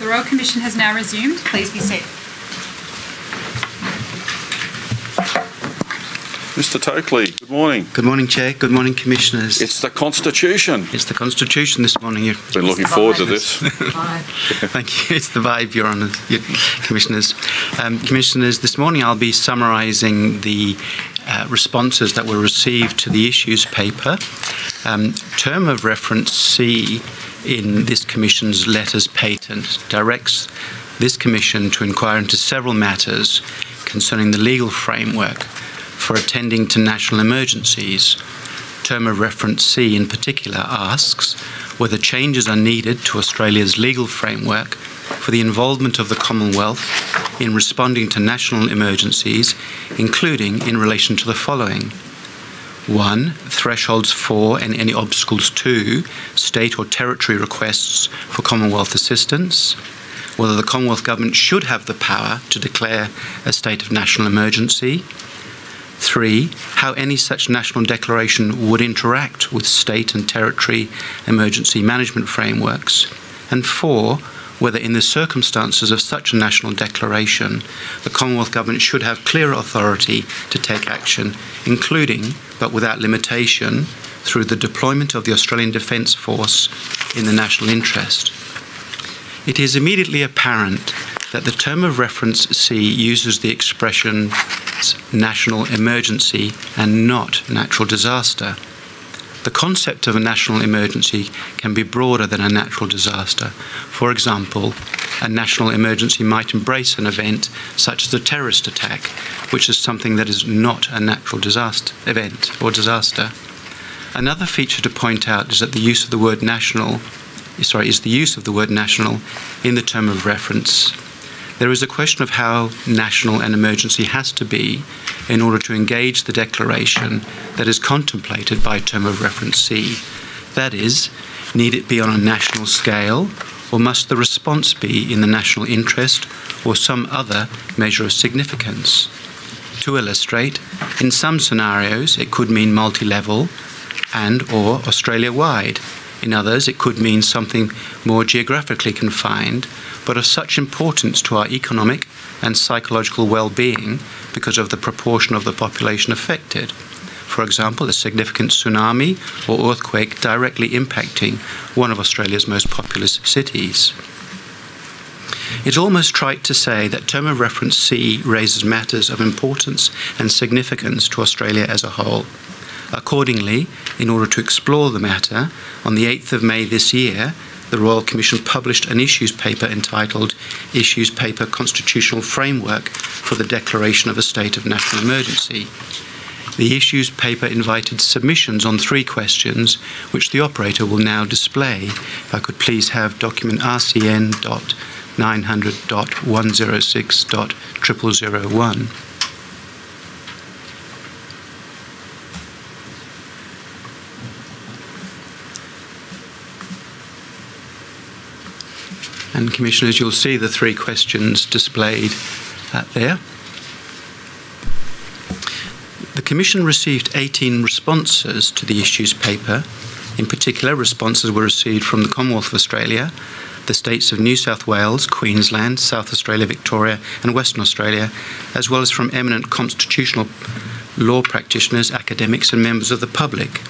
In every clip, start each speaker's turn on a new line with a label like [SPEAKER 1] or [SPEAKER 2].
[SPEAKER 1] The Royal Commission has now resumed. Please be seated.
[SPEAKER 2] Mr Tokley, good morning.
[SPEAKER 3] Good morning, Chair. Good morning, Commissioners.
[SPEAKER 2] It's the Constitution.
[SPEAKER 3] It's the Constitution this morning. You're
[SPEAKER 2] Been looking forward to this.
[SPEAKER 3] Thank you. It's the vibe, Your Honour, your Commissioners. Um, Commissioners, this morning I'll be summarising the uh, responses that were received to the issues paper. Um, term of reference C in this Commission's letters patent directs this Commission to inquire into several matters concerning the legal framework for attending to national emergencies. Term of reference C in particular asks whether changes are needed to Australia's legal framework for the involvement of the Commonwealth in responding to national emergencies, including in relation to the following. One, thresholds for and any obstacles to state or territory requests for Commonwealth assistance, whether the Commonwealth Government should have the power to declare a state of national emergency, Three, how any such national declaration would interact with state and territory emergency management frameworks. And four, whether in the circumstances of such a national declaration, the Commonwealth Government should have clear authority to take action, including, but without limitation, through the deployment of the Australian Defence Force in the national interest. It is immediately apparent that the term of reference C uses the expression national emergency and not natural disaster. The concept of a national emergency can be broader than a natural disaster. For example, a national emergency might embrace an event such as a terrorist attack, which is something that is not a natural disaster event or disaster. Another feature to point out is that the use of the word national, sorry, is the use of the word national in the term of reference there is a question of how national an emergency has to be in order to engage the declaration that is contemplated by term of reference C. That is, need it be on a national scale, or must the response be in the national interest or some other measure of significance? To illustrate, in some scenarios it could mean multi-level and or Australia-wide. In others, it could mean something more geographically confined, but of such importance to our economic and psychological well-being because of the proportion of the population affected. For example, a significant tsunami or earthquake directly impacting one of Australia's most populous cities. It's almost trite to say that term of reference C raises matters of importance and significance to Australia as a whole. Accordingly, in order to explore the matter, on the 8th of May this year, the Royal Commission published an issues paper entitled Issues Paper Constitutional Framework for the Declaration of a State of National Emergency. The issues paper invited submissions on three questions, which the operator will now display. If I could please have document RCN.900.106.0001. And Commissioners, you'll see the three questions displayed uh, there. The Commission received 18 responses to the issues paper. In particular, responses were received from the Commonwealth of Australia, the states of New South Wales, Queensland, South Australia, Victoria, and Western Australia, as well as from eminent constitutional law practitioners, academics, and members of the public.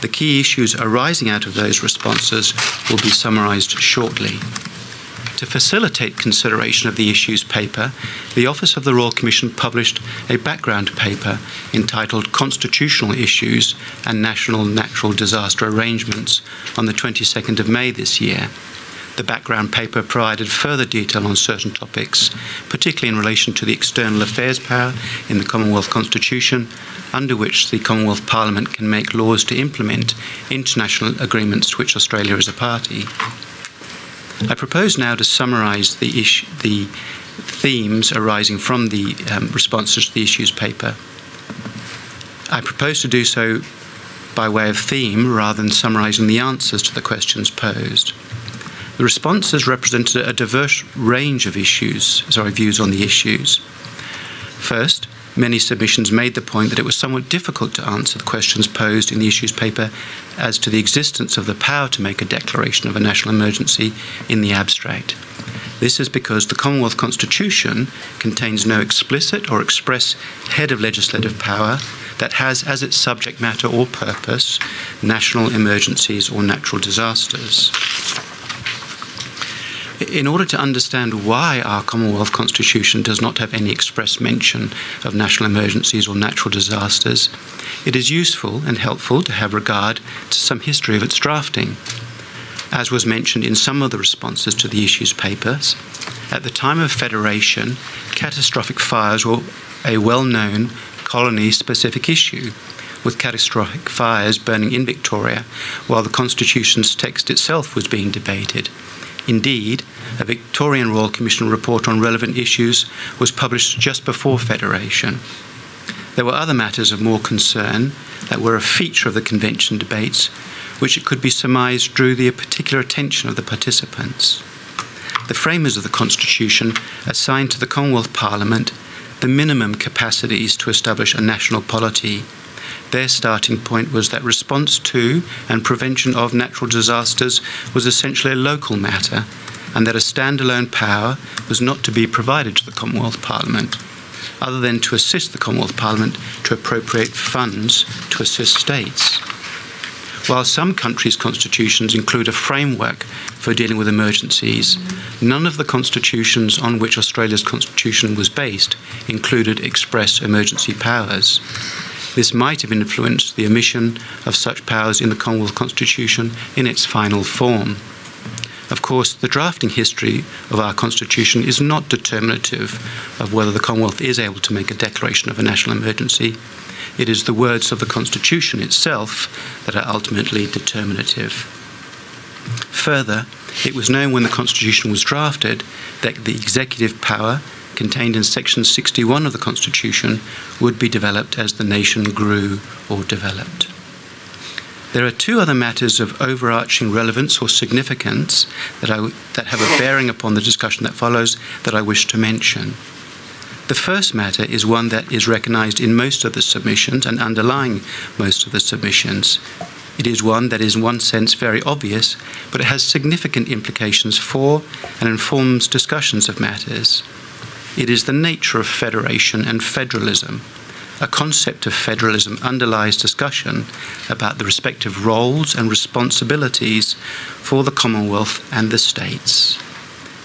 [SPEAKER 3] The key issues arising out of those responses will be summarised shortly. To facilitate consideration of the issues paper, the Office of the Royal Commission published a background paper entitled Constitutional Issues and National Natural Disaster Arrangements on the 22nd of May this year. The background paper provided further detail on certain topics, particularly in relation to the external affairs power in the Commonwealth Constitution, under which the Commonwealth Parliament can make laws to implement international agreements to which Australia is a party. I propose now to summarise the, the themes arising from the um, responses to the issues paper. I propose to do so by way of theme rather than summarising the answers to the questions posed. The responses represented a diverse range of issues, sorry, views on the issues. First, many submissions made the point that it was somewhat difficult to answer the questions posed in the issues paper as to the existence of the power to make a declaration of a national emergency in the abstract. This is because the Commonwealth Constitution contains no explicit or express head of legislative power that has as its subject matter or purpose national emergencies or natural disasters. In order to understand why our Commonwealth Constitution does not have any express mention of national emergencies or natural disasters, it is useful and helpful to have regard to some history of its drafting. As was mentioned in some of the responses to the issues papers, at the time of Federation, catastrophic fires were a well known colony specific issue, with catastrophic fires burning in Victoria while the Constitution's text itself was being debated. Indeed, a Victorian Royal Commission report on relevant issues was published just before Federation. There were other matters of more concern that were a feature of the convention debates, which it could be surmised drew the particular attention of the participants. The framers of the Constitution assigned to the Commonwealth Parliament the minimum capacities to establish a national polity their starting point was that response to and prevention of natural disasters was essentially a local matter, and that a standalone power was not to be provided to the Commonwealth Parliament, other than to assist the Commonwealth Parliament to appropriate funds to assist states. While some countries' constitutions include a framework for dealing with emergencies, none of the constitutions on which Australia's constitution was based included express emergency powers. This might have influenced the omission of such powers in the Commonwealth Constitution in its final form. Of course, the drafting history of our Constitution is not determinative of whether the Commonwealth is able to make a declaration of a national emergency. It is the words of the Constitution itself that are ultimately determinative. Further, it was known when the Constitution was drafted that the executive power contained in Section 61 of the Constitution would be developed as the nation grew or developed. There are two other matters of overarching relevance or significance that, I, that have a bearing upon the discussion that follows that I wish to mention. The first matter is one that is recognised in most of the submissions and underlying most of the submissions. It is one that is, in one sense, very obvious, but it has significant implications for and informs discussions of matters. It is the nature of federation and federalism. A concept of federalism underlies discussion about the respective roles and responsibilities for the Commonwealth and the states.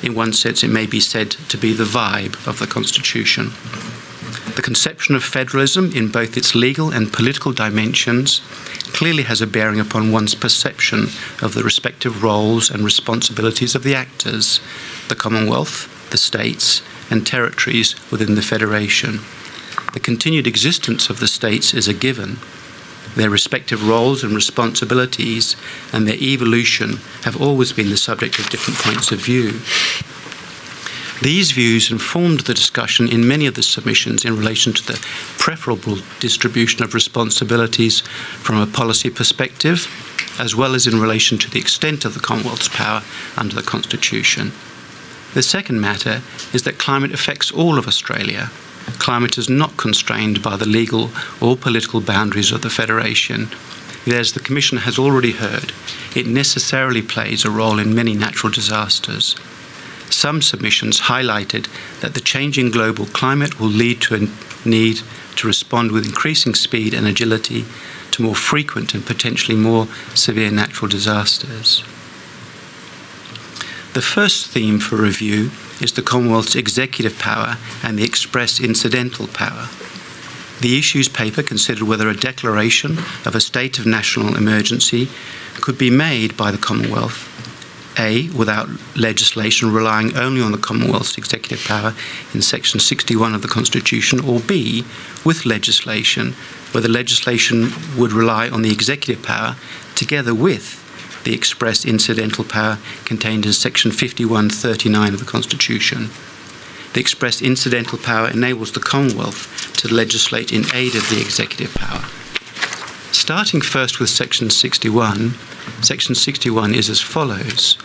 [SPEAKER 3] In one sense, it may be said to be the vibe of the Constitution. The conception of federalism, in both its legal and political dimensions, clearly has a bearing upon one's perception of the respective roles and responsibilities of the actors, the Commonwealth, the states, and territories within the Federation. The continued existence of the states is a given. Their respective roles and responsibilities and their evolution have always been the subject of different points of view. These views informed the discussion in many of the submissions in relation to the preferable distribution of responsibilities from a policy perspective, as well as in relation to the extent of the Commonwealth's power under the Constitution. The second matter is that climate affects all of Australia. Climate is not constrained by the legal or political boundaries of the Federation. As the Commission has already heard, it necessarily plays a role in many natural disasters. Some submissions highlighted that the changing global climate will lead to a need to respond with increasing speed and agility to more frequent and potentially more severe natural disasters. The first theme for review is the Commonwealth's executive power and the express incidental power. The issues paper considered whether a declaration of a state of national emergency could be made by the Commonwealth a, without legislation relying only on the Commonwealth's executive power in Section 61 of the Constitution, or B, with legislation, where the legislation would rely on the executive power together with the express incidental power contained in Section 5139 of the Constitution. The express incidental power enables the Commonwealth to legislate in aid of the executive power. Starting first with Section 61, Section 61 is as follows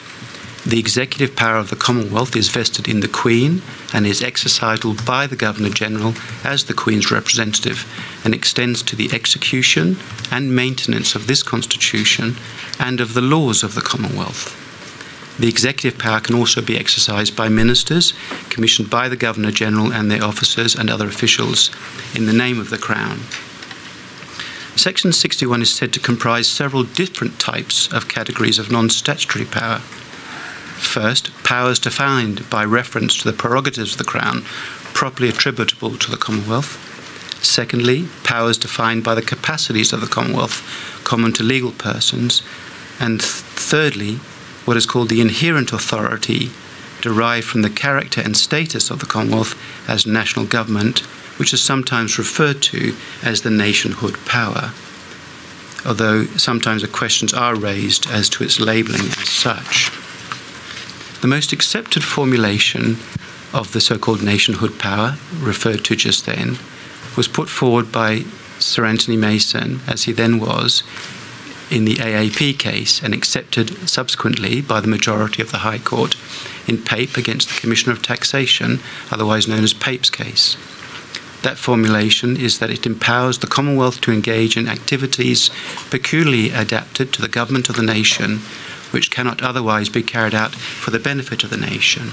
[SPEAKER 3] the executive power of the Commonwealth is vested in the Queen and is exercised by the Governor General as the Queen's representative and extends to the execution and maintenance of this Constitution and of the laws of the Commonwealth. The executive power can also be exercised by ministers, commissioned by the Governor General and their officers and other officials in the name of the Crown. Section 61 is said to comprise several different types of categories of non statutory power. First, powers defined by reference to the prerogatives of the Crown properly attributable to the Commonwealth. Secondly, powers defined by the capacities of the Commonwealth common to legal persons. And thirdly, what is called the inherent authority derived from the character and status of the Commonwealth as national government, which is sometimes referred to as the nationhood power, although sometimes the questions are raised as to its labelling as such. The most accepted formulation of the so called nationhood power, referred to just then, was put forward by Sir Anthony Mason, as he then was, in the AAP case and accepted subsequently by the majority of the High Court in Pape against the Commissioner of Taxation, otherwise known as Pape's case. That formulation is that it empowers the Commonwealth to engage in activities peculiarly adapted to the government of the nation, which cannot otherwise be carried out for the benefit of the nation.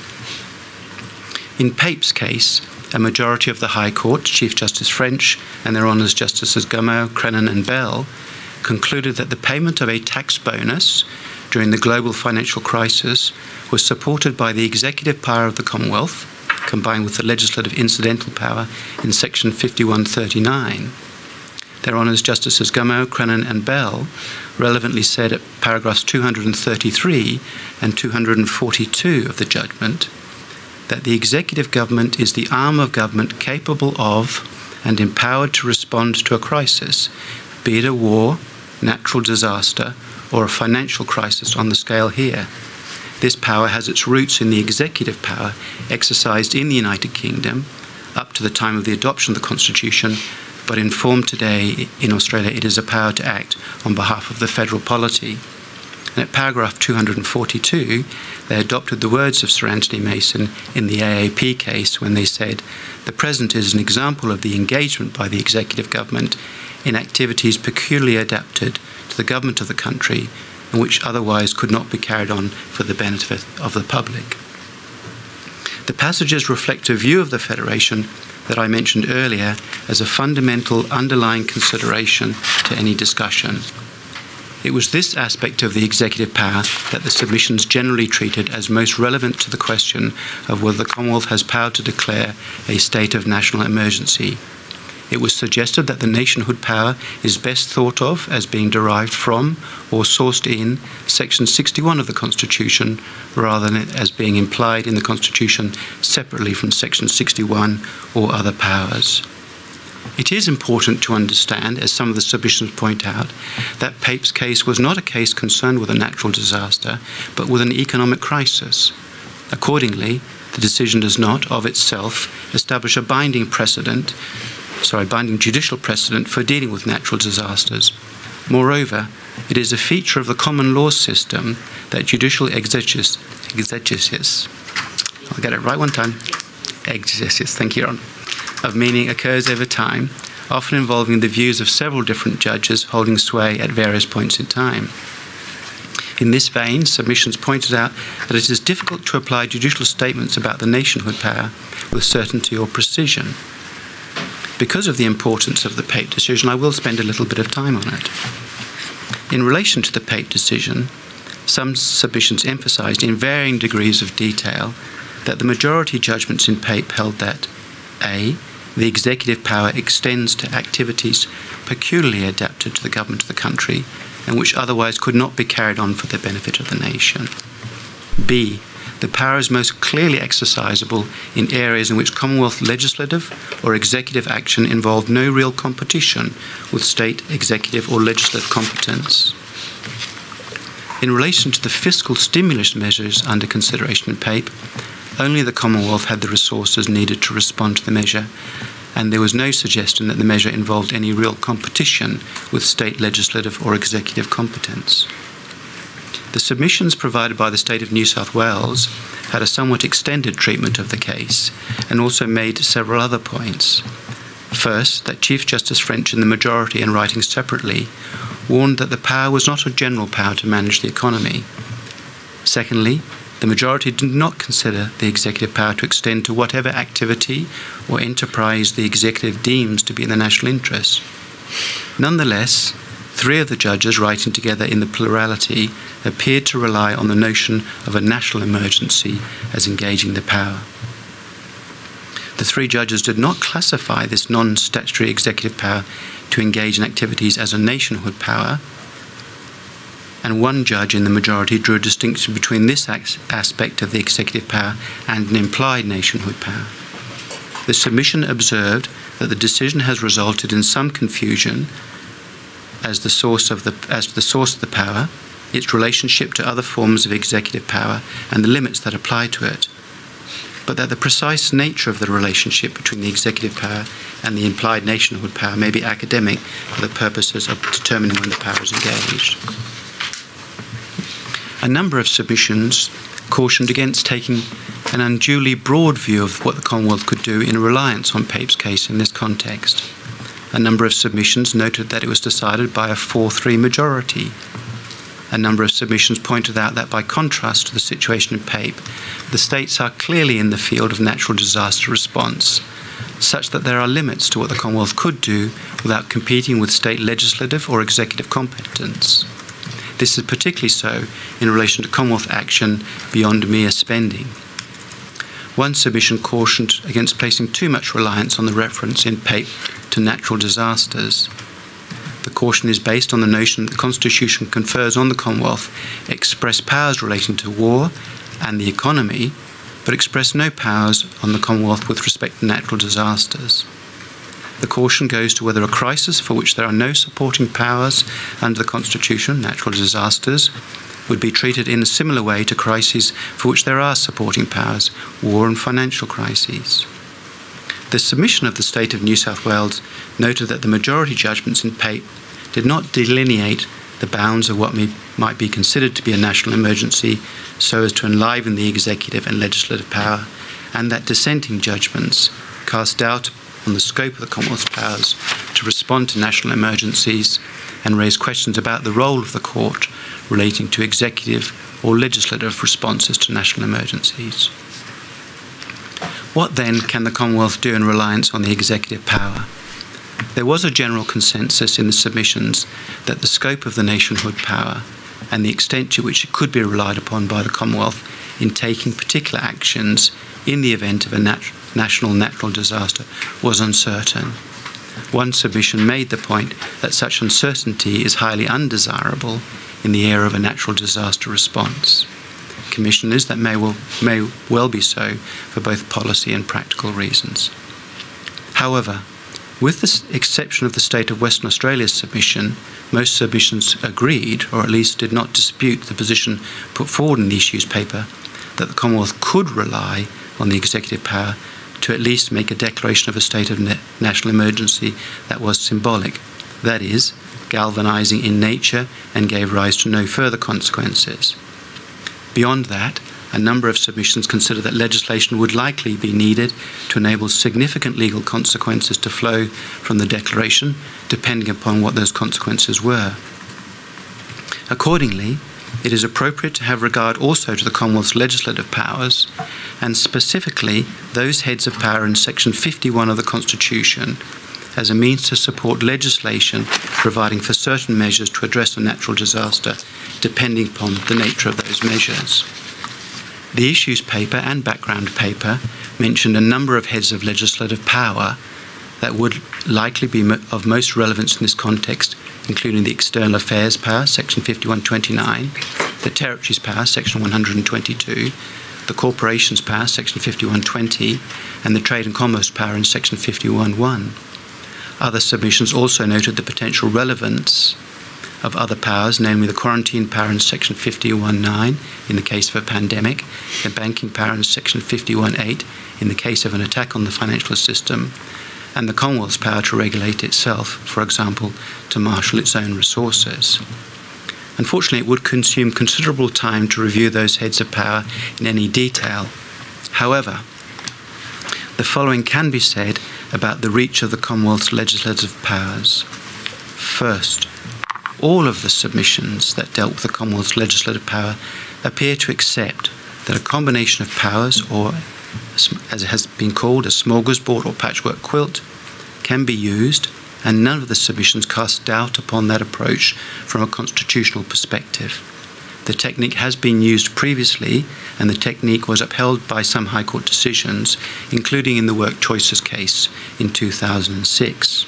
[SPEAKER 3] In Pape's case, a majority of the High Court, Chief Justice French and their Honours Justices Gummow, Crennan, and Bell, concluded that the payment of a tax bonus during the global financial crisis was supported by the executive power of the Commonwealth, combined with the legislative incidental power in Section 5139. Their Honours Justices Gummow, Crennan, and Bell relevantly said at paragraphs 233 and 242 of the judgment that the executive government is the arm of government capable of and empowered to respond to a crisis, be it a war, natural disaster, or a financial crisis on the scale here. This power has its roots in the executive power exercised in the United Kingdom up to the time of the adoption of the Constitution, but in form today in Australia, it is a power to act on behalf of the federal polity. And at paragraph 242, they adopted the words of Sir Anthony Mason in the AAP case when they said, The present is an example of the engagement by the executive government in activities peculiarly adapted to the government of the country and which otherwise could not be carried on for the benefit of the public. The passages reflect a view of the Federation that I mentioned earlier as a fundamental underlying consideration to any discussion. It was this aspect of the executive power that the submissions generally treated as most relevant to the question of whether the Commonwealth has power to declare a state of national emergency. It was suggested that the nationhood power is best thought of as being derived from or sourced in Section 61 of the Constitution rather than as being implied in the Constitution separately from Section 61 or other powers. It is important to understand, as some of the submissions point out, that Pape's case was not a case concerned with a natural disaster, but with an economic crisis. Accordingly, the decision does not, of itself, establish a binding precedent, sorry, binding judicial precedent for dealing with natural disasters. Moreover, it is a feature of the common law system that judicial exegesis, exegesis I'll get it right one time, exegesis, thank you, Ron of meaning occurs over time, often involving the views of several different judges holding sway at various points in time. In this vein, submissions pointed out that it is difficult to apply judicial statements about the nationhood power with certainty or precision. Because of the importance of the Pape decision, I will spend a little bit of time on it. In relation to the Pape decision, some submissions emphasised in varying degrees of detail that the majority judgments in Pape held that A the executive power extends to activities peculiarly adapted to the government of the country and which otherwise could not be carried on for the benefit of the nation. B. The power is most clearly exercisable in areas in which Commonwealth legislative or executive action involved no real competition with state executive or legislative competence. In relation to the fiscal stimulus measures under consideration in PAPE, only the Commonwealth had the resources needed to respond to the measure, and there was no suggestion that the measure involved any real competition with state legislative or executive competence. The submissions provided by the State of New South Wales had a somewhat extended treatment of the case and also made several other points. First, that Chief Justice French in the majority and writing separately warned that the power was not a general power to manage the economy. Secondly, the majority did not consider the executive power to extend to whatever activity or enterprise the executive deems to be in the national interest. Nonetheless, three of the judges, writing together in the plurality, appeared to rely on the notion of a national emergency as engaging the power. The three judges did not classify this non statutory executive power to engage in activities as a nationhood power, and one judge in the majority drew a distinction between this aspect of the executive power and an implied nationhood power. The submission observed that the decision has resulted in some confusion as the source of the as the source of the power, its relationship to other forms of executive power, and the limits that apply to it. But that the precise nature of the relationship between the executive power and the implied nationhood power may be academic for the purposes of determining when the power is engaged. A number of submissions cautioned against taking an unduly broad view of what the Commonwealth could do in reliance on Pape's case in this context. A number of submissions noted that it was decided by a 4 3 majority. A number of submissions pointed out that, by contrast to the situation in Pape, the states are clearly in the field of natural disaster response, such that there are limits to what the Commonwealth could do without competing with state legislative or executive competence. This is particularly so in relation to Commonwealth action beyond mere spending. One submission cautioned against placing too much reliance on the reference in PAPE to natural disasters. The caution is based on the notion that the Constitution confers on the Commonwealth express powers relating to war and the economy, but express no powers on the Commonwealth with respect to natural disasters. The caution goes to whether a crisis for which there are no supporting powers under the Constitution, natural disasters, would be treated in a similar way to crises for which there are supporting powers, war and financial crises. The submission of the State of New South Wales noted that the majority judgments in PAPE did not delineate the bounds of what may, might be considered to be a national emergency so as to enliven the executive and legislative power, and that dissenting judgments cast doubt on the scope of the Commonwealth's powers to respond to national emergencies and raise questions about the role of the court relating to executive or legislative responses to national emergencies. What then can the Commonwealth do in reliance on the executive power? There was a general consensus in the submissions that the scope of the nationhood power and the extent to which it could be relied upon by the Commonwealth in taking particular actions in the event of a nat- national natural disaster was uncertain. One submission made the point that such uncertainty is highly undesirable in the era of a natural disaster response. Commissioners, that may well, may well be so for both policy and practical reasons. However, with the exception of the state of Western Australia's submission, most submissions agreed, or at least did not dispute, the position put forward in the issues paper that the Commonwealth could rely on the executive power to at least make a declaration of a state of national emergency that was symbolic, that is, galvanizing in nature and gave rise to no further consequences. Beyond that, a number of submissions consider that legislation would likely be needed to enable significant legal consequences to flow from the declaration, depending upon what those consequences were. Accordingly, it is appropriate to have regard also to the Commonwealth's legislative powers, and specifically those heads of power in Section 51 of the Constitution as a means to support legislation providing for certain measures to address a natural disaster, depending upon the nature of those measures. The issues paper and background paper mentioned a number of heads of legislative power that would likely be of most relevance in this context, including the External Affairs Power, Section 5129, the Territories Power, Section 122, the Corporations Power, Section 5120, and the Trade and Commerce Power in Section 511. Other submissions also noted the potential relevance of other powers, namely the quarantine power in Section 519 in the case of a pandemic, the banking power in Section 518 in the case of an attack on the financial system, and the Commonwealth's power to regulate itself, for example, to marshal its own resources. Unfortunately, it would consume considerable time to review those heads of power in any detail. However, the following can be said about the reach of the Commonwealth's legislative powers. First, all of the submissions that dealt with the Commonwealth's legislative power appear to accept that a combination of powers, or as it has been called, a smorgasbord or patchwork quilt, can be used, and none of the submissions cast doubt upon that approach from a constitutional perspective. The technique has been used previously, and the technique was upheld by some High Court decisions, including in the Work Choices case in 2006.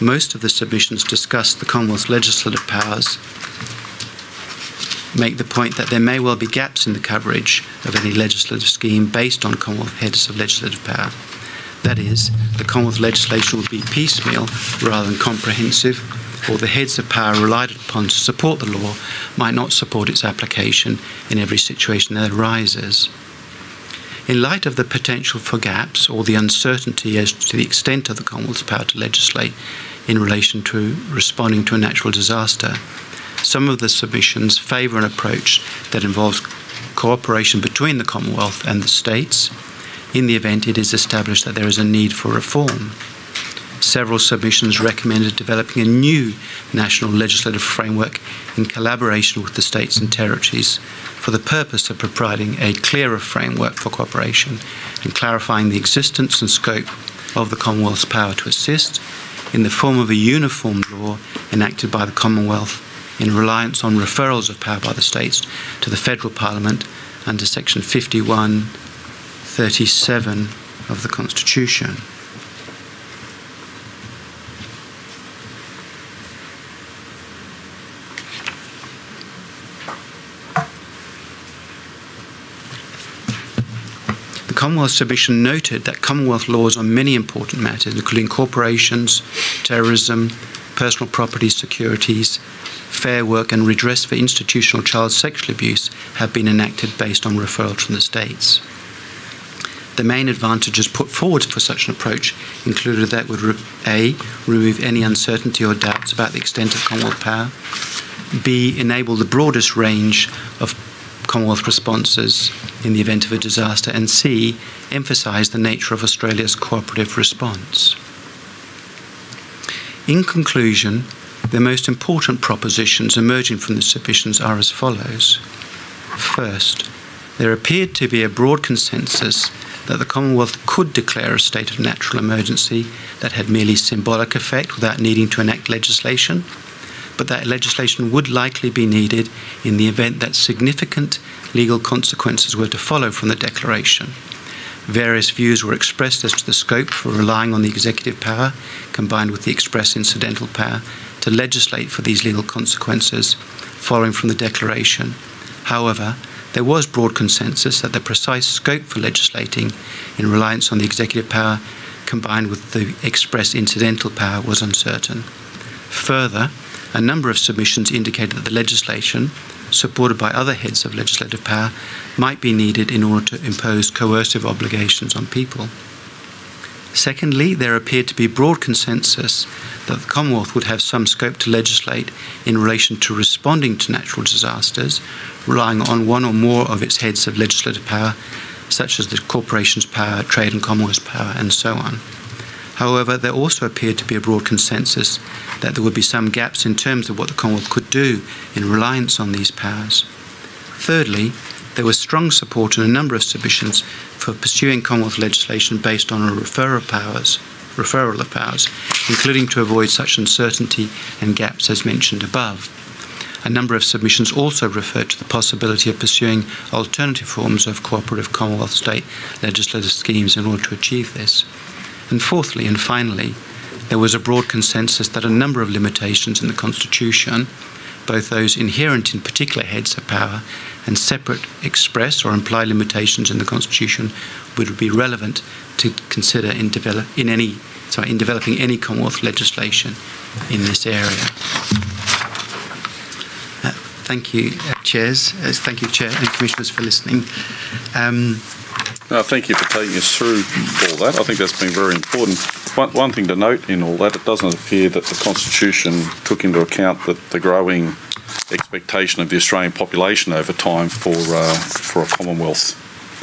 [SPEAKER 3] Most of the submissions discuss the Commonwealth's legislative powers make the point that there may well be gaps in the coverage of any legislative scheme based on Commonwealth heads of legislative power. That is, the Commonwealth legislation would be piecemeal rather than comprehensive, or the heads of power relied upon to support the law might not support its application in every situation that arises. In light of the potential for gaps or the uncertainty as to the extent of the Commonwealth's power to legislate in relation to responding to a natural disaster, some of the submissions favour an approach that involves cooperation between the Commonwealth and the states in the event it is established that there is a need for reform. Several submissions recommended developing a new national legislative framework in collaboration with the states and territories for the purpose of providing a clearer framework for cooperation and clarifying the existence and scope of the Commonwealth's power to assist in the form of a uniform law enacted by the Commonwealth in reliance on referrals of power by the states to the federal parliament under section 5137 of the constitution. Commonwealth submission noted that Commonwealth laws on many important matters, including corporations, terrorism, personal property securities, fair work and redress for institutional child sexual abuse have been enacted based on referral from the states. The main advantages put forward for such an approach included that would A. remove any uncertainty or doubts about the extent of Commonwealth power, B. enable the broadest range of Commonwealth responses in the event of a disaster, and C. emphasise the nature of Australia's cooperative response. In conclusion, the most important propositions emerging from the submissions are as follows. First, there appeared to be a broad consensus that the Commonwealth could declare a state of natural emergency that had merely symbolic effect without needing to enact legislation, but that legislation would likely be needed in the event that significant legal consequences were to follow from the declaration. Various views were expressed as to the scope for relying on the executive power combined with the express incidental power to legislate for these legal consequences following from the declaration. However, there was broad consensus that the precise scope for legislating in reliance on the executive power combined with the express incidental power was uncertain. Further, a number of submissions indicated that the legislation, supported by other heads of legislative power, might be needed in order to impose coercive obligations on people. Secondly, there appeared to be broad consensus that the Commonwealth would have some scope to legislate in relation to responding to natural disasters, relying on one or more of its heads of legislative power, such as the Corporation's power, Trade and Commerce power, and so on. However, there also appeared to be a broad consensus that there would be some gaps in terms of what the Commonwealth could do in reliance on these powers. Thirdly, there was strong support in a number of submissions for pursuing Commonwealth legislation based on a referral of powers, referral of powers, including to avoid such uncertainty and gaps as mentioned above. A number of submissions also referred to the possibility of pursuing alternative forms of cooperative Commonwealth state legislative schemes in order to achieve this. And fourthly and finally, there was a broad consensus that a number of limitations in the Constitution both those inherent in particular heads of power and separate express or implied limitations in the Constitution would be relevant to consider in, develop, in, any, sorry, in developing any Commonwealth legislation in this area. Uh, thank you, uh, Chairs. Uh, thank you, Chair and Commissioners, for listening. Um,
[SPEAKER 2] no, thank you for taking us through all that. I think that's been very important. One, one thing to note in all that, it doesn't appear that the Constitution took into account that the growing expectation of the Australian population over time for uh, for a Commonwealth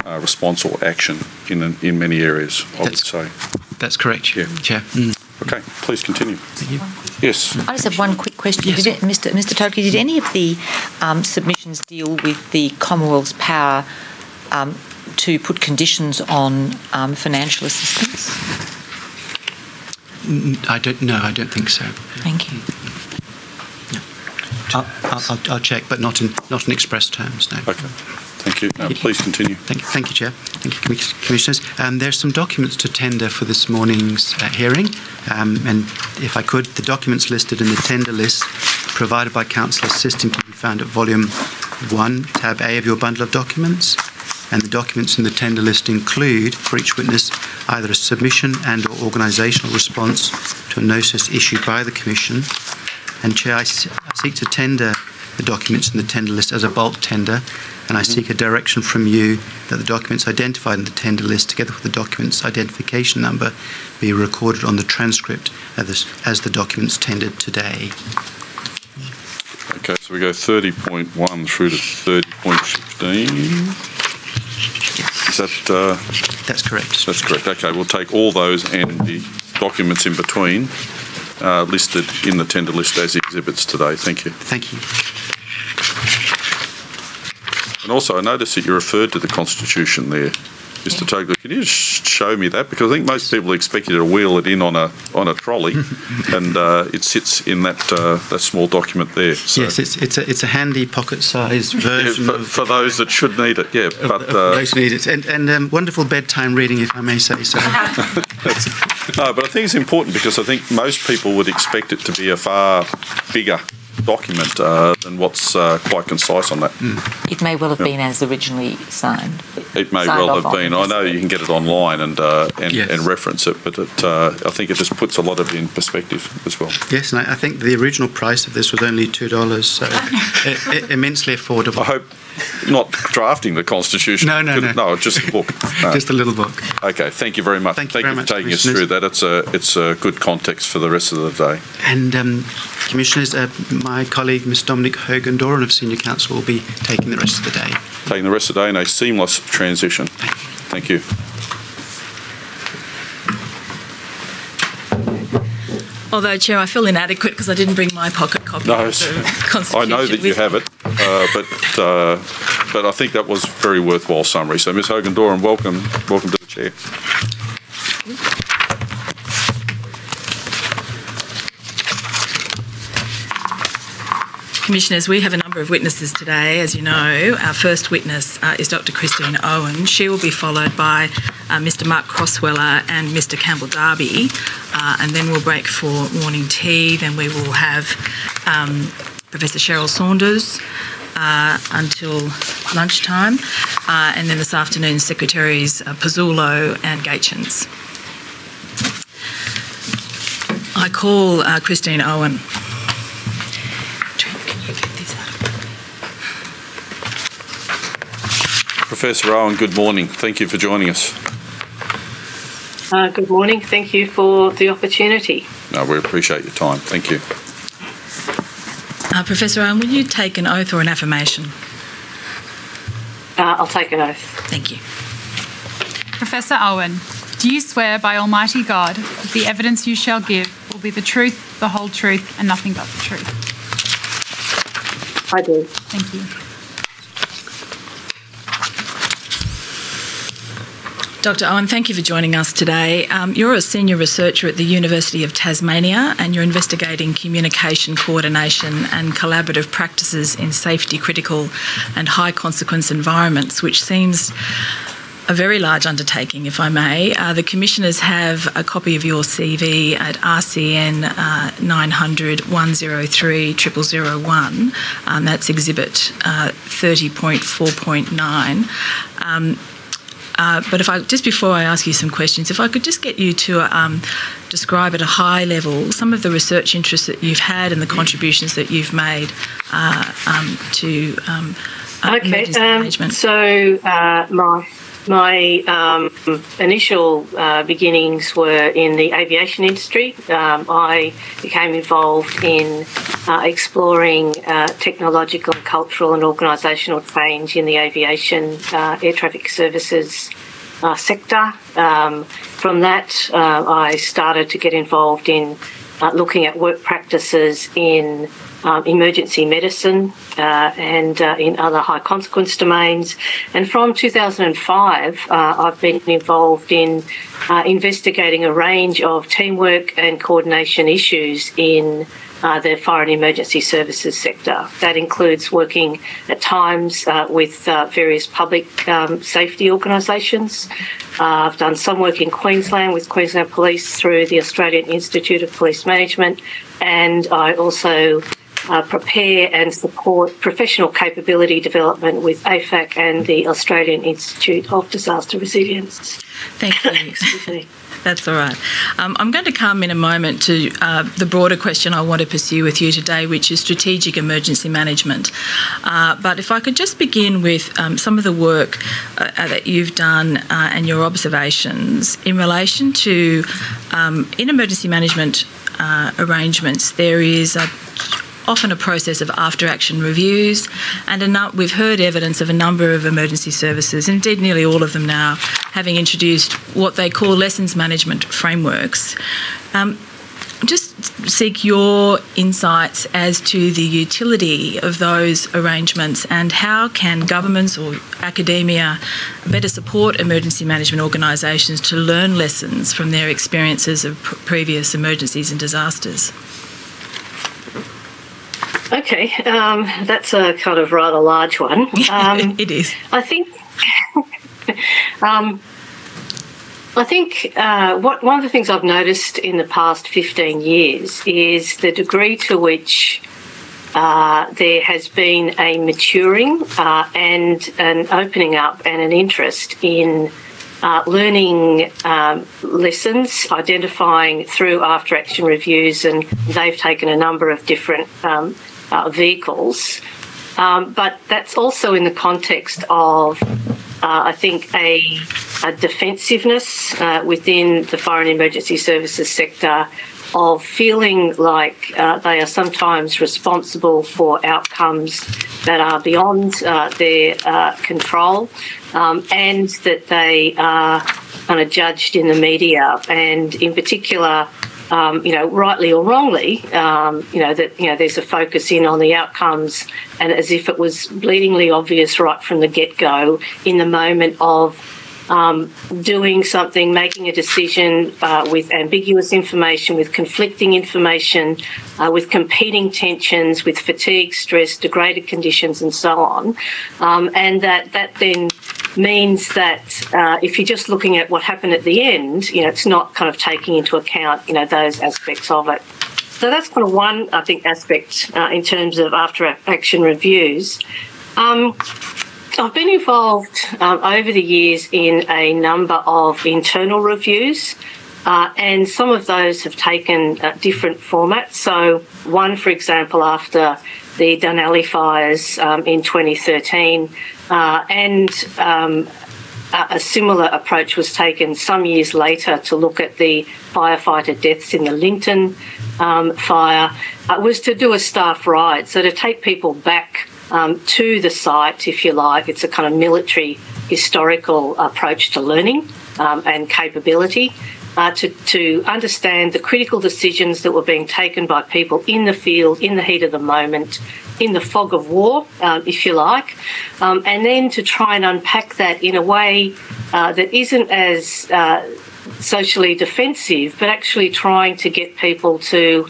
[SPEAKER 2] uh, response or action in in many areas. I
[SPEAKER 3] that's,
[SPEAKER 2] would say.
[SPEAKER 3] That's correct, yeah. Chair. Mm.
[SPEAKER 2] Okay, please continue.
[SPEAKER 3] Thank you.
[SPEAKER 2] Yes.
[SPEAKER 4] I just have one quick question.
[SPEAKER 3] Yes.
[SPEAKER 4] Did it, Mr. Mr. Tokley, did any of the um, submissions deal with the Commonwealth's power um, to put conditions on um, financial assistance?
[SPEAKER 3] I don't know. I don't think so.
[SPEAKER 4] Thank you.
[SPEAKER 3] I'll, I'll, I'll check, but not in not in express terms. No.
[SPEAKER 2] Okay, thank you. Now, please continue.
[SPEAKER 3] Thank you, thank you, Chair. Thank you, Commissioners. Um, there are some documents to tender for this morning's uh, hearing, um, and if I could, the documents listed in the tender list provided by Counsel Assisting can be found at Volume 1, Tab A of your bundle of documents. And the documents in the tender list include, for each witness, either a submission and or organisational response to a notice issued by the Commission. And Chair, I seek to tender the documents in the tender list as a bulk tender, and I mm-hmm. seek a direction from you that the documents identified in the tender list, together with the document's identification number, be recorded on the transcript as the documents tendered today.
[SPEAKER 2] Okay, so we go 30.1 through to 30.15. Is that, uh,
[SPEAKER 3] That's correct.
[SPEAKER 2] that's correct? Okay, we'll take all those and the documents in between uh, listed in the tender list as exhibits today. Thank you.
[SPEAKER 3] Thank you.
[SPEAKER 2] And also, I noticed that you referred to the Constitution there, Mr. Tokley. Can you just show me that? Because I think most people expect you to wheel it in on a on a trolley, and uh, it sits in that uh, that small document there. So,
[SPEAKER 3] Yes, it's it's a it's a handy pocket-sized
[SPEAKER 2] yeah,
[SPEAKER 3] version
[SPEAKER 2] for,
[SPEAKER 3] of,
[SPEAKER 2] for those that should need it, yeah.
[SPEAKER 3] of,
[SPEAKER 2] But
[SPEAKER 3] of
[SPEAKER 2] uh,
[SPEAKER 3] those who need it, and and um, wonderful bedtime reading, if I may say so.
[SPEAKER 2] no, but I think it's important because I think most people would expect it to be a far bigger document uh, than what's uh, quite concise on that.
[SPEAKER 4] It may well have been as originally signed.
[SPEAKER 2] It may
[SPEAKER 4] Signed
[SPEAKER 2] well have been. I know you can get it online and uh, and,
[SPEAKER 3] Yes.
[SPEAKER 2] and reference it, but it, uh, I think it just puts a lot of it in perspective as well.
[SPEAKER 3] Yes, and I, I think the original price of this was only two dollars, so i i immensely affordable.
[SPEAKER 2] I hope not drafting the Constitution.
[SPEAKER 3] No, no, no.
[SPEAKER 2] No, just the book. No.
[SPEAKER 3] Just a little book.
[SPEAKER 2] Okay, thank you very much.
[SPEAKER 3] Thank you very
[SPEAKER 2] for
[SPEAKER 3] much,
[SPEAKER 2] taking us through that. It's a it's a good context for the rest of the day.
[SPEAKER 3] And um, Commissioners, uh, my colleague Ms Dominique Hogan-Doran of Senior Counsel will be taking the rest of the day.
[SPEAKER 2] Taking the rest of the day in a seamless transition. Thank you.
[SPEAKER 5] Although, Chair, I feel inadequate because I didn't bring my pocket copy
[SPEAKER 2] No,
[SPEAKER 5] of the
[SPEAKER 2] I know that you have it, uh, but uh, but I think that was a very worthwhile summary. So, Ms Hogan Doran, welcome welcome to the chair.
[SPEAKER 5] Commissioners, we have a number of witnesses today. As you know, our first witness uh, is Dr Christine Owen. She will be followed by uh, Mr Mark Crosweller and Mr Campbell Darby, uh, and then we'll break for morning tea. Then we will have um, Professor Cheryl Saunders uh, until lunchtime, uh, and then this afternoon Secretaries uh, and Gaetjens. I call uh, Christine Owen. Trent, can you get this out?
[SPEAKER 2] Professor Owen, good morning. Thank you for joining us.
[SPEAKER 6] Uh, good morning. Thank you for the opportunity.
[SPEAKER 2] No, we appreciate your time. Thank you.
[SPEAKER 5] Uh, Professor Owen, will you take an oath or an affirmation?
[SPEAKER 6] Uh, I'll take an oath.
[SPEAKER 5] Thank you.
[SPEAKER 1] Professor Owen, do you swear by Almighty God that the evidence you shall give will be the truth, the whole truth, and nothing but the truth?
[SPEAKER 6] I do.
[SPEAKER 1] Thank you.
[SPEAKER 5] Dr. Owen, thank you for joining us today. Um, you're a senior researcher at the University of Tasmania and you're investigating communication coordination and collaborative practices in safety critical and high consequence environments, which seems a very large undertaking, if I may. Uh, the commissioners have a copy of your CV at RCN uh, 900 103 0001. Um, that's exhibit uh, 30.4.9. Um, uh, but if I just before I ask you some questions, if I could just get you to um, describe at a high level some of the research interests that you've had and the contributions that you've made uh, um, to um,
[SPEAKER 6] Okay. Um,
[SPEAKER 5] management.
[SPEAKER 6] so uh, my my um, initial uh, beginnings were in the aviation industry. Um, I became involved in uh, exploring uh, technological, cultural, and organisational change in the aviation uh, air traffic services uh, sector. Um, from that, uh, I started to get involved in looking at work practices in um, emergency medicine uh, and uh, in other high consequence domains. And from 2005, uh, I've been involved in uh, investigating a range of teamwork and coordination issues in uh, the and emergency services sector. That includes working at times uh, with uh, various public um, safety organisations. Uh, I've done some work in Queensland with Queensland Police through the Australian Institute of Police Management, and I also uh, prepare and support professional capability development with AFAC and the Australian Institute of Disaster Resilience.
[SPEAKER 5] Thank you. That's all right. Um, I'm going to come in a moment to uh, the broader question I want to pursue with you today, which is strategic emergency management. Uh, but if I could just begin with um, some of the work uh, that you've done uh, and your observations in relation to um, in emergency management uh, arrangements, there is a often a process of after action reviews, and we've heard evidence of a number of emergency services, indeed nearly all of them now, having introduced what they call lessons management frameworks. Um, just seek your insights as to the utility of those arrangements and how can governments or academia better support emergency management organisations to learn lessons from their experiences of previous emergencies and disasters.
[SPEAKER 6] Okay, um, that's a kind of rather large one. Um,
[SPEAKER 5] it is.
[SPEAKER 6] I think. um, I think uh, what, one of the things I've noticed in the past 15 years is the degree to which uh, there has been a maturing uh, and an opening up and an interest in uh, learning um, lessons, identifying through after action reviews, and they've taken a number of different um, uh, vehicles. Um, but that's also in the context of, uh, I think, a, a defensiveness uh, within the and emergency services sector of feeling like uh, they are sometimes responsible for outcomes that are beyond uh, their uh, control um, and that they are kind of judged in the media and in particular um, you know, rightly or wrongly, um, you know, that, you know, there's a focus in on the outcomes and as if it was bleedingly obvious right from the get go in the moment of um, doing something, making a decision uh, with ambiguous information, with conflicting information, uh, with competing tensions, with fatigue, stress, degraded conditions, and so on. Um, and that that then means that uh, if you're just looking at what happened at the end, you know, it's not kind of taking into account, you know, those aspects of it. So that's kind of one, I think, aspect uh, in terms of after action reviews. Um, I've been involved um, over the years in a number of internal reviews. Uh, and some of those have taken uh, different formats. So, one, for example, after the Dunalley fires um, in 2013, uh, and um, a similar approach was taken some years later to look at the firefighter deaths in the Linton um, fire, was to do a staff ride, so to take people back um, to the site, if you like. It's a kind of military historical approach to learning um, and capability. Uh, to, to understand the critical decisions that were being taken by people in the field, in the heat of the moment, in the fog of war, um, if you like, um, and then to try and unpack that in a way uh, that isn't as uh, socially defensive, but actually trying to get people to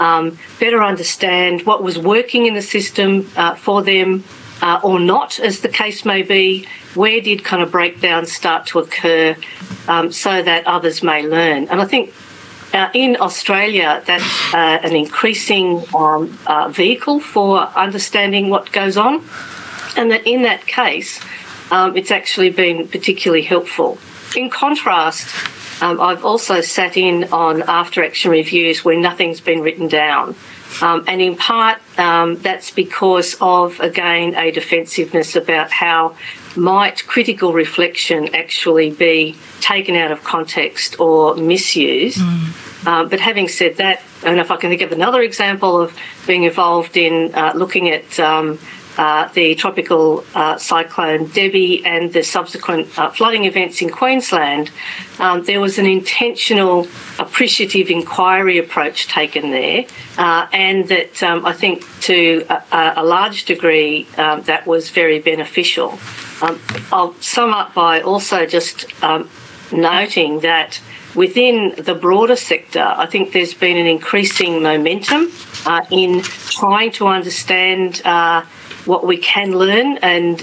[SPEAKER 6] um, better understand what was working in the system uh, for them uh, or not, as the case may be. Where did kind of breakdowns start to occur um, so that others may learn? And I think uh, in Australia, that's uh, an increasing um, uh, vehicle for understanding what goes on, and that in that case, um, it's actually been particularly helpful. In contrast, um, I've also sat in on after action reviews where nothing's been written down. Um, and in part, um, that's because of, again, a defensiveness about how might critical reflection actually be taken out of context or misused. Mm. Uh, but having said that, and if I can think of another example of being involved in uh, looking at um, uh, the tropical uh, cyclone Debbie and the subsequent uh, flooding events in Queensland, um, there was an intentional, appreciative inquiry approach taken there, uh, and that um, I think to a, a large degree um, that was very beneficial. Um, I'll sum up by also just um, noting that within the broader sector, I think there's been an increasing momentum uh, in trying to understand uh, what we can learn. And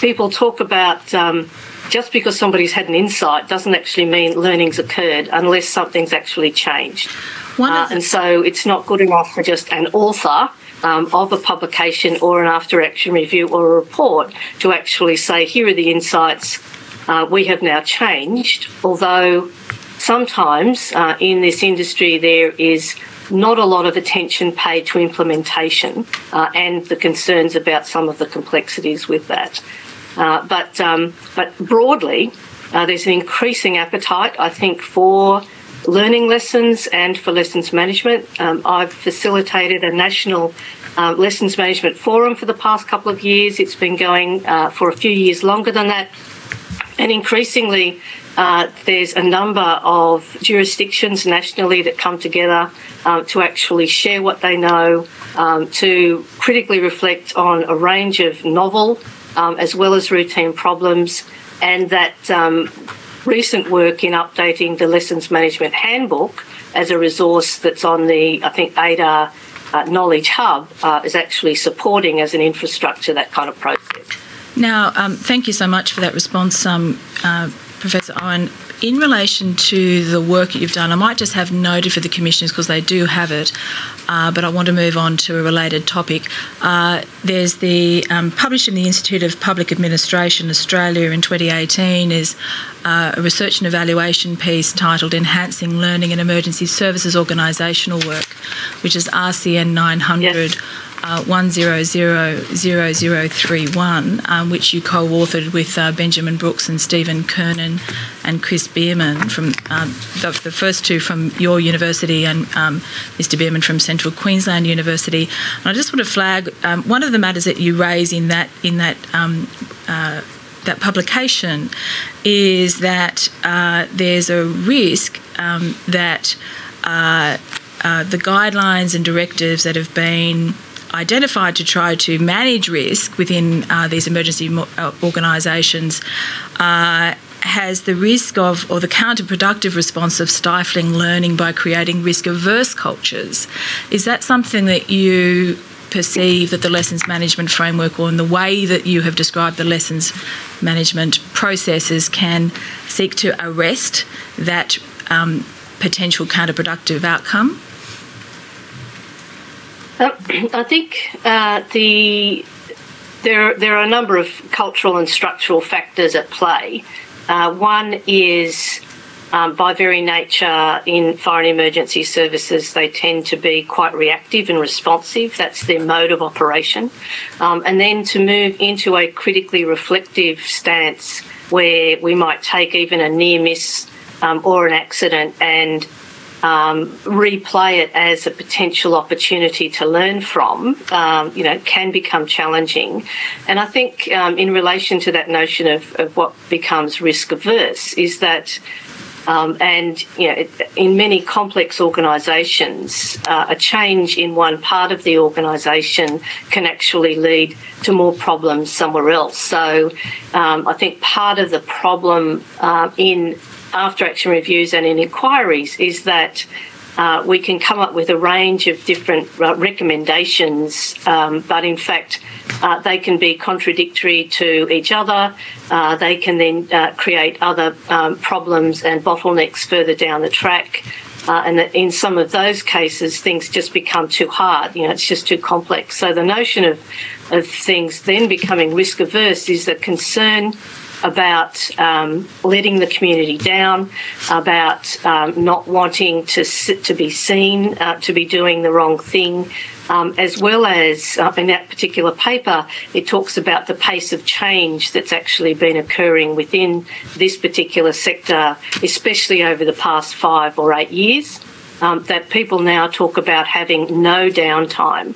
[SPEAKER 6] people talk about um, just because somebody's had an insight doesn't actually mean learning's occurred unless something's actually changed. Uh, and so it's not good enough for just an author um, of a publication or an after action review or a report to actually say, here are the insights uh, we have now changed, although sometimes uh, in this industry there is not a lot of attention paid to implementation uh, and the concerns about some of the complexities with that. Uh, but um, but broadly, uh, there's an increasing appetite, I think, for learning lessons and for lessons management. Um, I've facilitated a national uh, lessons management forum for the past couple of years. It's been going uh, for a few years longer than that. And increasingly, uh, there's a number of jurisdictions nationally that come together uh, to actually share what they know, um, to critically reflect on a range of novel um, as well as routine problems, and that um, recent work in updating the Lessons Management Handbook as a resource that's on the, I think, ADA uh, Knowledge Hub uh, is actually supporting as an infrastructure that kind of process.
[SPEAKER 5] Now, um, thank you so much for that response, um, uh, Professor Owen. In relation to the work that you've done, I might just have noted for the commissioners because they do have it, uh, but I want to move on to a related topic. Uh, there's the um, published in the Institute of Public Administration Australia in 2018 is uh, a research and evaluation piece titled "Enhancing Learning and Emergency Services Organisational Work," which is RCN 900. Yes uh, 1000031, um, which you co authored with uh, Benjamin Brooks and Steven Curnin and Chris Bearman, from um, the, the, first two from your university and um, Mr. Bearman from Central Queensland University. And I just want to flag um, one of the matters that you raise in that, in that um, uh, that publication is that uh, there's a risk um, that uh, uh, the guidelines and directives that have been identified to try to manage risk within uh, these emergency uh, organisations uh, has the risk of, or the counterproductive response of stifling learning by creating risk averse cultures. Is that something that you perceive that the lessons management framework or in the way that you have described the lessons management processes can seek to arrest that um, potential counterproductive outcome?
[SPEAKER 6] I think uh, the there there are a number of cultural and structural factors at play. Uh, one is um, by very nature in fire and emergency services, they tend to be quite reactive and responsive. That's their mode of operation. Um, and then to move into a critically reflective stance where we might take even a near miss um, or an accident and um, replay it as a potential opportunity to learn from, um, you know, can become challenging. And I think um, in relation to that notion of, of what becomes risk averse is that. Um, and you know, in many complex organisations, uh, a change in one part of the organisation can actually lead to more problems somewhere else. So, um, I think part of the problem uh, in after action reviews and in inquiries is that uh, we can come up with a range of different uh, recommendations, um, but in fact, uh, they can be contradictory to each other. Uh, they can then uh, create other um, problems and bottlenecks further down the track. And that in some of those cases, things just become too hard. You know, it's just too complex. So the notion of of things then becoming risk averse is a concern about um, letting the community down, about um, not wanting to sit, to be seen, uh, to be doing the wrong thing, um, as well as uh, in that particular paper, it talks about the pace of change that's actually been occurring within this particular sector, especially over the past five or eight years. Um, that people now talk about having no downtime.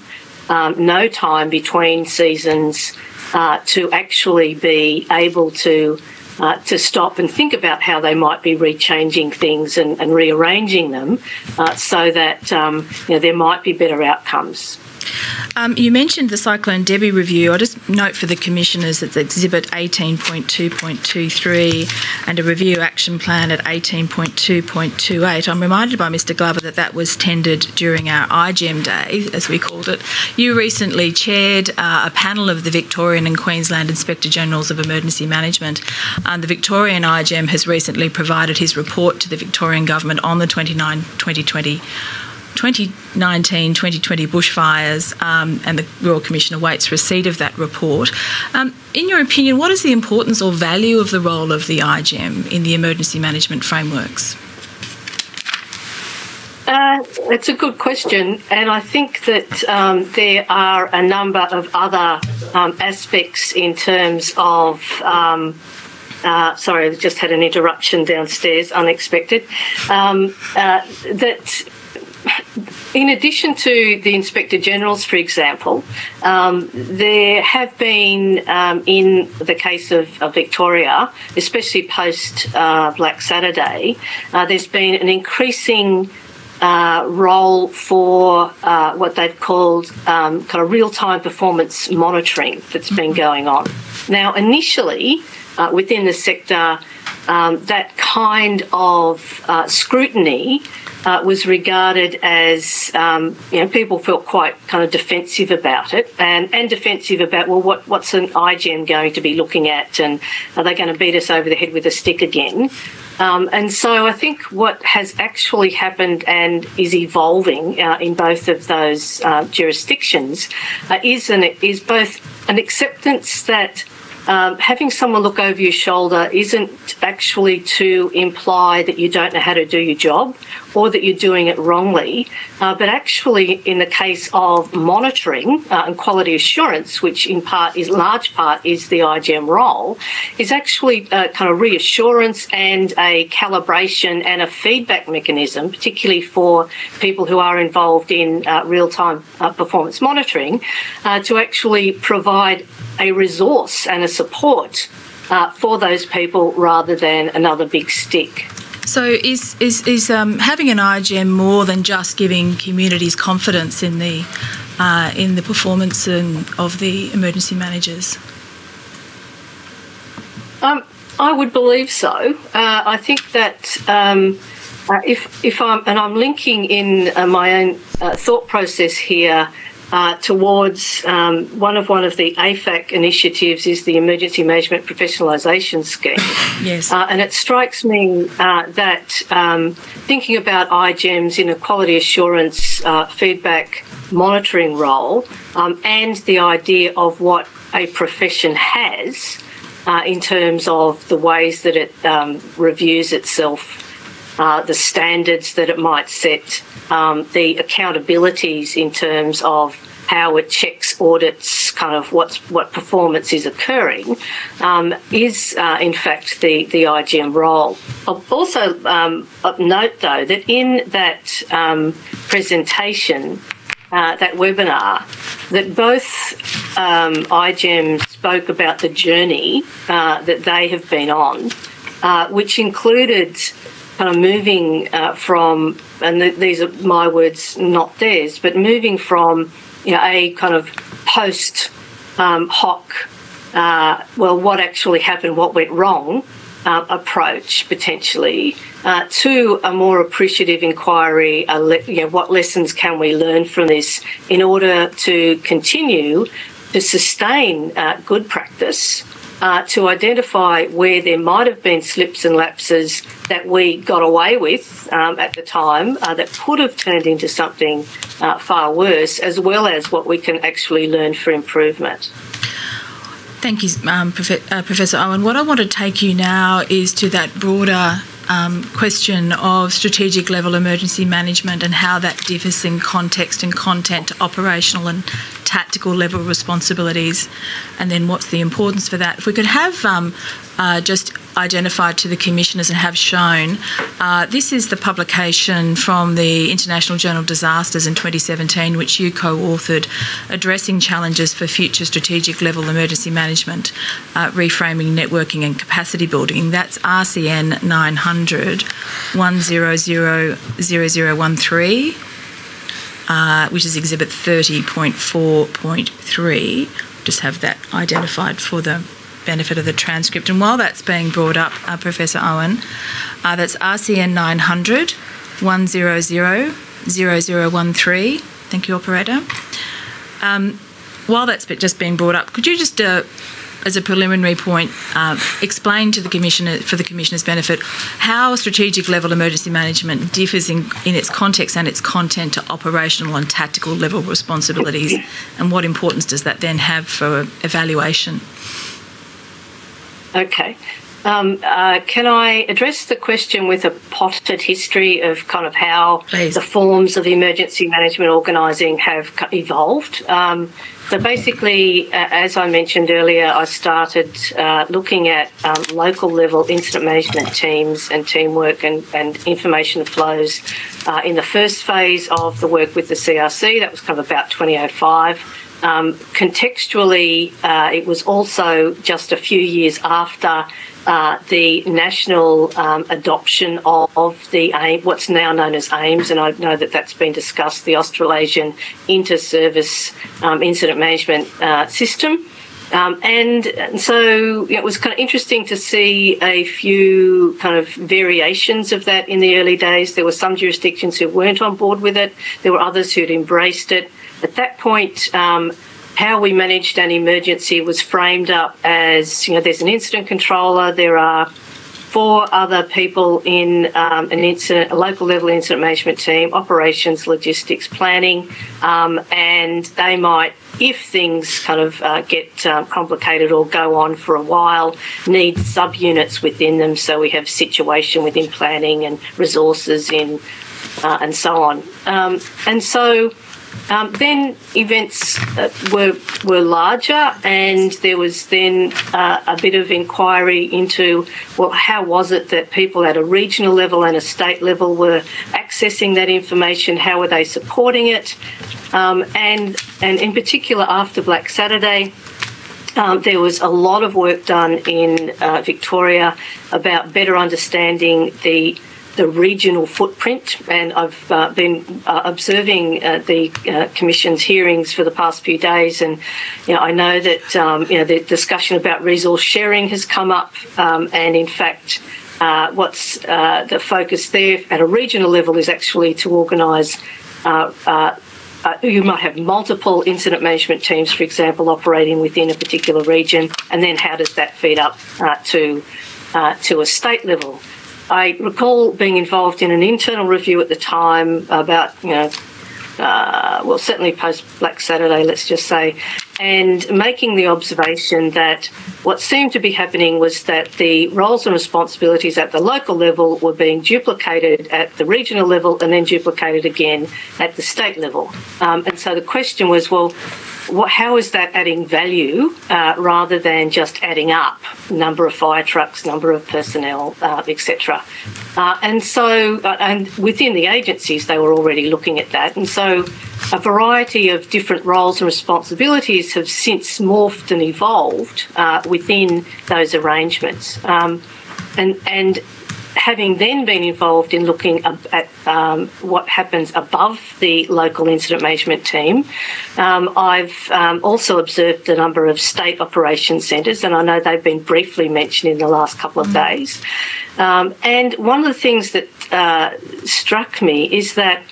[SPEAKER 6] um, no time between seasons uh, to actually be able to uh, to stop and think about how they might be rechanging things and, and rearranging them uh, so that um, you know, there might be better outcomes.
[SPEAKER 5] Um, you mentioned the Cyclone Debbie review. I'll just note for the commissioners it's Exhibit 18.2.23 and a review action plan at 18.2.28. I'm reminded by Mr Glover that that was tendered during our iGEM day, as we called it. You recently chaired uh, a panel of the Victorian and Queensland Inspector Generals of Emergency Management. And the Victorian iGEM has recently provided his report to the Victorian Government on the 29 2020 2019 2020 bushfires, um, and the Royal Commission awaits receipt of that report. Um, in your opinion, what is the importance or value of the role of the IGEM in the emergency management frameworks?
[SPEAKER 6] Uh, it's a good question, and I think that um, there are a number of other um, aspects in terms of. Um, uh, sorry, I just had an interruption downstairs, unexpected. Um, uh, that in addition to the Inspector Generals, for example, um, there have been, um, in the case of, of Victoria, especially post uh, Black Saturday, uh, there's been an increasing uh, role for uh, what they've called um, kind of real time performance monitoring that's been mm-hmm. going on. Now, initially, uh, within the sector, um, that kind of uh, scrutiny uh, was regarded as, um, you know, people felt quite kind of defensive about it and, and defensive about, well, what, what's an IGM going to be looking at and are they going to beat us over the head with a stick again? Um, and so I think what has actually happened and is evolving uh, in both of those uh, jurisdictions uh, is, an, is both an acceptance that um, having someone look over your shoulder isn't actually to imply that you don't know how to do your job or that you're doing it wrongly, uh, but actually, in the case of monitoring uh, and quality assurance, which in part is large part is the IGEM role, is actually a kind of reassurance and a calibration and a feedback mechanism, particularly for people who are involved in uh, real time uh, performance monitoring, uh, to actually provide a resource and a support uh, for those people rather than another big stick.
[SPEAKER 5] So, is is is um, having an IGM more than just giving communities confidence in the uh, in the performance and, of the emergency managers?
[SPEAKER 6] Um, I would believe so. Uh, I think that. Um, uh, if, if I'm and I'm linking in uh, my own uh, thought process here uh, towards um, one of one of the AFAC initiatives is the Emergency Management Professionalisation Scheme.
[SPEAKER 5] Yes.
[SPEAKER 6] Uh, and it strikes me uh, that um, thinking about IGEMs in a quality assurance uh, feedback monitoring role um, and the idea of what a profession has uh, in terms of the ways that it um, reviews itself uh, the standards that it might set, um, the accountabilities in terms of how it checks, audits, kind of what's, what performance is occurring, um, is uh, in fact the, the IGEM role. I'll also um, note though that in that um, presentation, uh, that webinar, that both um, IGEM spoke about the journey uh, that they have been on, uh, which included kind of moving uh, from, and th- these are my words, not theirs, but moving from you know, a kind of post um, hoc, uh, well, what actually happened, what went wrong uh, approach potentially uh, to a more appreciative inquiry. Le- you know, what lessons can we learn from this in order to continue to sustain uh, good practice uh, to identify where there might have been slips and lapses that we got away with um, at the time uh, that could have turned into something uh, far worse, as well as what we can actually learn for improvement.
[SPEAKER 5] Thank you, um, Prof- uh, Professor Owen. What I want to take you now is to that broader um, question of strategic level emergency management and how that differs in context and content operational and tactical level responsibilities, and then what's the importance for that. If we could have um, uh, just identified to the commissioners and have shown. Uh, this is the publication from the International Journal of Disasters in 2017, which you co authored, Addressing Challenges for Future Strategic Level Emergency Management, uh, Reframing Networking and Capacity Building. That's RCN 900 1000013. Uh, which is exhibit 30.4.3. Just have that identified for the benefit of the transcript. And while that's being brought up, uh, Professor Owen, uh, that's RCN 900 100 0013. Thank you, operator. Um, while that's just being brought up, could you just, uh, as a preliminary point, uh, explain to the commissioner, for the commissioner's benefit, how strategic level emergency management differs in, in its context and its content to operational and tactical level responsibilities, and what importance does that then have for evaluation?
[SPEAKER 6] Okay. Um, uh, can I address the question with a potted history of kind of how
[SPEAKER 5] Please.
[SPEAKER 6] the forms of emergency management organising have evolved? Um, so basically, uh, as I mentioned earlier, I started uh, looking at um, local level incident management teams and teamwork and, and information flows uh, in the first phase of the work with the CRC. That was kind of about 2005. Um, contextually, uh, it was also just a few years after uh, the national um, adoption of, of the AIM, what's now known as AIIMS, and I know that that's been discussed, the Australasian Inter-Service um, Incident Management uh, System. Um, and, so it was kind of interesting to see a few kind of variations of that in the early days. There were some jurisdictions who weren't on board with it. There were others who'd embraced it. At that point, um, how we managed an emergency was framed up as you know, there's an incident controller, there are four other people in um, an incident, a local level incident management team, operations, logistics, planning, um, and they might, if things kind of uh, get um, complicated or go on for a while, need subunits within them. So we have situation within planning and resources in, uh, and so on. Um, and so um, then events uh, were were larger, and there was then uh, a bit of inquiry into well, how was it that people at a regional level and a state level were accessing that information? How were they supporting it? Um, and and in particular, after Black Saturday. Um, there was a lot of work done in uh, Victoria about better understanding the the regional footprint, and I've uh, been uh, observing uh, the uh, Commission's hearings for the past few days, and you know, I know that um, you know the discussion about resource sharing has come up, um, and in fact. Uh, what's uh, the focus there at a regional level is actually to organise uh, you might have multiple incident management teams, for example, operating within a particular region, and then how does that feed up uh, to uh, to a state level? I recall being involved in an internal review at the time about, you know, uh, well, certainly post Black Saturday, let's just say, and making the observation that what seemed to be happening was that the roles and responsibilities at the local level were being duplicated at the regional level and then duplicated again at the state level. Um, and so the question was, well, what, how is that adding value uh, rather than just adding up number of fire trucks, number of personnel, uh, etc. Uh, and so, uh, and within the agencies, they were already looking at that. And so, a variety of different roles and responsibilities have since morphed and evolved uh, within those arrangements. Um, and and having then been involved in looking at um, what happens above the local incident management team, um, I've um, also observed the number of state operations centres, and I know they've been briefly mentioned in the last couple of days. Um, and one of the things that uh, struck me is that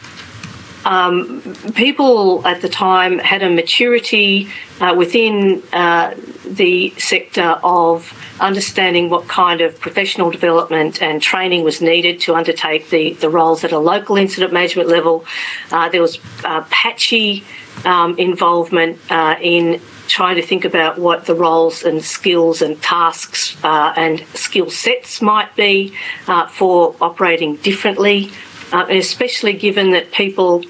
[SPEAKER 6] um, people at the time had a maturity uh, within uh, the sector of understanding what kind of professional development and training was needed to undertake the, the roles at a local incident management level. Uh, there was uh, patchy um, involvement uh, in trying to think about what the roles and skills and tasks uh, and skill sets might be for operating differently uh, especially given that people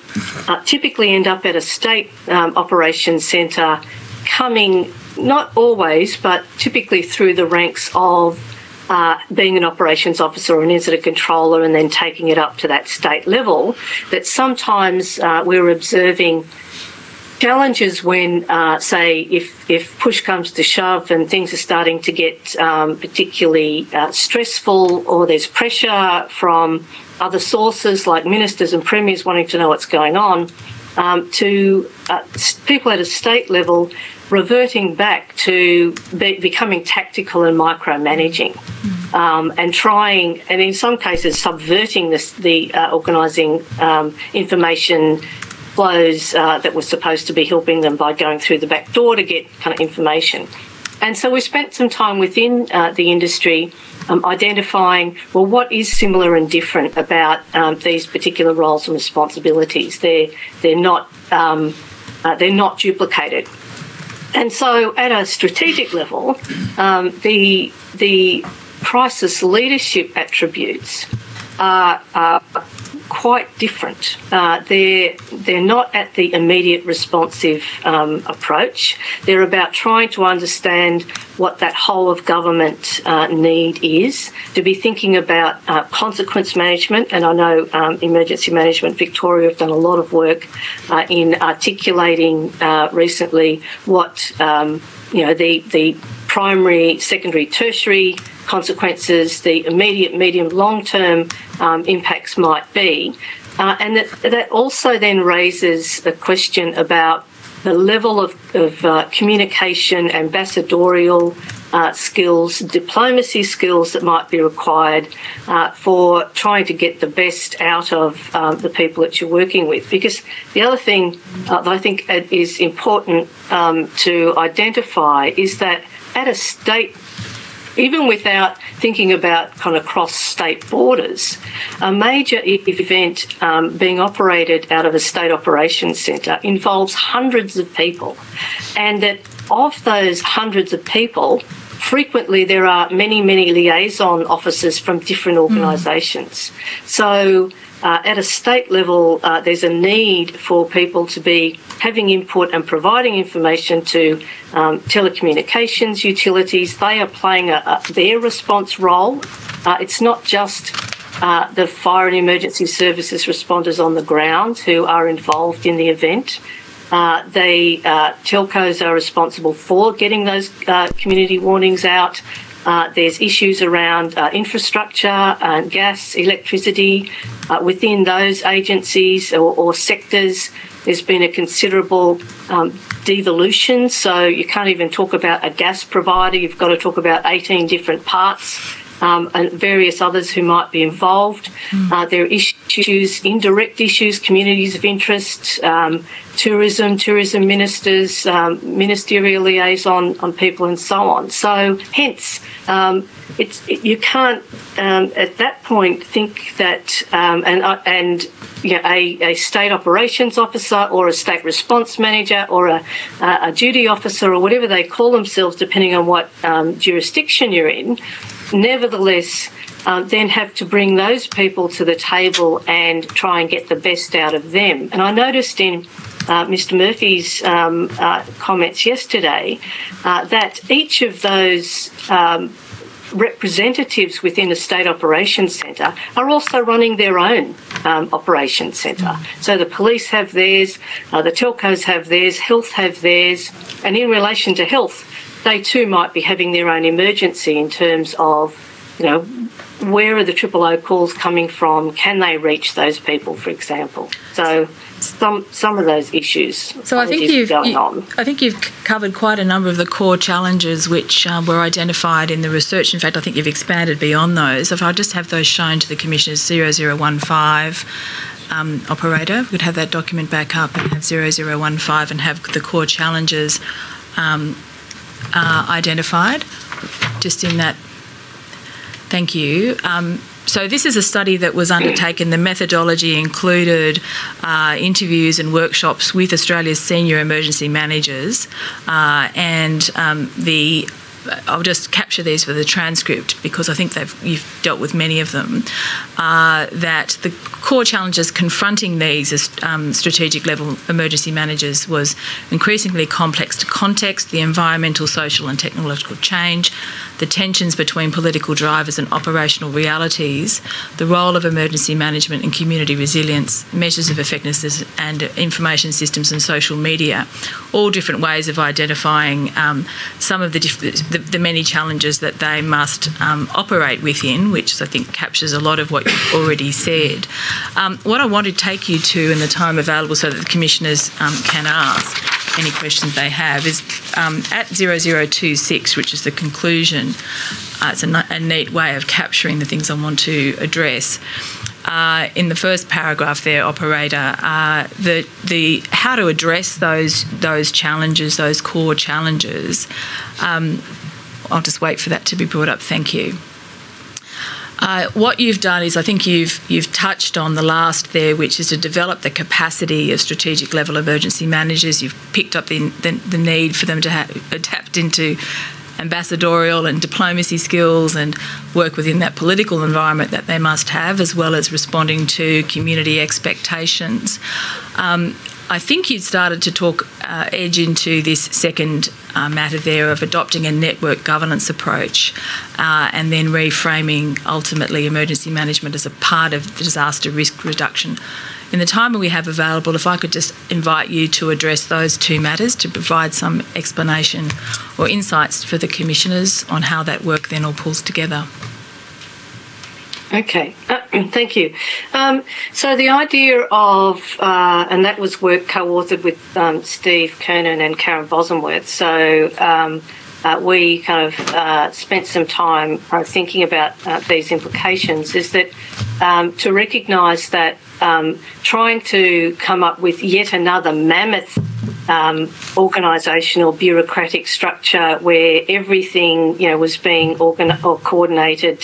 [SPEAKER 6] uh, typically end up at a state um, operations centre coming not always, but typically through the ranks of uh, being an operations officer or an incident controller and then taking it up to that state level, that sometimes uh, we're observing challenges when, uh, say, if, if push comes to shove and things are starting to get um, particularly uh, stressful or there's pressure from other sources like ministers and premiers wanting to know what's going on, um, to uh, people at a state level reverting back to be, becoming tactical and micromanaging. Um, and trying, and in some cases, subverting this, the uh, organising um, information flows uh, that were supposed to be helping them by going through the back door to get kind of information. And so we spent some time within uh, the industry um, identifying, well, what is similar and different about um, these particular roles and responsibilities. They're, they're, not, um, uh, they're not duplicated. And so at a strategic level, um, the, the crisis leadership attributes are, are quite different. Uh, they're they're not at the immediate responsive um, approach. They're about trying to understand what that whole of government uh, need is. To be thinking about uh, consequence management, and I know um, Emergency Management Victoria have done a lot of work uh, in articulating uh, recently what um, you know the the primary, secondary, tertiary consequences, the immediate, medium, long term um, impacts might be. Uh, and that, that also then raises a question about the level of, of uh, communication, ambassadorial uh, skills, diplomacy skills that might be required uh, for trying to get the best out of um, the people that you're working with. Because the other thing uh, that I think is important um, to identify is that at a state, even without thinking about kind of cross state borders, a major event um, being operated out of a state operations centre involves hundreds of people. And that of those hundreds of people, frequently there are many, many liaison officers from different hmm. organisations. Mm. So uh, at a state level, uh, there's a need for people to be having input and providing information to um, telecommunications utilities. They are playing a, a, their response role. Uh, it's not just uh, the fire and emergency services responders on the ground who are involved in the event. Uh, they uh, telcos are responsible for getting those community warnings out. Uh, there's issues around uh, infrastructure, uh, gas, electricity. Uh, within those agencies or, or, sectors, there's been a considerable um, devolution. So you can't even talk about a gas provider. You've got to talk about 18 different parts um, and various others who might be involved. Mm. Uh, there are issues, indirect issues, communities of interest, um, tourism, tourism ministers, um, ministerial liaison on people, and so on. So, hence, um, it's it, you can't um, at that point think that um, and uh, and you know, a, a state operations officer or a state response manager or a, a duty officer or whatever they call themselves, depending on what um, jurisdiction you're in, nevertheless, um, then have to bring those people to the table and try and get the best out of them. And I noticed in uh, Mr. Murphy's um, uh, comments yesterday uh, that each of those um, representatives within a state operations centre are also running their own um, operations centre. So the police have theirs, uh, the telcos have theirs, health have theirs, and in relation to health, they too might be having their own emergency in terms of, you know, where are the triple O calls coming from? Can they reach those people, for example? So some some of those issues.
[SPEAKER 5] So I think you've you, I think you've covered quite a number of the core challenges which uh, were identified in the research. In fact, I think you've expanded beyond those. If I just have those shown to the commissioners 0015. Um, operator, we could have that document back up and have 0015 and have the core challenges um, uh, identified just in that. Thank you. Um, so, this is a study that was undertaken. The methodology included uh, interviews and workshops with Australia's senior emergency managers, uh, and um, the I'll just capture these for the transcript because I think you've dealt with many of them. Uh, that the core challenges confronting these as um, strategic level emergency managers was increasingly complex to context, the environmental, social, and technological change, the tensions between political drivers and operational realities, the role of emergency management and community resilience, measures of effectiveness and information systems and social media, all different ways of identifying um, some of the, the, the, many challenges that they must um, operate within, which I think captures a lot of what you've already said. Um, what I want to take you to in the time available so that the commissioners um, can ask any questions they have is um, at 0026, which is the conclusion. Uh, it's a, a, neat way of capturing the things I want to address. Uh, in the first paragraph there, operator, uh, the the how to address those those challenges, those core challenges. Um, I'll just wait for that to be brought up. Thank you. Uh, what you've done is, I think you've you've touched on the last there, which is to develop the capacity of strategic level emergency managers. You've picked up the the, the need for them to have adapt into ambassadorial and diplomacy skills and work within that political environment that they must have, as well as responding to community expectations. Um, I think you'd started to talk uh, edge into this second uh, matter there of adopting a network governance approach uh, and then reframing ultimately emergency management as a part of disaster risk reduction. In the time we have available, if I could just invite you to address those two matters to provide some explanation or insights for the commissioners on how that work then all pulls together.
[SPEAKER 6] Okay, uh, thank you. Um, so the idea of, uh, and that was work co-authored with um, Steve Curnin and Karen Bosomworth. So um, uh, we kind of uh, spent some time uh, thinking about uh, these implications. Is that um, to recognise that um, trying to come up with yet another mammoth um, organisational bureaucratic structure where everything you know was being organ- or coordinated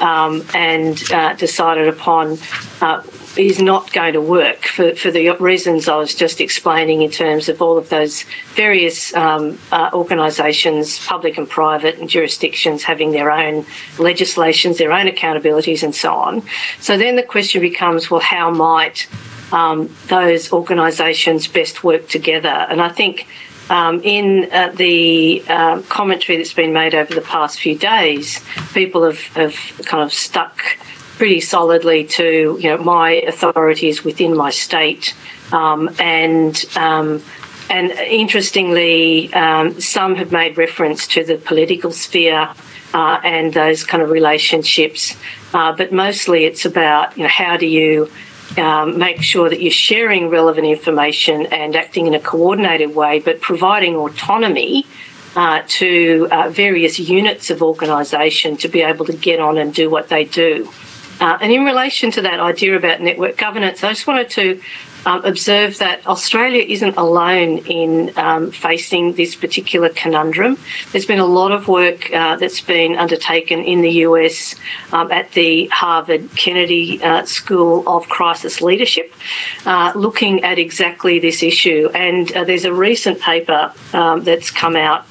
[SPEAKER 6] um, and uh, decided upon uh, is not going to work for, for the reasons I was just explaining in terms of all of those various um, uh, organisations, public and private, and jurisdictions having their own legislations, their own accountabilities, and so on. So then the question becomes well, how might um, those organisations best work together? And I think. Um, in uh, the uh, commentary that's been made over the past few days, people have, have kind of stuck pretty solidly to you know my authorities within my state, um, and um, and interestingly, um, some have made reference to the political sphere uh, and those kind of relationships, uh, but mostly it's about you know how do you um, make sure that you're sharing relevant information and acting in a coordinated way, but providing autonomy uh, to uh, various units of organisation to be able to get on and do what they do. Uh, and in relation to that idea about network governance, I just wanted to um, observe that Australia isn't alone in um, facing this particular conundrum. There's been a lot of work uh, that's been undertaken in the US um, at the Harvard Kennedy uh, School of Crisis Leadership, uh, looking at exactly this issue. And uh, there's a recent paper um, that's come out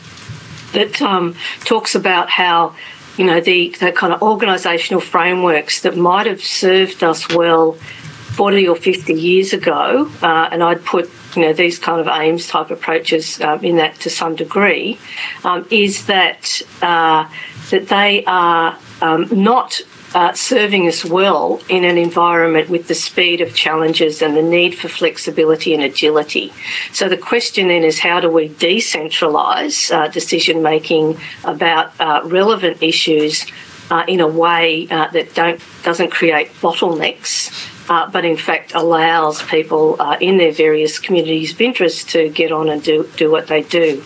[SPEAKER 6] that um, talks about how you know, the, the kind of organisational frameworks that might have served us well 40 or 50 years ago, uh, and I'd put you know these kind of AIIMS type approaches um, in that to some degree, um, is that uh, that they are um, not uh, serving us well in an environment with the speed of challenges and the need for flexibility and agility. So the question then is how do we decentralise uh, decision making about uh, relevant issues uh, in a way uh, that don't doesn't create bottlenecks uh, but in fact allows people uh, in their various communities of interest to get on and do, do what they do.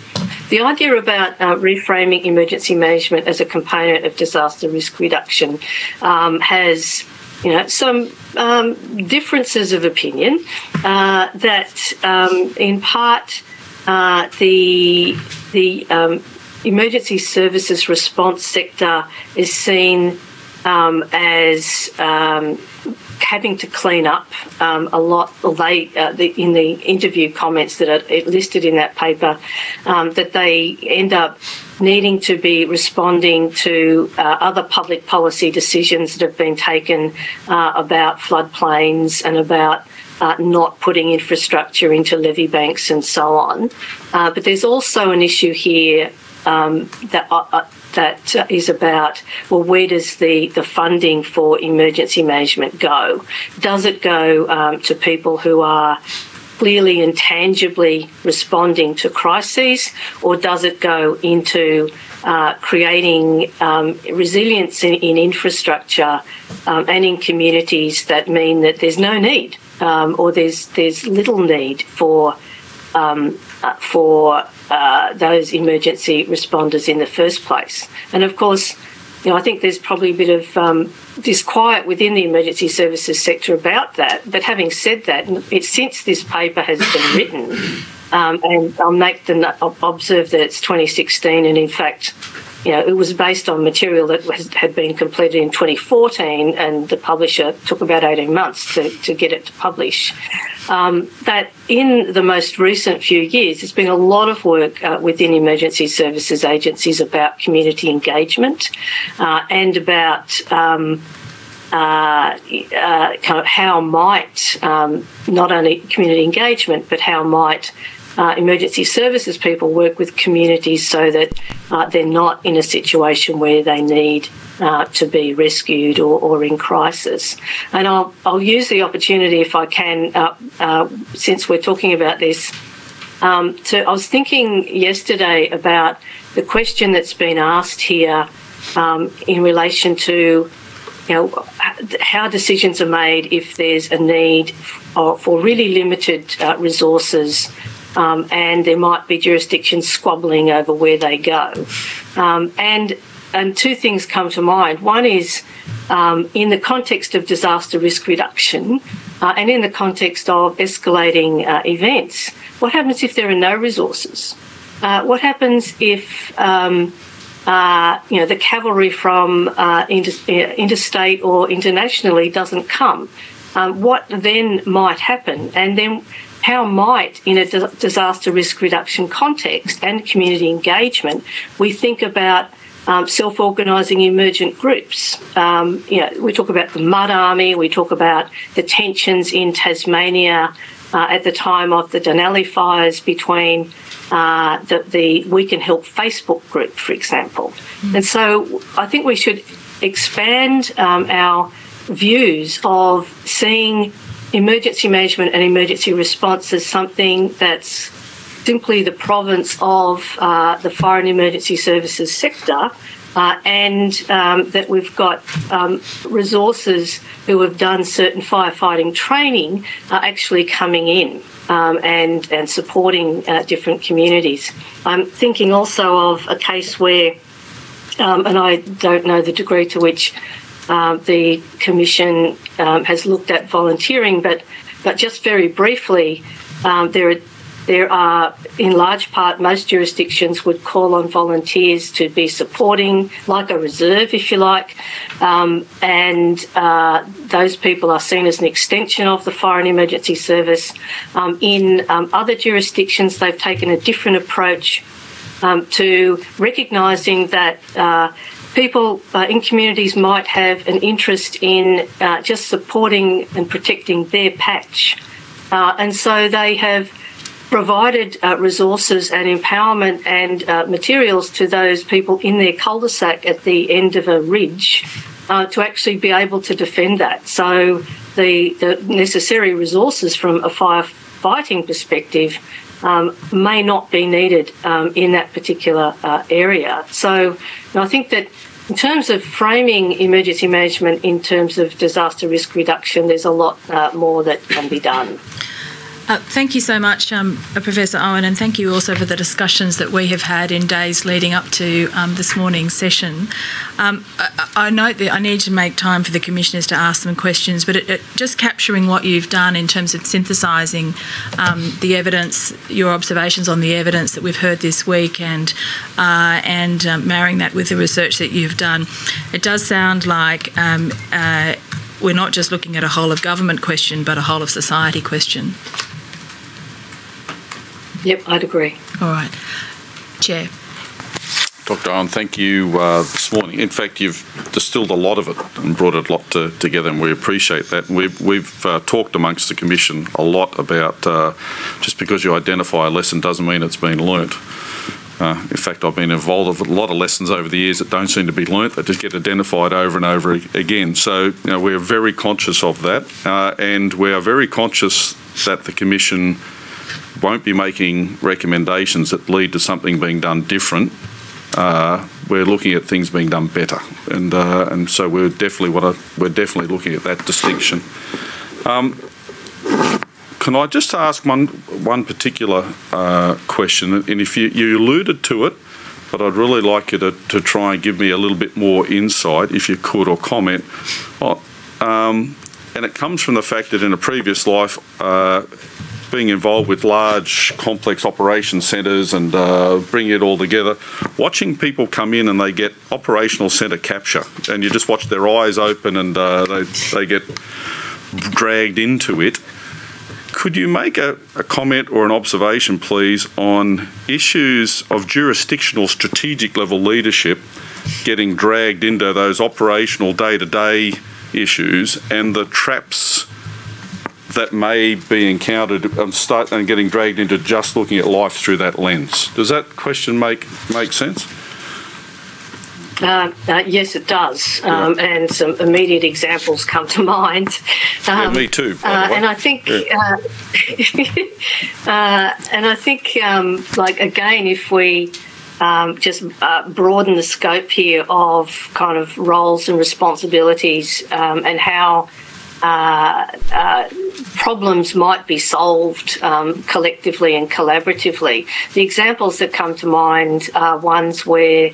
[SPEAKER 6] The idea about uh, reframing emergency management as a component of disaster risk reduction um, has you know, some um, differences of opinion uh, that, um, in part, uh, the the um, emergency services response sector is seen um, as um, having to clean up um, a lot. They uh, the, in the interview comments that are listed in that paper, um, that they end up needing to be responding to uh, other public policy decisions that have been taken uh, about floodplains and about. Uh, not putting infrastructure into levee banks and so on. Uh, but there's also an issue here um, that uh, uh, that is about well, where does the, the funding for emergency management go? Does it go um, to people who are clearly and tangibly responding to crises, or does it go into uh, creating um, resilience in, in infrastructure um, and in communities that mean that there's no need um, or there's there's little need for um, uh, for uh, those emergency responders in the first place. And of course, you know, I think there's probably a bit of um, disquiet within the emergency services sector about that. But having said that, it's since this paper has been written, um, and I'll make the observe that it's 2016, and in fact, you know, it was based on material that was, had been completed in 2014, and the publisher took about 18 months to, to get it to publish. Um, that in the most recent few years, there's been a lot of work uh, within emergency services agencies about community engagement uh, and about. Um, uh, uh kind of how might um, not only community engagement, but how might uh, emergency services people work with communities so that uh, they're not in a situation where they need uh, to be rescued or, or, in crisis. And I'll, I'll use the opportunity if I can, uh, uh, since we're talking about this. Um, to, I was thinking yesterday about the question that's been asked here um, in relation to you know, how decisions are made if there's a need for really limited uh, resources um, and there might be jurisdictions squabbling over where they go. Um, and and two things come to mind. One is um, in the context of disaster risk reduction, uh, and in the context of escalating uh, events. What happens if there are no resources? Uh, what happens if um, uh, you know the cavalry from uh, inter- uh, interstate or internationally doesn't come? Um, what then might happen? And then how might, in a disaster risk reduction context and community engagement, we think about um, self-organising emergent groups. Um, you know, we talk about the Mud Army, we talk about the tensions in Tasmania uh, at the time of the Dunalley fires between uh, the, the, We Can Help Facebook group, for example. Mm. And so I think we should expand um, our views of seeing emergency management and emergency response is something that's simply the province of uh, the fire and emergency services sector. Uh, and um, that we've got um, resources who have done certain firefighting training are actually coming in um, and and supporting uh, different communities. I'm thinking also of a case where, um, and I don't know the degree to which uh, the Commission um, has looked at volunteering, but but just very briefly, um, there are there are, in large part, most jurisdictions would call on volunteers to be supporting, like a reserve, if you like, um, and uh, those people are seen as an extension of the and Emergency Service. Um, in um, other jurisdictions, they've taken a different approach um, to recognising that. Uh, people uh, in communities might have an interest in uh, just supporting and protecting their patch. Uh, and so they have provided uh, resources and empowerment and uh, materials to those people in their cul-de-sac at the end of a ridge uh, to actually be able to defend that. So the, the necessary resources from a firefighting perspective um, may not be needed um, in that particular uh, area. So I think that in terms of framing emergency management in terms of disaster risk reduction, there's a lot uh, more that can be done.
[SPEAKER 5] Uh, thank you so much, um, Professor Owen, and thank you also for the discussions that we have had in days leading up to um, this morning's session. Um, I, I, note that I need to make time for the commissioners to ask them questions, but it, it, just capturing what you've done in terms of synthesising um, the evidence, your observations on the evidence that we've heard this week, and uh, and um, marrying that with the research that you've done, it does sound like. Um, uh, we're not just looking at a whole of government question, but a whole of society question.
[SPEAKER 6] Yep, I'd agree.
[SPEAKER 5] All right. Chair.
[SPEAKER 2] Dr. Owen, thank you uh, this morning. In fact, you've distilled a lot of it and brought it a lot to, together, and we appreciate that. We've, we've uh, talked amongst the Commission a lot about uh, just because you identify a lesson doesn't mean it's been learnt. Uh, in fact, I've been involved with a lot of lessons over the years that don't seem to be learnt, They just get identified over and over again. So, you know, we're very conscious of that, uh, and we are very conscious that the Commission won't be making recommendations that lead to something being done different. Uh, we're looking at things being done better, and uh, and so we're definitely what we're definitely looking at that distinction. Um, can I just ask one one particular uh, question? And if you, you alluded to it, but I'd really like you to, to try and give me a little bit more insight, if you could, or comment. Um, and it comes from the fact that in a previous life, uh, being involved with large, complex operation centres and uh, bringing it all together, watching people come in and they get operational centre capture, and you just watch their eyes open and uh, they, they get dragged into it. Could you make a, a, comment or an observation, please, on issues of jurisdictional strategic level leadership getting dragged into those operational day to day issues and the traps that may be encountered and start and getting dragged into just looking at life through that lens. Does that question make make sense?
[SPEAKER 6] Uh, uh, yes, it does, um, yeah. and some immediate examples come to mind.
[SPEAKER 2] Um, yeah, me too.
[SPEAKER 6] Uh, and I think, yeah. Uh, uh, and I think, um, like again, if we um, just uh, broaden the scope here of kind of roles and responsibilities um, and how uh, uh, problems might be solved um, collectively and collaboratively. The examples that come to mind are ones where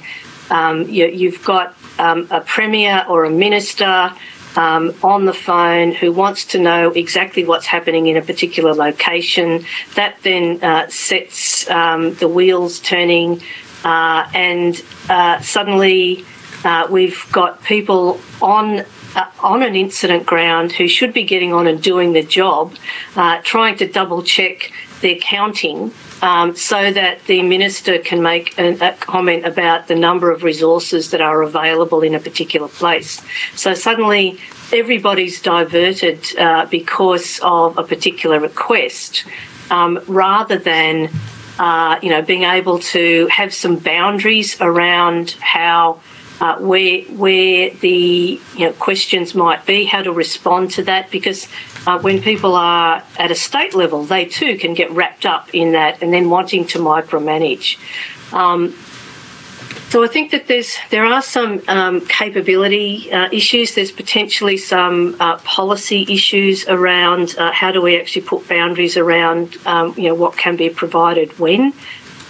[SPEAKER 6] um, you, have got um, a premier or a minister um, on the phone who wants to know exactly what's happening in a particular location. That then uh, sets um, the wheels turning, uh, and uh, suddenly uh, we've got people on uh, on an incident ground who should be getting on and doing the job, uh, trying to double check their counting um, so that the minister can make a, a, comment about the number of resources that are available in a particular place. So suddenly everybody's diverted uh, because of a particular request um, rather than. Uh, you know, being able to have some boundaries around how uh, where where the you know, questions might be, how to respond to that, because uh, when people are at a state level, they too can get wrapped up in that and then wanting to micromanage. Um, so I think that there's there are some um, capability uh, issues. There's potentially some uh, policy issues around uh, how do we actually put boundaries around um, you know what can be provided when.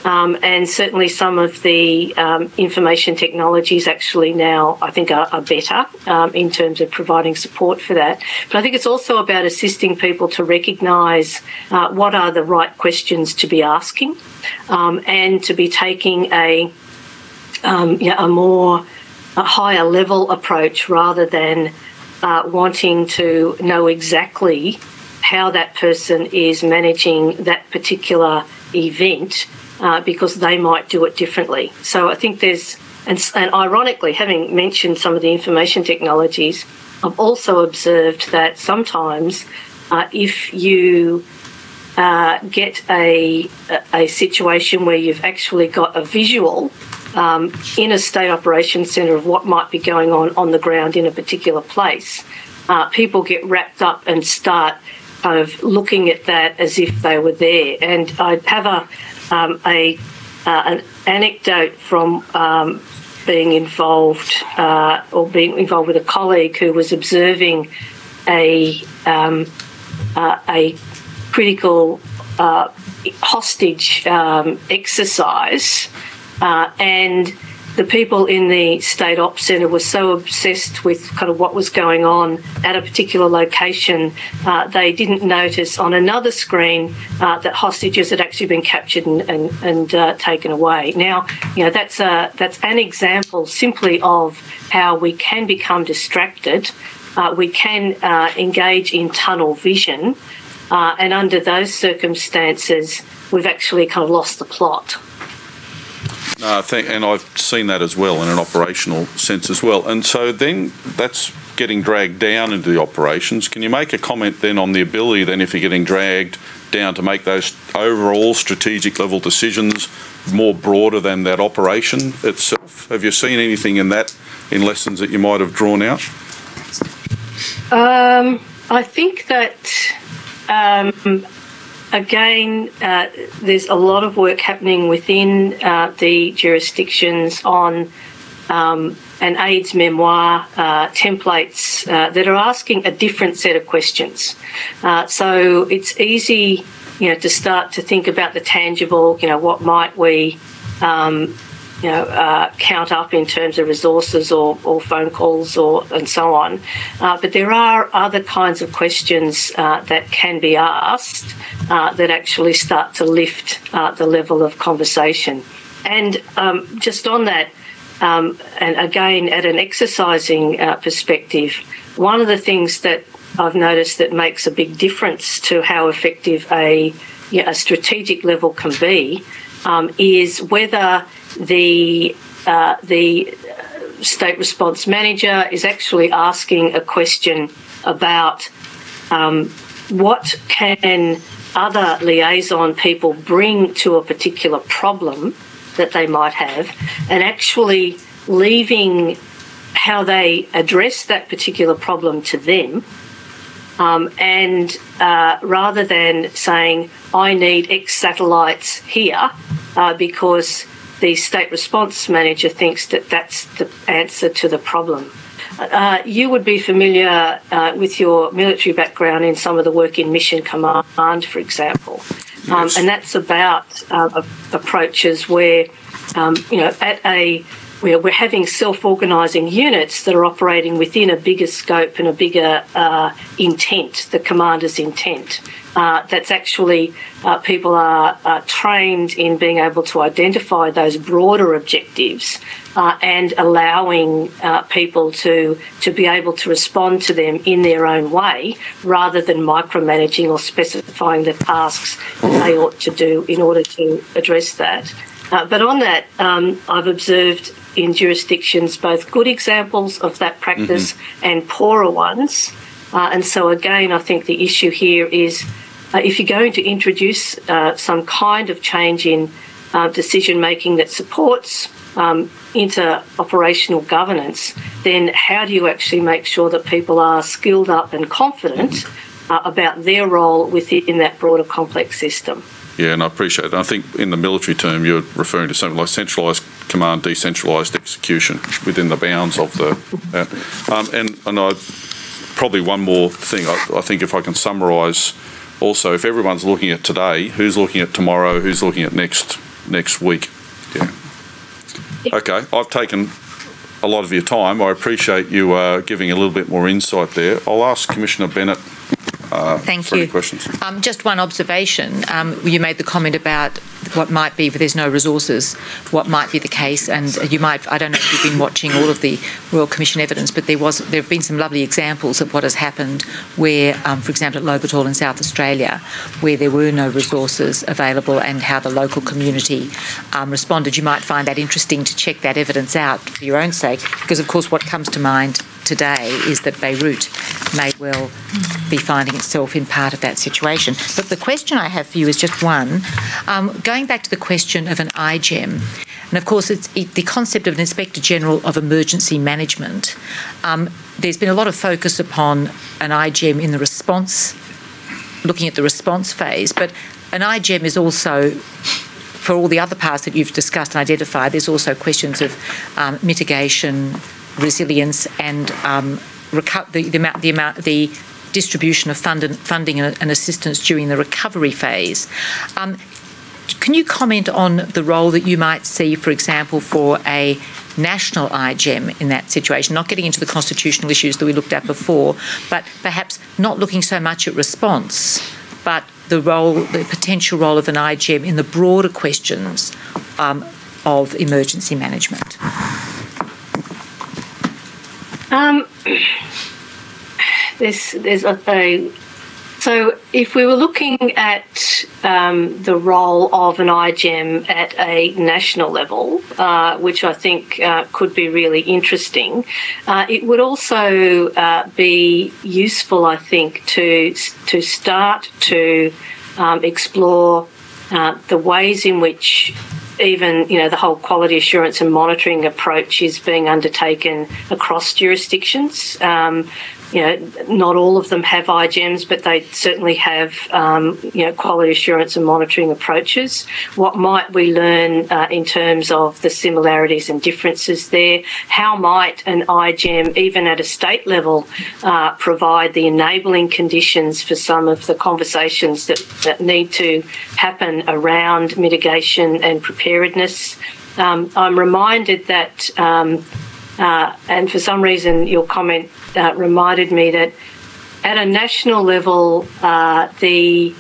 [SPEAKER 6] Um, and certainly some of the um, information technologies actually now, I think, are, are better um, in terms of providing support for that. But I think it's also about assisting people to recognise uh, what are the right questions to be asking um, and to be taking a, um, a more a higher level approach rather than uh, wanting to know exactly how that person is managing that particular event uh, because they might do it differently. So I think there's, and, and ironically, having mentioned some of the information technologies, I've also observed that sometimes uh, if you uh, get a, a situation where you've actually got a visual um, in a state operations centre of what might be going on on the ground in a particular place, uh, people get wrapped up and start kind of looking at that as if they were there. And I have a, um, a uh, an anecdote from um, being involved uh, or being involved with a colleague who was observing a um, uh, a critical uh, hostage um, exercise, uh, and the people in the state ops centre were so obsessed with kind of what was going on at a particular location, uh, they didn't notice on another screen uh, that hostages had actually been captured and, and, and uh, taken away. Now, you know that's a that's an example simply of how we can become distracted. Uh, we can uh, engage in tunnel vision, uh, and under those circumstances, we've actually kind of lost the plot.
[SPEAKER 2] No, and I've seen that as well in an operational sense as well. And so then that's getting dragged down into the operations. Can you make a comment then on the ability then if you're getting dragged down to make those overall strategic level decisions more broader than that operation itself? Have you seen anything in that in lessons that you might have drawn out?
[SPEAKER 6] Um, I think that um, again, uh, there's a lot of work happening within uh, the jurisdictions on um, an aide-memoire uh, templates uh, that are asking a different set of questions. Uh, so it's easy, you know, to start to think about the tangible. You know, what might we um, you know, uh, count up in terms of resources or, or phone calls or and so on. Uh, but there are other kinds of questions uh, that can be asked uh, that actually start to lift uh, the level of conversation. And um, just on that, um, and again, at an exercising uh, perspective, one of the things that I've noticed that makes a big difference to how effective a, you know, a strategic level can be um, is whether the uh, the state response manager is actually asking a question about um, what can other liaison people bring to a particular problem that they might have, and actually leaving how they address that particular problem to them. Um, and uh, rather than saying, I need X satellites here uh, because the state response manager thinks that that's the answer to the problem. Uh, you would be familiar uh, with your military background in some of the work in Mission Command, for example, um, yes. and that's about uh, approaches where, um, you know, at a we're, we're having self-organising units that are operating within a bigger scope and a bigger uh, intent, the commander's intent. Uh, that's actually uh, people are uh, trained in being able to identify those broader objectives uh, and allowing uh, people to to be able to respond to them in their own way rather than micromanaging or specifying the tasks that they ought to do in order to address that. But on that, um, I've observed in jurisdictions both good examples of that practice mm-hmm. and poorer ones. Uh, and so, again, I think the issue here is uh, if you're going to introduce uh, some kind of change in uh, decision making that supports um, inter operational governance, then how do you actually make sure that people are skilled up and confident uh, about their role within that broader complex system?
[SPEAKER 2] Yeah, and I appreciate it. I think in the military term, you're referring to something like centralised command, decentralised execution within the bounds of the. Uh, um, and and I probably one more thing. I, I think if I can summarise, also if everyone's looking at today, who's looking at tomorrow, who's looking at next next week? Yeah. Okay, I've taken a lot of your time. I appreciate you uh, giving a little bit more insight there. I'll ask Commissioner Bennett uh,
[SPEAKER 4] Thank you.
[SPEAKER 2] questions?
[SPEAKER 4] Um, just one observation. Um, you made the comment about what might be, but there's no resources, what might be the case, and you might, I don't know if you've been watching all of the Royal Commission evidence, but there was, there have been some lovely examples of what has happened where, um, for example, at Lobethal in South Australia, where there were no resources available and how the local community um, responded. You might find that interesting to check that evidence out for your own sake, because of course what comes to mind today is that Beirut may well be finding itself in part of that situation. But the question I have for you is just one. Um, going back to the question of an IGEM, and of course, it's it, the concept of an Inspector General of Emergency Management. Um, there's been a lot of focus upon an IGEM in the response, looking at the response phase, but an IGEM is also for all the other parts that you've discussed and identified, there's also questions of um, mitigation, resilience, and um, the, the, amount, the amount, the distribution of fund and, funding and, assistance during the recovery phase. Um, can you comment on the role that you might see, for example, for a national IGEM in that situation, not getting into the constitutional issues that we looked at before, but perhaps not looking so much at response, but the role, the potential role of an IGEM in the broader questions um, of emergency management?
[SPEAKER 6] Um, there's there's a, so, if we were looking at um, the role of an IGEM at a national level, uh, which I think uh, could be really interesting, uh, it would also uh, be useful, I think, to to start to um, explore uh, the ways in which even you know the whole quality assurance and monitoring approach is being undertaken across jurisdictions. Um, you know, not all of them have IGEMs, but they certainly have, um, you know, quality assurance and monitoring approaches. What might we learn uh, in terms of the similarities and differences there? How might an IGEM, even at a state level, uh, provide the enabling conditions for some of the conversations that, that need to happen around mitigation and preparedness? Um, I'm reminded that. Um, uh, and for some reason, your comment uh, reminded me that at a national level, uh, the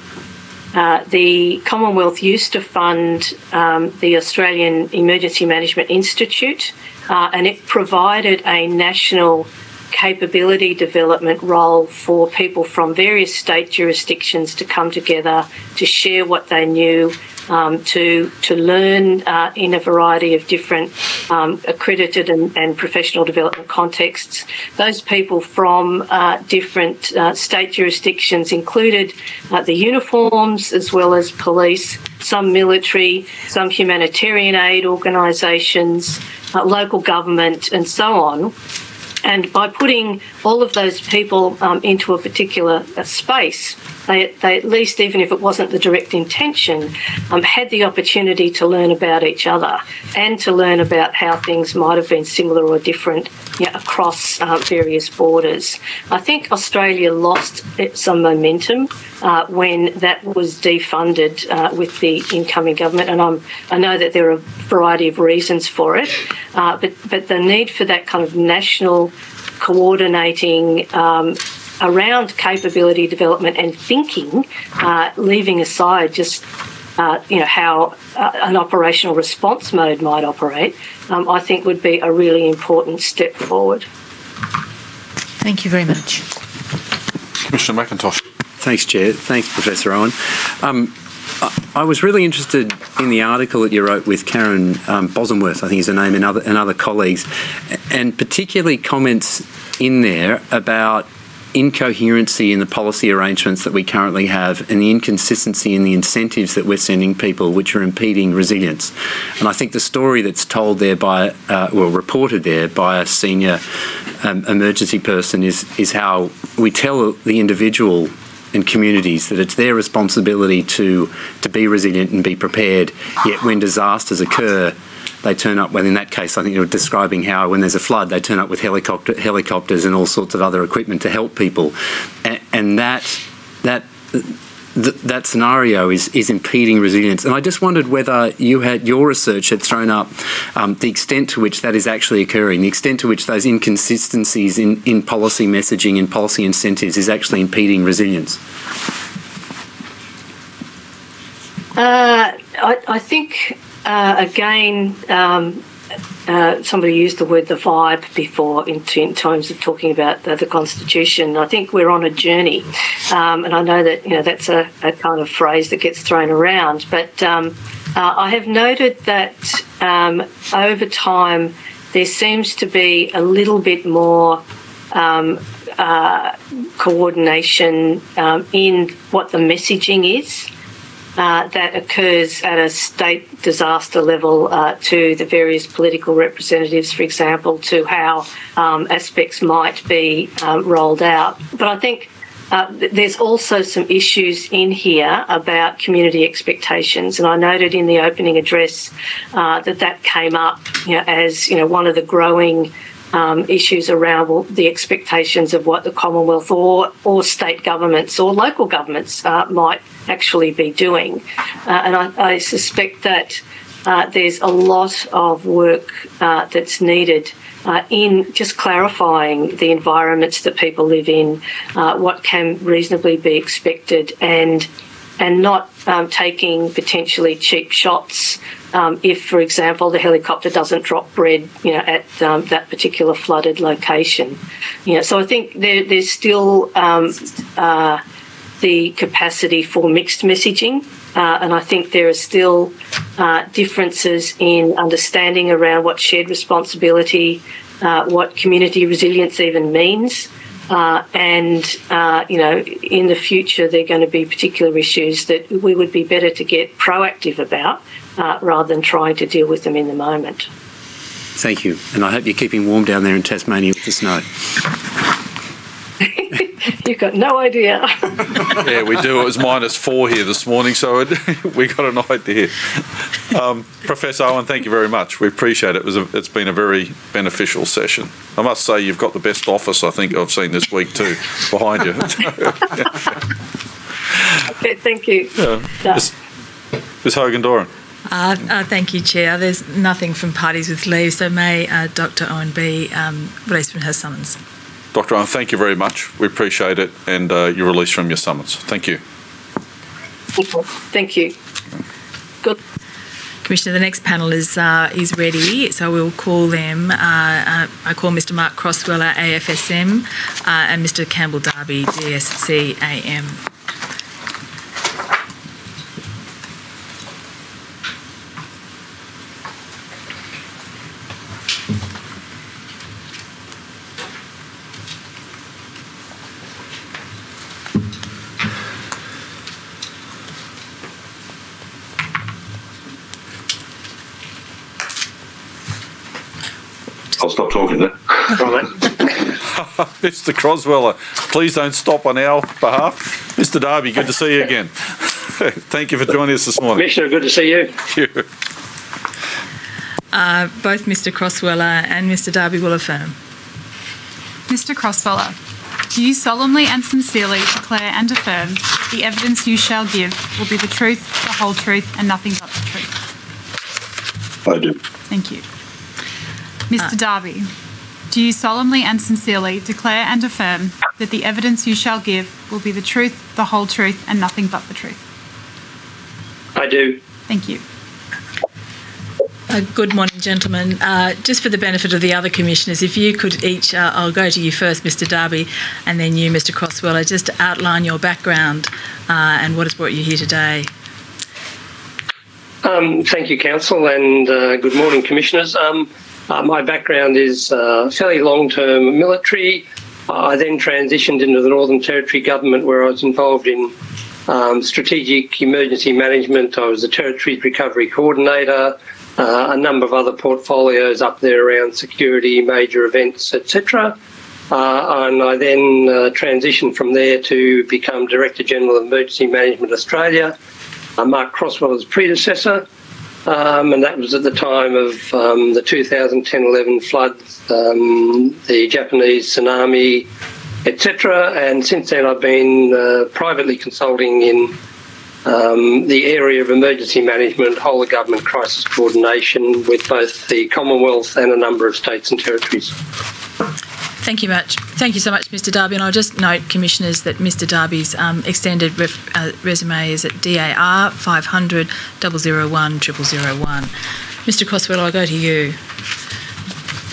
[SPEAKER 6] uh, the Commonwealth used to fund um, the Australian Emergency Management Institute, uh, and it provided a national capability development role for people from various state jurisdictions to come together to share what they knew um, to to learn uh, in a variety of different um, accredited and, and, professional development contexts. Those people from uh, different uh, state jurisdictions included uh, the uniforms as well as police, some military, some humanitarian aid organisations, uh, local government, and so on. And by putting all of those people um, into a particular uh, space, they, they, at least, even if it wasn't the direct intention, um, had the opportunity to learn about each other and to learn about how things might have been similar or different you know, across uh, various borders. I think Australia lost some momentum uh, when that was defunded uh, with the incoming government, and I'm, i know that there are a variety of reasons for it, uh, but, but the need for that kind of national coordinating um, around capability development and thinking, uh, leaving aside just uh, you know how uh, an operational response mode might operate, um, I think would be a really important step forward.
[SPEAKER 4] Thank you very much,
[SPEAKER 2] Commissioner McIntosh.
[SPEAKER 7] Thanks, Chair. Thanks, Professor Owen. Um, I was really interested in the article that you wrote with Karen um, Bosomworth, I think is her name, and other, and other colleagues, and particularly comments in there about incoherency in the policy arrangements that we currently have and the inconsistency in the incentives that we're sending people, which are impeding resilience. And I think the story that's told there by, uh, well, reported there by a senior um, emergency person is, is how we tell the individual and communities that it's their responsibility to, to be resilient and be prepared, yet when disasters occur, they turn up. Well, in that case, I think you were describing how when there's a flood, they turn up with helicopter, helicopters and all sorts of other equipment to help people, and, and that that. Th that scenario is, is impeding resilience. And I just wondered whether you had your research had thrown up um, the extent to which that is actually occurring, the extent to which those inconsistencies in, in policy messaging and policy incentives is actually impeding resilience.
[SPEAKER 6] Uh, I, I, think uh, again, um, uh, somebody used the word the vibe before in, in terms of talking about the, the, constitution. I think we're on a journey, um, and I know that you know that's a, a, kind of phrase that gets thrown around. But um, uh, I have noted that um, over time there seems to be a little bit more. Um, uh, coordination um, in what the messaging is uh, that occurs at a state disaster level uh, to the various political representatives, for example, to how um, aspects might be um, rolled out. But I think uh, there's also some issues in here about community expectations, and I noted in the opening address uh, that that came up you know, as you know one of the growing um, issues around the expectations of what the Commonwealth or, or state governments or local governments uh, might actually be doing. Uh, and I, I, suspect that uh, there's a lot of work uh, that's needed. Uh, in just clarifying the environments that people live in, uh, what can reasonably be expected, and and not um, taking potentially cheap shots um, if, for example, the helicopter doesn't drop bread, you know, at um, that particular flooded location. You know, so I think there, there's still um, uh, the capacity for mixed messaging, uh, and I think there are still uh, differences in understanding around what shared responsibility, uh, what community resilience even means. Uh, and, uh, you know, in the future, there are going to be particular issues that we would be better to get proactive about uh, rather than trying to deal with them in the moment.
[SPEAKER 7] Thank you. And I hope you're keeping warm down there in Tasmania with the snow.
[SPEAKER 6] You've got no idea.
[SPEAKER 2] yeah, we do. It was minus four here this morning, so it, we got an idea. Um, Professor Owen, thank you very much. We appreciate it. It was a, it's been a very beneficial session. I must say, you've got the best office I think I've seen this week too, behind you.
[SPEAKER 6] okay, thank you. Yeah.
[SPEAKER 2] Ms. Ms. Hogan Doran.
[SPEAKER 5] Uh, uh, thank you, Chair. There's nothing from parties with leave, so may uh, Dr. Owen be um, released from her summons.
[SPEAKER 2] Dr. Owen, thank you very much. We appreciate it, and uh, you're released from your summons. Thank you.
[SPEAKER 6] Thank you. Good.
[SPEAKER 5] Commissioner, the next panel is uh, is ready, so we'll call them. Uh, uh, I call Mr. Mark Crosweller, AFSM, uh, and Mr. Campbell Darby, DSC
[SPEAKER 8] I'll stop talking then.
[SPEAKER 2] Mr. Crosweller, please don't stop on our behalf. Mr. Darby, good to see you again. Thank you for joining us this morning.
[SPEAKER 9] Commissioner, good to see you.
[SPEAKER 2] Thank you.
[SPEAKER 5] Uh, both Mr. Crosweller and Mr. Darby will affirm.
[SPEAKER 1] Mr. Crosweller, do you solemnly and sincerely declare and affirm that the evidence you shall give will be the truth, the whole truth, and nothing but the truth?
[SPEAKER 8] I do.
[SPEAKER 1] Thank you. Mr. Uh, Darby, do you solemnly and sincerely declare and affirm that the evidence you shall give will be the truth, the whole truth, and nothing but the truth?
[SPEAKER 9] I do.
[SPEAKER 1] Thank you.
[SPEAKER 5] Uh, good morning, gentlemen. Uh, just for the benefit of the other commissioners, if you could each, uh, I'll go to you first, Mr. Darby, and then you, Mr. Crosweller, just to outline your background uh, and what has brought you here today.
[SPEAKER 9] Um, thank you, Counsel, and uh, good morning, Commissioners. Um, uh, my background is uh, fairly long term military. I then transitioned into the Northern Territory government where I was involved in um, strategic emergency management. I was the Territory Recovery Coordinator, uh, a number of other portfolios up there around security, major events, etc. Uh, and I then uh, transitioned from there to become Director General of Emergency Management Australia, uh, Mark Crosweller's predecessor. Um, and that was at the time of um, the 2010-11 floods, um, the Japanese tsunami, etc. And since then, I've been uh, privately consulting in um, the area of emergency management, whole of government crisis coordination with both the Commonwealth and a number of states and territories.
[SPEAKER 5] Thank you much. Thank you so much, Mr. Darby. And I'll just note, Commissioners, that Mr. Darby's um, extended ref, uh, resume is at DAR 500 001 0001. Mr. Crosswell, I'll go to you.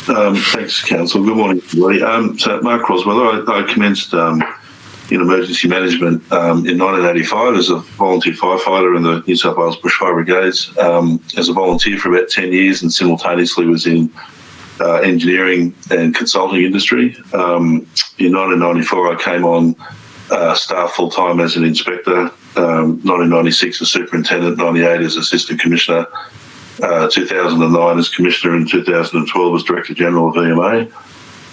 [SPEAKER 8] Um, thanks, Counsel. Good morning, everybody. Um, so, Mark Crosweller, I, I commenced um, in emergency management um, in 1985 as a volunteer firefighter in the New South Wales Bushfire Brigades, um, as a volunteer for about 10 years, and simultaneously was in uh, engineering and consulting industry. Um, in 1994, I came on uh, staff full time as an inspector. Um, 1996 as superintendent, 98 as assistant commissioner, uh, 2009 as commissioner, and 2012 as director general of EMA.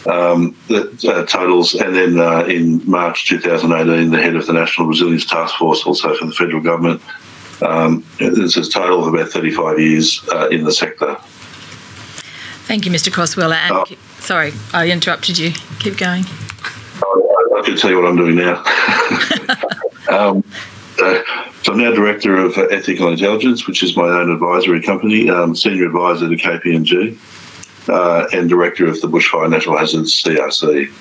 [SPEAKER 8] Um, uh, totals, and then uh, in March 2018, the head of the National Resilience Task Force, also for the federal government. Um, it's a total of about 35 years uh, in the sector.
[SPEAKER 5] Thank you, Mr. Crosswell. And, Sorry, I interrupted you. Keep going.
[SPEAKER 8] I, I can tell you what I'm doing now. um, uh, so I'm now director of ethical intelligence, which is my own advisory company, um, senior advisor to KPMG, uh, and director of the Bushfire Natural Hazards CRC.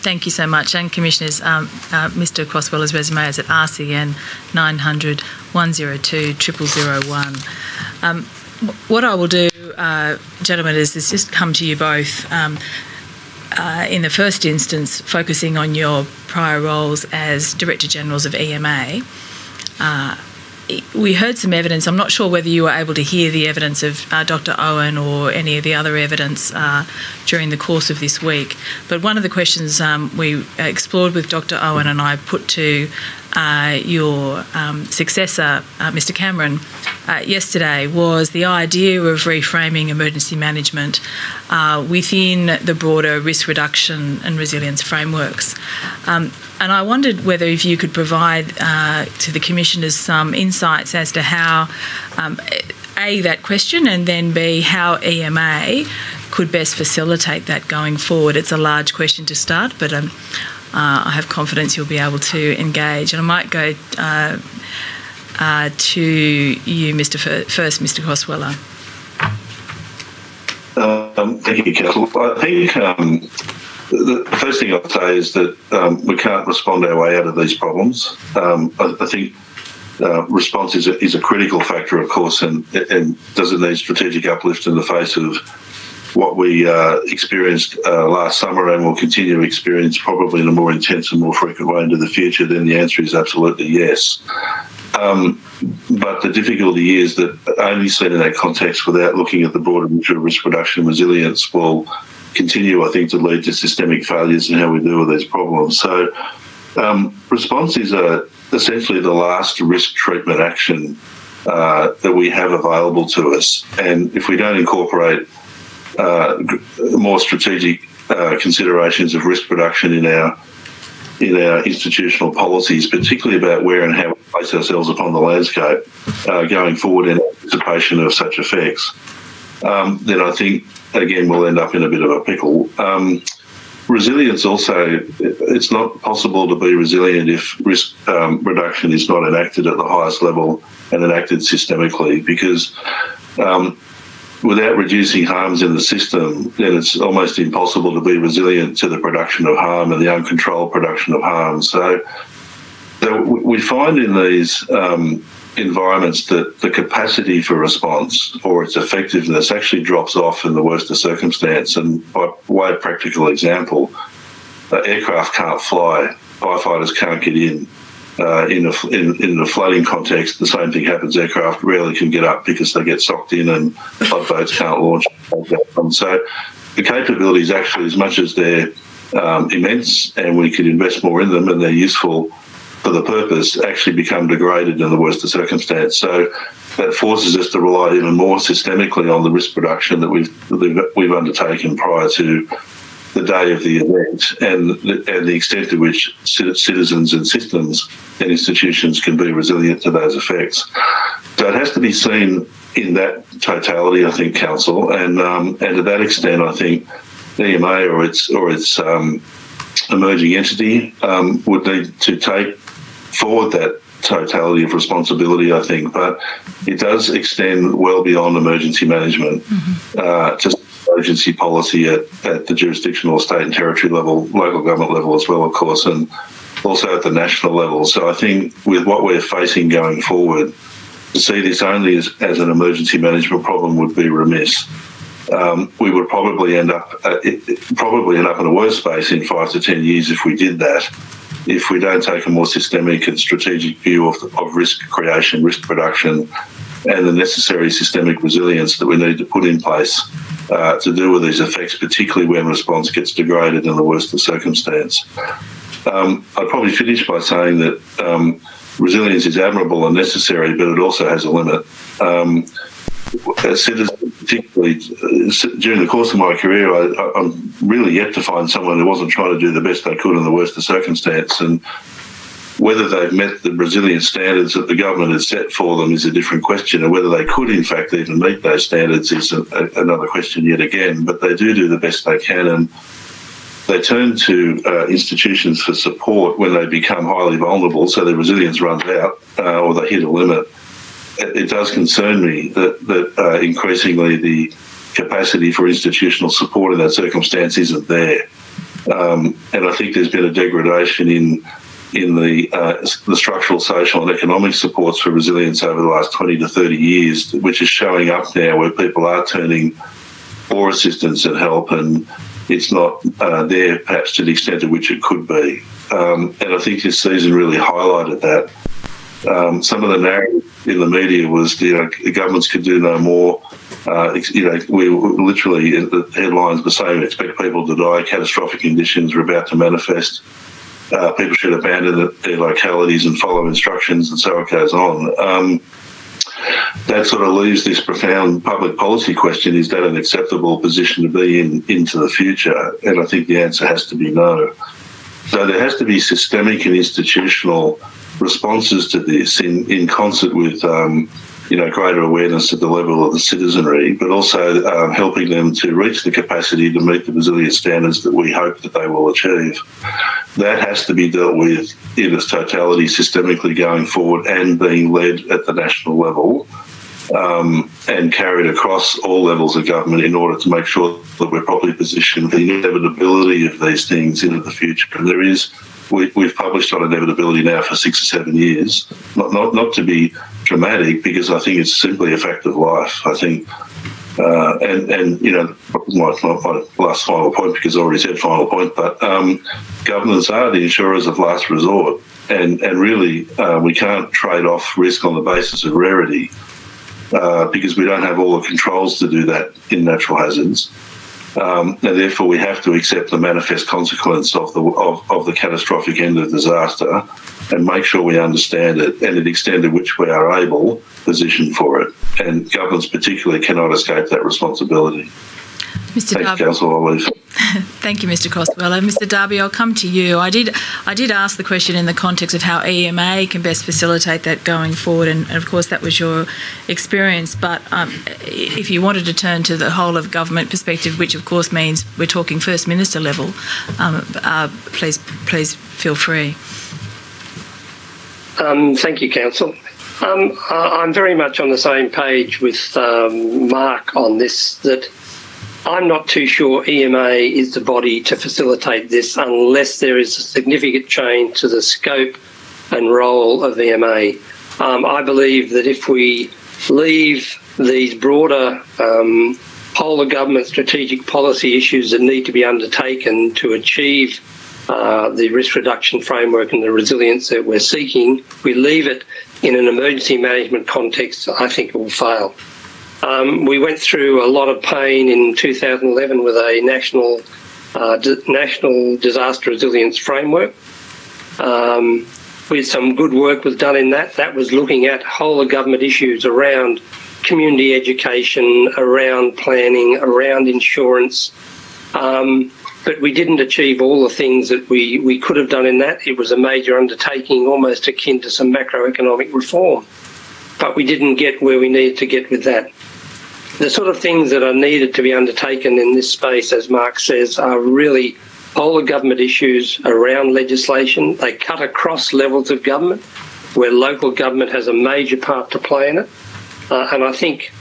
[SPEAKER 5] Thank you so much. And Commissioners, um, uh, Mr Crosswell's resume is at RCN 900 102 0001. Um, what I will do, uh, gentlemen, is, is just come to you both. Um, uh, in the first instance, focusing on your prior roles as Director Generals of EMA. Uh, we heard some evidence. I'm not sure whether you were able to hear the evidence of uh, Dr. Owen or any of the other evidence uh, during the course of this week. But one of the questions um, we explored with Dr. Owen and I put to uh, your um, successor, uh, Mr. Cameron, uh, yesterday was the idea of reframing emergency management uh, within the broader risk reduction and resilience frameworks. Um, and I wondered whether if you could provide uh, to the commissioners some insights as to how, um, A, that question, and then B, how EMA could best facilitate that going forward. It's a large question to start, but um, uh, I have confidence you'll be able to engage. And I might go uh, uh, to you, Mr. First, Mr. Crosweller.
[SPEAKER 8] Um, thank you, Counsel. I think um, the first thing I'd say is that um, we can't respond our way out of these problems. Um, I, I, think uh, response is a, is a critical factor, of course, and, and does it need strategic uplift in the face of what we uh, experienced uh, last summer and will continue to experience probably in a more intense and more frequent way into the future, then the answer is absolutely yes. Um, but the difficulty is that only seen in that context without looking at the broader issue of risk reduction resilience will continue, I think, to lead to systemic failures in how we deal with these problems. So, um, response is a, essentially the last risk treatment action uh, that we have available to us. And if we don't incorporate uh, more strategic uh, considerations of risk reduction in our in our institutional policies, particularly about where and how we place ourselves upon the landscape uh, going forward in anticipation of such effects, um, then I think again we'll end up in a bit of a pickle. Um, resilience also, it's not possible to be resilient if risk um, reduction is not enacted at the highest level and enacted systemically because um, without reducing harms in the system, then it's almost impossible to be resilient to the production of harm and the uncontrolled production of harm. So, we find in these um, environments that the capacity for response or its effectiveness actually drops off in the worst of circumstance. And by way of practical example, uh, aircraft can't fly, firefighters can't get in, uh, in, a, in, in the flooding context, the same thing happens. Aircraft rarely can get up because they get socked in and flood boats can't launch. So the capabilities actually, as much as they're um, immense and we could invest more in them and they're useful for the purpose, actually become degraded in the worst of circumstance. So that forces us to rely even more systemically on the risk reduction that we've, we've undertaken prior to the day of the event and the, and the extent to which citizens and systems and institutions can be resilient to those effects. So it has to be seen in that totality, I think, Counsel, and um, and to that extent, I think EMA or its or its um, emerging entity um, would need to take forward that totality of responsibility, I think, but it does extend well beyond emergency management mm-hmm. uh, to agency policy at, at the jurisdictional state and territory level, local government level as well, of course, and also at the national level. So I think with what we're facing going forward, to see this only as, as an emergency management problem would be remiss. Um, we would probably end up uh, it, probably end up in a worse space in five to ten years if we did that. If we don't take a more systemic and strategic view of, of risk creation, risk reduction, and the necessary systemic resilience that we need to put in place uh, to deal with these effects, particularly when response gets degraded in the worst of circumstance. Um, I'd probably finish by saying that um, resilience is admirable and necessary, but it also has a limit. Um, as citizens, particularly uh, during the course of my career, I, am really yet to find someone who wasn't trying to do the best they could in the worst of circumstance. And Whether they've met the resilience standards that the government has set for them is a different question, and whether they could, in fact, even meet those standards is a, a, another question yet again. But they do do the best they can, and they turn to uh, institutions for support when they become highly vulnerable, so their resilience runs out uh, or they hit a limit. It, it does concern me that that uh, increasingly the capacity for institutional support in that circumstance isn't there. Um, and I think there's been a degradation in in the uh, the structural, social, and economic supports for resilience over the last 20 to 30 years, which is showing up now where people are turning for assistance and help, and it's not uh, there perhaps to the extent to which it could be. Um, and I think this season really highlighted that. Um, some of the narrative in the media was you know the governments could do no more. Uh, you know, we literally the headlines were saying expect people to die, catastrophic conditions are about to manifest uh, people should abandon their localities and follow instructions, and so it goes on. Um, that sort of leaves this profound public policy question: Is that an acceptable position to be in into the future? And I think the answer has to be no. So there has to be systemic and institutional responses to this in, in concert with um, you know, greater awareness at the level of the citizenry, but also um, helping them to reach the capacity to meet the resilience standards that we hope that they will achieve. That has to be dealt with in its totality systemically going forward and being led at the national level um, and carried across all levels of government in order to make sure that we're properly positioned for the inevitability of these things into the future. And there is we, have published on inevitability now for six or seven years. Not, not, not to be dramatic, because I think it's simply a fact of life. I think, uh, and and you know, my, my, last final point, because I already said final point, but um, governments are the insurers of last resort, and and really uh, we can't trade off risk on the basis of rarity. Uh, because we don't have all the controls to do that in natural hazards. Um, and therefore, we have to accept the manifest consequence of the of, of the catastrophic end of disaster, and make sure we understand it and the extent to which we are able position for it. And governments, particularly, cannot escape that responsibility.
[SPEAKER 5] Mr.
[SPEAKER 8] Thanks,
[SPEAKER 5] Darby.
[SPEAKER 8] Counsel. I'll.
[SPEAKER 5] Thank you, Mr. Croswell. Mr. Darby, I'll come to you. I did, I did ask the question in the context of how EMA can best facilitate that going forward, and, and of course that was your experience. But um, if you wanted to turn to the whole of government perspective, which of course means we're talking First Minister level, um, uh, please, please feel free.
[SPEAKER 9] Um, thank you, Counsel. Um, I'm very much on the same page with um, Mark on this. That I'm not too sure EMA is the body to facilitate this unless there is a significant change to the scope and role of EMA. Um, I believe that if we leave these broader um, whole of government strategic policy issues that need to be undertaken to achieve uh, the risk reduction framework and the resilience that we're seeking, we leave it in an emergency management context, I think it will fail. Um, we went through a lot of pain in 2011 with a national uh, national disaster resilience framework. Um, with some good work was done in that. That was looking at whole of government issues around community education, around planning, around insurance. Um, but we didn't achieve all the things that we, we could have done in that. It was a major undertaking, almost akin to some macroeconomic reform. But we didn't get where we needed to get with that. The sort of things that are needed to be undertaken in this space, as Mark says, are really whole of government issues around legislation. They cut across levels of government, where local government has a major part to play in it. Uh, and I think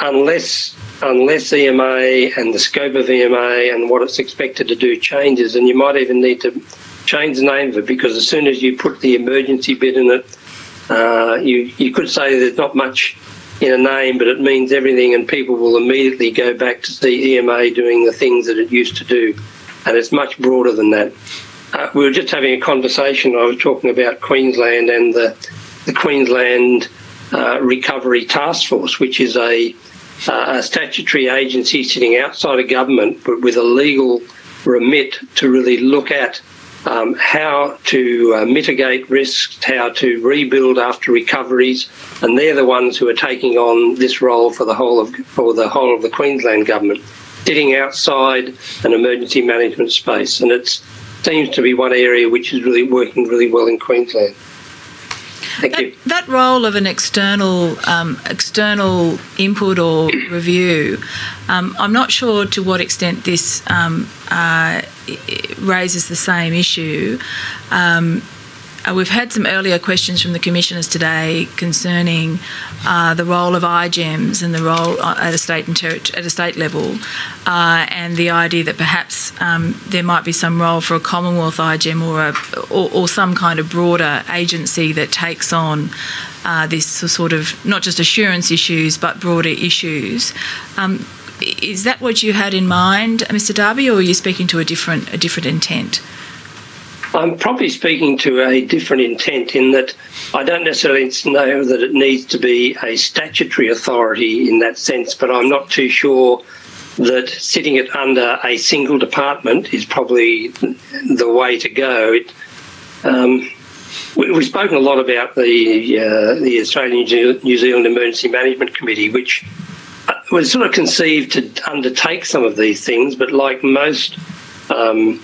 [SPEAKER 9] unless unless EMA and the scope of EMA and what it's expected to do changes, and you might even need to change the name of it because as soon as you put the emergency bit in it, uh, you you could say there's not much in a name, but it means everything, and people will immediately go back to see EMA doing the things that it used to do, and it's much broader than that. Uh, we were just having a conversation. I was talking about Queensland and the the Queensland uh, Recovery Task Force, which is a uh, a statutory agency sitting outside of government, but with a legal remit to really look at um, how to uh, mitigate risks, how to rebuild after recoveries, and they're the ones who are taking on this role for the whole of for the whole of the Queensland government, sitting outside an emergency management space, and it seems to be one area which is really working really well in Queensland. Thank
[SPEAKER 5] that,
[SPEAKER 9] you.
[SPEAKER 5] That role of an external um, external input or review, um, I'm not sure to what extent this um, uh, raises the same issue. Um, uh, we've had some earlier questions from the commissioners today concerning uh, the role of iGEMS and the role uh, at a state and at a state level, uh, and the idea that perhaps um, there might be some role for a Commonwealth iGEM or, a, or, or some kind of broader agency that takes on uh, this sort of not just assurance issues but broader issues. Um, is that what you had in mind, Mr. Darby, or are you speaking to a different a different intent?
[SPEAKER 9] I'm probably speaking to a different intent in that I don't necessarily know that it needs to be a statutory authority in that sense, but I'm not too sure that sitting it under a single department is probably the way to go. It, um, we, have spoken a lot about the uh, the Australian New Zealand Emergency Management Committee, which was sort of conceived to undertake some of these things, but like most um,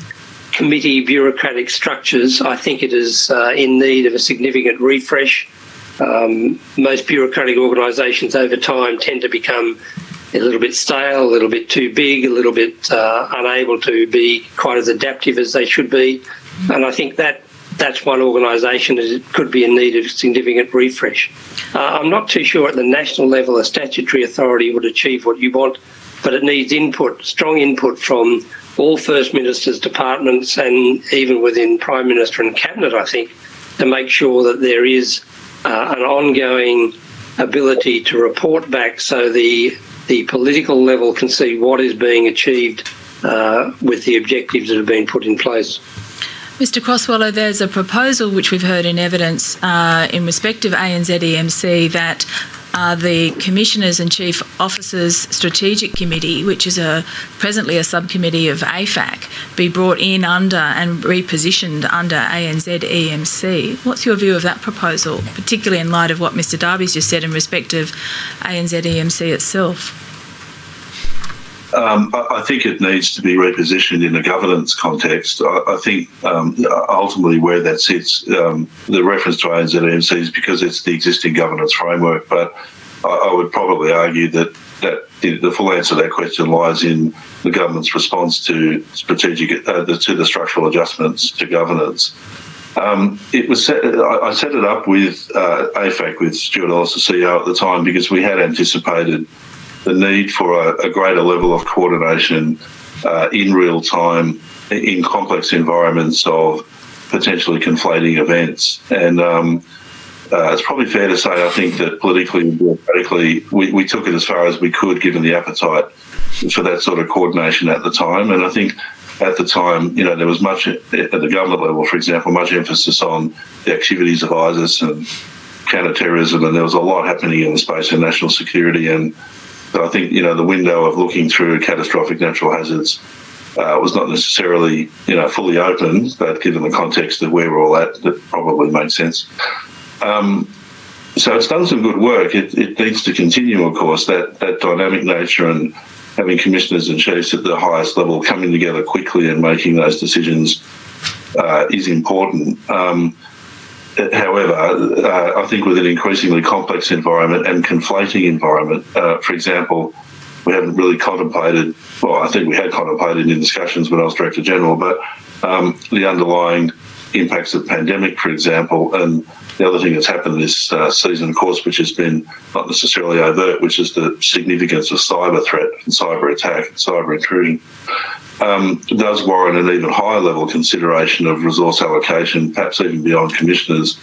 [SPEAKER 9] committee bureaucratic structures, I think it is uh, in need of a significant refresh. Um, most bureaucratic organisations over time tend to become a little bit stale, a little bit too big, a little bit uh, unable to be quite as adaptive as they should be. And I think that that's one organisation that could be in need of significant refresh. Uh, I'm not too sure at the national level a statutory authority would achieve what you want, but it needs input, strong input from all First Minister's departments and even within Prime Minister and Cabinet, I think, to make sure that there is uh, an ongoing ability to report back so the the political level can see what is being achieved uh, with the objectives that have been put in place.
[SPEAKER 5] Mr Crosswell, there's a proposal which we've heard in evidence uh, in respect of ANZ EMC that uh, the Commissioners and Chief Officers Strategic Committee, which is a presently a subcommittee of AFAC, be brought in under and repositioned under ANZ EMC. What's your view of that proposal, particularly in light of what Mr Darby's just said in respect of ANZ EMC itself?
[SPEAKER 8] Um, I, think it needs to be repositioned in a governance context. I, think um, ultimately where that sits, um, the reference to ANZMC is because it's the existing governance framework. But I, I would probably argue that that the full answer to that question lies in the government's response to strategic uh, to the structural adjustments to governance. Um, it was set, I set it up with uh, AFAC with Stuart Ellis, the CEO at the time, because we had anticipated the need for a, a greater level of coordination uh, in real time in complex environments of potentially conflating events. And um, uh, it's probably fair to say, I think that politically and bureaucratically, we, we took it as far as we could given the appetite for that sort of coordination at the time. And I think at the time, you know, there was much at the government level, for example, much emphasis on the activities of ISIS and counterterrorism, and there was a lot happening in the space of national security and but I think you know the window of looking through catastrophic natural hazards uh, was not necessarily you know fully open, but given the context of where we're all at, that probably makes sense. Um, so it's done some good work. It, it, needs to continue, of course. That that dynamic nature and having commissioners and chiefs at the highest level coming together quickly and making those decisions uh, is important. Um, However, uh, I think with an increasingly complex environment and conflating environment, uh, for example, we haven't really contemplated, well, I think we had contemplated in discussions when I was Director General, but um, the underlying impacts of pandemic, for example, and the other thing that's happened this uh, season, of course, which has been not necessarily overt, which is the significance of cyber threat and cyber attack and cyber intrusion um, does warrant an even higher level consideration of resource allocation, perhaps even beyond commissioners,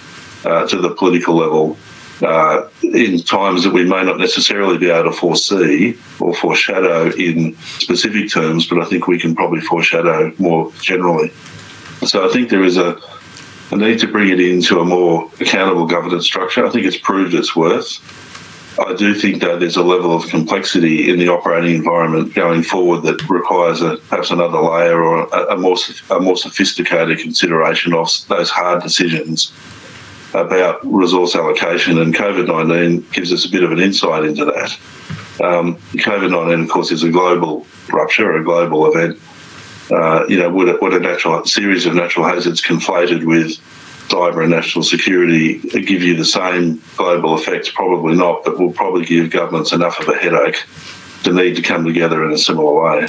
[SPEAKER 8] uh, to the political level uh, in times that we may not necessarily be able to foresee or foreshadow in specific terms, but I think we can probably foreshadow more generally. So I think there is a, a need to bring it into a more accountable governance structure. I think it's proved its worth. I do think, though, there's a level of complexity in the operating environment going forward that requires a, perhaps another layer or a, a, more a more sophisticated consideration of those hard decisions about resource allocation. And COVID 19 gives us a bit of an insight into that. Um, COVID 19, of course, is a global rupture, a global event. Uh, you know, would a, natural series of natural hazards conflated with cyber and national security give you the same global effects? Probably not, but will probably give governments enough of a headache to need to come together in a similar way.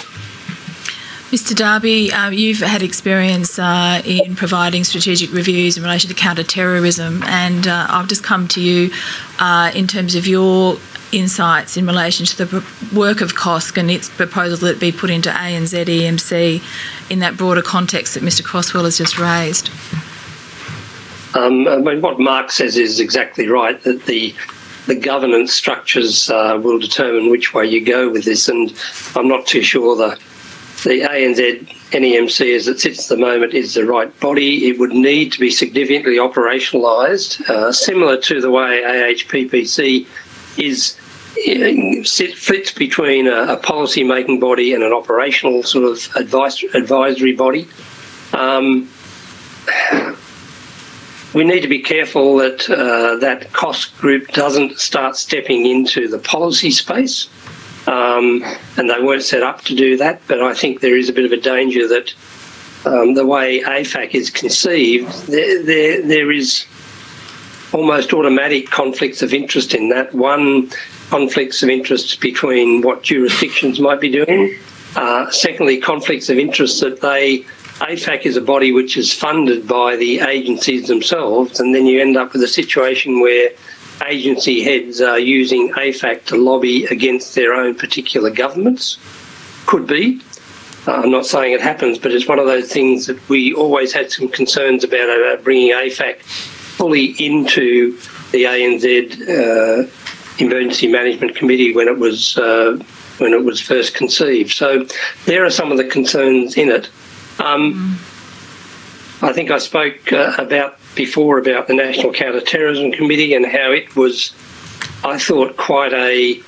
[SPEAKER 5] Mr Darby, uh, you've had experience uh, in providing strategic reviews in relation to counter-terrorism, and uh, I've just come to you uh, in terms of your insights in relation to the work of COSC and its proposal that it be put into ANZ EMC in that broader context that Mr Crosswell has just raised.
[SPEAKER 9] Um, I mean, what Mark says is exactly right. That the the governance structures uh, will determine which way you go with this, and I'm not too sure the the ANZ NEMC as it sits at the moment is the right body. It would need to be significantly operationalised, uh, similar to the way AHPPC is sit, flits between a, a policy making body and an operational sort of advice, advisory body. Um, we need to be careful that uh, that COSC group doesn't start stepping into the policy space. Um, and they weren't set up to do that. But I think there is a bit of a danger that um, the way AFAC is conceived, there, there, there is almost automatic conflicts of interest in that. One, conflicts of interest between what jurisdictions might be doing. Uh, secondly, conflicts of interest that they AFAC is a body which is funded by the agencies themselves, and then you end up with a situation where agency heads are using AFAC to lobby against their own particular governments. Could be. Uh, I'm not saying it happens, but it's one of those things that we always had some concerns about, about bringing AFAC fully into the ANZ uh, Emergency Management Committee when it was uh, when it was first conceived. So there are some of the concerns in it. Um, I think I spoke uh, about before about the National Counter-Terrorism Committee and how it was, I thought, quite a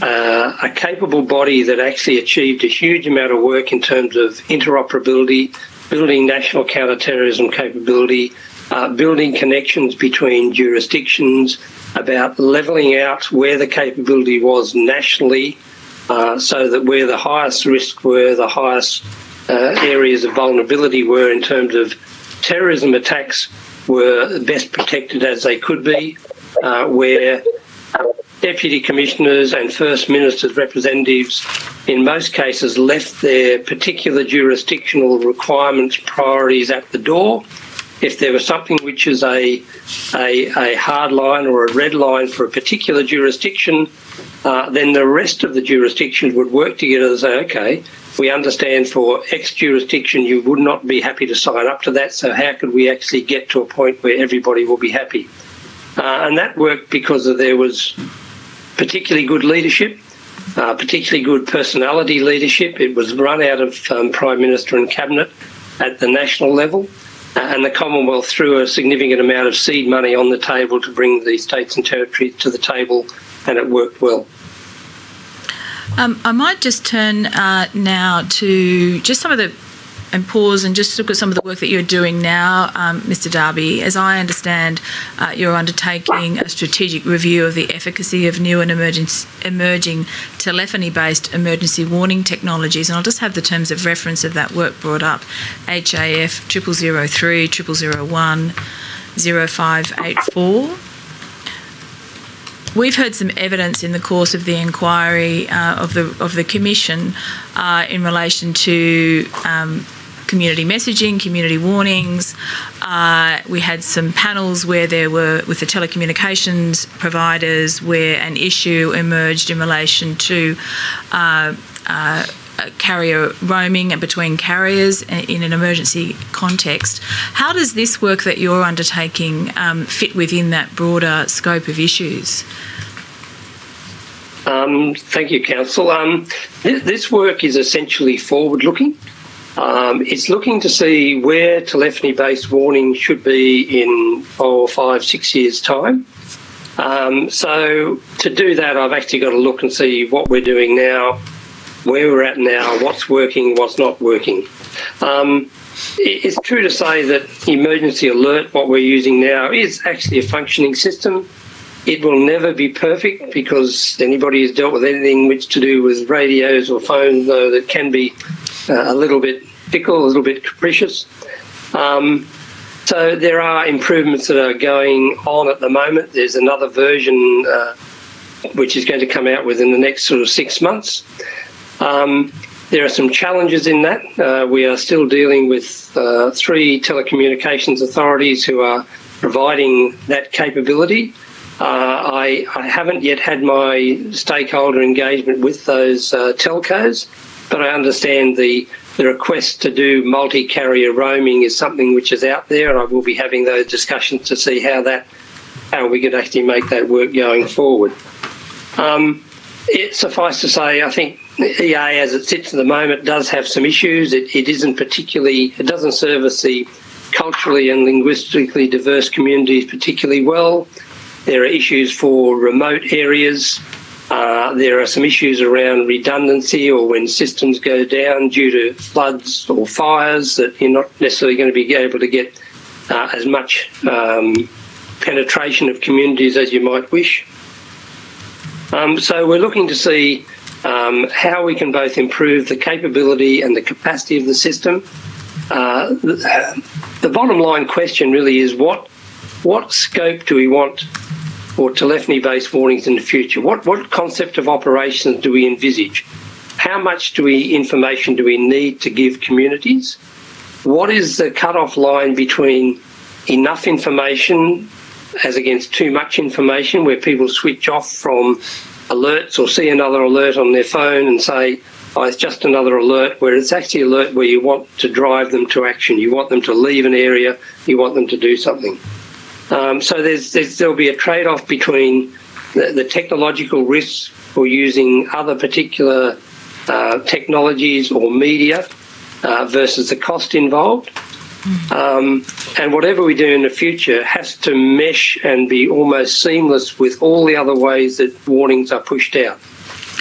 [SPEAKER 9] uh, a capable body that actually achieved a huge amount of work in terms of interoperability, building national counter-terrorism capability, uh, building connections between jurisdictions, about levelling out where the capability was nationally, uh, so that where the highest risk were, the highest uh, areas of vulnerability were in terms of terrorism attacks were best protected as they could be, uh, where deputy commissioners and first ministers' representatives, in most cases, left their particular jurisdictional requirements, priorities at the door. If there was something which is a, a, a hard line or a red line for a particular jurisdiction, uh, then the rest of the jurisdictions would work together and say, okay, we understand for X jurisdiction you would not be happy to sign up to that, so how could we actually get to a point where everybody will be happy? Uh, and that worked because there was particularly good leadership, uh, particularly good personality leadership. It was run out of um, Prime Minister and Cabinet at the national level. And the Commonwealth threw a significant amount of seed money on the table to bring the states and territories to the table, and it worked well.
[SPEAKER 5] Um, I might just turn uh, now to just some of the and pause and just look at some of the work that you're doing now, um, Mr. Darby. As I understand, uh, you're undertaking a strategic review of the efficacy of new and emerging telephony-based emergency warning technologies, and I'll just have the terms of reference of that work brought up: HAF 0003, 0001, 0584. We've heard some evidence in the course of the inquiry uh, of the of the commission uh, in relation to um, community messaging, community warnings. Uh, we had some panels where there were with the telecommunications providers where an issue emerged in relation to. Uh, uh, carrier roaming and between carriers in an emergency context. How does this work that you're undertaking um, fit within that broader scope of issues?
[SPEAKER 9] Um, thank you, Counsel. Um, th- this work is essentially forward looking. Um, it's looking to see where telephony based warning should be in four, five, six years' time. Um, so, to do that, I've actually got to look and see what we're doing now, where we're at now, what's working, what's not working. Um, it's true to say that emergency alert, what we're using now, is actually a functioning system. It will never be perfect because anybody who's dealt with anything which to do with radios or phones though that can be uh, a little bit fickle, a little bit capricious. Um, so there are improvements that are going on at the moment. There's another version uh, which is going to come out within the next sort of six months. Um, there are some challenges in that. Uh, we are still dealing with uh, three telecommunications authorities who are providing that capability. Uh, I, I, haven't yet had my stakeholder engagement with those uh, telcos, but I understand the the request to do multi-carrier roaming is something which is out there, and I will be having those discussions to see how that how we could actually make that work going forward. Um, it suffice to say, I think EA, as it sits at the moment, does have some issues. It, it isn't particularly, it doesn't service the culturally and linguistically diverse communities particularly well. There are issues for remote areas. Uh, there are some issues around redundancy or when systems go down due to floods or fires that you're not necessarily going to be able to get uh, as much um, penetration of communities as you might wish. Um, so we're looking to see um, how we can both improve the capability and the capacity of the system. Uh, the, the bottom line question really is what what scope do we want for telephony-based warnings in the future? What what concept of operations do we envisage? How much do we information do we need to give communities? What is the cut-off line between enough information as against too much information where people switch off from alerts or see another alert on their phone and say, oh, it's just another alert, where it's actually alert where you want to drive them to action. You want them to leave an area, you want them to do something. Um, so there's, there's, there'll be a trade off between the, the, technological risks for using other particular uh, technologies or media uh, versus the cost involved. Um, and whatever we do in the future has to mesh and be almost seamless with all the other ways that warnings are pushed out.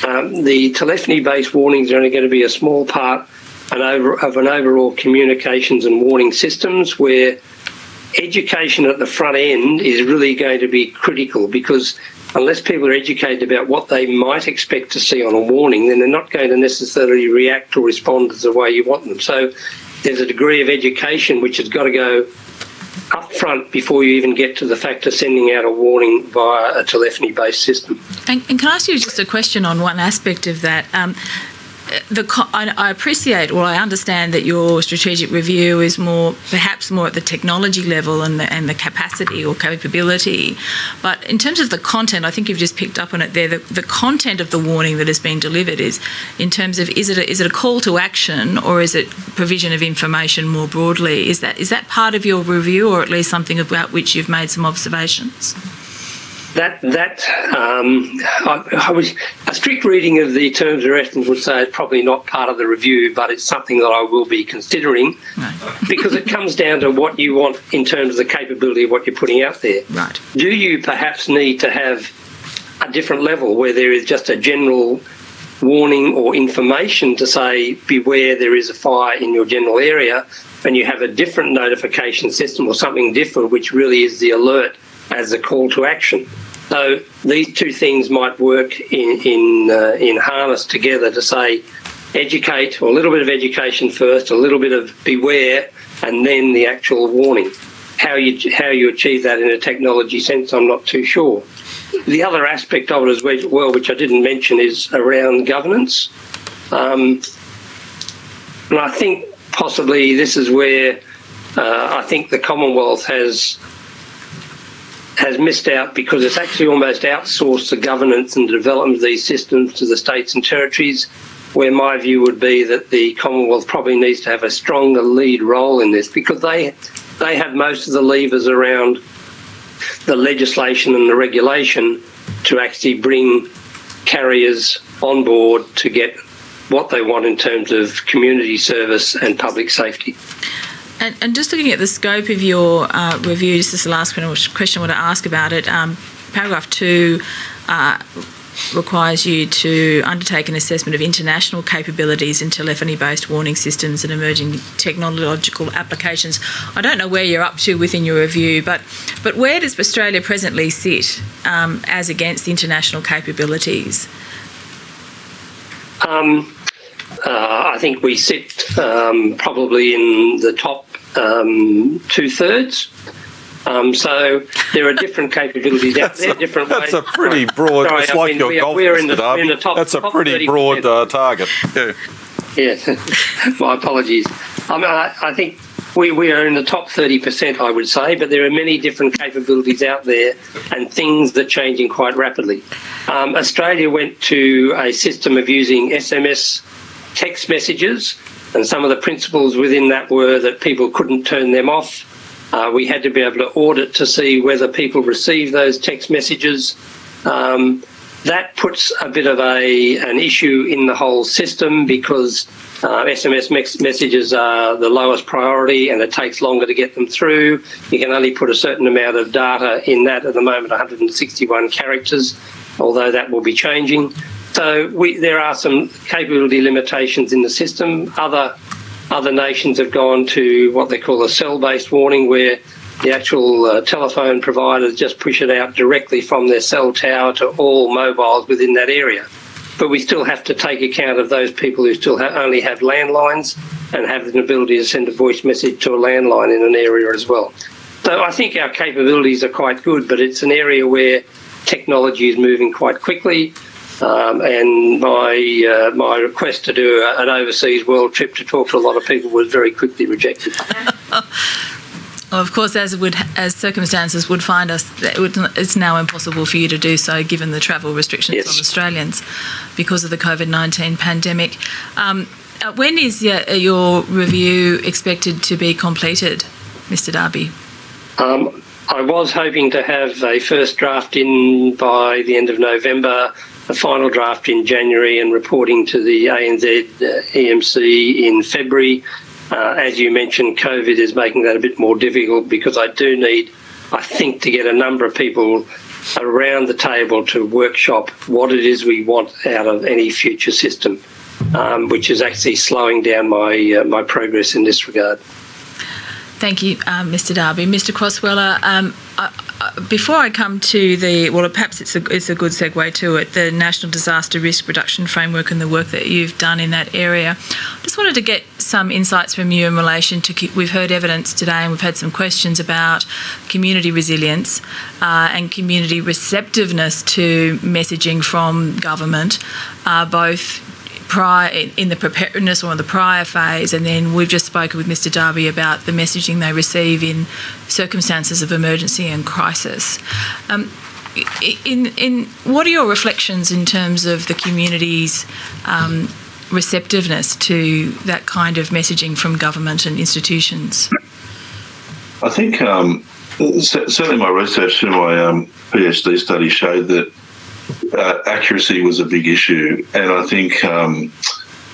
[SPEAKER 9] Um, the telephony based warnings are only going to be a small part an over, of an overall communications and warning systems where education at the front end is really going to be critical because unless people are educated about what they might expect to see on a warning, then they're not going to necessarily react or respond as the way you want them. So there's a degree of education which has got to go up front before you even get to the fact of sending out a warning via a telephony based system.
[SPEAKER 5] And, and, can I ask you just a question on one aspect of that? Um, the I appreciate or I understand that your strategic review is more perhaps more at the technology level and the, and the capacity or capability, but in terms of the content, I think you've just picked up on it there. The, the content of the warning that has been delivered is in terms of is it a, is it a call to action or is it provision of information more broadly? Is that is that part of your review or at least something about which you've made some observations?
[SPEAKER 9] That that um, I, I, was a strict reading of the terms of reference would say it's probably not part of the review, but it's something that I will be considering because it comes down to what you want in terms of the capability of what you're putting out there.
[SPEAKER 5] Right.
[SPEAKER 9] Do you perhaps need to have a different level where there is just a general warning or information to say beware there is a fire in your general area and you have a different notification system or something different which really is the alert as a call to action. So these two things might work in in uh, in harness together to say educate or a little bit of education first, a little bit of beware, and then the actual warning. How you how you achieve that in a technology sense, I'm not too sure. The other aspect of it as well, which I didn't mention, is around governance. Um, and I think possibly this is where uh, I think the Commonwealth has has missed out because it's actually almost outsourced the governance and development of these systems to the states and territories. Where my view would be that the Commonwealth probably needs to have a stronger lead role in this because they they have most of the levers around the legislation and the regulation to actually bring carriers on board to get what they want in terms of community service and public safety.
[SPEAKER 5] And, and, just looking at the scope of your uh, review, this is the last question I want to ask about it. Um, paragraph two uh, requires you to undertake an assessment of international capabilities in telephony based warning systems and emerging technological applications. I don't know where you're up to within your review, but, but where does Australia presently sit um, as against international capabilities?
[SPEAKER 9] Um, Uh, I think we sit um, probably in the top um, two thirds. Um, so there are different capabilities out there,
[SPEAKER 2] a,
[SPEAKER 9] different
[SPEAKER 2] that's
[SPEAKER 9] ways.
[SPEAKER 2] a pretty broad.
[SPEAKER 9] Sorry,
[SPEAKER 2] it's
[SPEAKER 9] I
[SPEAKER 2] like
[SPEAKER 9] mean,
[SPEAKER 2] your
[SPEAKER 9] we
[SPEAKER 2] golf,
[SPEAKER 9] we're in the-. We're in the top-
[SPEAKER 2] that's a
[SPEAKER 9] top
[SPEAKER 2] pretty broad uh, target. Yeah.
[SPEAKER 9] Yes, my apologies. I, mean, I, I think we, we are in the top 30%, I would say, but there are many different capabilities out there and things that are changing quite rapidly. Um, Australia went to a system of using SMS text messages, and some of the principles within that were that people couldn't turn them off. Uh, we had to be able to audit to see whether people received those text messages. Um, that puts a bit of a an issue in the whole system because uh, SMS mex- messages are the lowest priority and it takes longer to get them through. You can only put a certain amount of data in that at the moment, 161 characters, although that will be changing. So we, there are some capability limitations in the system. Other other nations have gone to what they call a cell-based warning, where the actual uh, telephone providers just push it out directly from their cell tower to all mobiles within that area. But we still have to take account of those people who still ha- only have landlines and have an ability to send a voice message to a landline in an area as well. So I think our capabilities are quite good, but it's an area where technology is moving quite quickly. Um, and my uh, my request to do a, an overseas world trip to talk to a lot of people was very quickly rejected.
[SPEAKER 5] Well, of course, as would as circumstances would find us, it would, it's now impossible for you to do so, given the travel restrictions
[SPEAKER 9] Yes.
[SPEAKER 5] on Australians because of the COVID nineteen pandemic. Um, uh, when is your, your review expected to be completed, Mr. Darby?
[SPEAKER 9] Um, I was hoping to have a first draft in by the end of November, a final draft in January, and reporting to the ANZ uh, EMC in February. Uh, as you mentioned, COVID is making that a bit more difficult because I do need, I think, to get a number of people around the table to workshop what it is we want out of any future system, um, which is actually slowing down my uh, my progress in this regard.
[SPEAKER 5] Thank you, um, Mr. Darby. Mr. Crosweller, um, I, before I come to the, well, perhaps it's a, it's a good segue to it, the National Disaster Risk Reduction Framework and the work that you've done in that area. I just wanted to get some insights from you in relation to, we've heard evidence today and we've had some questions about community resilience uh, and community receptiveness to messaging from government, uh, both prior in the preparedness or in the prior phase, and then we've just spoken with Mr. Darby about the messaging they receive in circumstances of emergency and crisis. Um, in in what are your reflections in terms of the community's um, receptiveness to that kind of messaging from government and institutions?
[SPEAKER 8] I think um, certainly my research through my um, PhD study showed that uh, accuracy was a big issue, and I think um,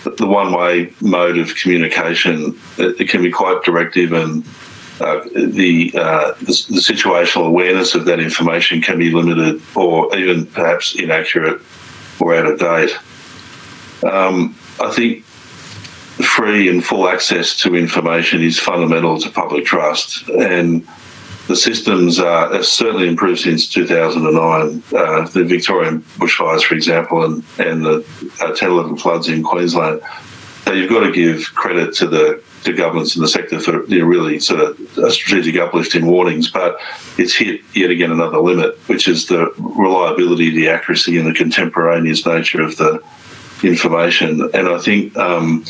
[SPEAKER 8] the one-way mode of communication it, it can be quite directive, and uh, the, uh, the the situational awareness of that information can be limited, or even perhaps inaccurate or out of date. Um, I think free and full access to information is fundamental to public trust, and the systems are have certainly improved since 2009. Uh, the Victorian bushfires, for example, and and the uh, 10, 11 floods in Queensland. So you've got to give credit to the to governments in the sector for you know, really sort of a strategic uplift in warnings, but it's hit yet again another limit, which is the reliability, the accuracy, and the contemporaneous nature of the information. And I think um,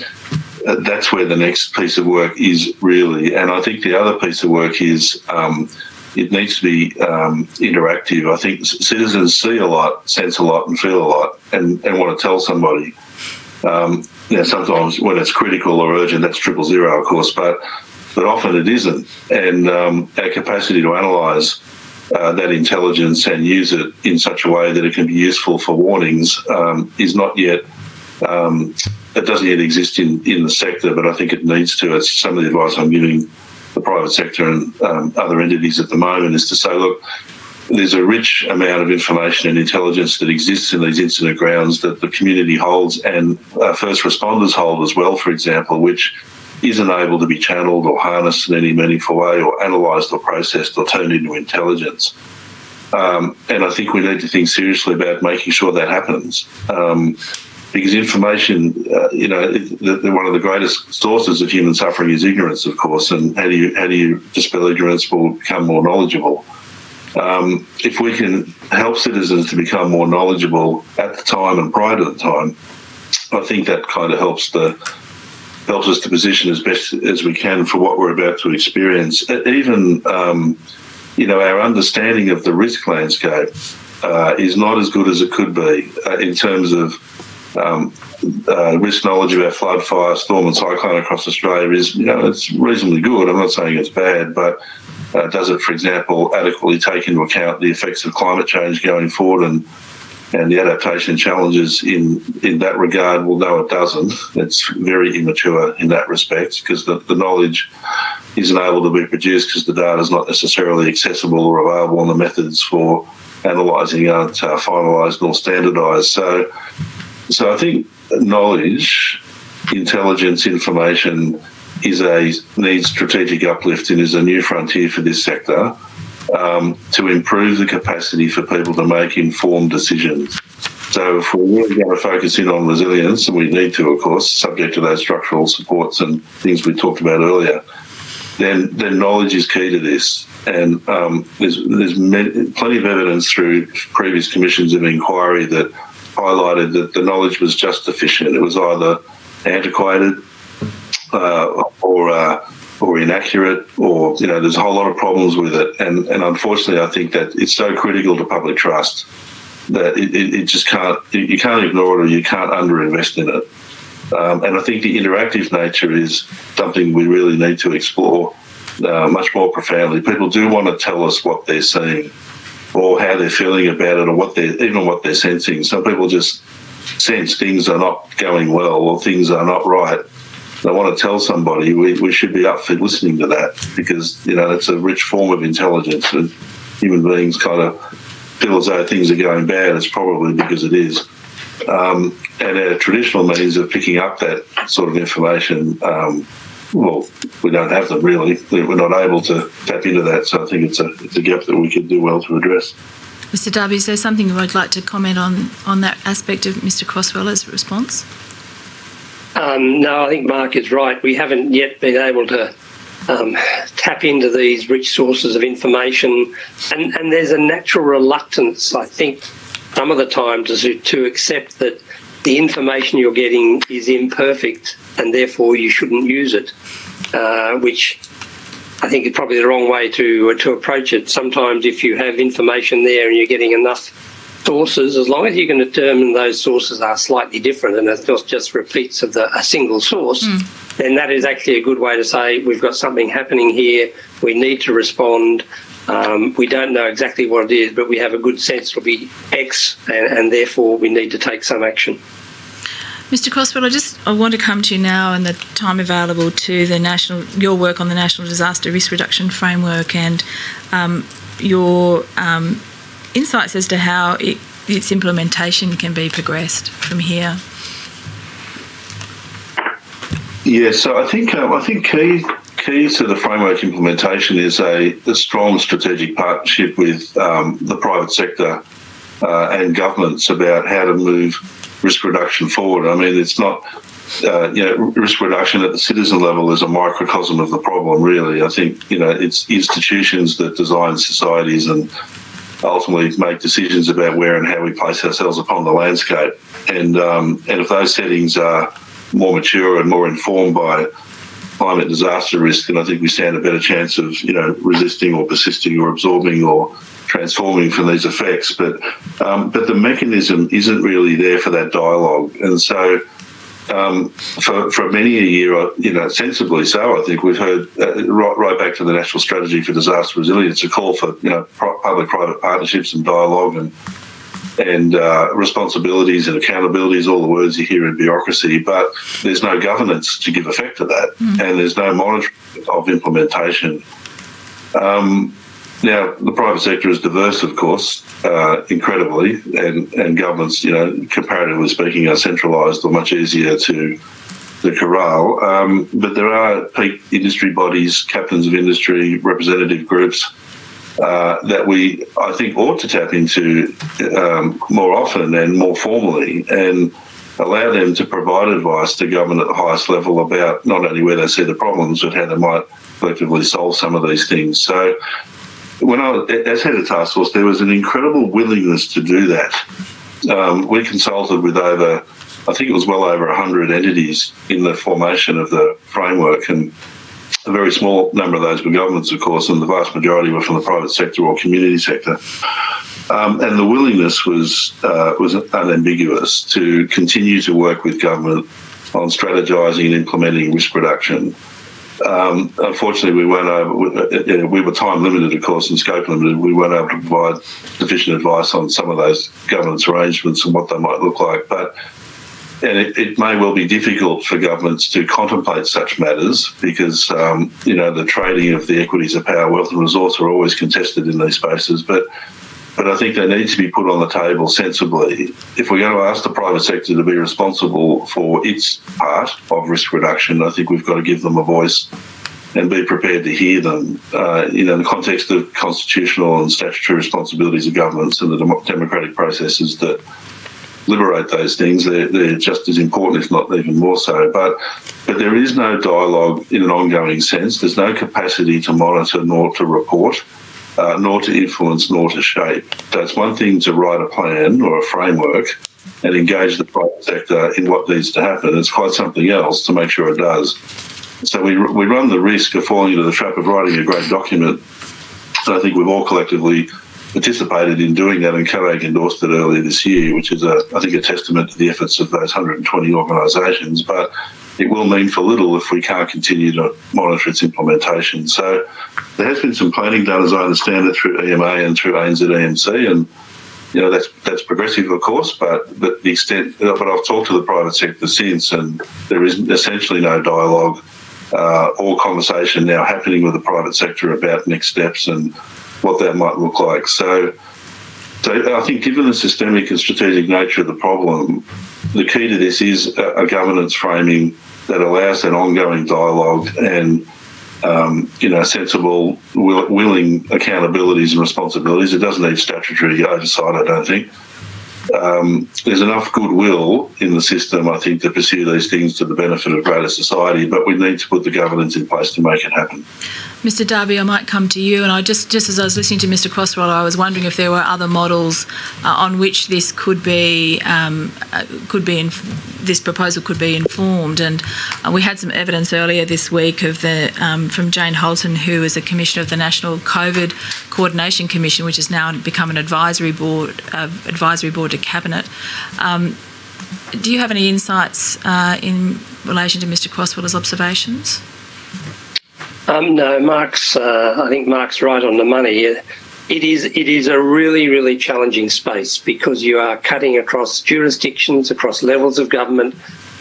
[SPEAKER 8] that's where the next piece of work is really. And I think the other piece of work is um, it needs to be um, interactive. I think citizens see a lot, sense a lot, and feel a lot, and, and want to tell somebody. Um, you know, sometimes when it's critical or urgent, that's triple zero, of course, but but often it isn't. And um, our capacity to analyse uh, that intelligence and use it in such a way that it can be useful for warnings um, is not yet um, it doesn't yet exist in, in the sector, but I think it needs to. It's some of the advice I'm giving the private sector and um, other entities at the moment is to say, look, there's a rich amount of information and intelligence that exists in these incident grounds that the community holds and uh, first responders hold as well, for example, which isn't able to be channeled or harnessed in any meaningful way or analysed or processed or turned into intelligence. Um, and I think we need to think seriously about making sure that happens. Um, because information, uh, you know, the, the, one of the greatest sources of human suffering is ignorance, of course. And how do you how do you dispel ignorance? Will become more knowledgeable. Um, if we can help citizens to become more knowledgeable at the time and prior to the time, I think that kind of helps the helps us to position as best as we can for what we're about to experience. Even um, you know our understanding of the risk landscape uh, is not as good as it could be uh, in terms of um, uh, risk knowledge about flood, fire, storm, and cyclone across Australia is, you know, it's reasonably good. I'm not saying it's bad, but uh, does it, for example, adequately take into account the effects of climate change going forward and and the adaptation challenges in in that regard? Well, no, it doesn't. It's very immature in that respect because the, the knowledge isn't able to be produced because the data is not necessarily accessible or available, and the methods for analysing aren't uh, finalised nor standardised. So so I think knowledge, intelligence, information is a needs strategic uplift and is a new frontier for this sector um, to improve the capacity for people to make informed decisions. So if we're really going to focus in on resilience, and we need to, of course, subject to those structural supports and things we talked about earlier, then then knowledge is key to this. And um, there's there's plenty of evidence through previous commissions of inquiry that highlighted that the knowledge was just deficient. It was either antiquated uh, or uh, or inaccurate, or you know, there's a whole lot of problems with it. And and unfortunately, I think that it's so critical to public trust that it, it, it just can't you can't ignore it or you can't underinvest in it. Um, and I think the interactive nature is something we really need to explore uh, much more profoundly. People do want to tell us what they're seeing or how they're feeling about it or what they're even what they're sensing. Some people just sense things are not going well or things are not right. They want to tell somebody we, we should be up for listening to that because you know it's a rich form of intelligence and human beings kind of feel as though things are going bad. It's probably because it is. Um, and our traditional means of picking up that sort of information um, well, we don't have them really. We're not able to tap into that. So I think it's a it's a gap that we could do well to address.
[SPEAKER 5] Mr. Darby, is there something you would like to comment on on that aspect of Mr. Crosweller's response?
[SPEAKER 9] Um, no, I think Mark is right. We haven't yet been able to um, tap into these rich sources of information, and, and there's a natural reluctance, I think, some of the time to to accept that the information you're getting is imperfect and therefore you shouldn't use it, uh, which I think is probably the wrong way to to approach it. Sometimes, if you have information there and you're getting enough sources, as long as you can determine those sources are slightly different and it's not just repeats of the, a single source, mm. then that is actually a good way to say we've got something happening here. We need to respond. Um, we don't know exactly what it is, but we have a good sense it'll be X, and, and therefore we need to take some action.
[SPEAKER 5] Mr. Crosswell, I just I want to come to you now and the time available to the national your work on the National Disaster Risk Reduction Framework and um, your um, insights as to how it, its implementation can be progressed from here.
[SPEAKER 8] Yeah, so I think uh, I think key key to the framework implementation is a, a strong strategic partnership with um, the private sector uh, and governments about how to move risk reduction forward. I mean, it's not, uh, you know, risk reduction at the citizen level is a microcosm of the problem, really. I think, you know, it's institutions that design societies and ultimately make decisions about where and how we place ourselves upon the landscape. And, um, and if those settings are more mature and more informed by climate disaster risk, and I think we stand a better chance of, you know, resisting or persisting or absorbing or transforming from these effects. But um, but the mechanism isn't really there for that dialogue, and so. Um, for, for many a year, you know, sensibly so, I think we've heard uh, right, right back to the National Strategy for Disaster Resilience a call for you know public-private partnerships and dialogue and and uh, responsibilities and accountabilities, all the words you hear in bureaucracy, but there's no governance to give effect to that, mm. and there's no monitoring of implementation. Um, now, the private sector is diverse, of course, uh, incredibly, and, and governments, you know, comparatively speaking, are centralised or much easier to the corral. Um, but there are peak industry bodies, captains of industry, representative groups uh, that we, I think, ought to tap into um, more often and more formally. And allow them to provide advice to government at the highest level about not only where they see the problems, but how they might collectively solve some of these things. So, when I was as head of task force, there was an incredible willingness to do that. Um, we consulted with over, I think it was well over 100 entities in the formation of the framework, and a very small number of those were governments, of course, and the vast majority were from the private sector or community sector. Um, and the willingness was uh, was unambiguous to continue to work with government on strategising and implementing risk reduction. Um, unfortunately, we weren't able. We were time limited, of course, and scope limited. We weren't able to provide sufficient advice on some of those governance arrangements and what they might look like. But and it, it, may well be difficult for governments to contemplate such matters because um, you know the trading of the equities of power, wealth, and resource are always contested in these spaces. But but I think they need to be put on the table sensibly. If we're going to ask the private sector to be responsible for its part of risk reduction, I think we've got to give them a voice and be prepared to hear them. Uh, you know, in the context of constitutional and statutory responsibilities of governments and the democratic processes that liberate those things, they're, they're just as important, if not even more so. But but there is no dialogue in an ongoing sense. There's no capacity to monitor nor to report uh, nor to influence nor to shape. So it's one thing to write a plan or a framework and engage the private sector in what needs to happen. It's quite something else to make sure it does. So we, we run the risk of falling into the trap of writing a great document. And I think we've all collectively participated in doing that, and COAG endorsed it earlier this year, which is, a, I think, a testament to the efforts of those 120 organisations. But it will mean for little if we can't continue to monitor its implementation. So there has been some planning done, as I understand it, through EMA and through ANZ EMC, and you know that's that's progressive, of course, but but the extent. But I've talked to the private sector since, and there is essentially no dialogue uh, or conversation now happening with the private sector about next steps and what that might look like. So. So I think, given the systemic and strategic nature of the problem, the key to this is a, a governance framing that allows that ongoing dialogue and um, you know sensible, will, willing accountabilities and responsibilities. It doesn't need statutory oversight, I don't think. Um, there's enough goodwill in the system, I think, to pursue these things to the benefit of greater society, but we need to put the governance in place to make it happen.
[SPEAKER 5] Mr. Darby, I might come to you, and I just just as I was listening to Mr. Crosswell, I was wondering if there were other models uh, on which this could be um, uh, could be this proposal could be informed. And uh, we had some evidence earlier this week of the um, from Jane Halton, who is a commissioner of the National COVID Coordination Commission, which has now become an advisory board uh, advisory board to cabinet. Um, do you have any insights uh, in relation to Mr. Crosswell's observations?
[SPEAKER 9] Um, no, Mark's. Uh, I think Mark's right on the money. It is. It is a really, really challenging space because you are cutting across jurisdictions, across levels of government,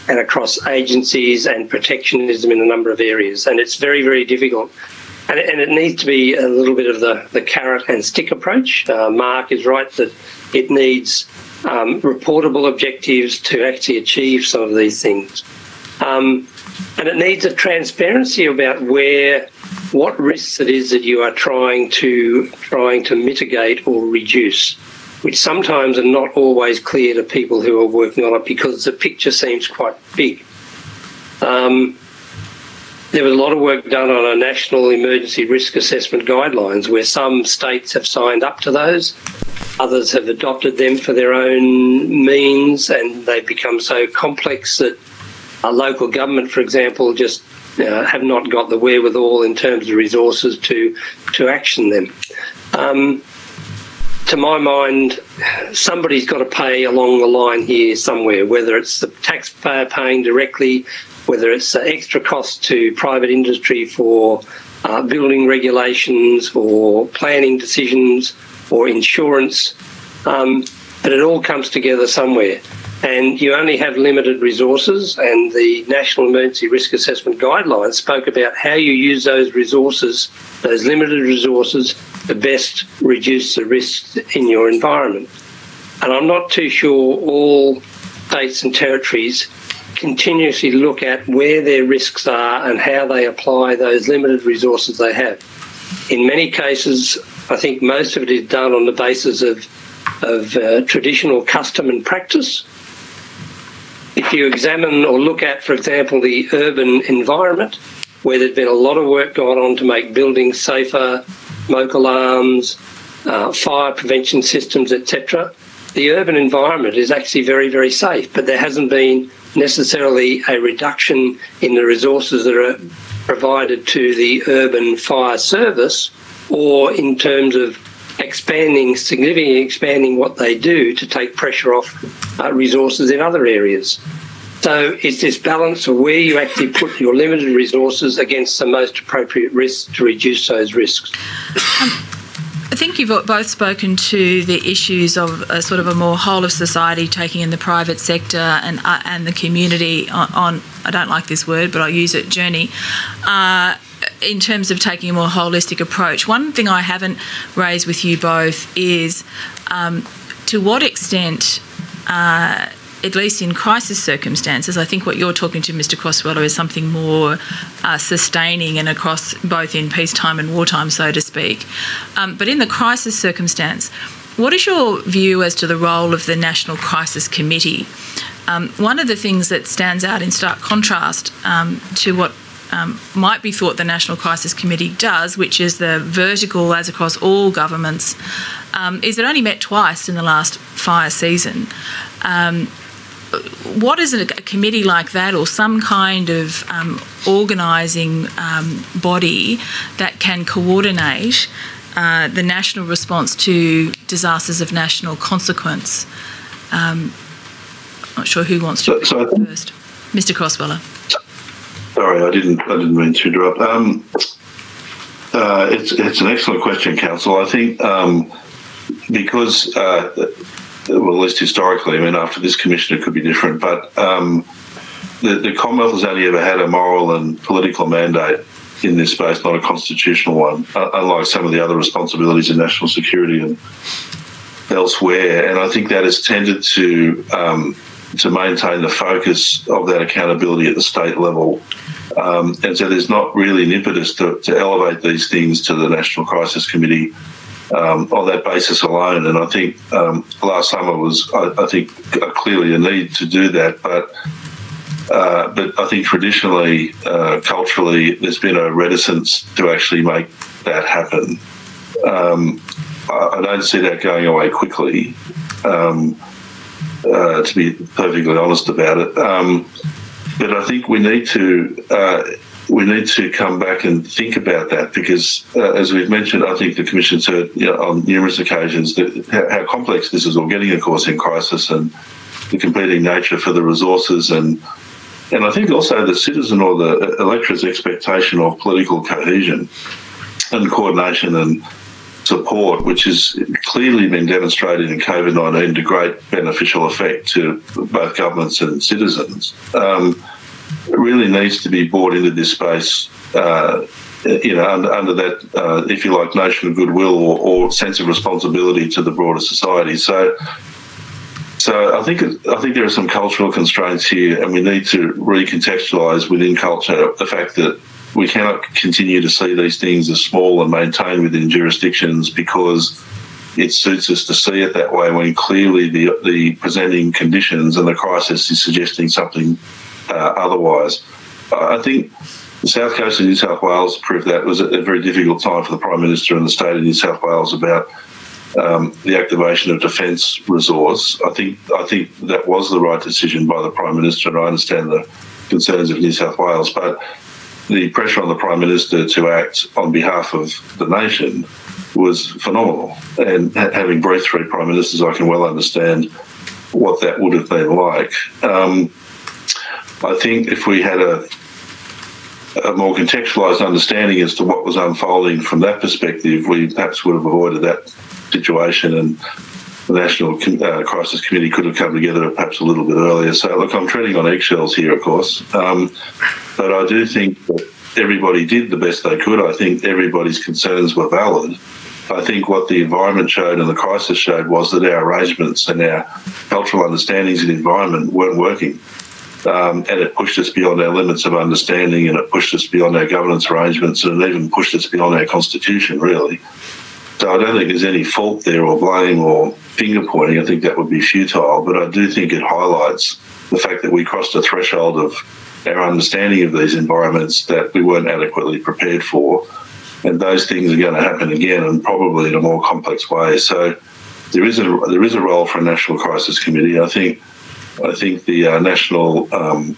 [SPEAKER 9] and across agencies and protectionism in a number of areas, and it's very, very difficult. And, and it needs to be a little bit of the, the carrot and stick approach. Uh, Mark is right that it needs um, reportable objectives to actually achieve some of these things. Um, and it needs a transparency about where what risks it is that you are trying to trying to mitigate or reduce, which sometimes are not always clear to people who are working on it because the picture seems quite big. Um, there was a lot of work done on a national emergency risk assessment guidelines where some states have signed up to those, others have adopted them for their own means, and they've become so complex that a local government, for example, just uh, have not got the wherewithal in terms of resources to to action them. Um, to my mind, somebody's got to pay along the line here somewhere, whether it's the taxpayer paying directly, whether it's extra cost to private industry for uh, building regulations or planning decisions or insurance. Um, but it all comes together somewhere and you only have limited resources. And the National Emergency Risk Assessment Guidelines spoke about how you use those resources, those limited resources, to best reduce the risks in your environment. And I'm not too sure all states and territories continuously look at where their risks are and how they apply those limited resources they have. In many cases, I think most of it is done on the basis of, of uh, traditional custom and practice if you examine or look at, for example, the urban environment, where there's been a lot of work going on to make buildings safer, smoke alarms, uh, fire prevention systems, etc., the urban environment is actually very, very safe, but there hasn't been necessarily a reduction in the resources that are provided to the urban fire service or in terms of expanding, significantly expanding what they do to take pressure off uh, resources in other areas. So it's this balance of where you actually put your limited resources against the most appropriate risks to reduce those risks.
[SPEAKER 5] Um, I think you've both spoken to the issues of a sort of a more whole of society taking in the private sector and uh, and the community on, on, I don't like this word, but I'll use it journey. Uh, in terms of taking a more holistic approach, one thing I haven't raised with you both is um, to what extent uh, at least in crisis circumstances, I think what you're talking to, Mr. Crosweller, is something more uh, sustaining and across both in peacetime and wartime, so to speak. Um, but in the crisis circumstance, what is your view as to the role of the National Crisis Committee? Um, one of the things that stands out in stark contrast um, to what um, might be thought the National Crisis Committee does, which is the vertical as across all governments, um, is it only met twice in the last fire season. Um, what is a, committee like that or some kind of um, organising um, body that can coordinate uh, the national response to disasters of national consequence? Um, not sure who wants to so, so first. Mr. Crosweller.
[SPEAKER 8] Sorry, I didn't. I didn't mean to interrupt. Um, uh, it's it's an excellent question, Counsel. I think um, because uh, well, at least historically. I mean, after this commission, it could be different, but um, the, the Commonwealth has only ever had a moral and political mandate in this space, not a constitutional one, uh, unlike some of the other responsibilities in national security and elsewhere. And I think that has tended to um, to maintain the focus of that accountability at the state level. Um, and so there's not really an impetus to, to elevate these things to the National Crisis Committee um, on that basis alone. And I think um, last summer was, I, I, think, clearly a need to do that. But uh, but I think traditionally, uh, culturally, there's been a reticence to actually make that happen. Um, I, I, don't see that going away quickly. Um, uh, to be perfectly honest about it, um, but I think we need to uh, we need to come back and think about that because, uh, as we've mentioned, I think the Commission's heard you know, on numerous occasions that how, complex this is all getting, of course, in crisis and the competing nature for the resources and and I think also the citizen or the electorate's expectation of political cohesion and coordination and support, which has clearly been demonstrated in COVID 19 to great beneficial effect to both governments and citizens. Um, really needs to be brought into this space, uh, you know, under, under that, uh, if you like, notion of goodwill or, or, sense of responsibility to the broader society. So, so I think I think there are some cultural constraints here, and we need to recontextualise within culture the fact that we cannot continue to see these things as small and maintained within jurisdictions because it suits us to see it that way when clearly the the presenting conditions and the crisis is suggesting something uh, otherwise. I think the South Coast of New South Wales proved that it was a very difficult time for the Prime Minister and the state of New South Wales about um, the activation of defence resource. I think I think that was the right decision by the Prime Minister, and I understand the concerns of New South Wales, but the pressure on the Prime Minister to act on behalf of the nation was phenomenal. And having briefed three Prime Ministers, I can well understand what that would have been like. Um, I think if we had a a more contextualised understanding as to what was unfolding from that perspective, we perhaps would have avoided that situation and the National uh, Crisis Committee could have come together perhaps a little bit earlier. So, look, I'm treading on eggshells here, of course, um, but I do think that everybody did the best they could. I think everybody's concerns were valid. I think what the environment showed and the crisis showed was that our arrangements and our cultural understandings the environment weren't working. Um, and it pushed us beyond our limits of understanding and it pushed us beyond our governance arrangements and it even pushed us beyond our constitution, really. So I don't think there's any fault there or blame or finger pointing. I think that would be futile, but I do think it highlights the fact that we crossed a threshold of our understanding of these environments that we weren't adequately prepared for. And those things are going to happen again and probably in a more complex way. So there is a there is a role for a national crisis committee. I think I think the uh, national um,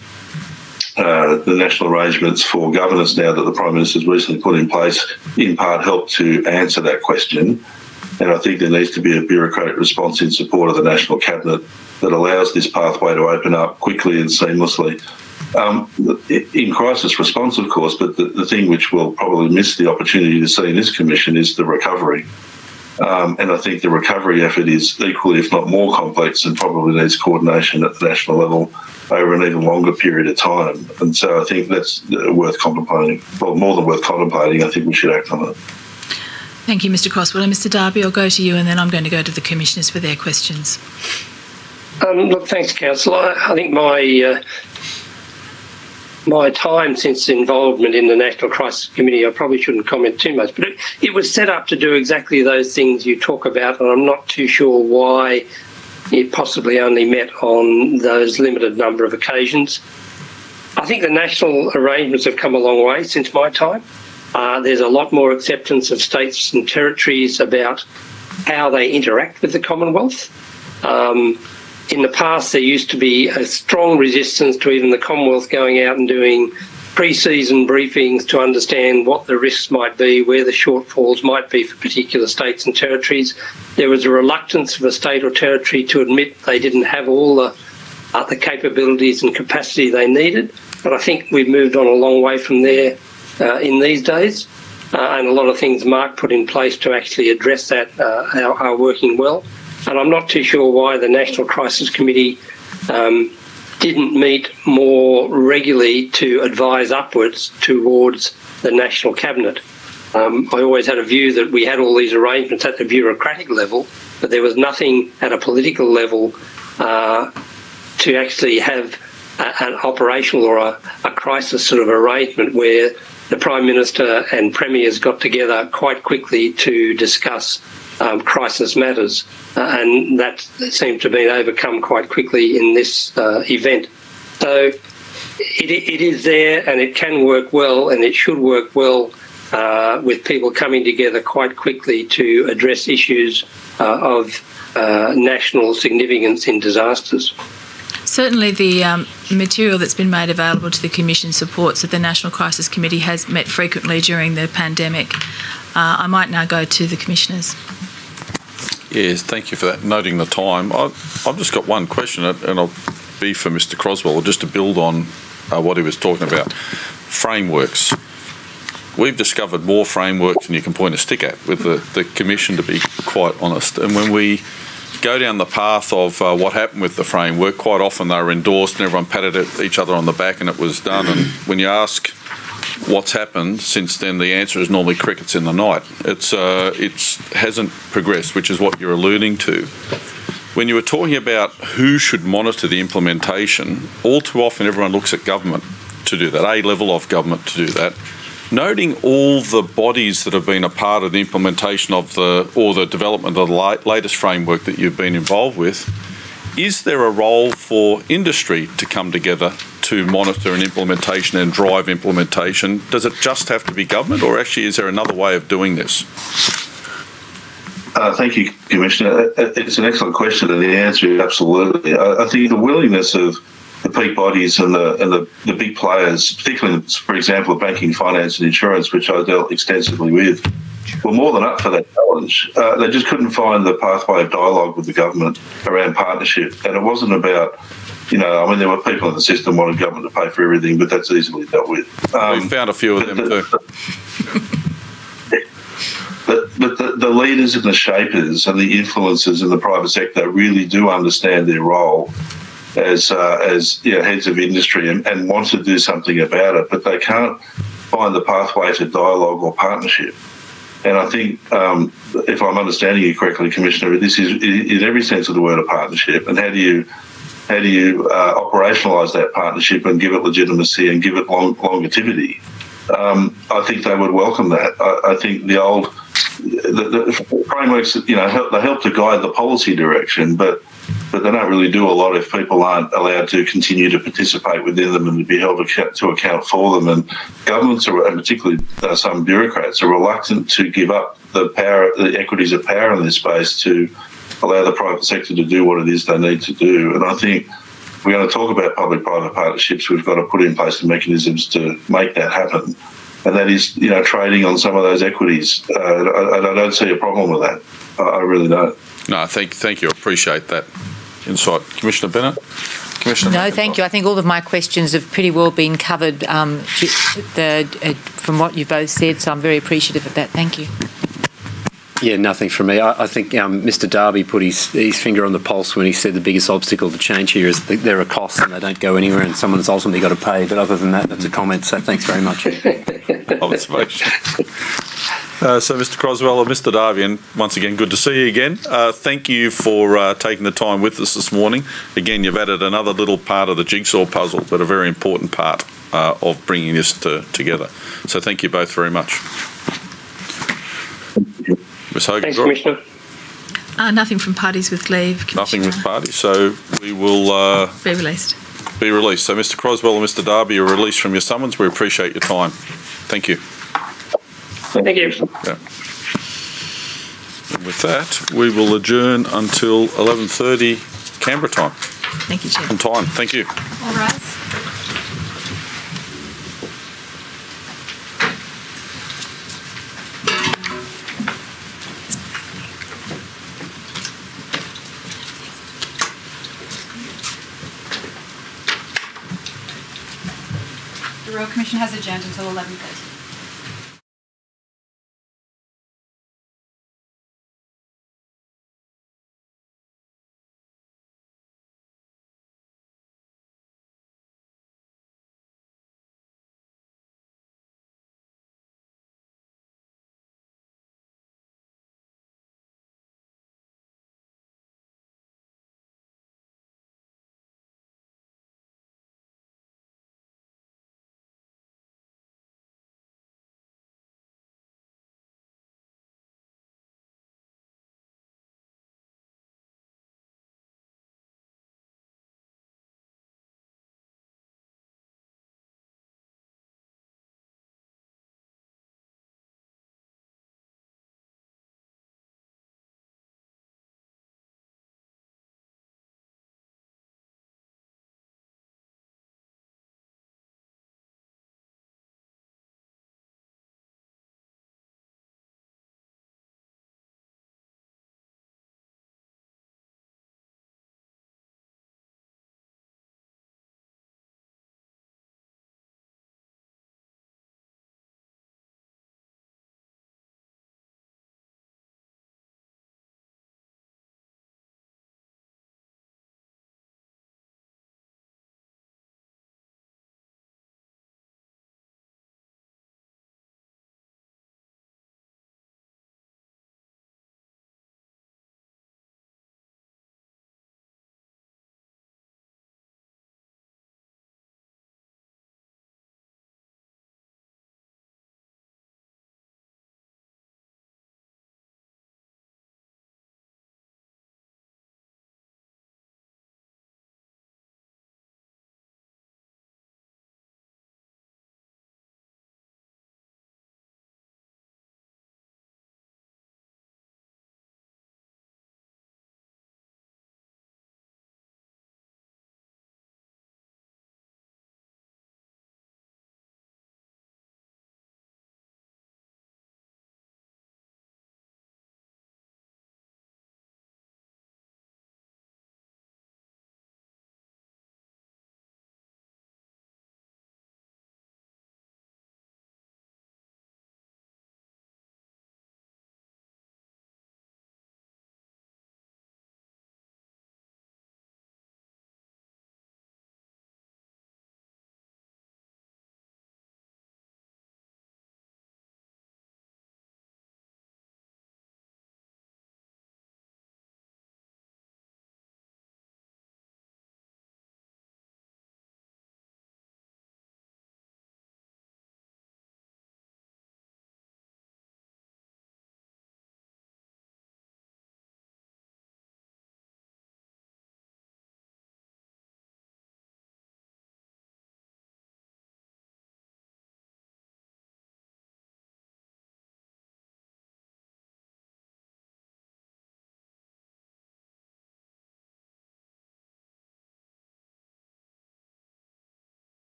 [SPEAKER 8] uh, the national arrangements for governance now that the prime minister has recently put in place, in part, help to answer that question. And I think there needs to be a bureaucratic response in support of the national cabinet that allows this pathway to open up quickly and seamlessly. Um, in crisis response, of course, but the, the thing which we'll probably miss the opportunity to see in this commission is the recovery. Um, and I think the recovery effort is equally, if not more complex, and probably needs coordination at the national level over an even longer period of time. And so I think that's worth contemplating. Well, more than worth contemplating, I think we should act on it.
[SPEAKER 5] Thank you, Mr Crosswell. And Mr Darby, I'll go to you and then I'm going to go to the Commissioners for their questions.
[SPEAKER 9] Um, look, thanks, Councillor. I think my uh, my time since involvement in the National Crisis Committee, I probably shouldn't comment too much, but it, it, was set up to do exactly those things you talk about, and I'm not too sure why it possibly only met on those limited number of occasions. I think the national arrangements have come a long way since my time. Uh, there's a lot more acceptance of states and territories about how they interact with the Commonwealth. Um, in the past, there used to be a strong resistance to even the Commonwealth going out and doing pre season briefings to understand what the risks might be, where the shortfalls might be for particular states and territories. There was a reluctance of a state or territory to admit they didn't have all the, uh, the capabilities and capacity they needed. But I think we've moved on a long way from there uh, in these days. Uh, and a lot of things Mark put in place to actually address that uh, are, are working well. And I'm not too sure why the National Crisis Committee um, didn't meet more regularly to advise upwards towards the National Cabinet. Um, I always had a view that we had all these arrangements at the bureaucratic level, but there was nothing at a political level uh, to actually have a, an operational or a, a crisis sort of arrangement where the Prime Minister and Premiers got together quite quickly to discuss um, crisis matters, uh, and that seemed to be overcome quite quickly in this uh, event. So it, it is there and it can work well, and it should work well uh, with people coming together quite quickly to address issues uh, of uh, national significance in disasters.
[SPEAKER 5] Certainly, the um, material that's been made available to the Commission supports that the National Crisis Committee has met frequently during the pandemic. Uh, I might now go to the Commissioners.
[SPEAKER 2] Yes, thank you for that. Noting the time, I've, I've just got one question, and I'll be for Mr. Croswell, just to build on uh, what he was talking about. Frameworks. We've discovered more frameworks than you can point a stick at with the, the Commission, to be quite honest. And when we go down the path of uh, what happened with the framework, quite often they were endorsed and everyone patted each other on the back and it was done. And when you ask what's happened since then, the answer is normally crickets in the night. It's uh, it's hasn't progressed, which is what you're alluding to. When you were talking about who should monitor the implementation, all too often everyone looks at government to do that, a level of government to do that. Noting all the bodies that have been a part of the implementation of the or the development of the latest framework that you've been involved with, is there a role for industry to come together to monitor an implementation and drive implementation? Does it just have to be government, or actually is there another way of doing this?
[SPEAKER 8] Uh, thank you, Commissioner. Uh, uh, it's an excellent question, and the answer is absolutely. I, I think the willingness of the peak bodies and the and the, the big players, particularly, for example, banking, finance, and insurance, which I dealt extensively with, were more than up for that challenge. Uh, they just couldn't find the pathway of dialogue with the government around partnership, and it wasn't about you know, I mean, there were people in the system wanted government to pay for everything, but that's easily dealt with.
[SPEAKER 2] Um, we found a few of them the, too.
[SPEAKER 8] But, but the, the, leaders and the shapers and the influencers in the private sector really do understand their role as uh, as you know, heads of industry and, and want to do something about it, but they can't find the pathway to dialogue or partnership. And I think, um, if I'm understanding you correctly, Commissioner, this is in every sense of the word a partnership. And how do you how do you uh, operationalise that partnership and give it legitimacy and give it long, longevity? Um, I think they would welcome that. I, I think the old the, the, frameworks, you know, help, they help to guide the policy direction, but but they don't really do a lot if people aren't allowed to continue to participate within them and to be held to account for them. And governments, are, and particularly uh, some bureaucrats, are reluctant to give up the power, the equities of power in this space to allow the private sector to do what it is they need to do. And I think we're going to talk about public-private partnerships, we've got to put in place the mechanisms to make that happen. And that is, you know, trading on some of those equities. Uh, I, I don't see a problem with that. I, I really don't.
[SPEAKER 2] No, thank, thank you. I appreciate that insight. Commissioner Bennett? Commissioner
[SPEAKER 4] No, thank you. I think all of my questions have pretty well been covered um, the, uh, from what you've both said, so I'm very appreciative of that. Thank you.
[SPEAKER 7] Yeah, nothing from me. I, I think um, Mr. Darby put his, his finger on the pulse when he said the biggest obstacle to change here is that there are costs and they don't go anywhere and someone's ultimately got to pay. But other than that, that's a comment. So thanks very much.
[SPEAKER 2] observation. Uh, so, Mr. Croswell and Mr. Darby, and once again, good to see you again. Uh, thank you for uh, taking the time with us this morning. Again, you've added another little part of the jigsaw puzzle, but a very important part uh, of bringing this to, together. So, thank you both very much. Ms. Hogan,
[SPEAKER 9] Thanks, Commissioner.
[SPEAKER 5] Uh, nothing from parties with leave.
[SPEAKER 2] nothing with parties. So, we will uh,
[SPEAKER 5] Be released.
[SPEAKER 2] be released. So, Mr. Croswell and Mr. Darby are released from your summons. We appreciate your time. Thank you.
[SPEAKER 9] Thank you.
[SPEAKER 2] Yeah. And with that, we will adjourn until 11:30 Canberra time.
[SPEAKER 5] Thank you, Chair.
[SPEAKER 2] On time. Thank you.
[SPEAKER 1] All rise. The Royal Commission has adjourned until 11:30.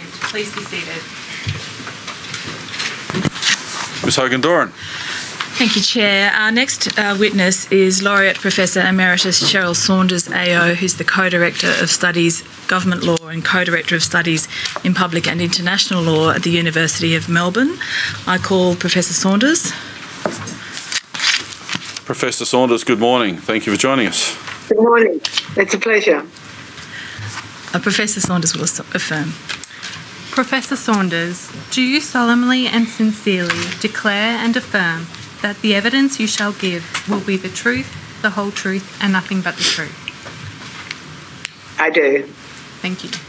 [SPEAKER 1] Due. Please be seated.
[SPEAKER 2] Ms Hogan-Doran.
[SPEAKER 5] Thank you, Chair. Our next uh, witness is Laureate Professor Emeritus Cheryl Saunders AO, who's the Co-Director of Studies Government Law and Co-Director of Studies in Public and International Law at the University of Melbourne. I call Professor Saunders.
[SPEAKER 2] Professor Saunders, good morning. Thank you for joining us.
[SPEAKER 10] Good morning. It's a pleasure.
[SPEAKER 5] Uh, Professor Saunders will affirm.
[SPEAKER 1] Professor Saunders, do you solemnly and sincerely declare and affirm that the evidence you shall give will be the truth, the whole truth, and nothing but the truth?
[SPEAKER 10] I do.
[SPEAKER 1] Thank you.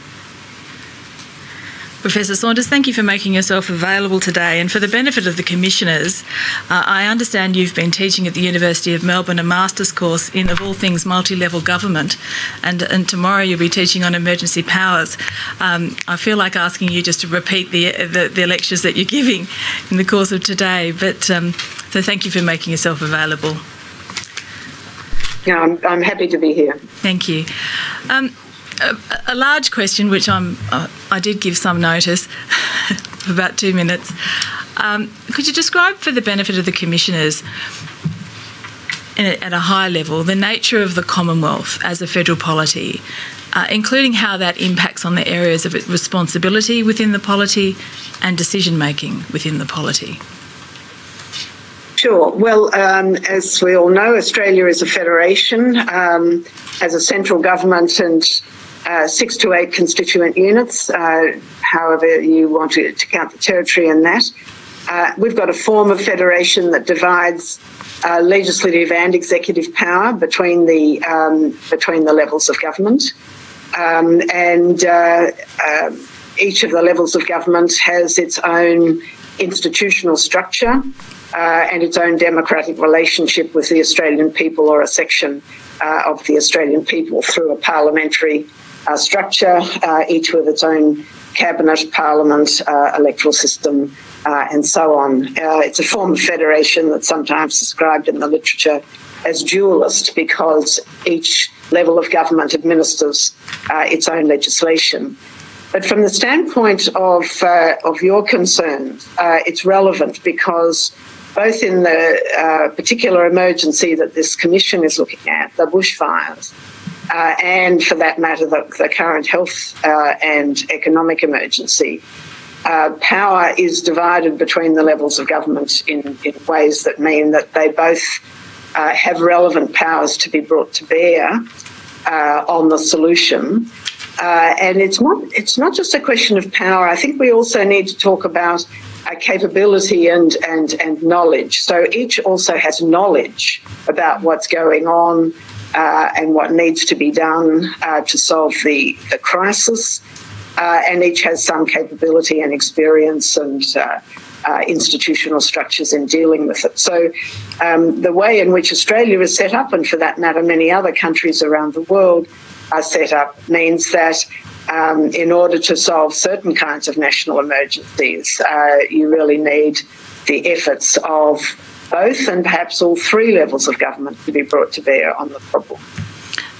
[SPEAKER 5] Professor Saunders, thank you for making yourself available today. And for the benefit of the commissioners, uh, I understand you've been teaching at the University of Melbourne a master's course in, of all things, multi level government. And, and tomorrow you'll be teaching on emergency powers. Um, I feel like asking you just to repeat the, the, the, lectures that you're giving in the course of today. But um, so thank you for making yourself available.
[SPEAKER 10] Yeah, I'm, I'm happy to be here.
[SPEAKER 5] Thank you. Um, a, large question, which I'm, uh, I did give some notice for about two minutes. Um, could you describe, for the benefit of the commissioners, a, at a high level, the nature of the Commonwealth as a federal polity, uh, including how that impacts on the areas of responsibility within the polity and decision making within the polity?
[SPEAKER 10] Sure. Well, um, as we all know, Australia is a federation, um, has a central government and uh, six to eight constituent units, uh, however you want to, to, count the territory in that. Uh, we've got a form of federation that divides uh, legislative and executive power between the um, between the levels of government, um, and uh, each of the levels of government has its own institutional structure and its own democratic relationship with the Australian people or a section uh, of the Australian people through a parliamentary structure, uh, each with its own cabinet, parliament, uh, electoral system, uh, and so on. it's a form of federation that's sometimes described in the literature as dualist because each level of government administers its own legislation. But from the standpoint of, uh, of your concerns, uh, it's relevant because both in the uh, particular emergency that this commission is looking at, the bushfires, uh, and for that matter, the, the current health uh, and economic emergency, uh, power is divided between the levels of government in, in ways that mean that they both have relevant powers to be brought to bear on the solution. Uh, and it's not it's not just a question of power. I think we also need to talk about uh, capability and and and knowledge. So each also has knowledge about what's going on uh, and what needs to be done uh, to solve the the crisis. Uh, and each has some capability and experience and uh, institutional structures in dealing with it. So, um, the way in which Australia is set up, and for that matter, many other countries around the world, are set up means that um, in order to solve certain kinds of national emergencies, uh, you really need the efforts of both and perhaps all three levels of government to be brought to bear on the problem.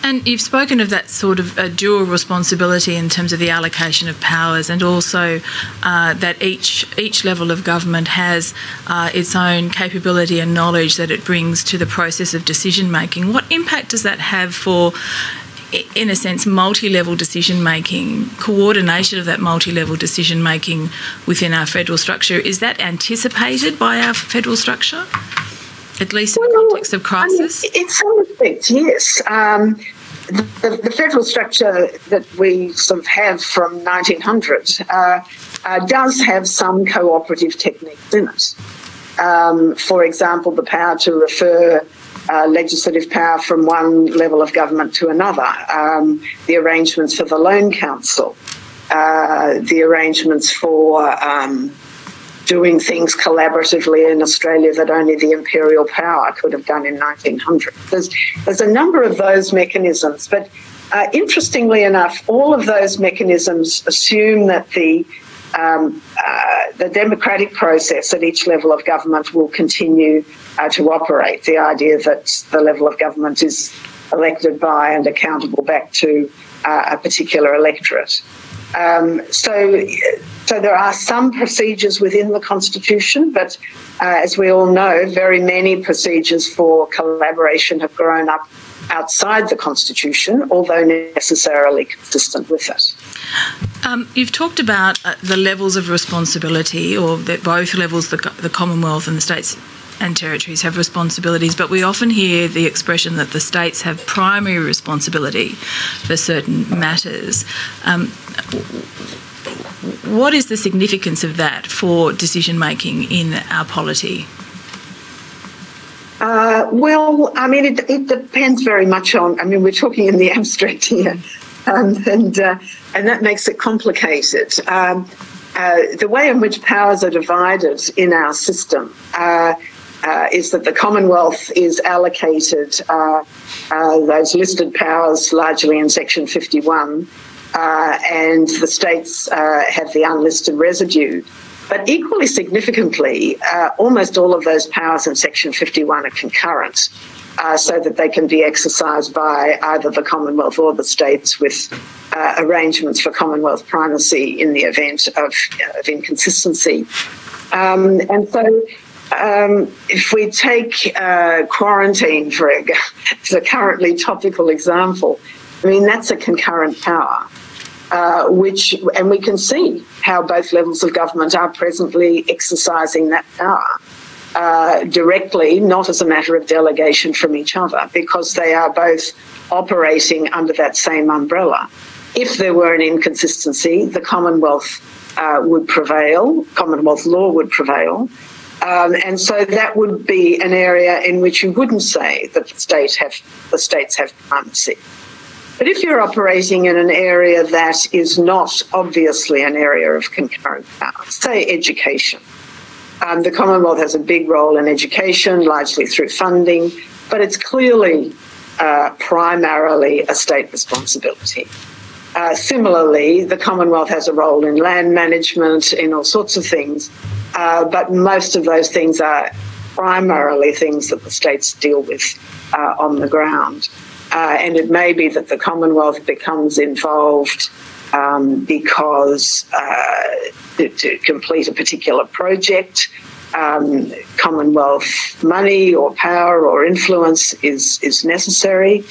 [SPEAKER 5] And you've spoken of that sort of a dual responsibility in terms of the allocation of powers, and also uh, that each each level of government has uh, its own capability and knowledge that it brings to the process of decision making. What impact does that have for in a sense, multi level decision making, coordination of that multi level decision making within our federal structure, is that anticipated by our federal structure? At least in well, the context of crisis?
[SPEAKER 10] I mean, in some respects, yes. Um, the, the, federal structure that we sort of have from 1900 uh, uh, does have some cooperative techniques in it. Um, for example, the power to refer uh, legislative power from one level of government to another, um, the arrangements for the Loan Council, uh, the arrangements for um, doing things collaboratively in Australia that only the imperial power could have done in 1900. There's, there's a number of those mechanisms, but uh, interestingly enough, all of those mechanisms assume that the um, uh, the democratic process at each level of government will continue uh, to operate. The idea that the level of government is elected by and accountable back to uh, a particular electorate. Um, so, so there are some procedures within the Constitution, but uh, as we all know, very many procedures for collaboration have grown up outside the Constitution, although necessarily consistent with it.
[SPEAKER 5] Um, you've talked about uh, the levels of responsibility, or that both levels, the, the Commonwealth and the states and territories have responsibilities, but we often hear the expression that the states have primary responsibility for certain matters. Um, what is the significance of that for decision making in our polity?
[SPEAKER 10] Uh, well, I mean, it, it, depends very much on. I mean, we're talking in the abstract here, um, and uh, and that makes it complicated. Um, uh, the way in which powers are divided in our system uh, uh, is that the Commonwealth is allocated uh, those listed powers largely in Section 51, and the states have the unlisted residue. But equally significantly, uh, almost all of those powers in Section 51 are concurrent, uh, so that they can be exercised by either the Commonwealth or the states with uh, arrangements for Commonwealth primacy in the event of, of inconsistency. Um, and so um, if we take uh, quarantine for a, as a currently topical example, I mean, that's a concurrent power. Uh, which, and we can see how both levels of government are presently exercising that power uh, directly, not as a matter of delegation from each other, because they are both operating under that same umbrella. If there were an inconsistency, the Commonwealth uh, would prevail, Commonwealth law would prevail. Um, and so that would be an area in which you wouldn't say that the state have the states have primacy. But if you're operating in an area that is not obviously an area of concurrent power, say education, um, the Commonwealth has a big role in education, largely through funding, but it's clearly uh, primarily a state responsibility. Uh, similarly, the Commonwealth has a role in land management, in all sorts of things, uh, but most of those things are primarily things that the states deal with uh, on the ground. Uh, and it may be that the Commonwealth becomes involved um, because uh, to, to, complete a particular project, um, Commonwealth money or power or influence is, is necessary.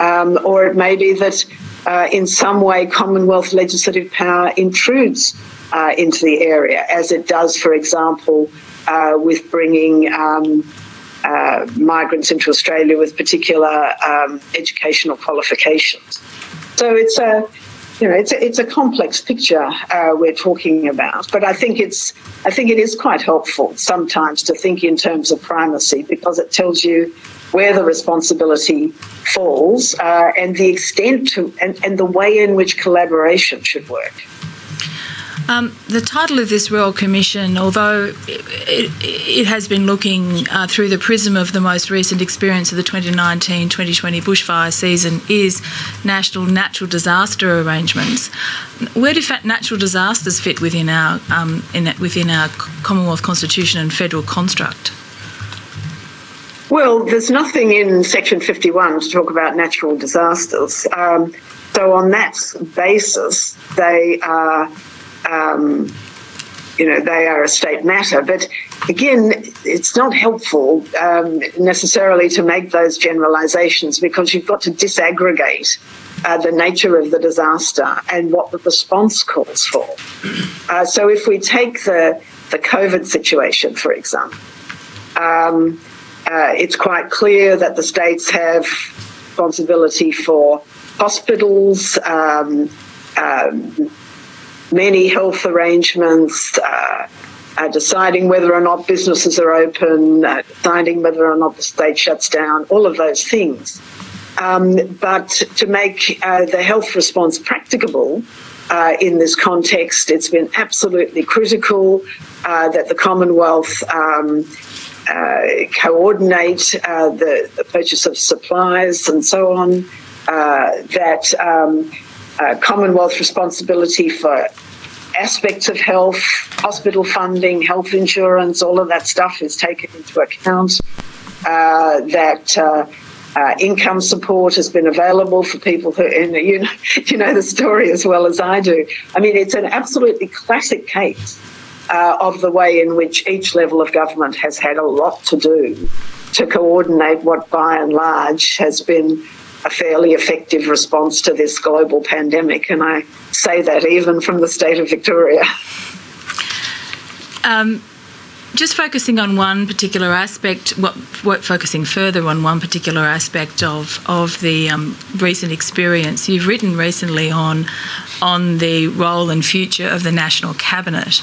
[SPEAKER 10] Um, or it may be that uh, in some way Commonwealth legislative power intrudes uh, into the area, as it does, for example, uh, with bringing um, uh, migrants into Australia with particular um, educational qualifications. So it's a you know, it's a, it's a complex picture uh, we're talking about, but I think it's I think it is quite helpful sometimes to think in terms of primacy because it tells you where the responsibility falls uh, and the extent to and, and the way in which collaboration should work.
[SPEAKER 5] Um, the title of this Royal Commission, although it, it, it has been looking uh, through the prism of the most recent experience of the 2019 2020 bushfire season, is National Natural Disaster Arrangements. Where do natural disasters fit within our, um, in, within our Commonwealth Constitution and federal construct?
[SPEAKER 10] Well, there's nothing in Section 51 to talk about natural disasters. Um, so, on that basis, they are um, you know, they are a state matter. But again, it's not helpful um, necessarily to make those generalizations because you've got to disaggregate uh, the nature of the disaster and what the response calls for. Uh, so if we take the, the COVID situation, for example, um, uh, it's quite clear that the states have responsibility for hospitals, um, um many health arrangements, uh, uh, deciding whether or not businesses are open, uh, deciding whether or not the state shuts down, all of those things. Um, but to make uh, the health response practicable uh, in this context, it's been absolutely critical uh, that the Commonwealth um, coordinate the, the, purchase of supplies and so on, that um, uh, Commonwealth responsibility for aspects of health, hospital funding, health insurance, all of that stuff is taken into account. Uh, that uh, Uh, income support has been available for people who, and you know, you know the story as well as I do. I mean, it's an absolutely classic case uh, of the way in which each level of government has had a lot to do to coordinate what, by and large, has been a fairly effective response to this global pandemic. And I say that even from the state of Victoria.
[SPEAKER 5] Um, just focusing on one particular aspect, what, what, focusing further on one particular aspect of of the um, recent experience, you've written recently on on the role and future of the national cabinet,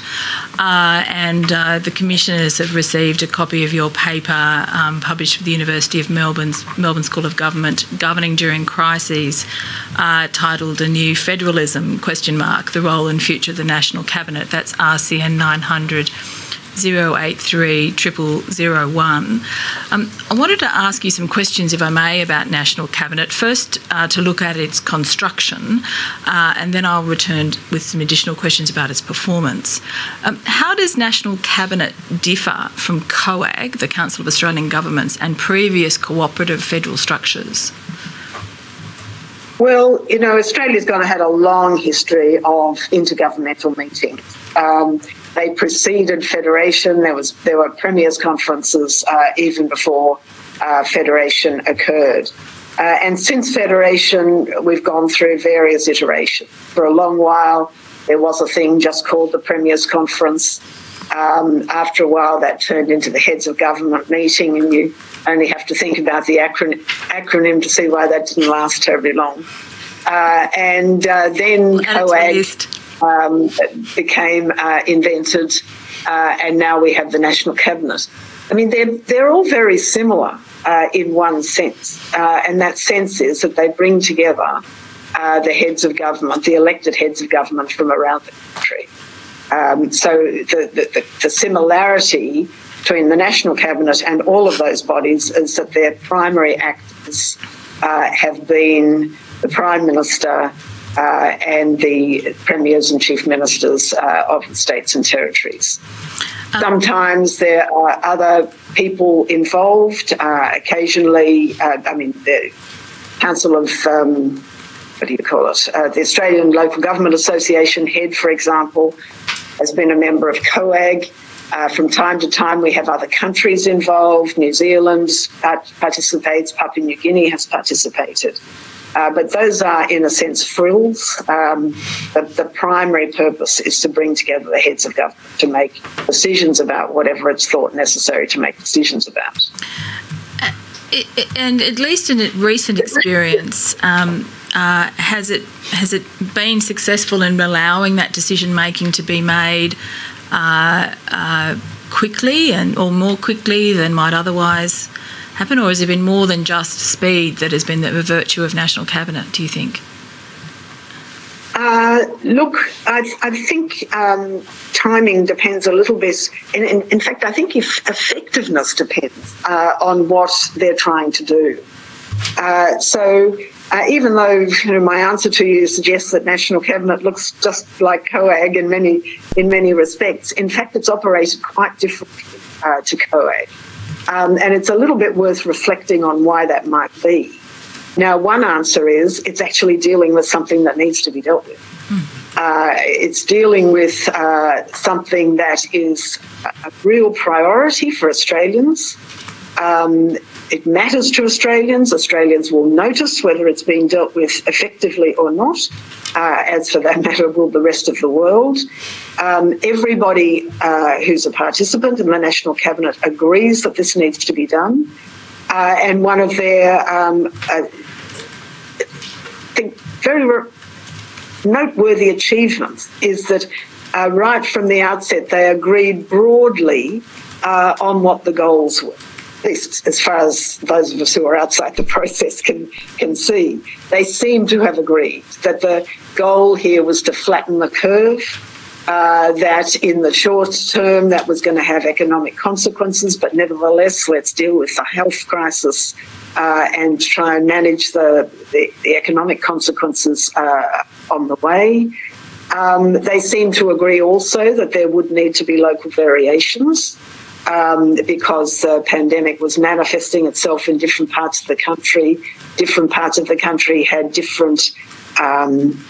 [SPEAKER 5] uh, and uh, the commissioners have received a copy of your paper um, published with the University of Melbourne's Melbourne School of Government, governing during crises, uh, titled "A New Federalism?" Question mark the role and future of the national cabinet. That's RCN 900. 083 0001. Um, I wanted to ask you some questions, if I may, about National Cabinet. First, uh, to look at its construction, uh, and then I'll return with some additional questions about its performance. Um, how does National Cabinet differ from COAG, the Council of Australian Governments, and previous cooperative federal structures?
[SPEAKER 10] Well, you know, Australia's going to have a long history of intergovernmental meetings. Um, they preceded federation. There was there were premiers conferences uh, even before uh, federation occurred. Uh, and since federation, we've gone through various iterations. For a long while, there was a thing just called the premiers conference. Um, after a while, that turned into the heads of government meeting, and you only have to think about the acronym, acronym to see why that didn't last terribly long. Uh, and uh, then COAG um, became uh, invented, uh, and now we have the National Cabinet. I mean, they're, they're all very similar uh, in one sense, uh, and that sense is that they bring together uh, the heads of government, the elected heads of government from around the country. Um, so the, the, the similarity between the National Cabinet and all of those bodies is that their primary actors uh, have been the Prime Minister, uh, and the premiers and chief ministers uh, of the states and territories. Um, Sometimes there are other people involved. Uh, occasionally, uh, I mean, the Council of um, what do you call it? Uh, the Australian Local Government Association head, for example, has been a member of COAG. Uh, from time to time, we have other countries involved. New Zealand participates, Papua New Guinea has participated. Uh, but those are, in a sense, frills. Um, the, the, primary purpose is to bring together the heads of government to make decisions about whatever it's thought necessary to make decisions about.
[SPEAKER 5] Uh, and at least in recent experience, um, uh, has it has it been successful in allowing that decision making to be made uh, uh, quickly and or more quickly than might otherwise happen, or has it been more than just speed that has been the virtue of National Cabinet, do you think?
[SPEAKER 10] Uh, look, I, I think um, timing depends a little bit. In, in, in fact, I think if effectiveness depends uh, on what they're trying to do. Uh, so, uh, even though you know, my answer to you suggests that national cabinet looks just like COAG in many in many respects, in fact, it's operated quite differently uh, to COAG. Um, and it's a little bit worth reflecting on why that might be. Now, one answer is it's actually dealing with something that needs to be dealt with. Uh, it's dealing with uh, something that is a real priority for Australians. Um, it matters to Australians. Australians will notice whether it's being dealt with effectively or not. Uh, as for that matter, will the rest of the world. Um, everybody uh, who's a participant in the National Cabinet agrees that this needs to be done. Uh, and one of their um, uh, very re- noteworthy achievements is that uh, right from the outset they agreed broadly uh, on what the goals were least as far as those of us who are outside the process can, can see, they seem to have agreed that the goal here was to flatten the curve. Uh, that in the short term that was going to have economic consequences, but nevertheless, let's deal with the health crisis uh, and try and manage the, the, the economic consequences uh, on the way. Um, they seem to agree also that there would need to be local variations um, because the pandemic was manifesting itself in different parts of the country. Different parts of the country had different um,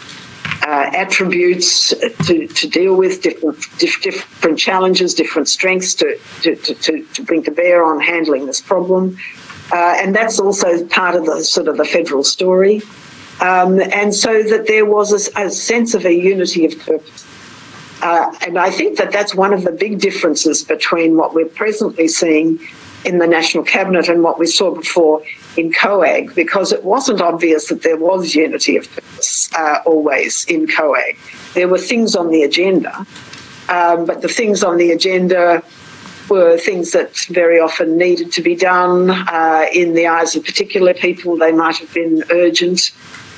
[SPEAKER 10] uh, attributes to, to deal with, different, diff, different challenges, different strengths to, to, to, to bring to bear on handling this problem. Uh, and that's also part of the sort of the federal story. Um, and so that there was a, a, sense of a unity of purpose. Uh, and I think that that's one of the big differences between what we're presently seeing in the National Cabinet and what we saw before in COAG, because it wasn't obvious that there was unity of purpose uh, always in COAG. There were things on the agenda, um, but the things on the agenda were things that very often needed to be done uh, in the eyes of particular people. They might have been urgent.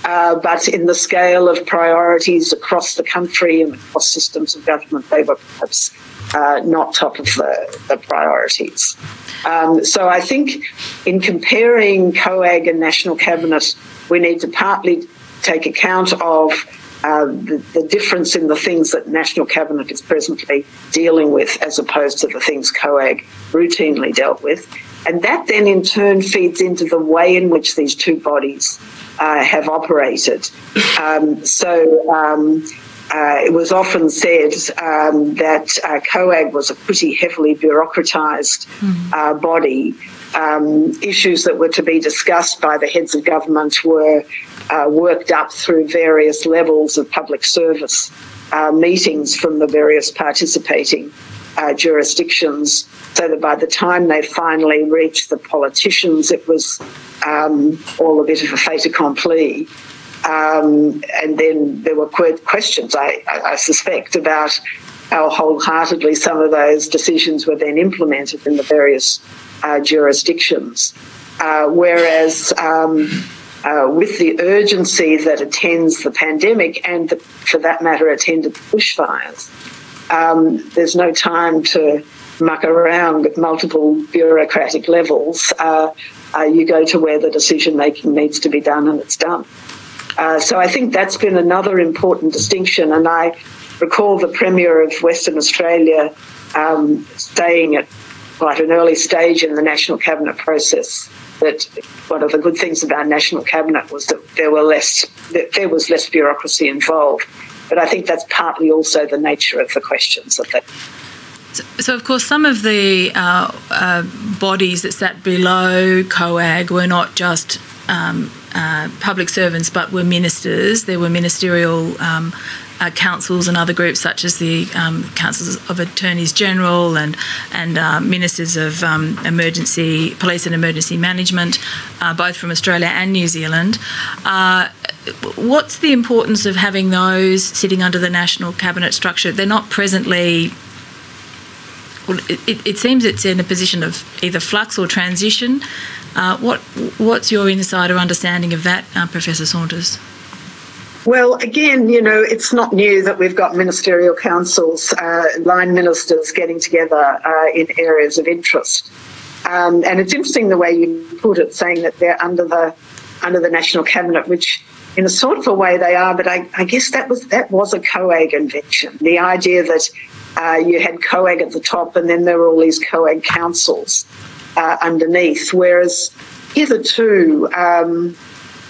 [SPEAKER 10] Uh, but in the scale of priorities across the country and across systems of government, they were perhaps uh, not top of the, the priorities. Um, so I think in comparing COAG and National Cabinet, we need to partly take account of uh, the, the, difference in the things that National Cabinet is presently dealing with as opposed to the things COAG routinely dealt with. And that then in turn feeds into the way in which these two bodies uh, have operated. Um, so um, uh, it was often said um, that uh, COAG was a pretty heavily bureaucratised mm-hmm. uh, body. Um, issues that were to be discussed by the heads of government were uh, worked up through various levels of public service uh, meetings from the various participating uh, jurisdictions, so that by the time they finally reached the politicians, it was um, all a bit of a fait accompli. Um, and then there were questions, I, I, suspect, about how wholeheartedly some of those decisions were then implemented in the various uh, jurisdictions. Uh, whereas um, uh, with the urgency that attends the pandemic and, the, for that matter, attended the bushfires, um, there's no time to muck around with multiple bureaucratic levels. Uh, uh, you go to where the decision making needs to be done and it's done. Uh, so I think that's been another important distinction. And I recall the Premier of Western Australia um, saying at quite an early stage in the National Cabinet process that one of the good things about National Cabinet was that there were less, that there was less bureaucracy involved. But I think that's partly also the nature of the questions that
[SPEAKER 5] so, so, of course, some of the uh, uh, bodies that sat below COAG were not just um, uh, public servants, but were ministers. There were ministerial um, uh, councils and other groups, such as the um, councils of attorneys general and and uh, ministers of um, emergency police and emergency management, uh, both from Australia and New Zealand. What's the importance of having those sitting under the national cabinet structure? They're not presently well, it, it, seems it's in a position of either flux or transition. Uh, what what's your insight or understanding of that, uh, Professor Saunders?
[SPEAKER 10] Well, again, you know, it's not new that we've got ministerial councils, uh, line ministers getting together uh, in areas of interest. Um, and it's interesting the way you put it, saying that they're under the under the national cabinet, which in a sort of a way they are. But I, I guess that was that was a COAG invention. The idea that uh, you had COAG at the top, and then there were all these COAG councils uh, underneath. Whereas hitherto, um,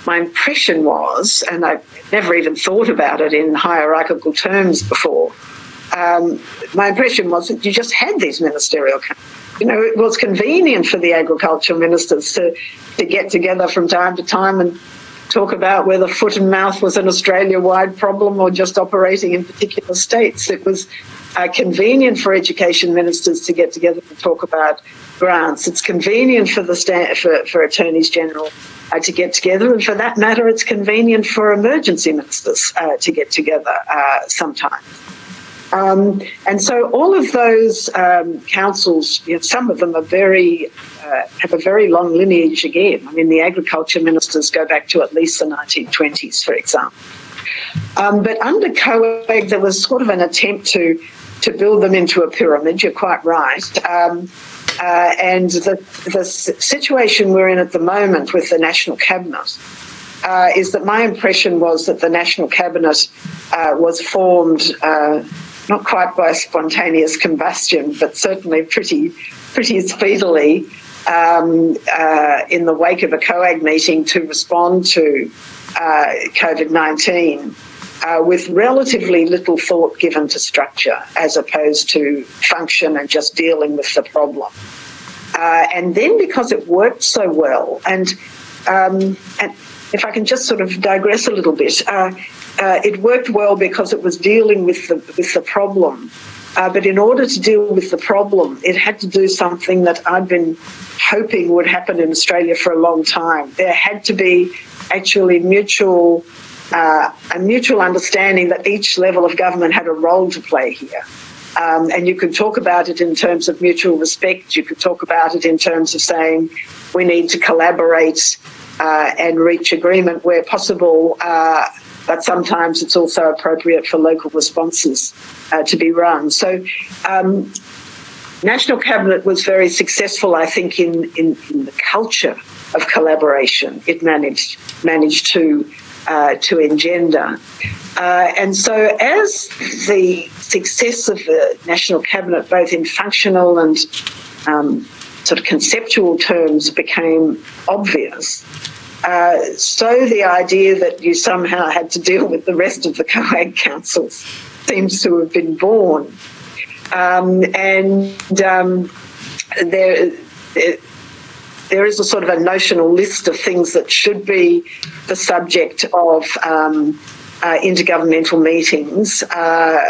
[SPEAKER 10] my impression was, and I've never even thought about it in hierarchical terms before. Um, my impression was that you just had these ministerial councils. You know, it was convenient for the agriculture ministers to, to get together from time to time and talk about whether foot and mouth was an Australia wide problem or just operating in particular states. It was uh, convenient for education ministers to get together and talk about grants. It's convenient for the sta- for, for attorneys general uh, to get together, and for that matter, it's convenient for emergency ministers uh, to get together uh, sometimes. Um, and so all of those um, councils, you know, some of them are very uh, have a very long lineage again. I mean, the agriculture ministers go back to at least the 1920s, for example. Um, but under COAG, there was sort of an attempt to to build them into a pyramid. You're quite right. Um, uh, and the, the situation we're in at the moment with the National Cabinet uh, is that my impression was that the National Cabinet uh, was formed uh, not quite by spontaneous combustion, but certainly pretty, pretty speedily um, uh, in the wake of a COAG meeting to respond to uh, COVID 19 uh, with relatively little thought given to structure as opposed to function and just dealing with the problem. Uh, and then because it worked so well, and, um, and if I can just sort of digress a little bit, uh, uh, it worked well because it was dealing with the, with the problem. Uh, but in order to deal with the problem, it had to do something that I'd been hoping would happen in Australia for a long time. There had to be actually mutual uh, a mutual understanding that each level of government had a role to play here. Um, and you could talk about it in terms of mutual respect. You could talk about it in terms of saying we need to collaborate uh, and reach agreement where possible. Uh, but sometimes it's also appropriate for local responses uh, to be run. So, um, National Cabinet was very successful, I think, in, in, in the culture of collaboration. It managed managed to uh, to engender. Uh, and so, as the success of the National Cabinet, both in functional and um, sort of conceptual terms, became obvious, uh, so the idea that you somehow had to deal with the rest of the COAG councils seems to have been born. Um, and um, there, there is a sort of a notional list of things that should be the subject of um, uh, intergovernmental meetings, uh,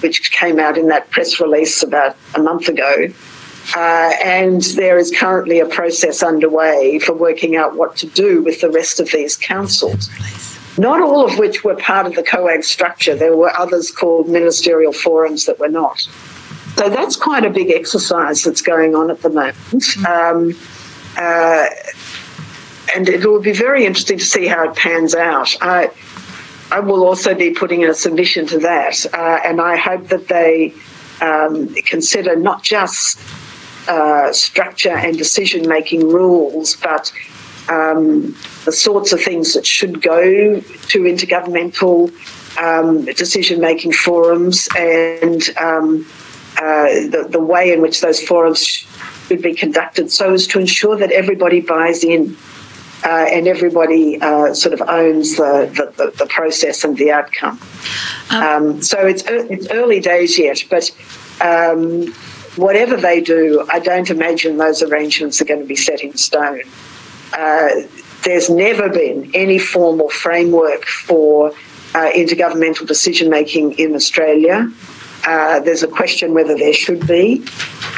[SPEAKER 10] which came out in that press release about a month ago. Uh, and there is currently a process underway for working out what to do with the rest of these councils. Not all of which were part of the COAG structure. There were others called ministerial forums that were not. So that's quite a big exercise that's going on at the moment. Um, uh, and it will be very interesting to see how it pans out. I, I will also be putting in a submission to that, uh, and I hope that they um, consider not just uh, structure and decision making rules, but um, the sorts of things that should go to intergovernmental um, decision making forums and um, uh, the, the way in which those forums should be conducted so as to ensure that everybody buys in uh, and everybody uh, sort of owns the, the, the, process and the outcome. Um, um, so it's, it's early days yet, but um, whatever they do, I don't imagine those arrangements are going to be set in stone. Uh, there's never been any formal framework for uh, intergovernmental decision making in Australia. Uh, there's a question whether there should be.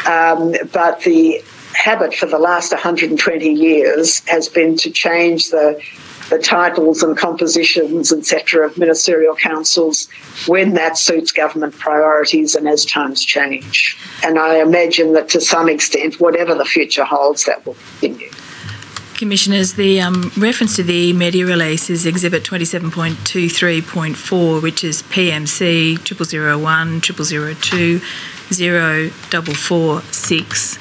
[SPEAKER 10] Um, but the habit for the last 120 years has been to change the the titles and compositions, etc., of ministerial councils when that suits government priorities and as times change. And I imagine that to some extent, whatever the future holds, that will continue.
[SPEAKER 5] Commissioners, the um, reference to the media release is Exhibit 27.23.4, which is PMC 0001, 0002, 0446.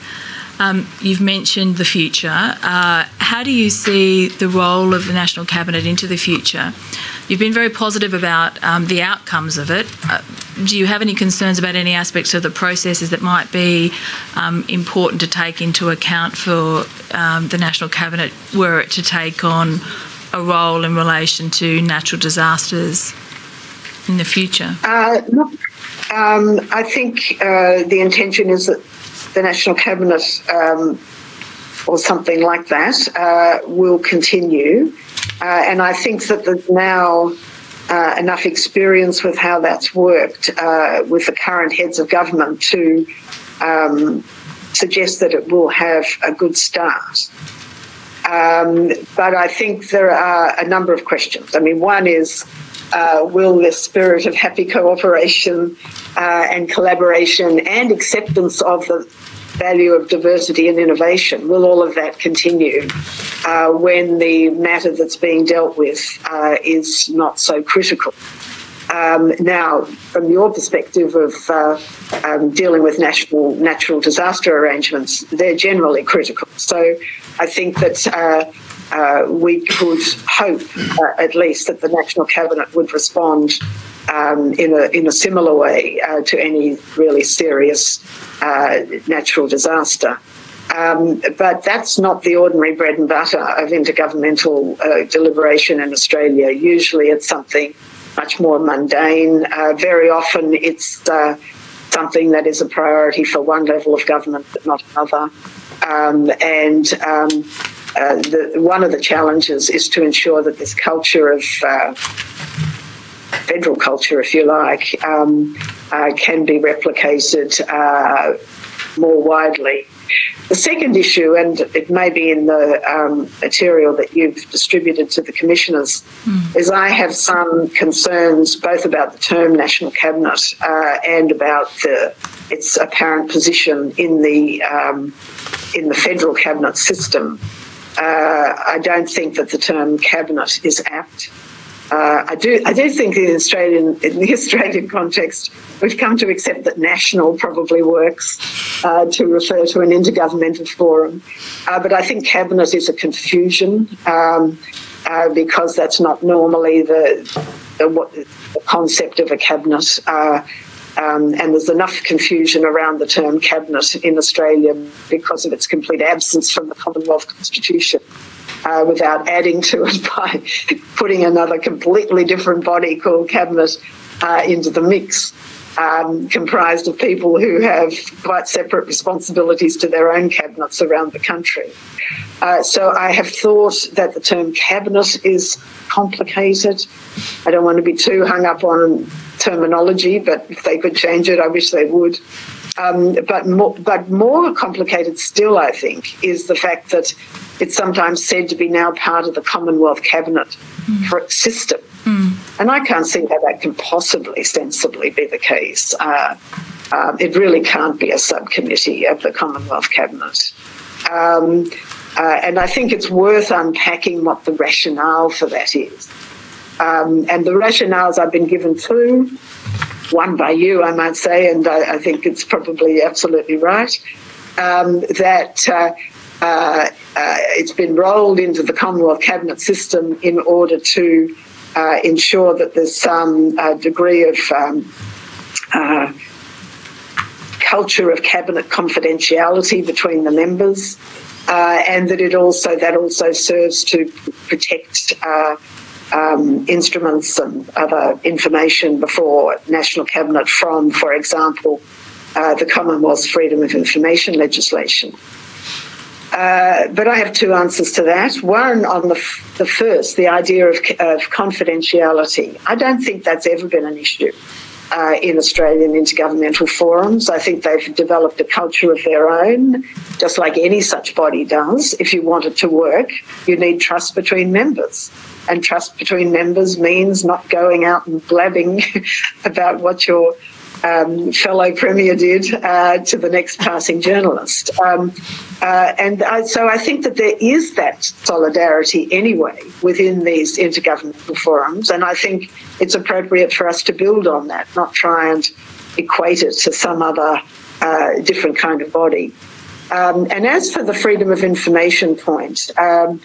[SPEAKER 5] Um, you've mentioned the future. Uh, how do you see the role of the National Cabinet into the future? You've been very positive about um, the outcomes of it. Uh, do you have any concerns about any aspects of the processes that might be um, important to take into account for um, the National Cabinet were it to take on a role in relation to natural disasters in the future?
[SPEAKER 10] Uh, look, um, I think uh, the intention is that the National Cabinet um, or something like that uh, will continue. Uh, and I think that there's now uh, enough experience with how that's worked uh, with the current heads of government to um, suggest that it will have a good start. Um, but I think there are a number of questions. I mean, one is uh, will the spirit of happy cooperation uh, and collaboration and acceptance of the value of diversity and innovation. Will all of that continue uh, when the matter that's being dealt with uh, is not so critical? Um, now, from your perspective of uh, um, dealing with national natural disaster arrangements, they're generally critical. So, I think that uh, uh, we could hope, uh, at least, that the national cabinet would respond um, in, a, in a similar way uh, to any really serious uh, natural disaster. Um, but that's not the ordinary bread and butter of intergovernmental uh, deliberation in Australia. Usually it's something much more mundane. Uh, very often it's something that is a priority for one level of government but not another. Um, and um, uh, the, one of the challenges is to ensure that this culture of uh, federal culture, if you like, um, uh, can be replicated uh, more widely. The second issue, and it may be in the um, material that you've distributed to the commissioners, mm. is I have some concerns both about the term National Cabinet uh, and about the, its apparent position in the um, in the federal cabinet system. Uh, I don't think that the term cabinet is apt. Uh, I do. I do think in Australian, in the Australian context, we've come to accept that national probably works uh, to refer to an intergovernmental forum. Uh, but I think cabinet is a confusion um, uh, because that's not normally the, the, the, concept of a cabinet. Um, and there's enough confusion around the term cabinet in Australia because of its complete absence from the Commonwealth Constitution uh, without adding to it by putting another completely different body called cabinet uh, into the mix. Um, comprised of people who have quite separate responsibilities to their own cabinets around the country. Uh, so I have thought that the term cabinet is complicated. I don't want to be too hung up on terminology, but if they could change it, I wish they would. Um, but more, but more complicated still, I think, is the fact that it's sometimes said to be now part of the Commonwealth Cabinet mm. system. Mm. And I can't see how that can possibly sensibly be the case. Uh, uh, it really can't be a subcommittee of the Commonwealth Cabinet. Um, uh, and I think it's worth unpacking what the rationale for that is. Um, and the rationales I've been given two, one by you, I might say, and I, I think it's probably absolutely right, um, that uh, uh, uh, it's been rolled into the Commonwealth Cabinet system in order to uh, ensure that there's some uh, degree of um, uh, culture of cabinet confidentiality between the members, and that it also that also serves to protect. Um, instruments and other information before National Cabinet from, for example, uh, the Commonwealth's freedom of information legislation. Uh, but I have two answers to that. One on the, f- the first, the idea of, of, confidentiality. I don't think that's ever been an issue uh, in Australian intergovernmental forums. I think they've developed a culture of their own, just like any such body does. If you want it to work, you need trust between members. And trust between members means not going out and blabbing about what your um, fellow Premier did uh, to the next passing journalist. Um, uh, and I, so I think that there is that solidarity anyway within these intergovernmental forums. And I think it's appropriate for us to build on that, not try and equate it to some other uh, different kind of body. Um, and as for the freedom of information point, um,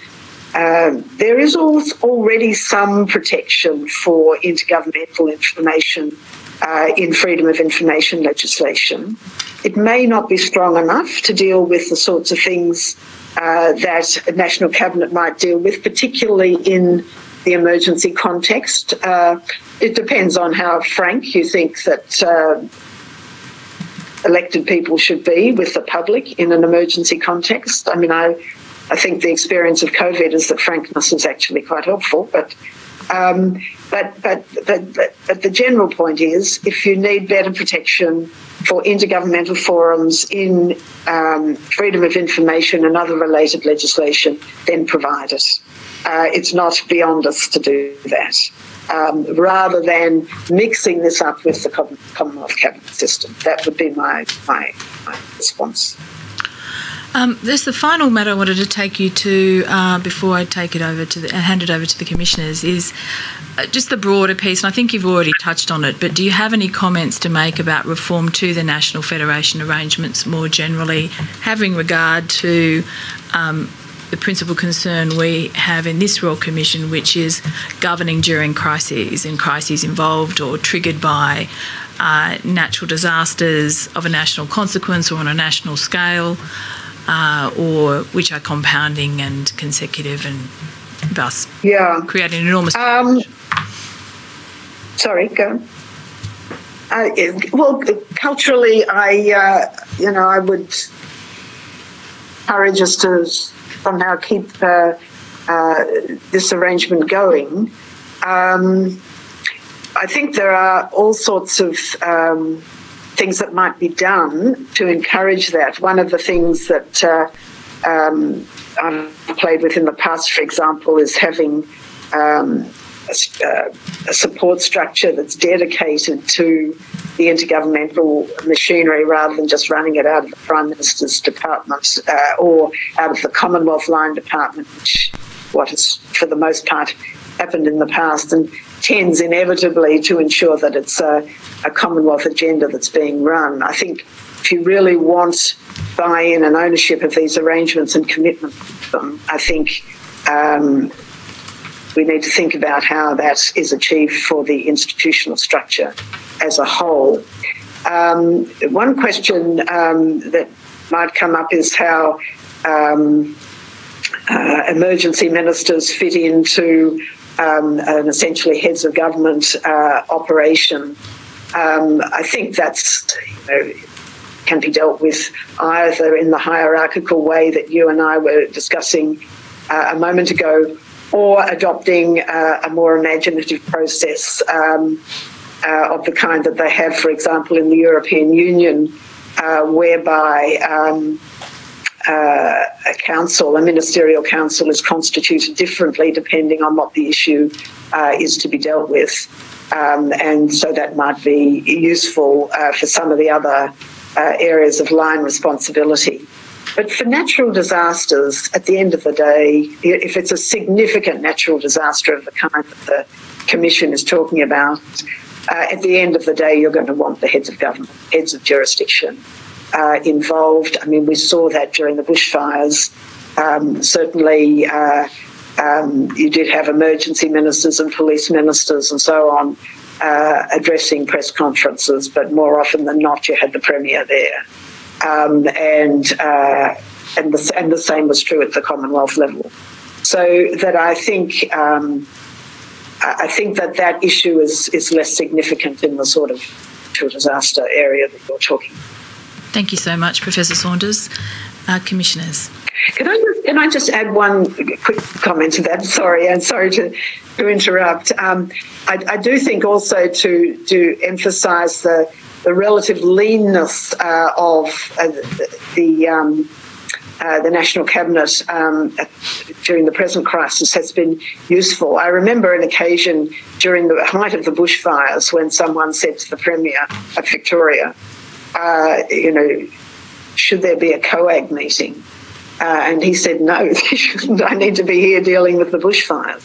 [SPEAKER 10] um, there is already some protection for intergovernmental information uh, in freedom of information legislation. It may not be strong enough to deal with the sorts of things uh, that a national cabinet might deal with, particularly in the emergency context. Uh, it depends on how frank you think that uh, elected people should be with the public in an emergency context. I mean, I, I think the experience of COVID is that frankness is actually quite helpful, but um, but, but, but, but, the general point is if you need better protection for intergovernmental forums in um, freedom of information and other related legislation, then provide it. Uh, it's not beyond us to do that. Um, rather than mixing this up with the Commonwealth Cabinet system. That would be my, my, my response.
[SPEAKER 5] Um, there's the final matter I wanted to take you to uh, before I take it over to the, hand it over to the commissioners is uh, just the broader piece, and I think you've already touched on it. But do you have any comments to make about reform to the national federation arrangements more generally, having regard to um, the principal concern we have in this Royal Commission, which is governing during crises and crises involved or triggered by uh, natural disasters of a national consequence or on a national scale, uh, or which are compounding and consecutive and thus
[SPEAKER 10] yeah.
[SPEAKER 5] creating enormous.
[SPEAKER 10] Um, sorry, go. Uh, well, culturally, I, uh, you know, I would encourage us to somehow keep uh, uh, this arrangement going. Um, I think there are all sorts of um, things that might be done to encourage that. One of the things that uh, um, I've played with in the past, for example, is having um, a, uh, a, support structure that's dedicated to the intergovernmental machinery rather than just running it out of the Prime Minister's department uh, or out of the Commonwealth Line Department, which what has, for the most part, happened in the past and tends inevitably to ensure that it's a, a Commonwealth agenda that's being run. I think if you really want buy-in and ownership of these arrangements and commitment to them, I think um, we need to think about how that is achieved for the institutional structure as a whole. Um, one question um, that might come up is how um, uh, emergency ministers fit into um, an essentially heads of government uh, operation. Um, I think that's you know, can be dealt with either in the hierarchical way that you and I were discussing uh, a moment ago, or adopting uh, a more imaginative process um, uh, of the kind that they have, for example, in the European Union, uh, whereby um, uh, a council, a ministerial council, is constituted differently depending on what the issue uh, is to be dealt with. Um, and so that might be useful uh, for some of the other uh, areas of line responsibility. But for natural disasters, at the end of the day, if it's a significant natural disaster of the kind that the Commission is talking about, uh, at the end of the day, you're going to want the heads of government, heads of jurisdiction uh, involved. I mean, we saw that during the bushfires. Um, certainly, uh, um, you did have emergency ministers and police ministers and so on uh, addressing press conferences, but more often than not, you had the premier there. Um, and uh, and the, and the same was true at the Commonwealth level. So that I think um, I think that that issue is is less significant in the sort of disaster area that you're talking.
[SPEAKER 5] Thank you so much, Professor Saunders. Uh, commissioners.
[SPEAKER 10] Can I just, can I just add one quick comment to that? Sorry, and sorry to, to interrupt. Um, I, I, do think also to to emphasise the the relative leanness uh, of uh, the um, uh, the national cabinet um, during the present crisis has been useful. I remember an occasion during the height of the bushfires when someone said to the premier of Victoria, uh, "You know, should there be a COAG meeting?" Uh, and he said, "No, I need to be here dealing with the bushfires."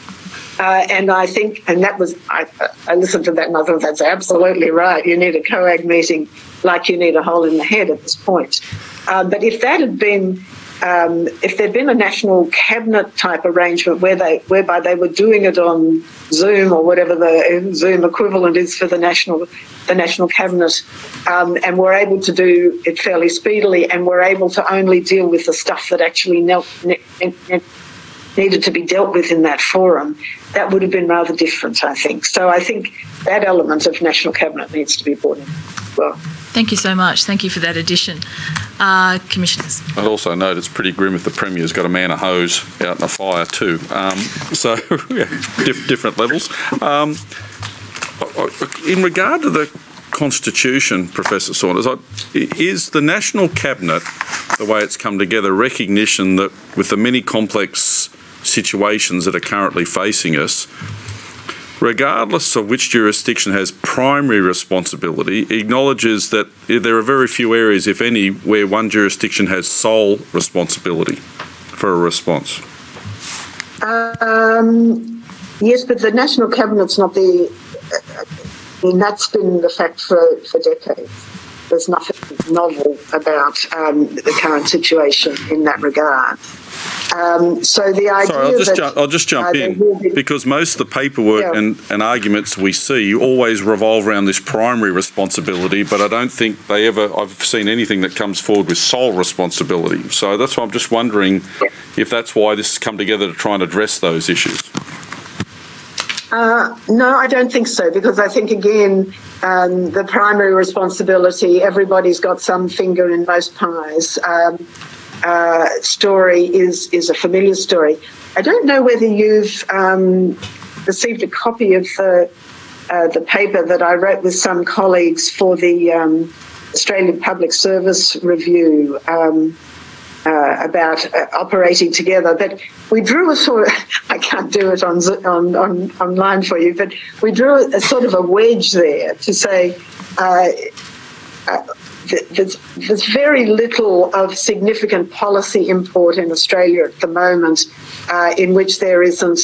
[SPEAKER 10] Uh, and I think, and that was, I, I, listened to that and I thought that's absolutely right. You need a COAG meeting like you need a hole in the head at this point. Uh, but if that had been, um, if there'd been a national cabinet type arrangement where they, whereby they were doing it on Zoom or whatever the Zoom equivalent is for the national, the national cabinet, um, and were able to do it fairly speedily, and were able to only deal with the stuff that actually knelt, needed to be dealt with in that forum, that would have been rather different, I think. So I think that element of National Cabinet needs to be brought in well.
[SPEAKER 5] Thank you so much. Thank you for that addition. Uh, commissioners.
[SPEAKER 2] I'd also note it's pretty grim if the Premier's got a man a hose out in a fire too. Um, so, yeah, diff different levels. Um, in regard to the Constitution, Professor Saunders, is the National Cabinet, the way it's come together, recognition that with the many complex situations that are currently facing us, regardless of which jurisdiction has primary responsibility, acknowledges that there are very few areas, if any, where one jurisdiction has sole responsibility for a response.
[SPEAKER 10] Um, yes, but the National Cabinet's not the. I mean, that's been the fact for, for decades. There's nothing novel about um, the current situation in that regard. Um, so the idea
[SPEAKER 2] Sorry, I'll just
[SPEAKER 10] that,
[SPEAKER 2] jump, I'll just jump
[SPEAKER 10] uh,
[SPEAKER 2] in
[SPEAKER 10] be-
[SPEAKER 2] because most of the paperwork
[SPEAKER 10] Yeah.
[SPEAKER 2] and, and arguments we see always revolve around this primary responsibility, but I don't think they ever, I've seen anything that comes forward with sole responsibility. So that's why I'm just wondering if that's why this has come together to try and address those issues.
[SPEAKER 10] Uh, no, I don't think so, because I think, again, um, the primary responsibility, everybody's got some finger in most pies. Um, uh, story is, is a familiar story. I don't know whether you've um, received a copy of the, uh, the paper that I wrote with some colleagues for the um, Australian Public Service Review. Uh, about uh, operating together. But we drew a sort of, I can't do it on, on, on online for you, but we drew a, sort of a wedge there to say uh, uh, th- there's, there's very little of significant policy import in Australia at the moment uh, in which there isn't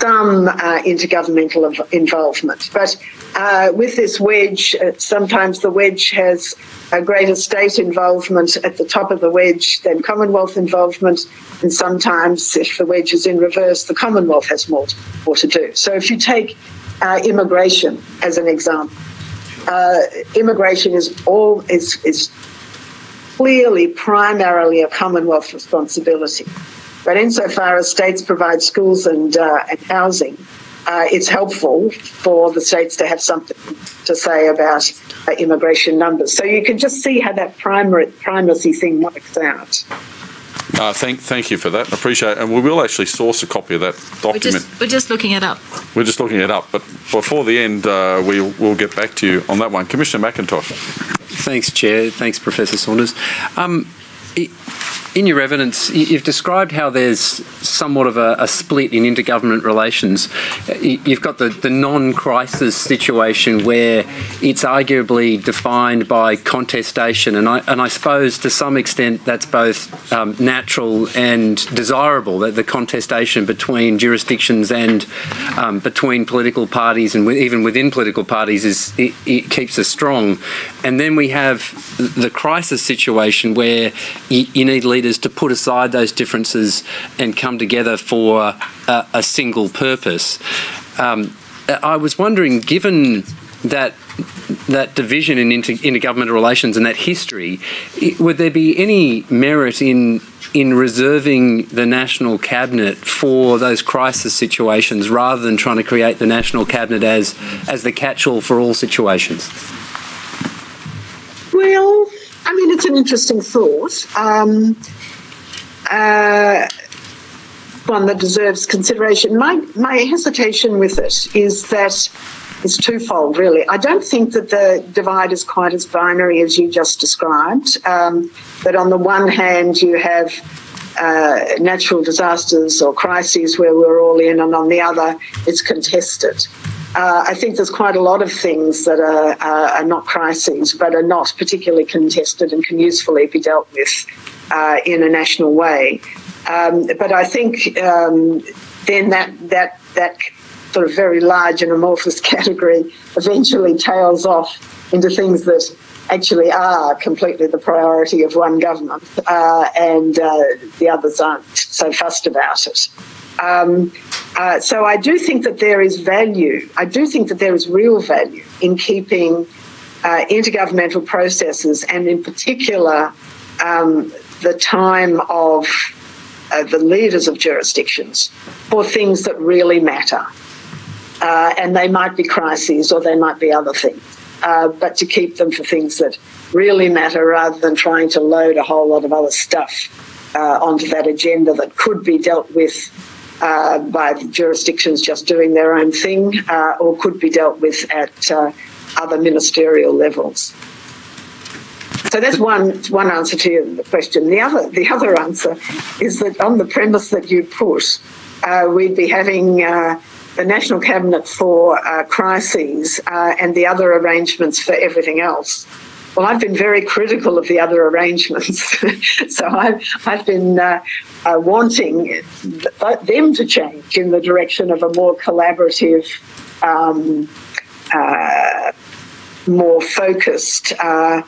[SPEAKER 10] some uh, intergovernmental involvement. But uh, with this wedge, uh, sometimes the wedge has a greater state involvement at the top of the wedge than Commonwealth involvement, and sometimes, if the wedge is in reverse, the Commonwealth has more, more to do. So if you take uh, immigration as an example, uh, immigration is all is is clearly primarily a Commonwealth responsibility. But insofar as states provide schools and, uh, and housing, uh, it's helpful for the states to have something to say about uh, immigration numbers. So you can just see how that primary, primacy thing works out.
[SPEAKER 2] Uh, thank, thank you for that. I appreciate it. And we will actually source a copy of that
[SPEAKER 5] We're
[SPEAKER 2] document.
[SPEAKER 5] just, we're just looking it up.
[SPEAKER 2] We're just looking it up, but before the end, uh, we will get back to you on that one. Commissioner Macintosh.
[SPEAKER 7] Thanks, Chair. Thanks, Professor Saunders. Um, i- in your evidence, you've described how there's somewhat of a, a split in intergovernment relations. You've got the, the non-crisis situation where it's arguably defined by contestation, and I, and I suppose to some extent that's both um, natural and desirable, that the contestation between jurisdictions and um, between political parties and even within political parties is it, it keeps us strong. And then we have the crisis situation where you, need leaders to put aside those differences and come together for a, a single purpose. Um, I was wondering, given that that division in inter, intergovernmental relations and that history, would there be any merit in in reserving the national cabinet for those crisis situations rather than trying to create the national cabinet as as the catch-all for all situations?
[SPEAKER 10] Well, it's an interesting thought. Um, uh, one that deserves consideration. My my hesitation with it is that it's twofold, really. I don't think that the divide is quite as binary as you just described. Um, that on the one hand, you have uh, natural disasters or crises where we're all in, and on the other, it's contested. Uh, I think there's quite a lot of things that are, are, are not crises, but are not particularly contested and can usefully be dealt with uh, in a national way. Um, but I think um, then that that that sort of very large and amorphous category eventually tails off into things that actually are completely the priority of one government, uh, and uh, the others aren't so fussed about it. Um, uh, so I do think that there is value. I do think that there is real value in keeping uh, intergovernmental processes, and in particular, um, the time of uh, the leaders of jurisdictions for things that really matter. Uh, and they might be crises or they might be other things. Uh, but to keep them for things that really matter rather than trying to load a whole lot of other stuff uh, onto that agenda that could be dealt with uh, by jurisdictions just doing their own thing uh, or could be dealt with at uh, other ministerial levels. So that's one one answer to your question. The other the other answer is that on the premise that you put, uh, we'd be having uh, the national cabinet for uh, crises and the other arrangements for everything else. Well, I've been very critical of the other arrangements, so I've I've been uh, uh, wanting th- them to change in the direction of a more collaborative. Um, uh, more focused uh,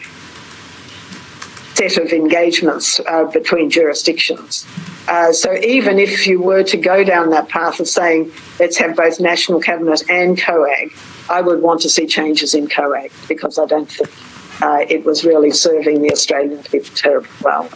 [SPEAKER 10] set of engagements uh, between jurisdictions. Uh, so even if you were to go down that path of saying let's have both national cabinet and COAG, I would want to see changes in COAG because I don't think uh, it was really serving the Australian people terribly well.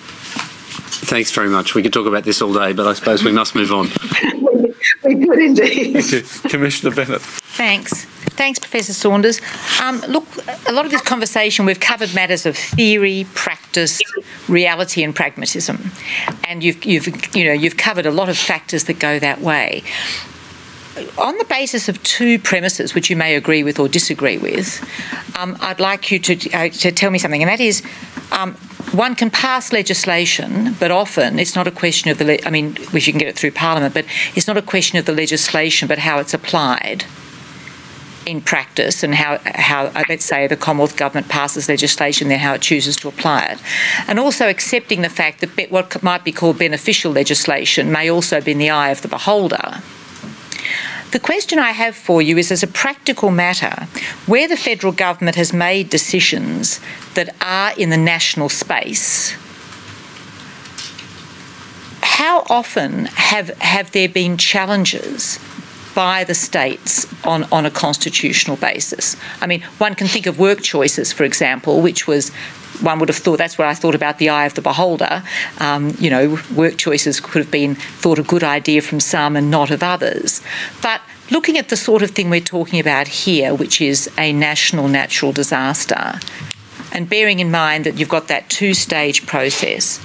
[SPEAKER 7] Thanks very much. We could talk about this all day, but I suppose we must move on.
[SPEAKER 10] we could indeed.
[SPEAKER 2] Commissioner Bennett.
[SPEAKER 4] Thanks. Thanks, Professor Saunders. Um, look, a lot of this conversation, we've covered matters of theory, practice, reality, and pragmatism, and you've, you've, you know, you've covered a lot of factors that go that way. On the basis of two premises, which you may agree with or disagree with, um, I'd like you to, uh, to tell me something, and that is um, one can pass legislation, but often it's not a question of the, I mean, if you can get it through Parliament, but it's not a question of the legislation, but how it's applied in practice and how, how uh, let's say the Commonwealth Government passes legislation, then how it chooses to apply it. And also accepting the fact that what might be called beneficial legislation may also be in the eye of the beholder. The question I have for you is as a practical matter, where the federal government has made decisions that are in the national space, how often have, have there been challenges by the states on, on a constitutional basis. I mean, one can think of work choices, for example, which was one would have thought that's what I thought about the eye of the beholder. Um, you know, work choices could have been thought a good idea from some and not of others. But looking at the sort of thing we're talking about here, which is a national natural disaster, and bearing in mind that you've got that two stage process,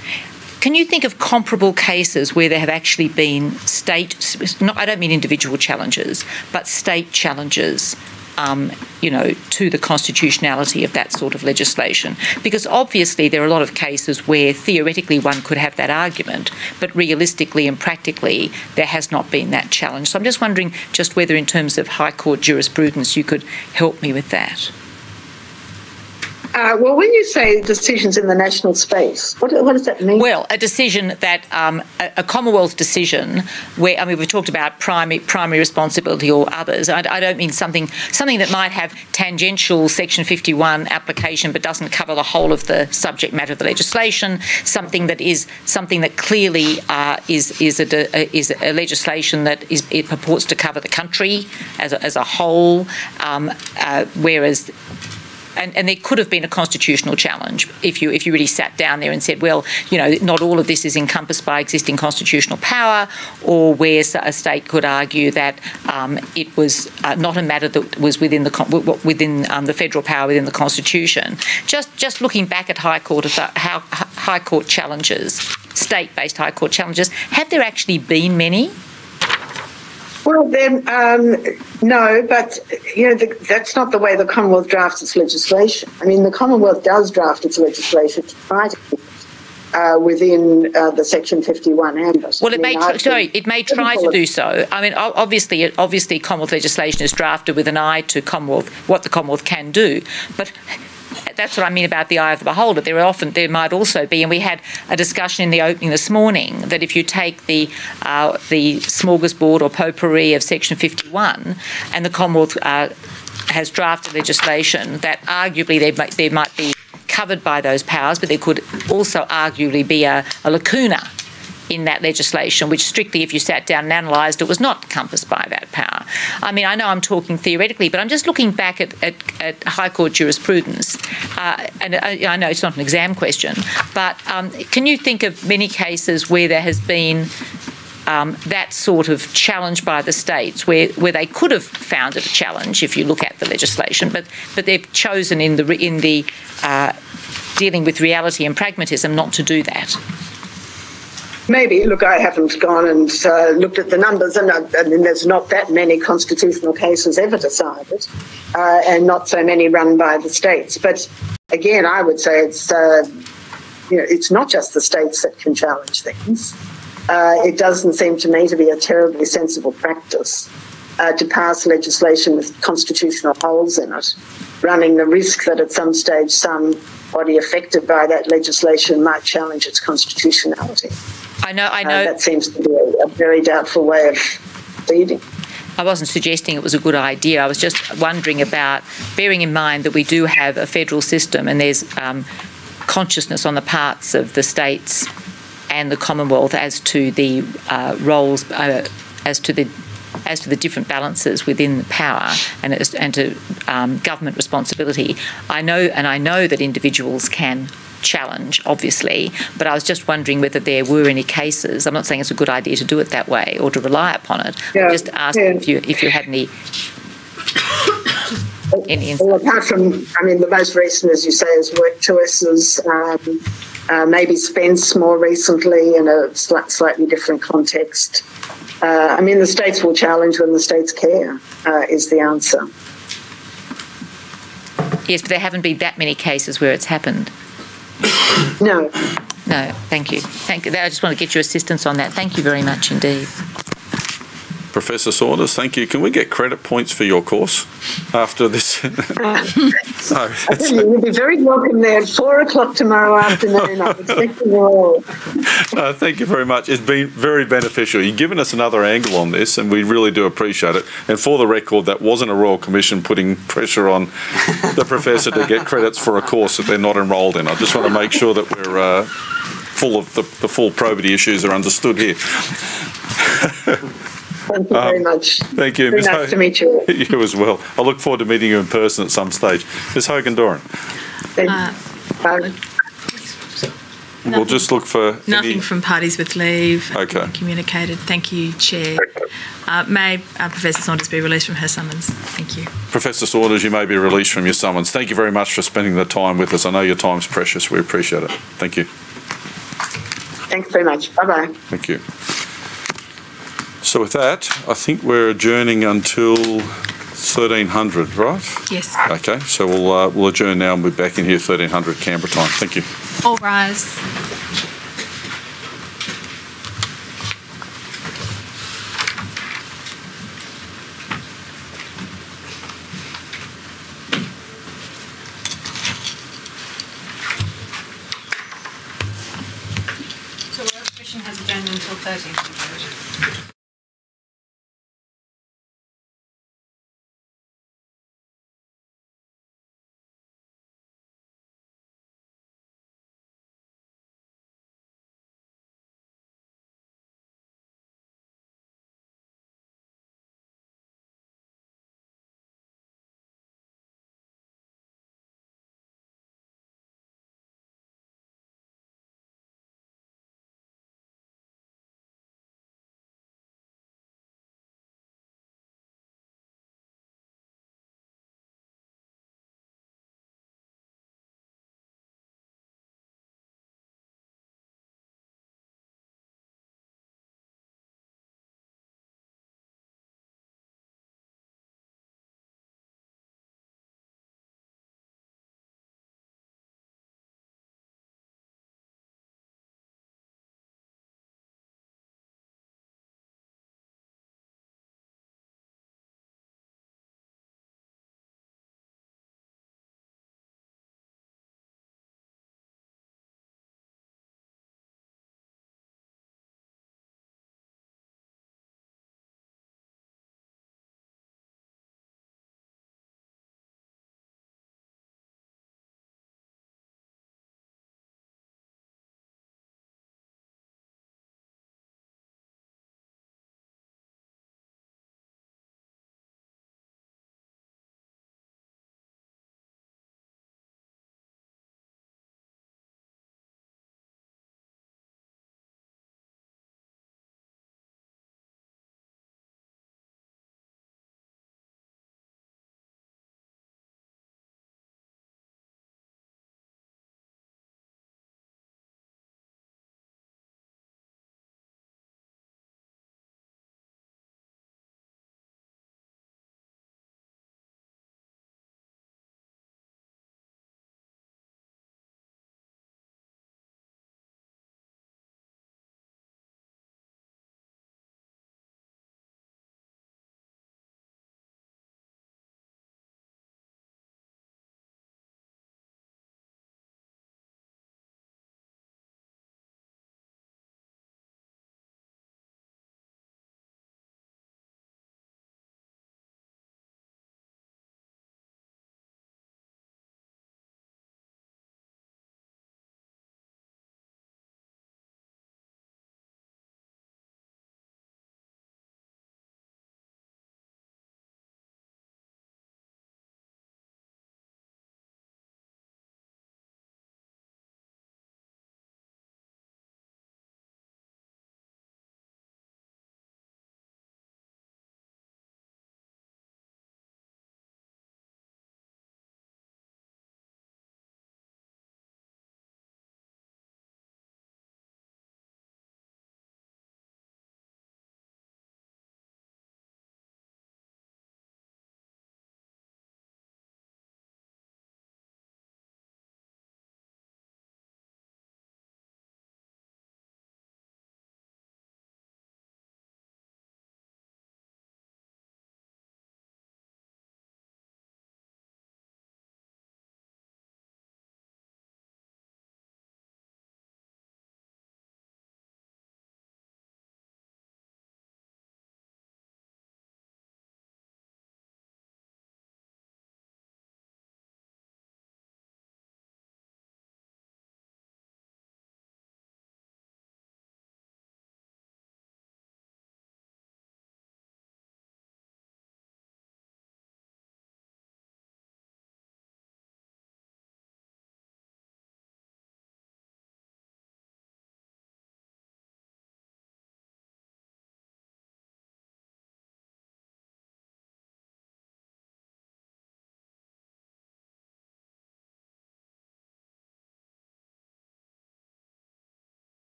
[SPEAKER 4] can you think of comparable cases where there have actually been state, not, I don't mean individual challenges, but state challenges um, you know, to the constitutionality of that sort of legislation. Because obviously there are a lot of cases where theoretically one could have that argument, but realistically and practically there has not been that challenge. So I'm just wondering just whether in terms of High Court jurisprudence you could help me with that.
[SPEAKER 10] Uh, well, when you say decisions in the national space, what, what does that mean?
[SPEAKER 4] Well, a decision that um, a, a, Commonwealth decision where I mean we've talked about primary primary responsibility or others. I, I, don't mean something something that might have tangential Section 51 application but doesn't cover the whole of the subject matter of the legislation. Something that is something that clearly uh, is is a, is a legislation that is it purports to cover the country as a, as a whole, um, uh, whereas and, and there could have been a constitutional challenge if you if you really sat down there and said, well, you know, not all of this is encompassed by existing constitutional power, or where a state could argue that um, it was uh, not a matter that was within the within um, the federal power within the constitution. Just just looking back at High Court how High Court challenges, state-based High Court challenges, have there actually been many?
[SPEAKER 10] Well, then, um, no, but you know the, that's not the way the Commonwealth drafts its legislation. I mean, the Commonwealth does draft its legislation to try to uh, within uh, the Section 51 ambit.
[SPEAKER 4] Well, it I mean, may tr- sorry, it may try to do so. I mean, obviously, obviously, Commonwealth legislation is drafted with an eye to Commonwealth what the Commonwealth can do, but that's what I mean about the eye of the beholder. There are often there might also be, and we had a discussion in the opening this morning that if you take the uh, the smorgasbord or potpourri of Section 51, and the Commonwealth uh, has drafted legislation that arguably there might, there might be covered by those powers, but there could also arguably be a, a lacuna in that legislation, which strictly, if you sat down and analysed it, was not encompassed by that power. I mean, I know I'm talking theoretically, but I'm just looking back at, at, at High Court jurisprudence, uh, and I, uh, I, know it's not an exam question, but um, can you think of many cases where there has been um, that sort of challenge by the states, where, where they could have found it a challenge if you look at the legislation, but but they've chosen in the in the uh, dealing with reality and pragmatism not to do that.
[SPEAKER 10] Maybe. Look, I haven't gone and uh, looked at the numbers, and uh, I mean, there's not that many constitutional cases ever decided, uh, and not so many run by the states. But again, I would say it's uh, you know it's not just the states that can challenge things. Uh, it doesn't seem to me to be a terribly sensible practice uh, to pass legislation with constitutional holes in it, running the risk that at some stage some body affected by that legislation might challenge its constitutionality.
[SPEAKER 4] I know. I uh, know.
[SPEAKER 10] That seems to be a, a very doubtful way of proceeding.
[SPEAKER 4] I wasn't suggesting it was a good idea. I was just wondering about bearing in mind that we do have a federal system and there's um, consciousness on the parts of the states and the Commonwealth as to the uh, roles, uh, as to the as to the different balances within the power and, as, and to um, government responsibility. I know, and I know that individuals can challenge, obviously, but I was just wondering whether there were any cases. I'm not saying it's a good idea to do it that way or to rely upon it.
[SPEAKER 10] Yeah,
[SPEAKER 4] I'm just asking
[SPEAKER 10] yeah.
[SPEAKER 4] if you if you had any. any
[SPEAKER 10] Well, apart from, I mean, the most recent, as you say, is work choices. Um, uh, maybe Spence more recently in a sli- slightly different context. Uh, I mean, the states will challenge when the states care, uh, is the answer.
[SPEAKER 4] yes, but there haven't been that many cases where it's happened.
[SPEAKER 10] No,
[SPEAKER 4] No, thank you. Thank you. I just want to get your assistance on that. Thank you very much indeed.
[SPEAKER 2] Professor Saunders, thank you. Can we get credit points for your course after this? no,
[SPEAKER 10] you, you'll be very welcome there at four o'clock tomorrow afternoon. I'm expecting you all.
[SPEAKER 2] No, thank you very much. It's been very beneficial. You've given us another angle on this, and we really do appreciate it. And for the record, that wasn't a Royal Commission putting pressure on the professor to get credits for a course that they're not enrolled in. I just want to make sure that we're uh, full of the, the full probity issues are understood here.
[SPEAKER 10] Thank you very much.
[SPEAKER 2] Thank you.
[SPEAKER 10] Very
[SPEAKER 2] Ms.
[SPEAKER 10] nice
[SPEAKER 2] Ho-
[SPEAKER 10] to meet you.
[SPEAKER 2] You as well. I look forward to meeting you in person at some stage. Ms. Hogan Doran,
[SPEAKER 10] Thank
[SPEAKER 5] Uh,
[SPEAKER 10] Bye.
[SPEAKER 2] we'll just look for
[SPEAKER 5] Nothing
[SPEAKER 2] any.
[SPEAKER 5] from parties with leave.
[SPEAKER 2] Okay.
[SPEAKER 5] Communicated. Thank you, Chair. Uh, may uh, Professor Saunders be released from her summons? Thank you.
[SPEAKER 2] Professor Saunders, you may be released from your summons. Thank you very much for spending the time with us. I know your time's precious. We appreciate it. Thank you.
[SPEAKER 10] Thanks very much. Bye bye.
[SPEAKER 2] Thank you. So with that, I think we're adjourning until 1300, right?
[SPEAKER 5] Yes.
[SPEAKER 2] Okay, so we'll, uh, we'll adjourn now and we'll be back in here 1300 Canberra time. Thank you.
[SPEAKER 1] All rise.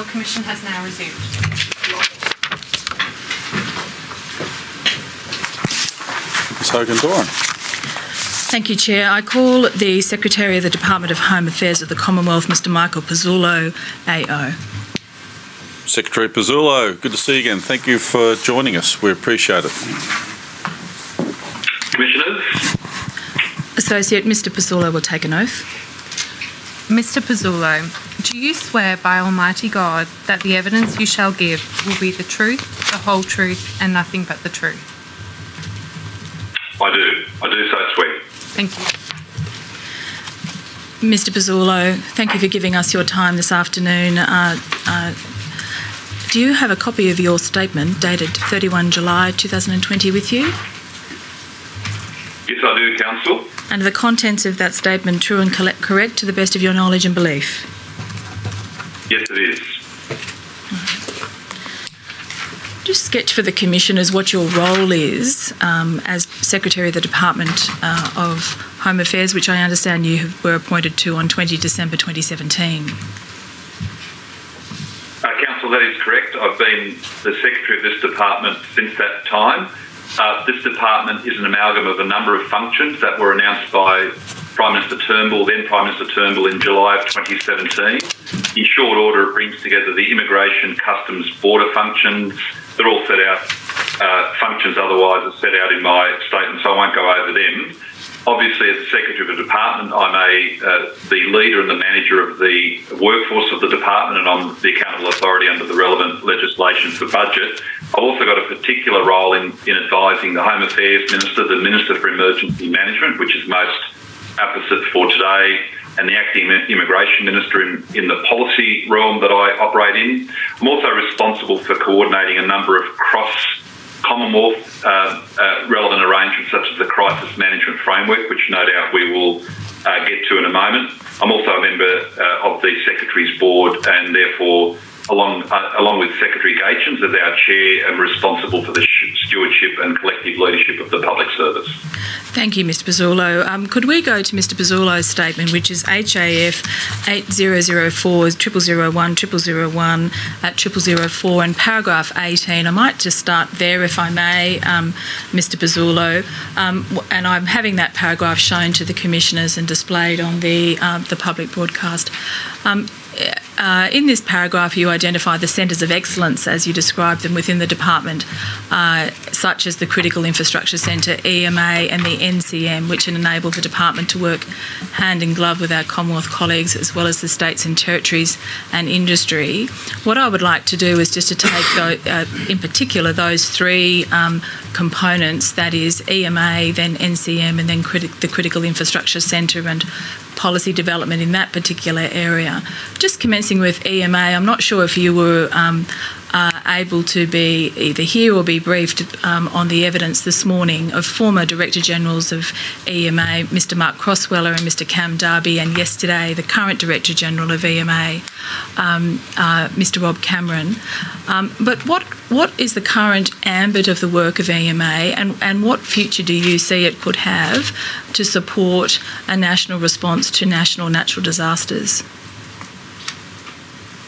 [SPEAKER 1] Royal Commission has now resumed.
[SPEAKER 2] Ms Hogan-Doran.
[SPEAKER 5] Thank you, Chair. I call the Secretary of the Department of Home Affairs of the Commonwealth, Mr Michael Pezzullo, AO.
[SPEAKER 2] Secretary Pezzullo, good to see you again. Thank you for joining us. We appreciate it.
[SPEAKER 11] Commissioners,
[SPEAKER 5] Associate Mr Pezzullo will take an oath.
[SPEAKER 1] Mr. Pezzullo, do you swear by Almighty God that the evidence you shall give will be the truth, the whole truth, and nothing but the truth?
[SPEAKER 11] I do. I do so swear.
[SPEAKER 1] Thank you.
[SPEAKER 5] Mr Pezzullo, thank you for giving us your time this afternoon. Uh, uh, do you have a copy of your statement dated 31 July 2020 with you?
[SPEAKER 11] Yes, I do, Counsel.
[SPEAKER 5] And the contents of that statement true and correct to the best of your knowledge and belief?
[SPEAKER 11] Yes, it is.
[SPEAKER 5] Just sketch for the commissioners what your role is um, as Secretary of the Department uh, of Home Affairs, which I understand you have- were appointed to on 20 December 2017.
[SPEAKER 11] Uh, Counsel, that is correct. I've been the Secretary of this department since that time. Uh, this department is an amalgam of a number of functions that were announced by Prime Minister Turnbull, then Prime Minister Turnbull, in July of 2017. In short order, it brings together the immigration, customs, border functions. They're all set out, uh, functions otherwise are set out in my statement, so I won't go over them. Obviously, as the Secretary of the Department, I'm a, uh, the leader and the manager of the workforce of the department, and I'm the accountable authority under the relevant legislation for budget. I've also got a particular role in, in advising the Home Affairs Minister, the Minister for Emergency Management, which is most apposite for today, and the acting immigration minister in, in the policy realm that I operate in. I'm also responsible for coordinating a number of cross Commonwealth uh, uh, relevant arrangements such as the crisis management framework, which no doubt we will uh, get to in a moment. I'm also a member uh, of the Secretary's Board and therefore along uh, along with Secretary Gaetjens as our chair and responsible for the stewardship and collective leadership of the public service.
[SPEAKER 5] Thank you, Mr. Pezzullo. Um, could we go to Mr. Pezzullo's statement, which is HAF 8004 0001 0001 at 0004 and paragraph 18. I might just start there, if I may, um, Mr. Pezzullo. Um, and I'm having that paragraph shown to the commissioners and displayed on the uh, the public broadcast. Um, uh, in this paragraph, you identify the centres of excellence as you describe them within the department, uh, such as the Critical Infrastructure Centre, EMA, and the NCM, which enable the department to work hand in glove with our Commonwealth colleagues as well as the states and territories and industry. What I would like to do is just to take, uh, in particular, those three um, components that is, EMA, then NCM, and then criti- the Critical Infrastructure Centre and policy development in that particular area. Just commencing with EMA, I'm not sure if you were um, uh, able to be either here or be briefed um, on the evidence this morning of former Director Generals of EMA, Mr. Mark Crosweller and Mr. Cam Darby, and yesterday the current Director General of EMA, um, uh, Mr. Rob Cameron. Um, but what what is the current ambit of the work of EMA, and, and what future do you see it could have to support a national response to national natural disasters?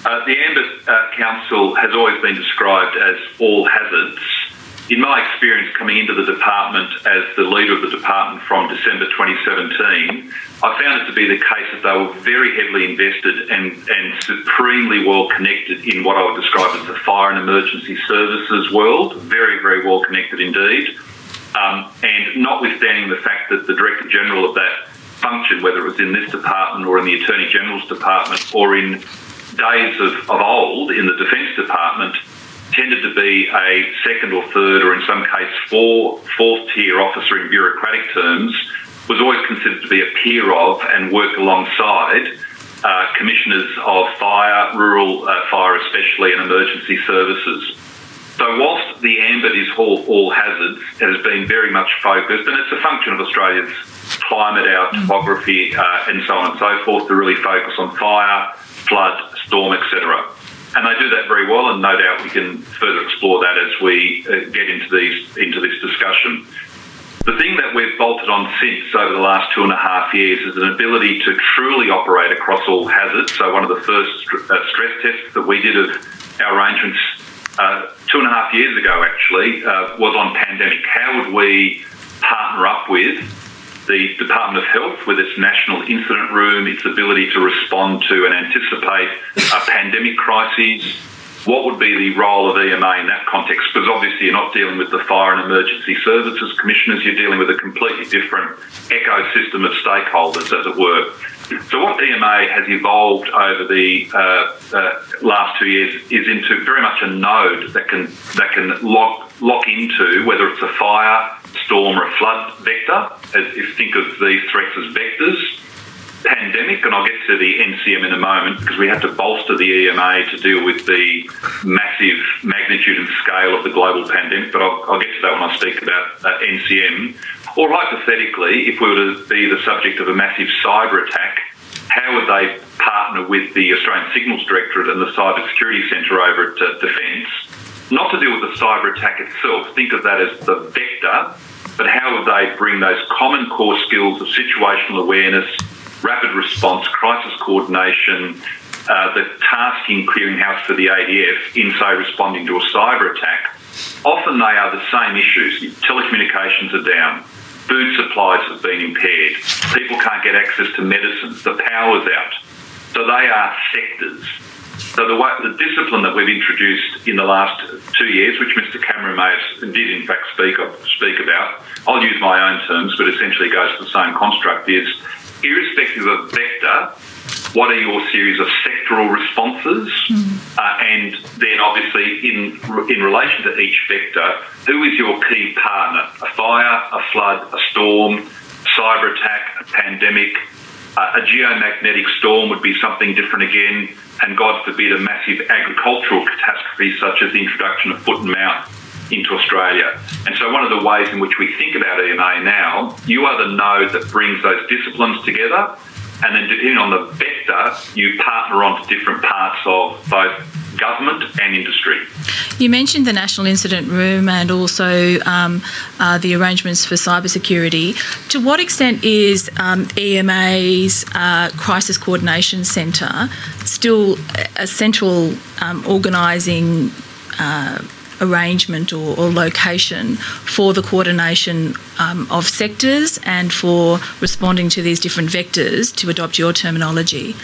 [SPEAKER 11] Uh, the ambit uh, counsel has always been described as all hazards. In my experience coming into the department as the leader of the department from December 2017, I found it to be the case that they were very heavily invested and, and supremely well connected in what I would describe as the fire and emergency services world. Very, very well connected indeed. Um, and notwithstanding the fact that the Director General of that function, whether it was in this department or in the Attorney General's department or in days of, of old in the Defence Department tended to be a second or third, or in some case four, fourth tier officer in bureaucratic terms, was always considered to be a peer of and work alongside uh, commissioners of fire, rural uh, fire especially, and emergency services. So whilst the ambit is all, all hazards, it has been very much focused, and it's a function of Australia's climate, our topography, uh, and so on and so forth, to really focus on fire, flood, storm, etc. And they do that very well, and no doubt we can further explore that as we uh, get into these into this discussion. The thing that we've bolted on since over the last two and a half years is an ability to truly operate across all hazards. So one of the first uh, stress tests that we did of our arrangements uh, two and a half years ago actually uh, was on pandemic. How would we partner up with the Department of Health with its national incident room, its ability to respond to and anticipate uh, pandemic crises. What would be the role of EMA in that context? Because obviously you're not dealing with the fire and emergency services commissioners, you're dealing with a completely different ecosystem of stakeholders, as it were. So what EMA has evolved over the uh, uh, last two years is into very much a node that can that can lock lock into whether it's a fire, storm, or a flood vector. As if think of these threats as vectors. Pandemic, and I'll get to the NCM in a moment because we have to bolster the EMA to deal with the massive magnitude and scale of the global pandemic. But I'll, I'll get to that when I speak about uh, NCM. Or hypothetically, if we were to be the subject of a massive cyber attack, how would they partner with the Australian Signals Directorate and the Cyber Security Centre over at uh, Defence? Not to deal with the cyber attack itself, think of that as the vector, but how would they bring those common core skills of situational awareness, rapid response, crisis coordination, uh, the tasking clearinghouse for the ADF in, say, responding to a cyber attack? Often they are the same issues. Telecommunications are down food supplies have been impaired. People can't get access to medicines. The power's out. So they are sectors. So the, way, the discipline that we've introduced in the last two years, which Mr Cameron may have, did in fact speak, speak about, I'll use my own terms, but essentially goes to the same construct, is irrespective of vector, what are your series of sectoral responses? Mm. Uh, and then obviously in, in relation to each vector, who is your key partner? A fire, a flood, a storm, cyber attack, a pandemic, a geomagnetic storm would be something different again, and God forbid a massive agricultural catastrophe such as the introduction of foot and mouth into Australia. And so one of the ways in which we think about EMA now, you are the node that brings those disciplines together and then depending on the vector, you partner on to different parts of both government and industry.
[SPEAKER 5] You mentioned the National Incident Room and also um, uh, the arrangements for cybersecurity. To what extent is um, EMA's uh, Crisis Coordination Centre still a central um, organising? Uh, arrangement or, or location for the coordination um, of sectors and for responding to these different vectors, to adopt your terminology,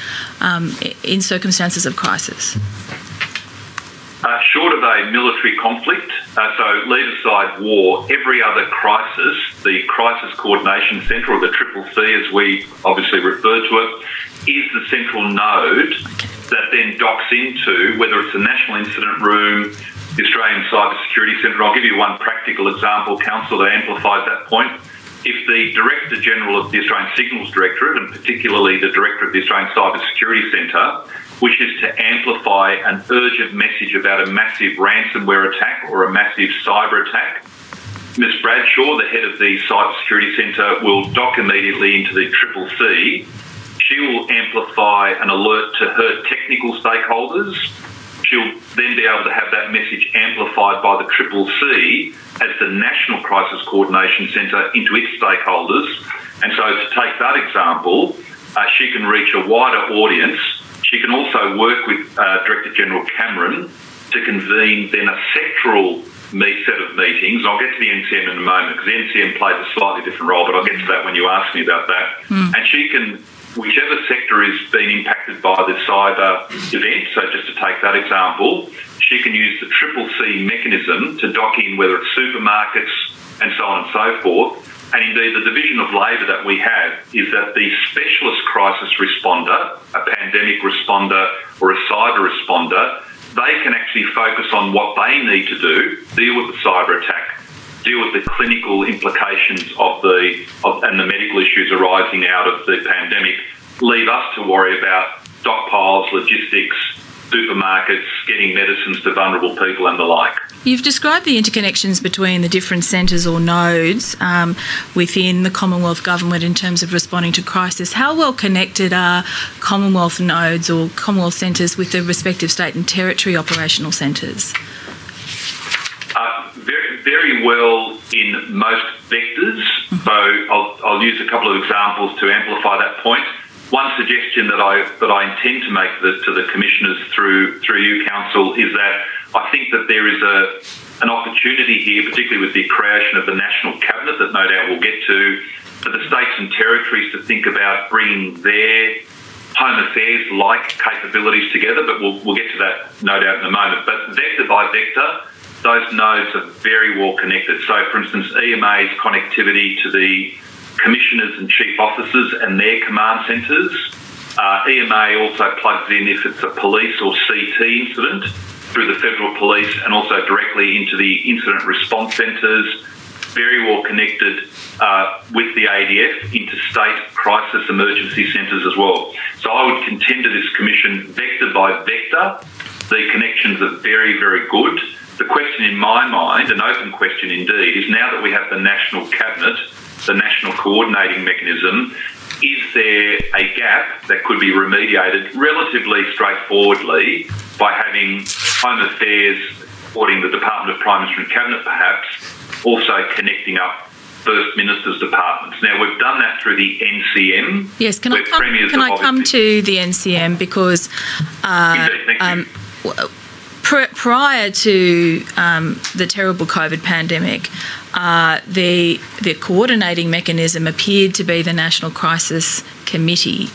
[SPEAKER 5] um, in circumstances of crisis?
[SPEAKER 11] Uh, short of a military conflict, uh, so leave aside war, every other crisis, the Crisis Coordination Centre, or the Triple C as we obviously refer to it, is the central node that then docks into whether it's a national incident room, the Australian Cyber Security Centre. I'll give you one practical example, Counsel, that amplifies that point. If the Director General of the Australian Signals Directorate, and particularly the Director of the Australian Cyber Security Centre, wishes to amplify an urgent message about a massive ransomware attack or a massive cyber attack, Ms Bradshaw, the head of the Cyber Security Centre, will dock immediately into the Triple C. She will amplify an alert to her technical stakeholders she'll then be able to have that message amplified by the Triple C as the National Crisis Coordination Centre into its stakeholders. And so, to take that example, uh, she can reach a wider audience. She can also work with uh, Director General Cameron to convene then a sectoral meet set of meetings. I'll get to the NCM in a moment because the NCM plays a slightly different role, but I'll get to that when you ask me about that. Mm. And she can whichever sector is being impacted by the cyber event, so just to take that example, she can use the triple C mechanism to dock in whether it's supermarkets and so on and so forth. And indeed, the division of labour that we have is that the specialist crisis responder, a pandemic responder, or a cyber responder, they can actually focus on what they need to do, deal with the cyber attack, deal with the clinical implications of the of, and the medical issues arising out of the pandemic, leave us to worry about stockpiles, logistics, supermarkets, getting medicines to vulnerable people and the like.
[SPEAKER 5] You've described the interconnections between the different centres or nodes um, within the Commonwealth Government in terms of responding to crisis. How well connected are Commonwealth nodes or Commonwealth centres with the respective state and territory operational centres?
[SPEAKER 11] Uh, very, well in most vectors. Mm-hmm. So I'll, I'll use a couple of examples to amplify that point. One suggestion that I that I intend to make the, to the commissioners through through you, counsel, is that I think that there is a an opportunity here, particularly with the creation of the national cabinet that no doubt we'll get to, for the states and territories to think about bringing their home affairs like capabilities together, but we'll, we'll get to that no doubt in a moment. But vector by vector, those nodes are very well connected. So, for instance, EMA's connectivity to the commissioners and chief officers and their command centres. Uh, EMA also plugs in if it's a police or CT incident through the federal police and also directly into the incident response centres. Very well connected uh, with the ADF into state crisis emergency centres as well. So I would contend to this commission, vector by vector, the connections are very, very good. The question in my mind, an open question indeed, is now that we have the National Cabinet, the National Coordinating Mechanism, is there a gap that could be remediated relatively straightforwardly by having Home Affairs, supporting the Department of Prime Minister and Cabinet perhaps, also connecting up First Minister's departments. Now we've done that through the NCM.
[SPEAKER 5] Yes, can I come, can I come to the NCM because uh, um, prior to um, the terrible COVID pandemic, uh, the the coordinating mechanism appeared to be the National Crisis Committee.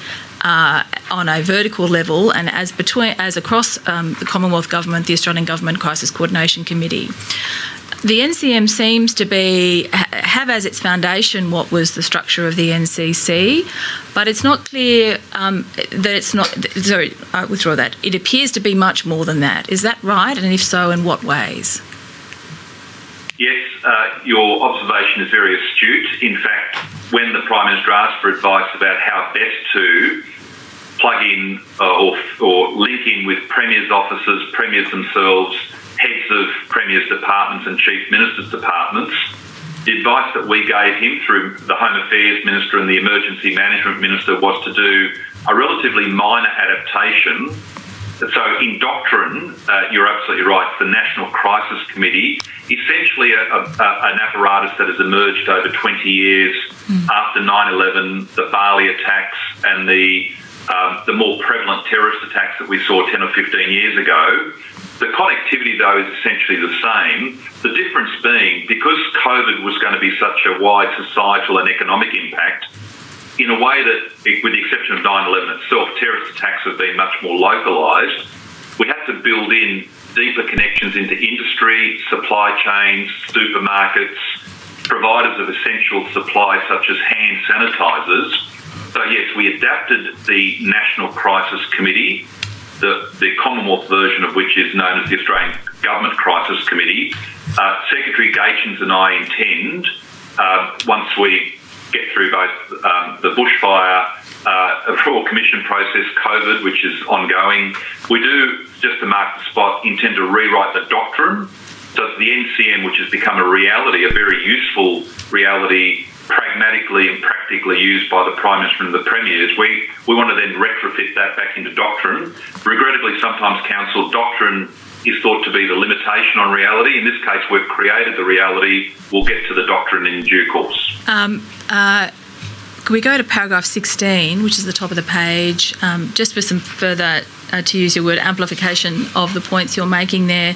[SPEAKER 5] Uh, on a vertical level, and as between as across um, the Commonwealth Government, the Australian Government Crisis Coordination Committee the NCM seems to be have as its foundation what was the structure of the NCC, but it's not clear um, that it's not. Sorry, I withdraw that. It appears to be much more than that. Is that right? And if so, in what ways?
[SPEAKER 11] Yes, uh, your observation is very astute. In fact, when the Prime Minister asked for advice about how best to plug in uh, or, or link in with Premier's offices, Premiers themselves, heads of Premier's departments and Chief Minister's departments. The advice that we gave him through the Home Affairs Minister and the Emergency Management Minister was to do a relatively minor adaptation. So, in doctrine, uh, you're absolutely right, the National Crisis Committee, essentially a, a, an apparatus that has emerged over 20 years mm. after 9 11, the Bali attacks, and the, um, the more prevalent terrorist attacks that we saw 10 or 15 years ago the connectivity, though, is essentially the same. The difference being because COVID was going to be such a wide societal and economic impact, in a way that, with the exception of 9 11 itself, terrorist attacks have been much more localised. We had to build in deeper connections into industry, supply chains, supermarkets, providers of essential supplies such as hand sanitisers. So, yes, we adapted the National Crisis Committee the, the Commonwealth version of which is known as the Australian Government Crisis Committee. Uh, Secretary Gaetjens and I intend, uh, once we get through both um, the bushfire uh, Royal Commission process, COVID, which is ongoing, we do, just to mark the spot, intend to rewrite the doctrine so that the NCM, which has become a reality, a very useful reality pragmatically and practically used by the Prime Minister and the Premiers. We, we want to then retrofit that back into doctrine. Regrettably, sometimes counsel doctrine is thought to be the limitation on reality. In this case, we've created the reality. We'll get to the doctrine in due course.
[SPEAKER 5] Um, uh, can we go to paragraph 16, which is the top of the page, um, just for some further, uh, to use your word, amplification of the points you're making there?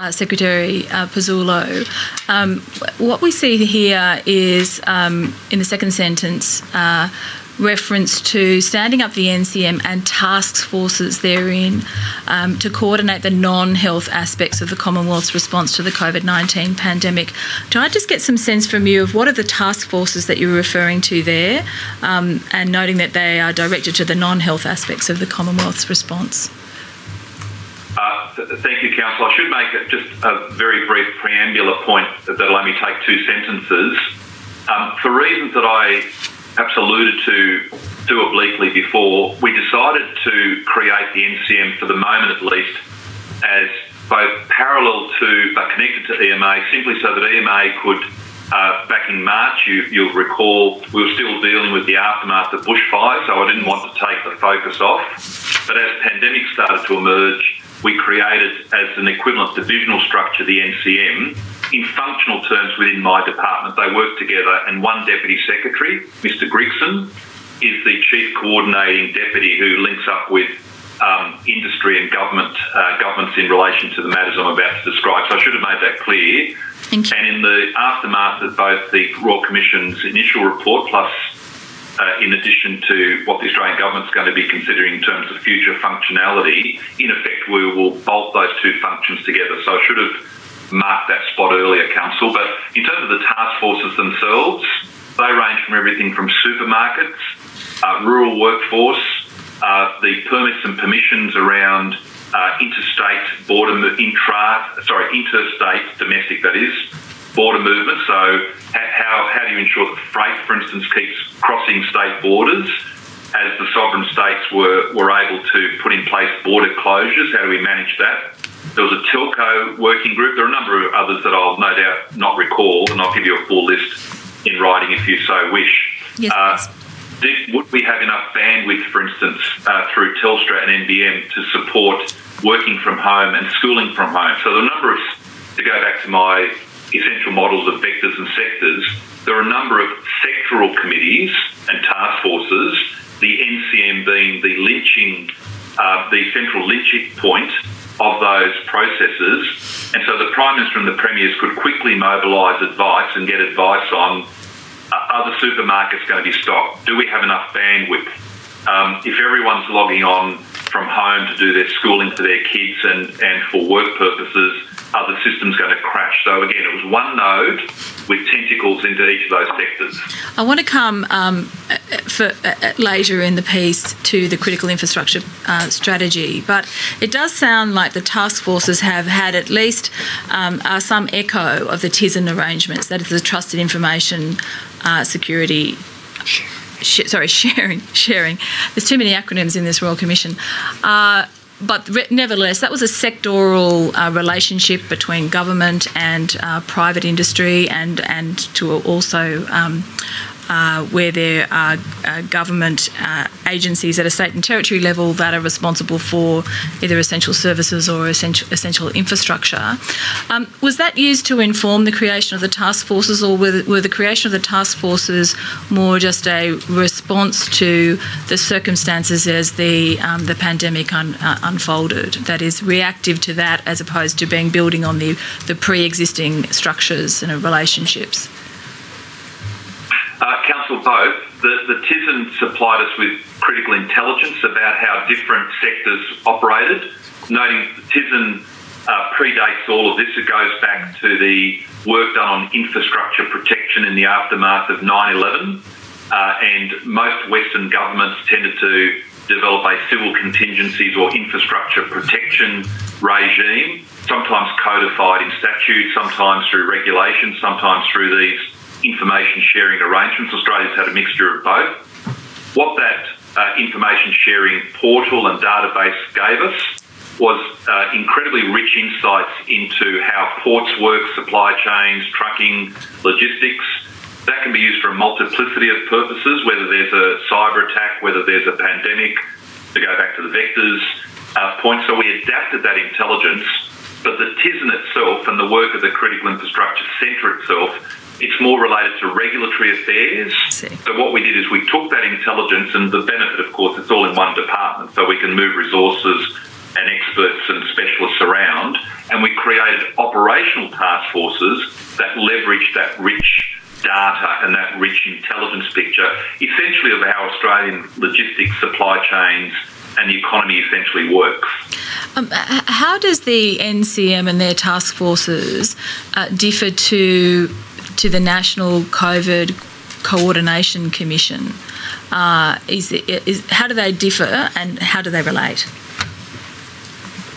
[SPEAKER 5] Uh, Secretary uh, Pezzullo. Um, what we see here is um, in the second sentence. Uh, reference to standing up the NCM and task forces therein um, to coordinate the non health aspects of the Commonwealth's response to the COVID 19 pandemic. Can I just get some sense from you of what are the task forces that you're referring to there um, and noting that they are directed to the non health aspects of the Commonwealth's response?
[SPEAKER 11] Thank you, Counsel. I should make just a very brief preambular point that'll only take two sentences. Um, for reasons that I perhaps alluded to too obliquely before, we decided to create the NCM for the moment at least as both parallel to but connected to EMA, simply so that EMA could. Uh, back in March, you, you'll recall we were still dealing with the aftermath of bushfires, so I didn't want to take the focus off. But as pandemic started to emerge, we created as an equivalent divisional structure the NCM in functional terms within my department, they work together, and one deputy secretary, Mr. Grigson, is the chief coordinating deputy who links up with um, industry and government uh, governments in relation to the matters I'm about to describe. So I should have made that clear. Thank you. And in the aftermath of both the Royal Commission's initial report plus uh, in addition to what the Australian government's going to be considering in terms of future functionality, in effect, we will bolt those two functions together. So I should have marked that spot earlier, Counsel. But in terms of the task forces themselves, they range from everything from supermarkets, uh, rural workforce, uh, the permits and permissions around uh, interstate border intra sorry interstate domestic that is border movement. So how how do you ensure that freight, for instance, keeps crossing state borders? As the sovereign states were were able to put in place border closures, how do we manage that? There was a telco working group. There are a number of others that I'll no doubt not recall, and I'll give you a full list in writing if you so wish.
[SPEAKER 5] Yes, uh,
[SPEAKER 11] did, would we have enough bandwidth, for instance, uh, through Telstra and NBN to support working from home and schooling from home? So the number of, to go back to my essential models of vectors and sectors, there are a number of sectoral committees and task forces, the NCM being the lynching, uh, the central lynching point of those processes. And so the Prime Minister and the Premiers could quickly mobilise advice and get advice on are the supermarkets going to be stocked? Do we have enough bandwidth? Um, if everyone's logging on from home to do their schooling for their kids and, and for work purposes, are the systems going to crash? So again, it was one node with tentacles into each of those sectors.
[SPEAKER 5] I want to come um, for uh, later in the piece to the critical infrastructure uh, strategy, but it does sound like the task forces have had at least um, uh, some echo of the TISN arrangements, that is the Trusted Information uh, Security. Sh- sorry, sharing, sharing. There's too many acronyms in this Royal Commission. Uh, but nevertheless, that was a sectoral uh, relationship between government and uh, private industry, and and to also um, uh, where there are uh, government uh, agencies at a state and territory level that are responsible for either essential services or essential, essential infrastructure. Um, was that used to inform the creation of the task forces, or were the, were the creation of the task forces more just a response to the circumstances as the um, the pandemic un, uh, unfolded? That is reactive to that, as opposed to being building on the the pre-existing structures and relationships.
[SPEAKER 11] Uh, Counsel, both. The, the TISN supplied us with critical intelligence about how different sectors operated, noting the TISN uh, predates all of this. It goes back to the work done on infrastructure protection in the aftermath of 9 11. Uh, and most Western governments tended to develop a civil contingencies or infrastructure protection regime, sometimes codified in statute, sometimes through regulation, sometimes through these information sharing arrangements. Australia's had a mixture of both. What that uh, information sharing portal and database gave us was uh, incredibly rich insights into how ports work, supply chains, trucking, logistics. That can be used for a multiplicity of purposes, whether there's a cyber attack, whether there's a pandemic, to go back to the vectors uh, point. So we adapted that intelligence, but the TISN itself and the work of the Critical Infrastructure Centre itself it's more related to regulatory affairs. So what we did is we took that intelligence and the benefit, of course, it's all in one department, so we can move resources and experts and specialists around, and we created operational task forces that leverage that rich data and that rich intelligence picture, essentially of how Australian logistics, supply chains, and the economy essentially works.
[SPEAKER 5] Um, how does the NCM and their task forces uh, differ to to the National COVID Coordination Commission. Uh, is, is, how do they differ and how do they relate?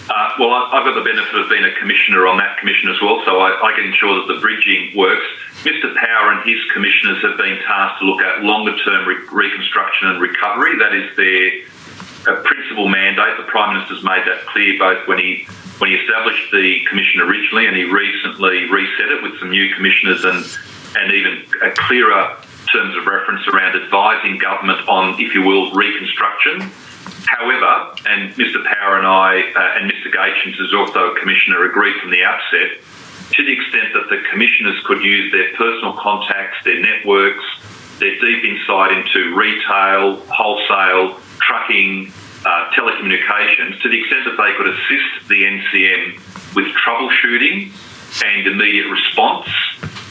[SPEAKER 11] Uh, well, I've got the benefit of being a commissioner on that commission as well, so I, I can ensure that the bridging works. Mr. Power and his commissioners have been tasked to look at longer term re- reconstruction and recovery. That is their uh, principal mandate. The Prime Minister's made that clear both when he when he established the commission originally, and he recently reset it with some new commissioners and and even a clearer terms of reference around advising government on, if you will, reconstruction. However, and Mr. Power and I uh, and Mr. Gaetjens, as also a commissioner, agreed from the outset to the extent that the commissioners could use their personal contacts, their networks, their deep insight into retail, wholesale, trucking, uh, telecommunications, to the extent that they could assist the NCM with troubleshooting and immediate response.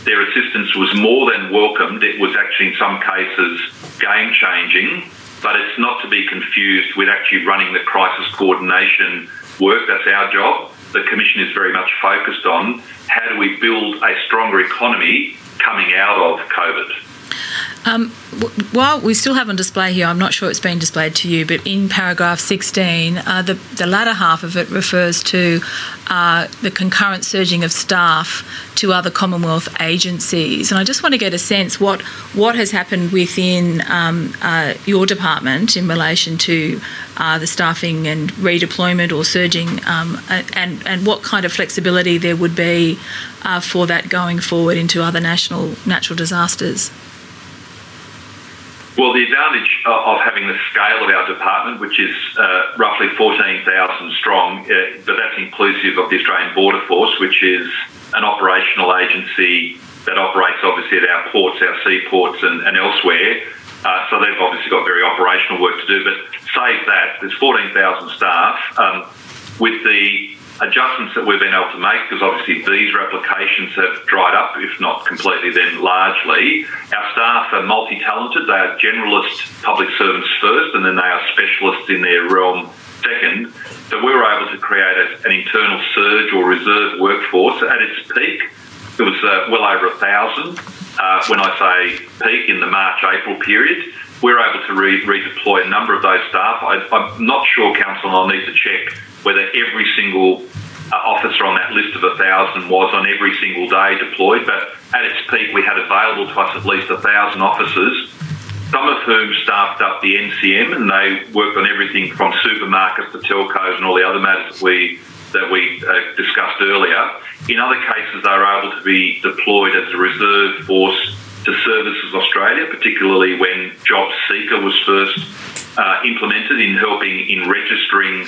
[SPEAKER 11] Their assistance was more than welcomed. It was actually, in some cases, game changing, but it's not to be confused with actually running the crisis coordination work. That's our job. The Commission is very much focused on how do we build a stronger economy coming out of COVID.
[SPEAKER 5] Um, while we still have on display here, I'm not sure it's been displayed to you, but in paragraph 16, uh, the, the latter half of it refers to uh, the concurrent surging of staff to other Commonwealth agencies. And I just want to get a sense what what has happened within um, uh, your department in relation to uh, the staffing and redeployment or surging, um, and and what kind of flexibility there would be uh, for that going forward into other national natural disasters.
[SPEAKER 11] Well, the advantage of having the scale of our department, which is uh, roughly 14,000 strong, uh, but that's inclusive of the Australian Border Force, which is an operational agency that operates obviously at our ports, our seaports, and, and elsewhere. Uh, so they've obviously got very operational work to do. But save that, there's 14,000 staff. Um, with the adjustments that we've been able to make, because obviously these replications have dried up, if not completely, then largely. Our staff are multi talented. They are generalist public servants first, and then they are specialists in their realm second. So we were able to create a, an internal surge or reserve workforce at its peak. It was uh, well over a thousand. Uh, when I say peak in the March April period, we're able to re- redeploy a number of those staff. I, I'm not sure, Counsel, and I'll need to check whether every single uh, officer on that list of a thousand was on every single day deployed, but at its peak we had available to us at least a thousand officers, some of whom staffed up the NCM and they worked on everything from supermarkets to telcos and all the other matters that we that we uh, discussed earlier. In other cases, they were able to be deployed as a reserve force to Services Australia, particularly when Job Seeker was first uh, implemented in helping in registering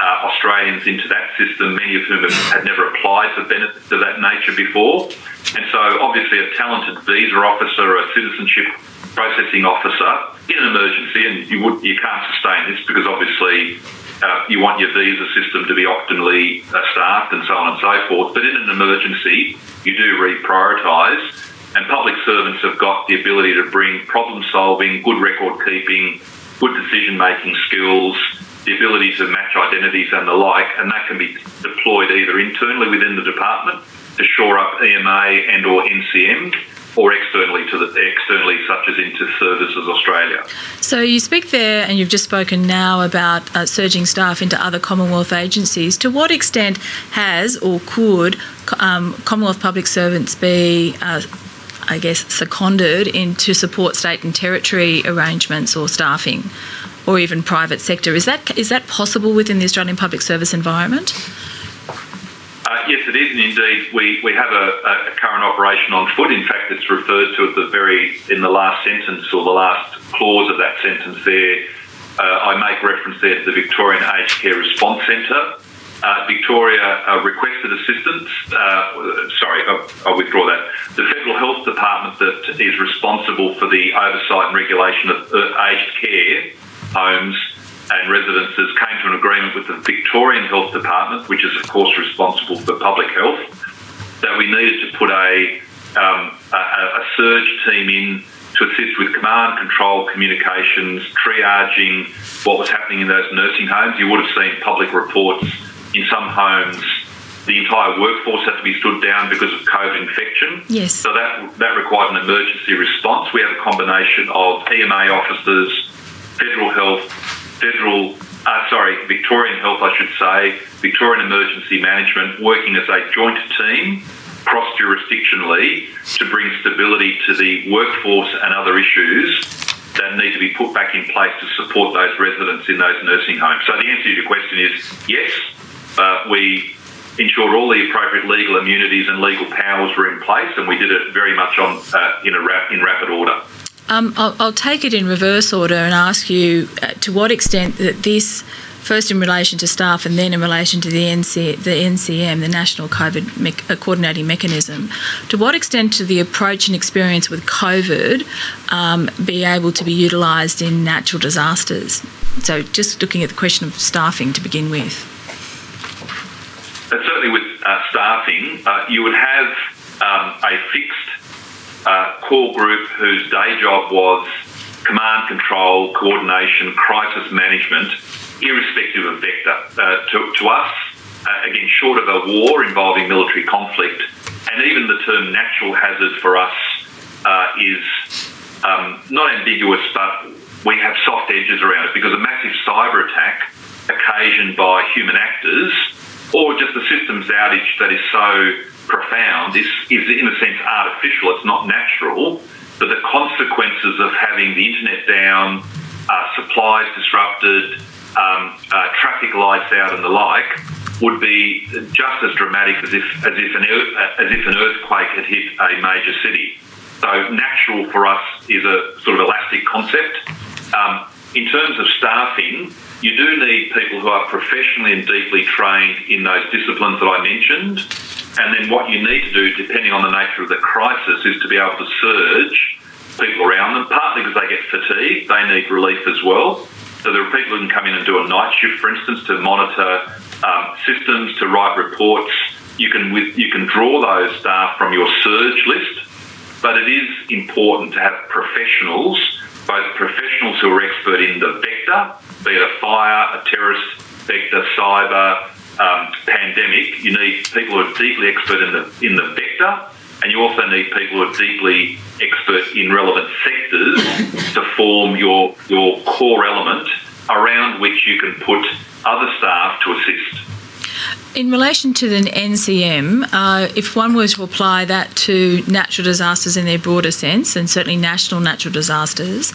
[SPEAKER 11] uh, Australians into that system, many of whom have, had never applied for benefits of that nature before. And so, obviously, a talented visa officer, a citizenship processing officer in an emergency, and you would you can't sustain this because obviously uh, you want your visa system to be optimally uh, staffed and so on and so forth. But in an emergency, you do reprioritise, and public servants have got the ability to bring problem solving, good record keeping, good decision making skills the ability to match identities and the like, and that can be deployed either internally within the department to shore up EMA and or NCM, or externally to the externally, such as into Services Australia.
[SPEAKER 5] So you speak there, and you've just spoken now about uh, surging staff into other Commonwealth agencies. To what extent has or could um, Commonwealth public servants be? Uh, I guess seconded in to support state and territory arrangements or staffing or even private sector. Is that is that possible within the Australian public service environment?
[SPEAKER 11] Uh, yes, it is, and indeed we, we have a, a, current operation on foot. In fact, it's referred to at the very in the last sentence or the last clause of that sentence. There, uh, I make reference there to the Victorian Aged Care Response Centre. Uh, Victoria uh, requested assistance. Uh, sorry, I'll, I'll, withdraw that. The Federal Health Department that is responsible for the oversight and regulation of uh, aged care homes and residences came to an agreement with the Victorian Health Department, which is of course responsible for public health, that we needed to put a, um, a, a surge team in to assist with command, control, communications, triaging what was happening in those nursing homes. You would have seen public reports in some homes. The entire workforce had to be stood down because of COVID infection.
[SPEAKER 5] Yes.
[SPEAKER 11] So that that required an emergency response. We have a combination of EMA officers, federal health, federal, uh, sorry, Victorian health, I should say, Victorian emergency management working as a joint team cross jurisdictionally to bring stability to the workforce and other issues that need to be put back in place to support those residents in those nursing homes. So the answer to your question is yes, uh, we ensured all the appropriate legal immunities and legal powers were in place, and we did it very much on uh, in a rap, in rapid order.
[SPEAKER 5] Um, I'll, I'll, take it in reverse order and ask you uh, to what extent that this first in relation to staff and then in relation to the, NC, the NCM, the National COVID Me- uh, Coordinating Mechanism. To what extent do the approach and experience with COVID um, be able to be utilised in natural disasters? So, just looking at the question of staffing to begin with.
[SPEAKER 11] But certainly with uh, staffing, uh, you would have um, a fixed uh, core group whose day job was command control, coordination, crisis management, irrespective of vector. Uh, to, to, us, uh, again, short of a war involving military conflict, and even the term natural hazard for us uh, is um, not ambiguous, but we have soft edges around it because a massive cyber attack occasioned by human actors or just a systems outage that is so profound is, is in a sense artificial, it's not natural but the consequences of having the internet down, uh, supplies disrupted, um, uh, traffic lights out, and the like would be just as dramatic as if as if an as if an earthquake had hit a major city. So natural for us is a sort of elastic concept. Um, in terms of staffing, you do need people who are professionally and deeply trained in those disciplines that I mentioned. And then what you need to do, depending on the nature of the crisis, is to be able to surge people around them, partly because they get fatigued, they need relief as well. So there are people who can come in and do a night shift, for instance, to monitor um, systems, to write reports. You can with, you can draw those staff from your surge list, but it is important to have professionals, both professionals who are expert in the vector, be it a fire, a terrorist vector, cyber, um, pandemic, you need people who are deeply expert in the in the vector, and you also need people who are deeply expert in relevant sectors to form your your core element around which you can put other staff to assist.
[SPEAKER 5] In relation to the NCM, uh, if one were to apply that to natural disasters in their broader sense, and certainly national natural disasters,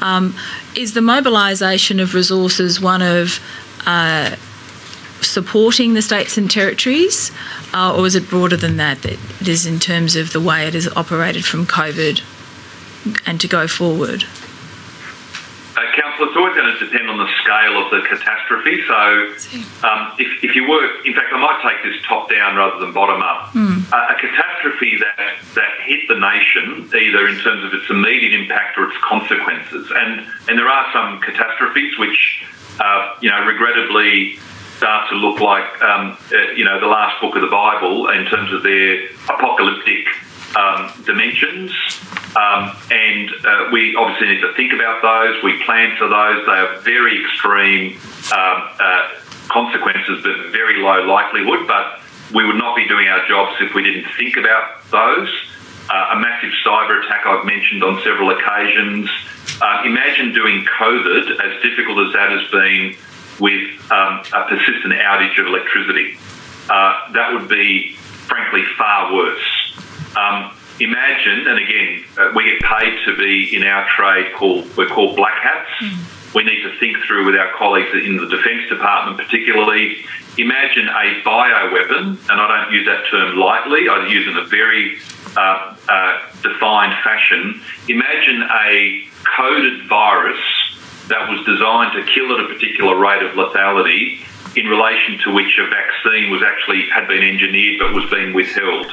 [SPEAKER 5] um, is the mobilisation of resources one of uh, supporting the states and territories, uh, or is it broader than that? That it is in terms of the way it is operated from COVID and to go forward.
[SPEAKER 11] Uh, Counsel, it's always going to depend on the scale of the catastrophe. So, um, if, if you work, in fact, I might take this top down rather than bottom up.
[SPEAKER 5] Mm.
[SPEAKER 11] Uh, a catastrophe that, that hit the nation, either in terms of its immediate impact or its consequences, and and there are some catastrophes which, uh, you know, regrettably start to look like, um, uh, you know, the last book of the Bible in terms of their apocalyptic um, dimensions. Um, and uh, we obviously need to think about those. We plan for those. They are very extreme um, uh, consequences, but very low likelihood. But we would not be doing our jobs if we didn't think about those. Uh, a massive cyber attack I've mentioned on several occasions. Uh, imagine doing COVID, as difficult as that has been with um, a persistent outage of electricity. Uh, that would be, frankly, far worse. Um, imagine, and again, uh, we get paid to be in our trade called we're called black hats. Mm. We need to think through with our colleagues in the Defence Department, particularly. Imagine a bioweapon, and I don't use that term lightly. I use it in a very uh, uh defined fashion. Imagine a coded virus that was designed to kill at a particular rate of lethality in relation to which a vaccine was actually had been engineered but was being withheld.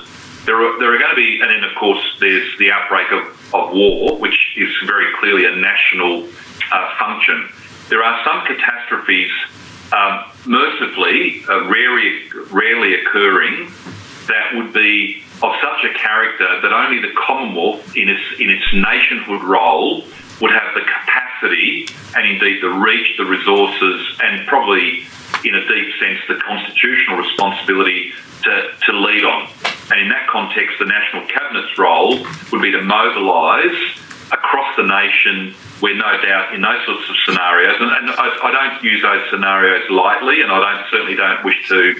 [SPEAKER 11] There are, there are going to be, and then of course there's the outbreak of, of war, which is very clearly a national uh, function. There are some catastrophes, um, mercifully, uh, rarely, rarely occurring, that would be of such a character that only the Commonwealth, in its in its nationhood role, would have the capacity and indeed the reach, the resources, and probably in a deep sense the constitutional responsibility to, to lead on. And in that context, the National Cabinet's role would be to mobilise across the nation where no doubt in those sorts of scenarios, and, and I, I, don't use those scenarios lightly, and I don't certainly don't wish to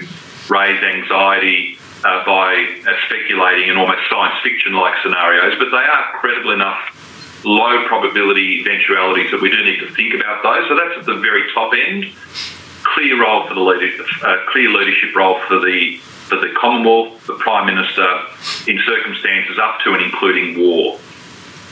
[SPEAKER 11] raise anxiety uh, by uh, speculating in almost science fiction like scenarios, but they are credible enough low probability eventualities that we do need to think about those. So that's at the very top end. Clear role for the leader, uh, clear leadership role for the for the Commonwealth, the Prime Minister, in circumstances up to and including war.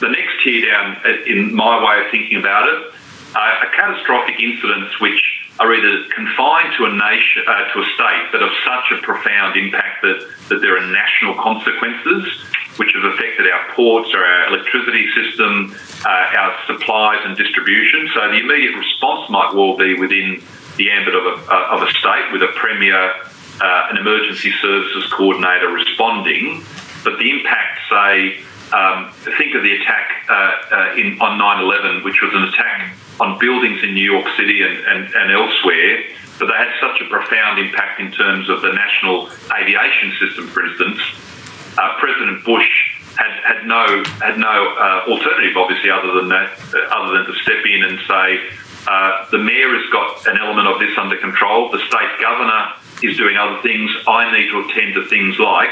[SPEAKER 11] The next tier down, uh, in my way of thinking about it, are catastrophic incidents which are either confined to a nation, uh, to a state, but of such a profound impact that, that there are national consequences, which have affected our ports or our electricity system, uh, our supplies and distribution. So the immediate response might well be within the ambit of a, uh, of a state with a premier, uh, an emergency services coordinator responding. But the impact, say, um, think of the attack uh, uh in, on 9/11, which was an attack on buildings in New York City and, and, and elsewhere, but they had such a profound impact in terms of the national aviation system, for instance. Uh, President Bush had, had no had no uh, alternative, obviously, other than that, uh, other than to step in and say uh, the mayor has got an element of this under control. The state governor is doing other things. I need to attend to things like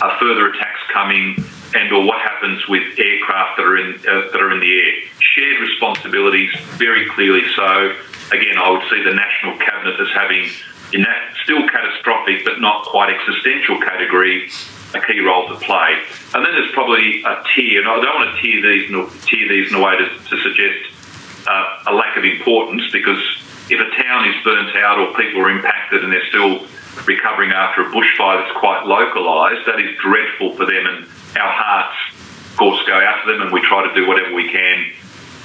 [SPEAKER 11] uh, further attacks coming and or what happens with aircraft that are in uh, that are in the air. Shared responsibilities, very clearly so. Again, I would see the national cabinet as having, in that still catastrophic but not quite existential category, a key role to play. And then there's probably a tier, and I don't want to tier these in, tier these in a way to, to suggest uh, a lack of importance because if a town is burnt out or people are impacted and they're still recovering after a bushfire that's quite localised, that is dreadful for them and our hearts, of course, go out to them and we try to do whatever we can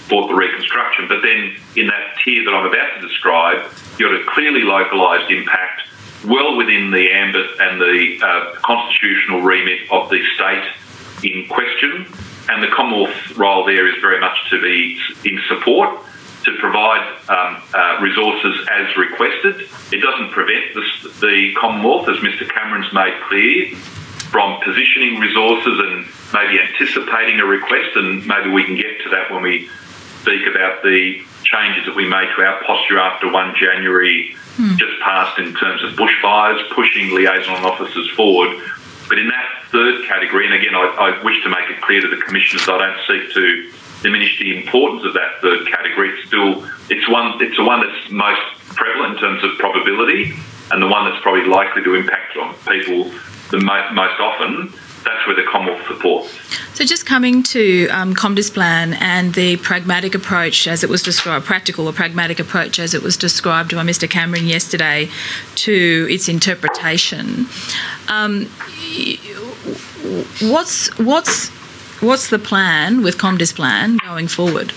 [SPEAKER 11] for the reconstruction. But then in that tier that I'm about to describe, you've got a clearly localised impact well within the ambit and the uh, constitutional remit of the state in question. And the Commonwealth role there is very much to be in support, to provide um, uh, resources as requested. It doesn't prevent the, the Commonwealth, as Mr Cameron's made clear, from positioning resources and maybe anticipating a request, and maybe we can get to that when we speak about the changes that we made to our posture after 1 January mm. just passed in terms of bushfires, pushing liaison officers forward. But in that third category, and again, I, I wish to make it clear to the commissioners, I don't seek to diminish the importance of that third category. It's still it's one it's the one that's most prevalent in terms of probability, and the one that's probably likely to impact on people the mo- most often, that's where the Commonwealth supports.
[SPEAKER 5] So, just coming to um, Comdisplan and the pragmatic approach as it was described, practical or pragmatic approach as it was described by Mr. Cameron yesterday to its interpretation. Um, what's what's what's the plan with Comdisplan going forward?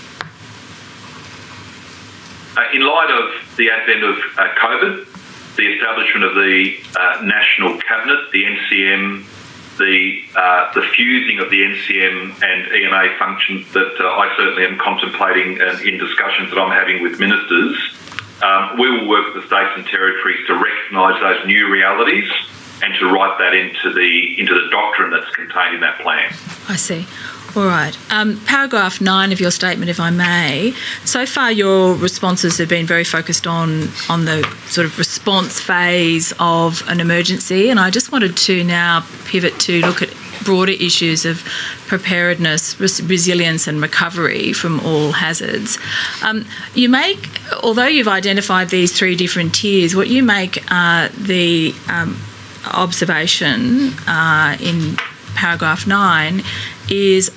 [SPEAKER 11] Uh, in light of the advent of uh, COVID, the establishment of the uh, National Cabinet, the NCM, the uh, the fusing of the NCM and EMA functions that uh, I certainly am contemplating in discussions that I'm having with ministers. Um, we will work with the states and territories to recognise those new realities and to write that into the into the doctrine that's contained in that plan.
[SPEAKER 5] I see. All right. Um, paragraph nine of your statement, if I may. So far, your responses have been very focused on on the sort of response phase of an emergency, and I just wanted to now pivot to look at broader issues of preparedness, res- resilience, and recovery from all hazards. Um, you make, although you've identified these three different tiers, what you make uh, the um, observation uh, in paragraph 9 is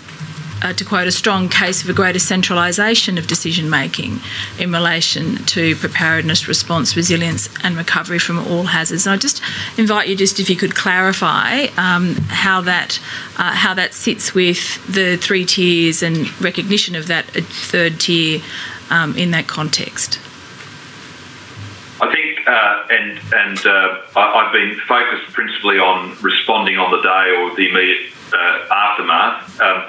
[SPEAKER 5] uh, to quote, a strong case of a greater centralisation of decision making in relation to preparedness, response, resilience, and recovery from all hazards. And I just invite you, just if you could clarify um, how that uh, how that sits with the three tiers and recognition of that uh, third tier um, in that context.
[SPEAKER 11] I think, uh, and and uh, I, have been focused principally on responding on the day or the immediate uh, aftermath. Um,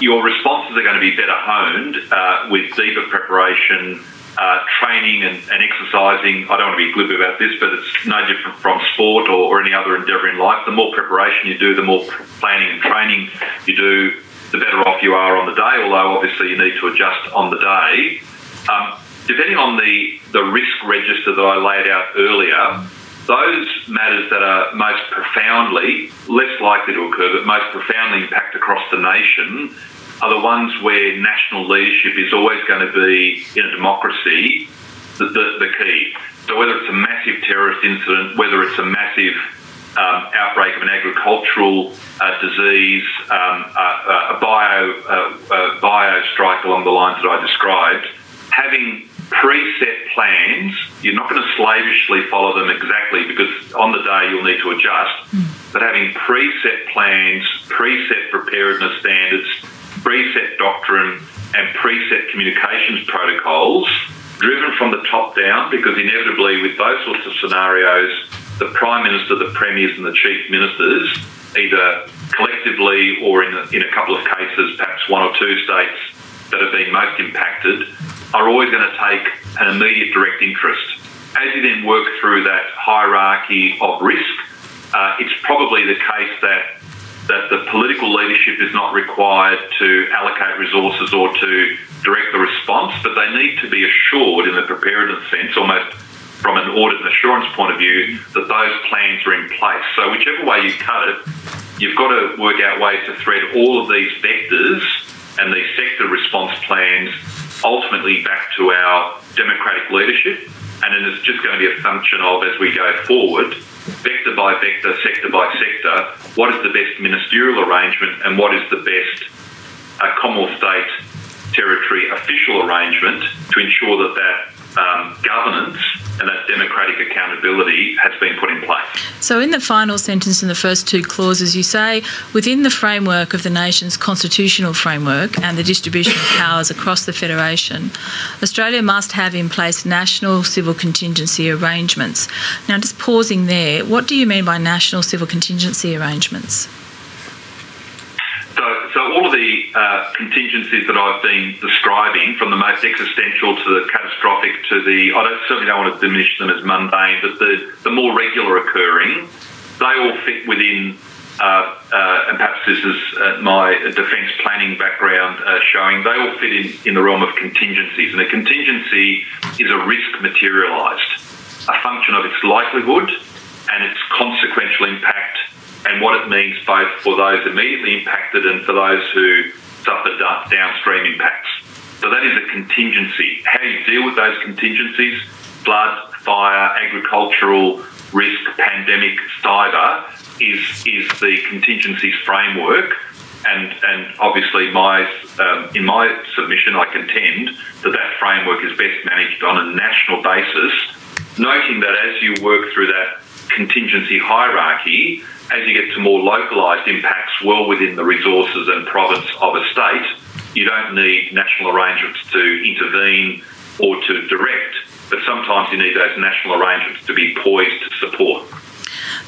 [SPEAKER 11] your responses are going to be better honed uh, with deeper preparation, uh, training and, and, exercising. I don't want to be glib about this, but it's no different from sport or, or, any other endeavour in life. The more preparation you do, the more planning and training you do, the better off you are on the day, although obviously you need to adjust on the day. Um, depending on the, the risk register that I laid out earlier, those matters that are most profoundly, less likely to occur, but most profoundly impact across the nation are the ones where national leadership is always going to be, in a democracy, the, the, the key. So whether it's a massive terrorist incident, whether it's a massive um, outbreak of an agricultural uh, disease, um, uh, a bio, uh, bio strike along the lines that I described, having preset plans, you're not going to slavishly follow them exactly because on the day you'll need to adjust. Hmm. But having preset plans, preset preparedness standards, preset doctrine, and preset communications protocols driven from the top down because inevitably with those sorts of scenarios, the Prime Minister, the Premiers and the Chief Ministers, either collectively or in a, in a couple of cases, perhaps one or two states that have been most impacted, are always going to take an immediate direct interest. As you then work through that hierarchy of risk, uh, it's probably the case that that the political leadership is not required to allocate resources or to direct the response, but they need to be assured in the preparedness sense, almost from an audit and assurance point of view, that those plans are in place. So whichever way you cut it, you've got to work out ways to thread all of these vectors and these sector response plans ultimately back to our democratic leadership. And then it's just going to be a function of, as we go forward, vector by vector, sector by sector, what is the best ministerial arrangement and what is the best uh, Commonwealth state territory official arrangement to ensure that that um, governance and that democratic accountability has been put in place.
[SPEAKER 5] So, in the final sentence in the first two clauses, you say within the framework of the nation's constitutional framework and the distribution of powers across the Federation, Australia must have in place national civil contingency arrangements. Now, just pausing there, what do you mean by national civil contingency arrangements?
[SPEAKER 11] So, so all of the uh, contingencies that I've been describing, from the most existential to the catastrophic to the, I don't, certainly don't want to diminish them as mundane, but the, the more regular occurring, they all fit within, uh, uh, and perhaps this is uh, my defence planning background uh, showing, they all fit in, in the realm of contingencies. And a contingency is a risk materialised, a function of its likelihood and its consequential impact and what it means both for those immediately impacted and for those who suffer downstream impacts. So that is a contingency. How you deal with those contingencies, flood, fire, agricultural risk, pandemic, cyber, is, is the contingencies framework. And, and obviously, my um, in my submission, I contend that that framework is best managed on a national basis, noting that as you work through that contingency hierarchy, as you get to more localised impacts well within the resources and province of a state, you don't need national arrangements to intervene or to direct, but sometimes you need those national arrangements to be poised to support.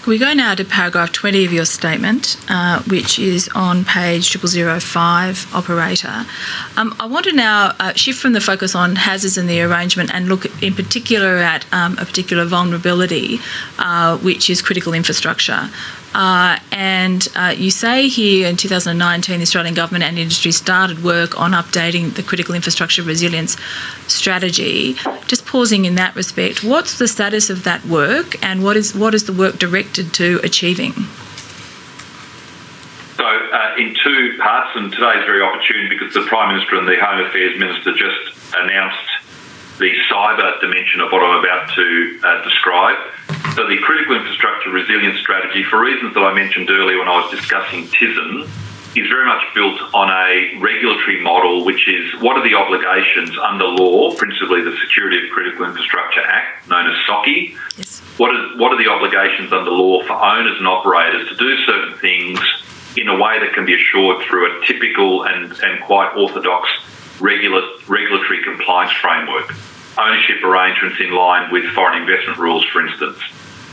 [SPEAKER 5] We go now to paragraph 20 of your statement, uh, which is on page 0005, operator. Um, I want to now uh, shift from the focus on hazards and the arrangement and look in particular at um, a particular vulnerability, uh, which is critical infrastructure. Uh, and uh, you say here in 2019, the Australian government and industry started work on updating the critical infrastructure resilience strategy. Just pausing in that respect, what's the status of that work, and what is what is the work directed to achieving?
[SPEAKER 11] So, uh, in two parts, and today is very opportune because the Prime Minister and the Home Affairs Minister just announced the cyber dimension of what I'm about to uh, describe. So, the critical infrastructure resilience strategy, for reasons that I mentioned earlier when I was discussing TISN, is very much built on a regulatory model, which is what are the obligations under law, principally the Security of Critical Infrastructure Act, known as SOCI.
[SPEAKER 5] Yes.
[SPEAKER 11] What are, what are the obligations under law for owners and operators to do certain things in a way that can be assured through a typical and, and quite orthodox regular, regulatory compliance framework? Ownership arrangements in line with foreign investment rules, for instance.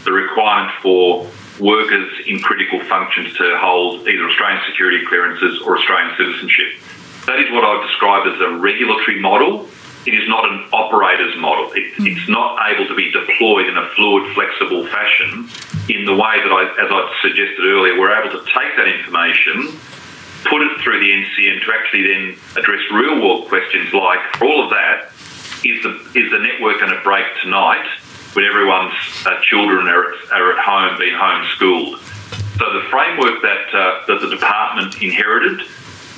[SPEAKER 11] The requirement for workers in critical functions to hold either Australian security clearances or Australian citizenship. That is what I would describe as a regulatory model. It is not an operator's model. It, hmm. it's not able to be deployed in a fluid, flexible fashion in the way that, I, as I suggested earlier, we're able to take that information, put it through the NCM to actually then address real world questions like, all of that, is the, is the network going to break tonight? when everyone's uh, children are, are at home being homeschooled. So the framework that, uh, that the department inherited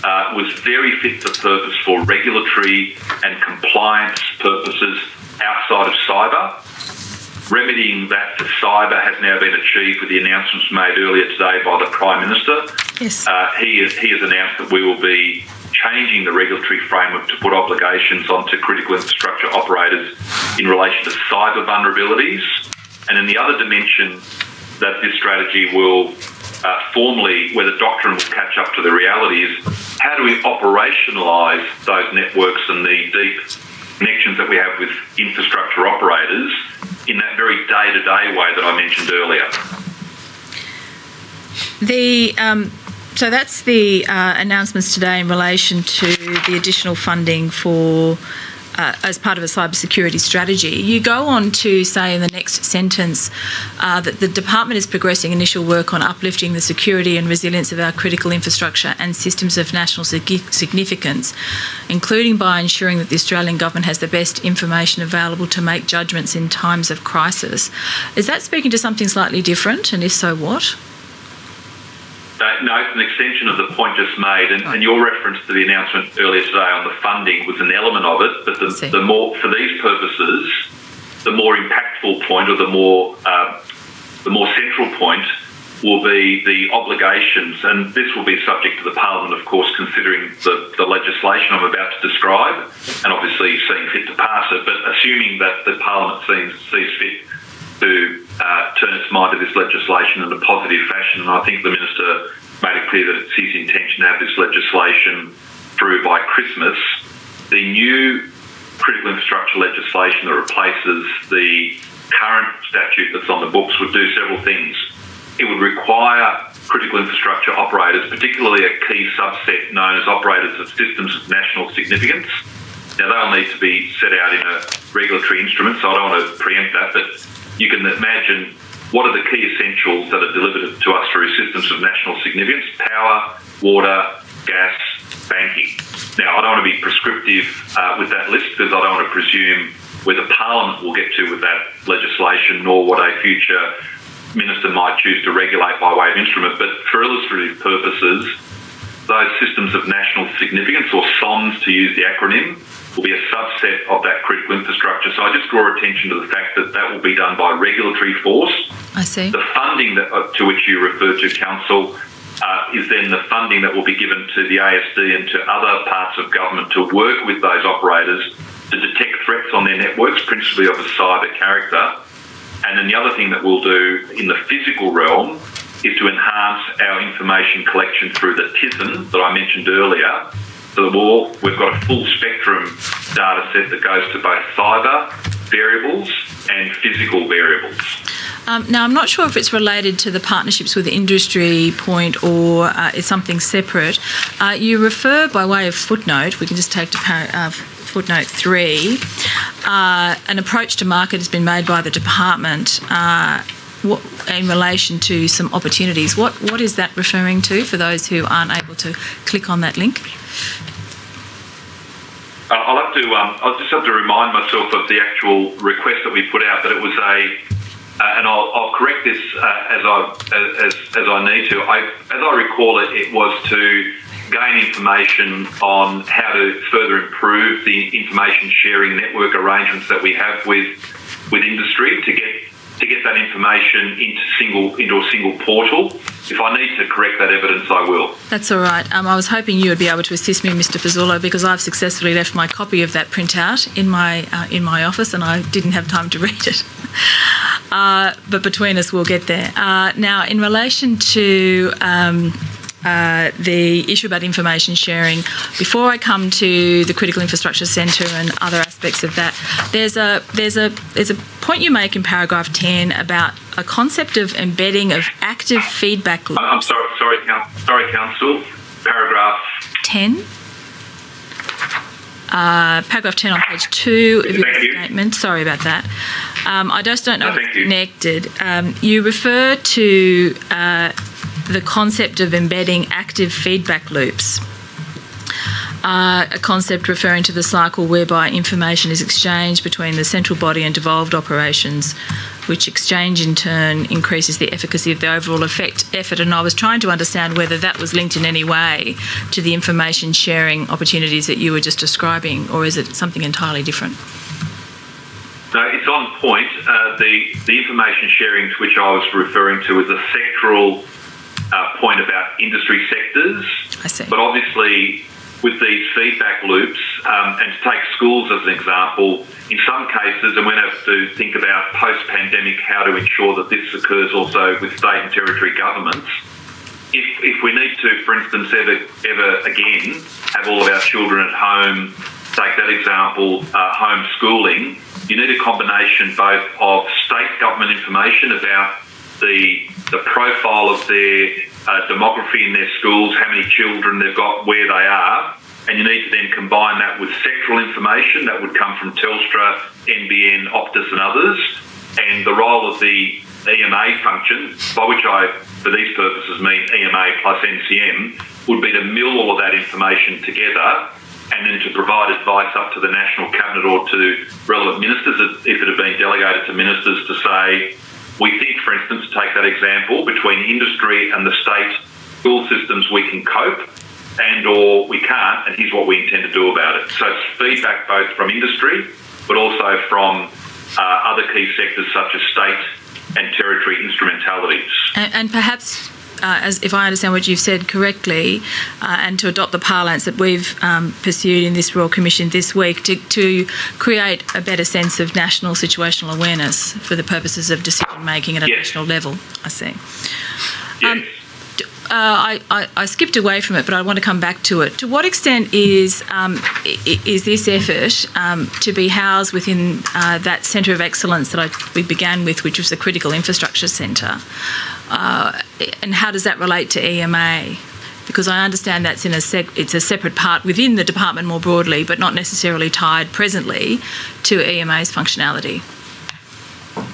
[SPEAKER 11] uh, was very fit for purpose for regulatory and compliance purposes outside of cyber. Remedying that for cyber has now been achieved with the announcements made earlier today by the Prime Minister.
[SPEAKER 5] Yes.
[SPEAKER 11] Uh, he, has, he has announced that we will be changing the regulatory framework to put obligations onto critical infrastructure operators in relation to cyber vulnerabilities. And in the other dimension that this strategy will uh, formally, where the doctrine will catch up to the reality, is how do we operationalise those networks and the deep connections that we have with infrastructure operators in that very day to day way that I mentioned earlier.
[SPEAKER 5] The um, so that's the uh, announcements today in relation to the additional funding for uh, as part of a cybersecurity strategy. You go on to say in the next sentence uh, that the department is progressing initial work on uplifting the security and resilience of our critical infrastructure and systems of national significance, including by ensuring that the Australian government has the best information available to make judgments in times of crisis. Is that speaking to something slightly different? And if so, what?
[SPEAKER 11] Uh, no, it's an extension of the point just made, and, and, your reference to the announcement earlier today on the funding was an element of it. But the, the more, for these purposes, the more impactful point or the more uh, the more central point will be the obligations, and this will be subject to the Parliament, of course, considering the, the legislation I'm about to describe, and obviously seeing fit to pass it. But assuming that the Parliament sees, sees fit to uh, turn its mind to this legislation in a positive fashion. And I think the Minister made it clear that it's his intention to have this legislation through by Christmas. The new critical infrastructure legislation that replaces the current statute that's on the books would do several things. It would require critical infrastructure operators, particularly a key subset known as operators of systems of national significance. Now, they'll need to be set out in a regulatory instrument, so I don't want to preempt that, but you can imagine what are the key essentials that are delivered to us through systems of national significance power, water, gas, banking. Now, I don't want to be prescriptive uh, with that list because I don't want to presume where the Parliament will get to with that legislation nor what a future minister might choose to regulate by way of instrument. But for illustrative purposes, those systems of national significance, or SONS to use the acronym, will be a subset of that critical infrastructure. So I just draw attention to the fact that that will be done by regulatory force.
[SPEAKER 5] I see.
[SPEAKER 11] The funding that, uh, to which you refer to, Counsel, uh, is then the funding that will be given to the ASD and to other parts of government to work with those operators to detect threats on their networks, principally of a cyber character. And then the other thing that we'll do in the physical realm is to enhance our information collection through the TISN that I mentioned earlier, so we'll, we've got a full spectrum data set that goes to both cyber variables and physical variables.
[SPEAKER 5] Um, now, I'm not sure if it's related to the partnerships with industry point or uh, it's something separate. Uh, you refer by way of footnote, we can just take to uh, footnote three, uh, an approach to market has been made by the department. Uh, what, in relation to some opportunities, what what is that referring to for those who aren't able to click on that link?
[SPEAKER 11] I'll have to. Um, I'll just have to remind myself of the actual request that we put out. That it was a, uh, and I'll, I'll, correct this uh, as I as, as I need to. I, as I recall it, it was to gain information on how to further improve the information sharing network arrangements that we have with with industry to get to get that information into single into a single portal. If I need to correct that evidence, I will.
[SPEAKER 5] That's all right. Um, I was hoping you would be able to assist me, Mr. Pezzullo, because I've successfully left my copy of that printout in my uh, in my office, and I didn't have time to read it. Uh, but between us, we'll get there. Uh, now, in relation to um, uh, the issue about information sharing. Before I come to the critical infrastructure centre and other aspects of that, there's a there's a there's a point you make in paragraph ten about a concept of embedding of active feedback loops.
[SPEAKER 11] I'm sorry, sorry, sorry, counsel. Paragraph
[SPEAKER 5] ten. Uh, paragraph 10 on page 2 of your statement. Sorry about that. Um, I just don't know
[SPEAKER 11] no,
[SPEAKER 5] if it's connected. Um, you refer to uh, the concept of embedding active feedback loops. Uh, a concept referring to the cycle whereby information is exchanged between the central body and devolved operations, which exchange in turn increases the efficacy of the overall effect effort. And I was trying to understand whether that was linked in any way to the information sharing opportunities that you were just describing, or is it something entirely different?
[SPEAKER 11] No, it's on point. Uh, the the information sharing to which I was referring to is a sectoral uh, point about industry sectors.
[SPEAKER 5] I see.
[SPEAKER 11] But obviously, with these feedback loops, um, and to take schools as an example, in some cases, and we have to think about post-pandemic how to ensure that this occurs also with state and territory governments. If, if we need to, for instance, ever, ever again have all of our children at home, take that example, uh, homeschooling, you need a combination both of state government information about the, the profile of their uh, demography in their schools, how many children they've got, where they are, and you need to then combine that with sectoral information that would come from Telstra, NBN, Optus, and others, and the role of the EMA function, by which I, for these purposes, mean EMA plus NCM, would be to mill all of that information together and then to provide advice up to the National Cabinet or to relevant ministers, if it had been delegated to ministers, to say, we think, for instance, to take that example, between industry and the state school systems we can cope and or we can't, and here's what we intend to do about it. So it's feedback both from industry, but also from uh, other key sectors such as state and territory instrumentalities.
[SPEAKER 5] And, and perhaps uh, as if I understand what you've said correctly, uh, and to adopt the parlance that we've um, pursued in this Royal Commission this week to, to, create a better sense of national situational awareness for the purposes of decision making at a yes. national level. I see.
[SPEAKER 11] Yes. Um,
[SPEAKER 5] uh, I, I, I, skipped away from it, but I want to come back to it. To what extent is um, is this effort um, to be housed within uh, that centre of excellence that I, we began with, which was the Critical Infrastructure Centre, uh, and how does that relate to EMA? Because I understand that's in a it's a separate part within the department more broadly, but not necessarily tied presently to EMA's functionality.
[SPEAKER 11] Um,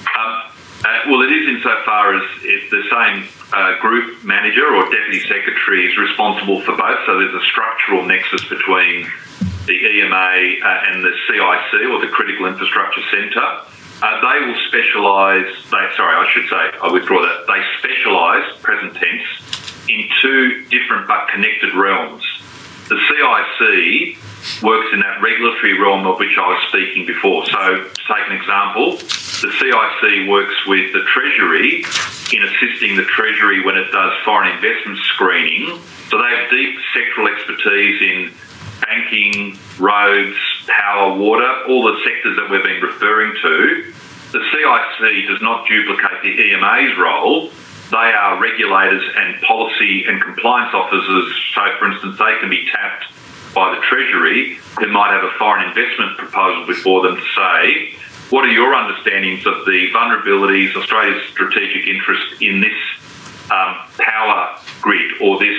[SPEAKER 11] uh, well, it is insofar as it's the same uh, group manager or deputy secretary is responsible for both. So there's a structural nexus between the EMA uh, and the CIC or the Critical Infrastructure Centre. Uh, they will specialise, sorry, I should say, I withdraw that. They specialise, present tense, in two different but connected realms. The CIC works in that regulatory realm of which I was speaking before. So, to take an example, the CIC works with the Treasury in assisting the Treasury when it does foreign investment screening. So, they have deep sectoral expertise in banking, roads, power, water, all the sectors that we've been referring to. The CIC does not duplicate the EMA's role. They are regulators and policy and compliance officers. So, for instance, they can be tapped by the Treasury who might have a foreign investment proposal before them to say, what are your understandings of the vulnerabilities, Australia's strategic interest in this um, power grid or this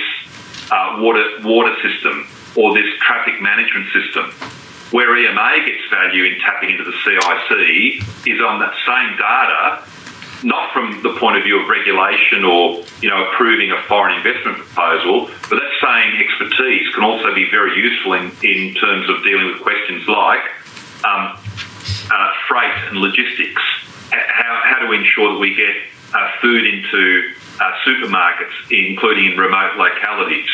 [SPEAKER 11] uh, water, water system or this traffic management system? Where EMA gets value in tapping into the CIC is on that same data not from the point of view of regulation or you know approving a foreign investment proposal, but that same expertise can also be very useful in, in terms of dealing with questions like um, uh, freight and logistics. How, how do we ensure that we get uh, food into uh, supermarkets, including in remote localities?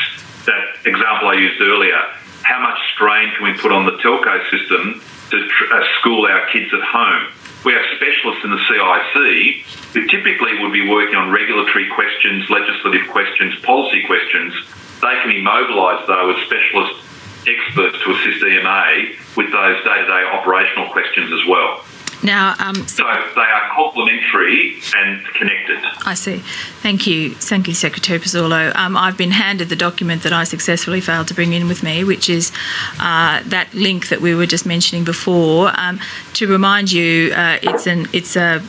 [SPEAKER 11] That example I used earlier. How much strain can we put on the telco system to uh, school our kids at home? We have specialists in the CIC who typically would be working on regulatory questions, legislative questions, policy questions. They can be mobilised, though, as specialist experts to assist EMA with those day to day operational questions as well.
[SPEAKER 5] Now, um,
[SPEAKER 11] so they are complementary and connected.
[SPEAKER 5] I see. Thank you. Thank you, Secretary Pezzullo. Um, I've been handed the document that I successfully failed to bring in with me, which is uh, that link that we were just mentioning before. Um, to remind you, uh, it's an it's a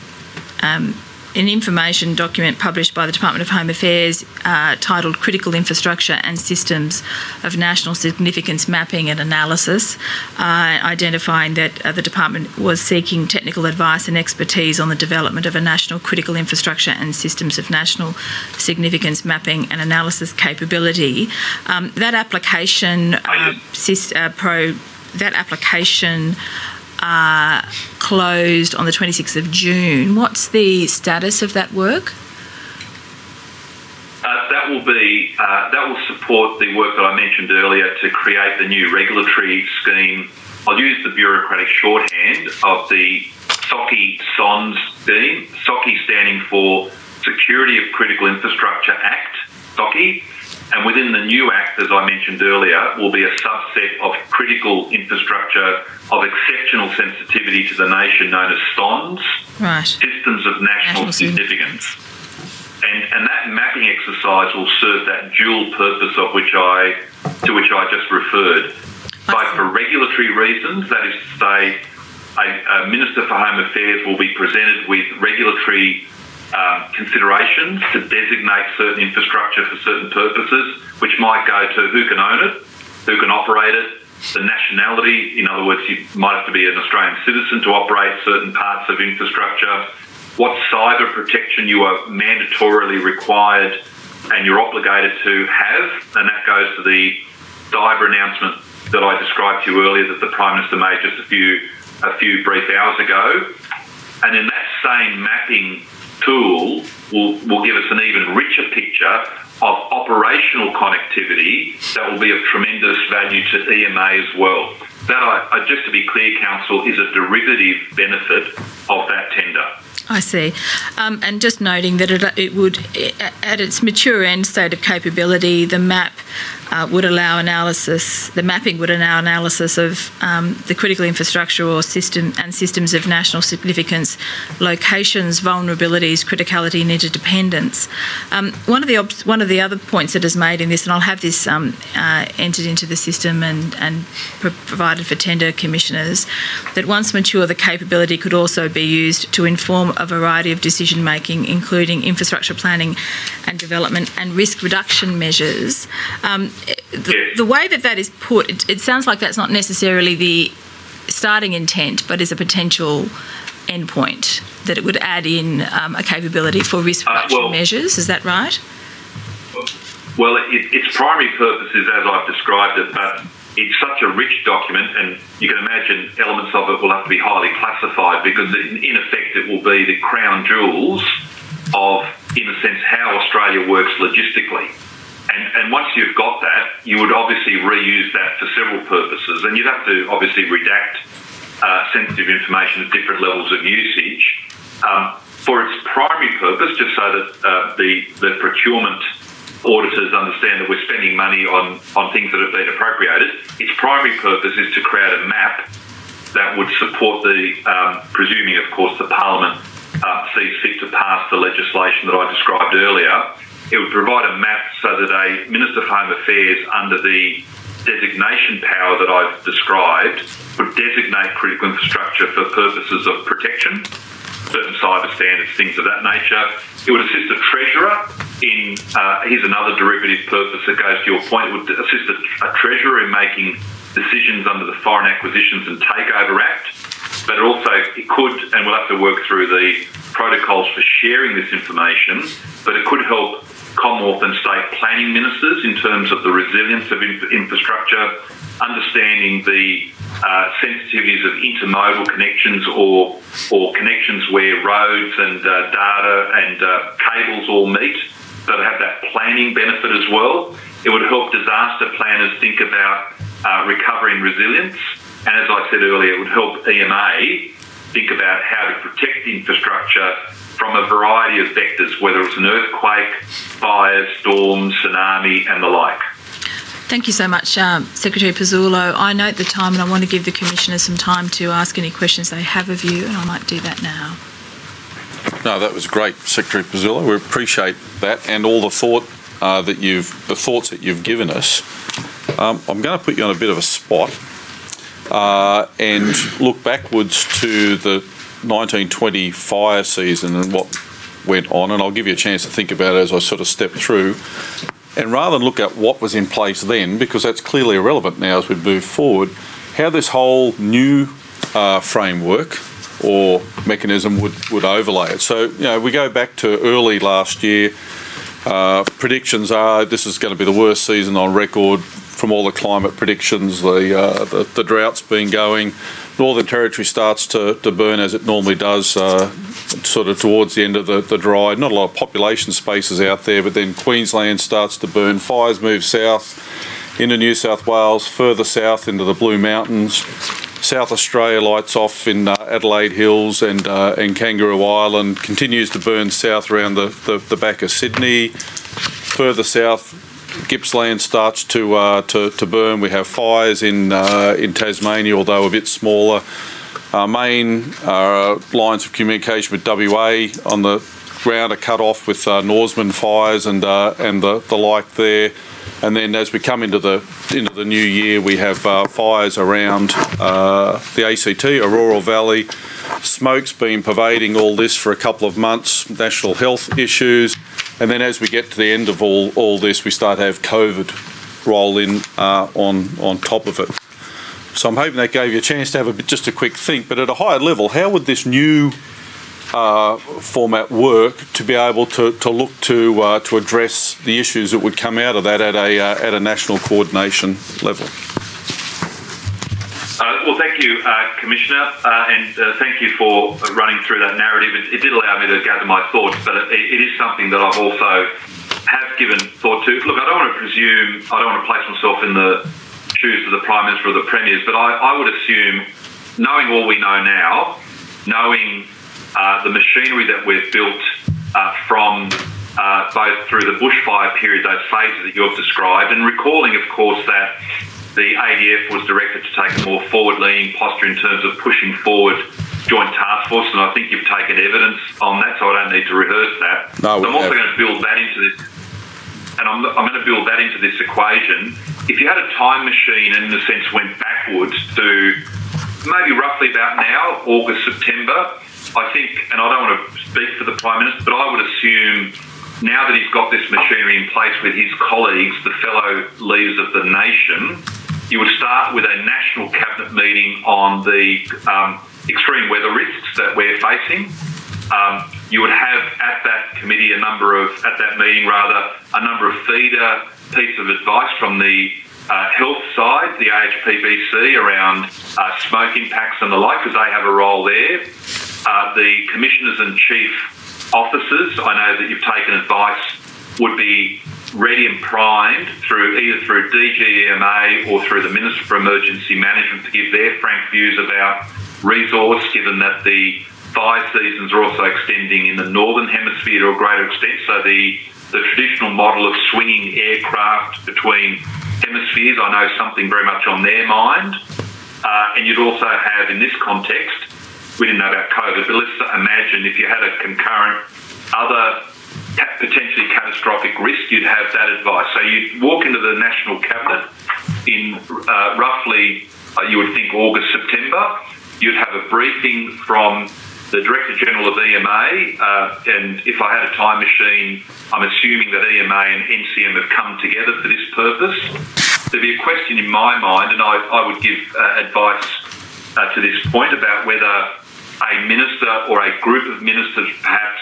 [SPEAKER 5] um, an information document published by the Department of Home Affairs uh, titled Critical Infrastructure and Systems of National Significance Mapping and Analysis, uh, identifying that uh, the department was seeking technical advice and expertise on the development of a national critical infrastructure and systems of national significance mapping and analysis capability. Um, that application, uh, uh, pro, that application uh, closed on the 26th of June. What's the status of that work?
[SPEAKER 11] Uh, that will be uh, that will support the work that I mentioned earlier to create the new regulatory scheme. I'll use the bureaucratic shorthand of the SOCI SONS scheme. SOCI standing for Security of Critical Infrastructure Act, SOCI, And within the new Act, as I mentioned earlier, will be a subset of critical infrastructure of exceptional sensitivity to the nation known as SONS,
[SPEAKER 5] Right.
[SPEAKER 11] Systems of National,
[SPEAKER 5] National
[SPEAKER 11] Significance. And, and that mapping exercise will serve that dual purpose of which I, to which I just referred. Both for regulatory reasons, that is to say, a, a Minister for Home Affairs will be presented with regulatory um, considerations to designate certain infrastructure for certain purposes, which might go to who can own it, who can operate it, the nationality. In other words, you might have to be an Australian citizen to operate certain parts of infrastructure, what cyber protection you are mandatorily required and you're obligated to have, and that goes to the cyber announcement that I described to you earlier that the Prime Minister made just a few a few brief hours ago. And in that same mapping tool will, will give us an even richer picture of operational connectivity that will be of tremendous value to EMA as well. That, I, just to be clear, Counsel, is a derivative benefit of that tender.
[SPEAKER 5] I see. Um, and just noting that it, it, would, at its mature end state of capability, the map uh, would allow analysis, the mapping would allow analysis of um, the critical infrastructure or system and systems of national significance, locations, vulnerabilities, criticality, and interdependence. Um, one of the one of the other points that is made in this, and I'll have this um, uh, entered into the system and and provided for tender commissioners, that once mature, the capability could also be used to inform a variety of decision making, including infrastructure planning and development and risk reduction measures. Um, the, the, way that that is put, it, it, sounds like that's not necessarily the starting intent, but is a potential endpoint that it would add in um, a capability for risk reduction uh, well, measures. Is that right?
[SPEAKER 11] Well, it, its primary purpose is as I've described it, but it's such a rich document, and you can imagine elements of it will have to be highly classified because, in, in effect, it will be the crown jewels of, in a sense, how Australia works logistically. And, and once you've got that, you would obviously reuse that for several purposes. And you'd have to obviously redact uh, sensitive information at different levels of usage. Um, for its primary purpose, just so that uh, the, the procurement auditors understand that we're spending money on, on things that have been appropriated, its primary purpose is to create a map that would support the, um, presuming, of course, the Parliament uh, sees fit to pass the legislation that I described earlier, it would provide a map so that a Minister for Home Affairs under the designation power that I've described would designate critical infrastructure for purposes of protection, certain cyber standards, things of that nature. It would assist a treasurer in, uh, here's another derivative purpose that goes to your point, it would assist a, a treasurer in making decisions under the Foreign Acquisitions and Takeover Act but also it could, and we'll have to work through the protocols for sharing this information, but it could help Commonwealth and state planning ministers in terms of the resilience of infrastructure, understanding the uh, sensitivities of intermodal connections or or connections where roads and uh, data and uh, cables all meet, so that have that planning benefit as well. It would help disaster planners think about uh, recovery and resilience, and as I said earlier, it would help EMA think about how to protect infrastructure from a variety of vectors, whether it's an earthquake, fire, storm, tsunami, and the like.
[SPEAKER 5] Thank you so much, um, Secretary Pezzullo. I note the time and I want to give the Commissioners some time to ask any questions they have of you, and I might do that now.
[SPEAKER 2] No, that was great, Secretary Pezzullo. We appreciate that and all the thought uh, that you've, the thoughts that you've given us. Um, I'm going to put you on a bit of a spot uh, and look backwards to the 1920 fire season and what went on, and I'll give you a chance to think about it as I sort of step through. And rather than look at what was in place then, because that's clearly irrelevant now as we move forward, how this whole new uh, framework or mechanism would, would overlay it. So, you know, we go back to early last year. Uh, predictions are this is going to be the worst season on record from all the climate predictions. The, uh, the, the drought's been going Northern Territory starts to, to burn as it normally does, uh, sort of towards the end of the, the dry. Not a lot of population spaces out there, but then Queensland starts to burn. Fires move south into New South Wales, further south into the Blue Mountains. South Australia lights off in uh, Adelaide Hills and uh, and Kangaroo Island, continues to burn south around the, the, the back of Sydney. Further south, Gippsland starts to, uh, to, to burn. We have fires in, uh, in Tasmania, although a bit smaller. Our main uh, lines of communication with WA on the ground are cut off with uh, Norseman fires and, uh, and the, the like there. And then as we come into the into the new year, we have uh, fires around uh, the ACT, Orroral Valley. Smoke's been pervading all this for a couple of months, national health issues. And then as we get to the end of all, all this, we start to have COVID roll in uh, on, on top of it. So I'm hoping that gave you a chance to have a bit, just a quick think. But at a higher level, how would this new uh, format work to be able to, to look to uh, to address the issues that would come out of that at a uh, at a national coordination level.
[SPEAKER 11] Uh, well, thank you, uh, Commissioner, uh, and thank you for running through that narrative. It, it, did allow me to gather my thoughts, but it, it is something that I've also have given thought to. Look, I don't want to presume, I don't want to place myself in the shoes of the Prime Minister or the Premiers, but I, I would assume, knowing all we know now, knowing uh, the machinery that we've built uh, from uh, both through the bushfire period, those phases that you've described, and recalling, of course, that the ADF was directed to take a more forward-leaning posture in terms of pushing forward joint task force, and I think you've taken evidence on that, so I don't need to rehearse that.
[SPEAKER 2] No,
[SPEAKER 11] so I'm also
[SPEAKER 2] have.
[SPEAKER 11] going to build that into this, and I'm, I'm going to build that into this equation. If you had a time machine and in a sense went backwards to maybe roughly about now, August, September, I think, and I don't want to speak for the Prime Minister, but I would assume now that he's got this machinery in place with his colleagues, the fellow leaders of the nation, you would start with a national cabinet meeting on the um, extreme weather risks that we're facing. Um, you would have at that committee a number of, at that meeting rather, a number of feeder pieces of advice from the uh, health side, the AHPPC around uh, smoke impacts and the like, because they have a role there uh, the commissioners and chief officers, I know that you've taken advice, would be ready and primed through either through DGEMA or through the Minister for Emergency Management to give their frank views about resource, given that the fire seasons are also extending in the northern hemisphere to a greater extent. So the the traditional model of swinging aircraft between hemispheres, I know something very much on their mind. Uh, and you'd also have, in this context, we didn't know about COVID, but let's imagine if you had a concurrent other potentially catastrophic risk, you'd have that advice. So you'd walk into the National Cabinet in uh, roughly, uh, you would think, August, September. You'd have a briefing from the Director General of EMA, uh, and if I had a time machine, I'm assuming that EMA and NCM have come together for this purpose. There'd be a question in my mind, and I, I would give uh, advice uh, to this point about whether a minister or a group of ministers perhaps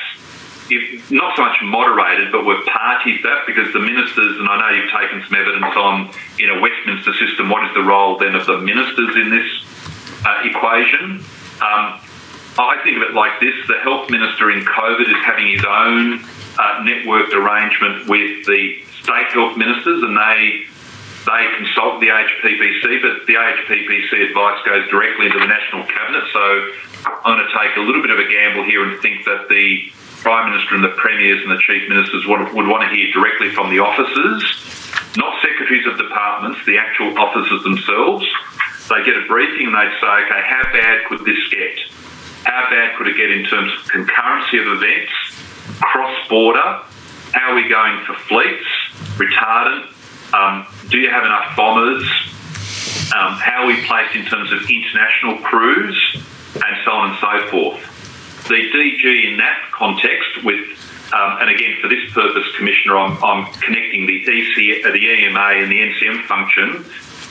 [SPEAKER 11] if not so much moderated, but were party to that because the ministers, and I know you've taken some evidence on in a Westminster system, what is the role then of the ministers in this uh, equation? Um, I think of it like this the health minister in COVID is having his own uh, networked arrangement with the state health ministers, and they they consult the AHPPC, but the AHPPC advice goes directly into the National Cabinet. So I'm going to take a little bit of a gamble here and think that the Prime Minister and the Premiers and the Chief Ministers would, would want to hear directly from the officers, not secretaries of departments, the actual officers themselves. They get a briefing and they'd say, okay, how bad could this get? How bad could it get in terms of concurrency of events, cross border? How are we going for fleets, retardant? Um, do you have enough bombers? Um, how are we placed in terms of international crews? and so on and so forth. The DG in that context with um, and again, for this purpose, Commissioner, I'm, I'm connecting the, EC, uh, the EMA and the NCM function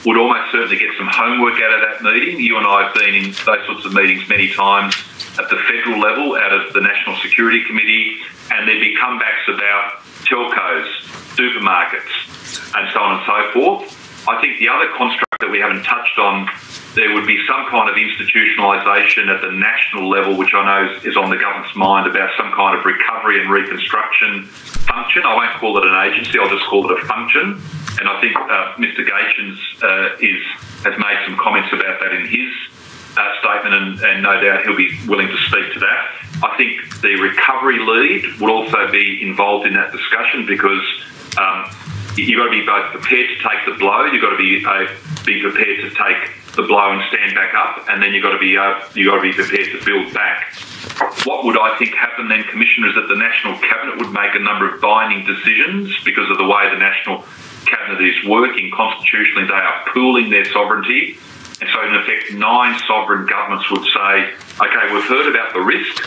[SPEAKER 11] would almost certainly get some homework out of that meeting. You and I have been in those sorts of meetings many times at the federal level, out of the National Security Committee, and there'd be comebacks about telcos, supermarkets, and so on and so forth. I think the other construct that we haven't touched on there would be some kind of institutionalisation at the national level, which I know is, is, on the government's mind about some kind of recovery and reconstruction function. I won't call it an agency; I'll just call it a function. And I think uh, Mr. Gaetjens uh, is has made some comments about that in his uh, statement, and, and no doubt he'll be willing to speak to that. I think the recovery lead will also be involved in that discussion because. Um, you've got to be both prepared to take the blow, you've got to be uh, be prepared to take the blow and stand back up, and then you've got to be uh, you've got to be prepared to build back. What would I think happen then, Commissioner, is that the National Cabinet would make a number of binding decisions because of the way the National Cabinet is working constitutionally. They are pooling their sovereignty. And so, in effect, nine sovereign governments would say, okay, we've heard about the risk,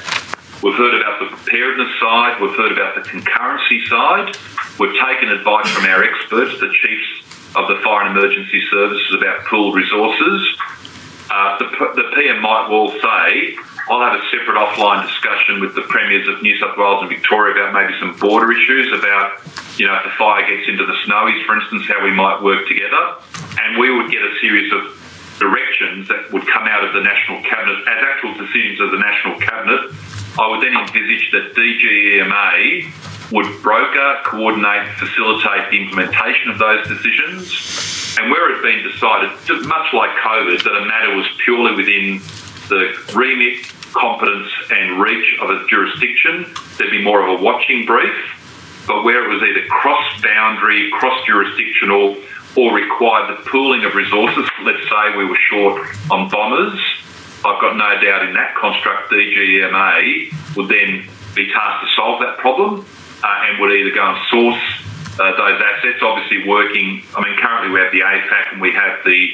[SPEAKER 11] we've heard about the preparedness side, we've heard about the concurrency side, we've taken advice from our experts, the chiefs of the fire and emergency services about pooled resources. Uh, the, the PM might well say, I'll have a separate offline discussion with the premiers of New South Wales and Victoria about maybe some border issues, about, you know, if the fire gets into the snowies, for instance, how we might work together. And we would get a series of directions that would come out of the National Cabinet as actual decisions of the National Cabinet. I would then envisage that DGEMA would broker, coordinate, facilitate the implementation of those decisions. And where it had been decided, much like COVID, that a matter was purely within the remit, competence, and reach of a jurisdiction, there'd be more of a watching brief. But where it was either cross boundary, cross jurisdictional, or required the pooling of resources. Let's say we were short on bombers. I've got no doubt in that construct, DGMA would then be tasked to solve that problem uh, and would either go and source uh, those assets. Obviously, working. I mean, currently we have the AFAC and we have the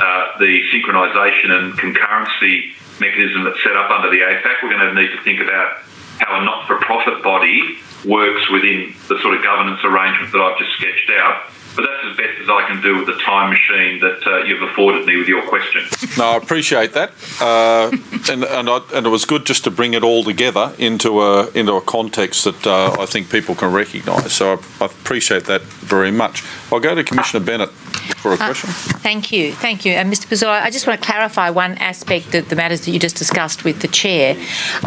[SPEAKER 11] uh, the synchronisation and concurrency mechanism that's set up under the AFAC. We're going to need to think about how a not-for-profit body works within the sort of governance arrangement that I've just sketched out. But that's as best as I can do with the time machine that uh, you've afforded me with your question.
[SPEAKER 2] No, I appreciate that, uh, and and, I, and, it was good just to bring it all together into a into a context that uh, I think people can recognise. So I, I, appreciate that very much. I'll go to Commissioner Bennett for a uh, question.
[SPEAKER 4] thank you, thank you, and Mr. Pezzullo, I just want to clarify one aspect of the matters that you just discussed with the chair.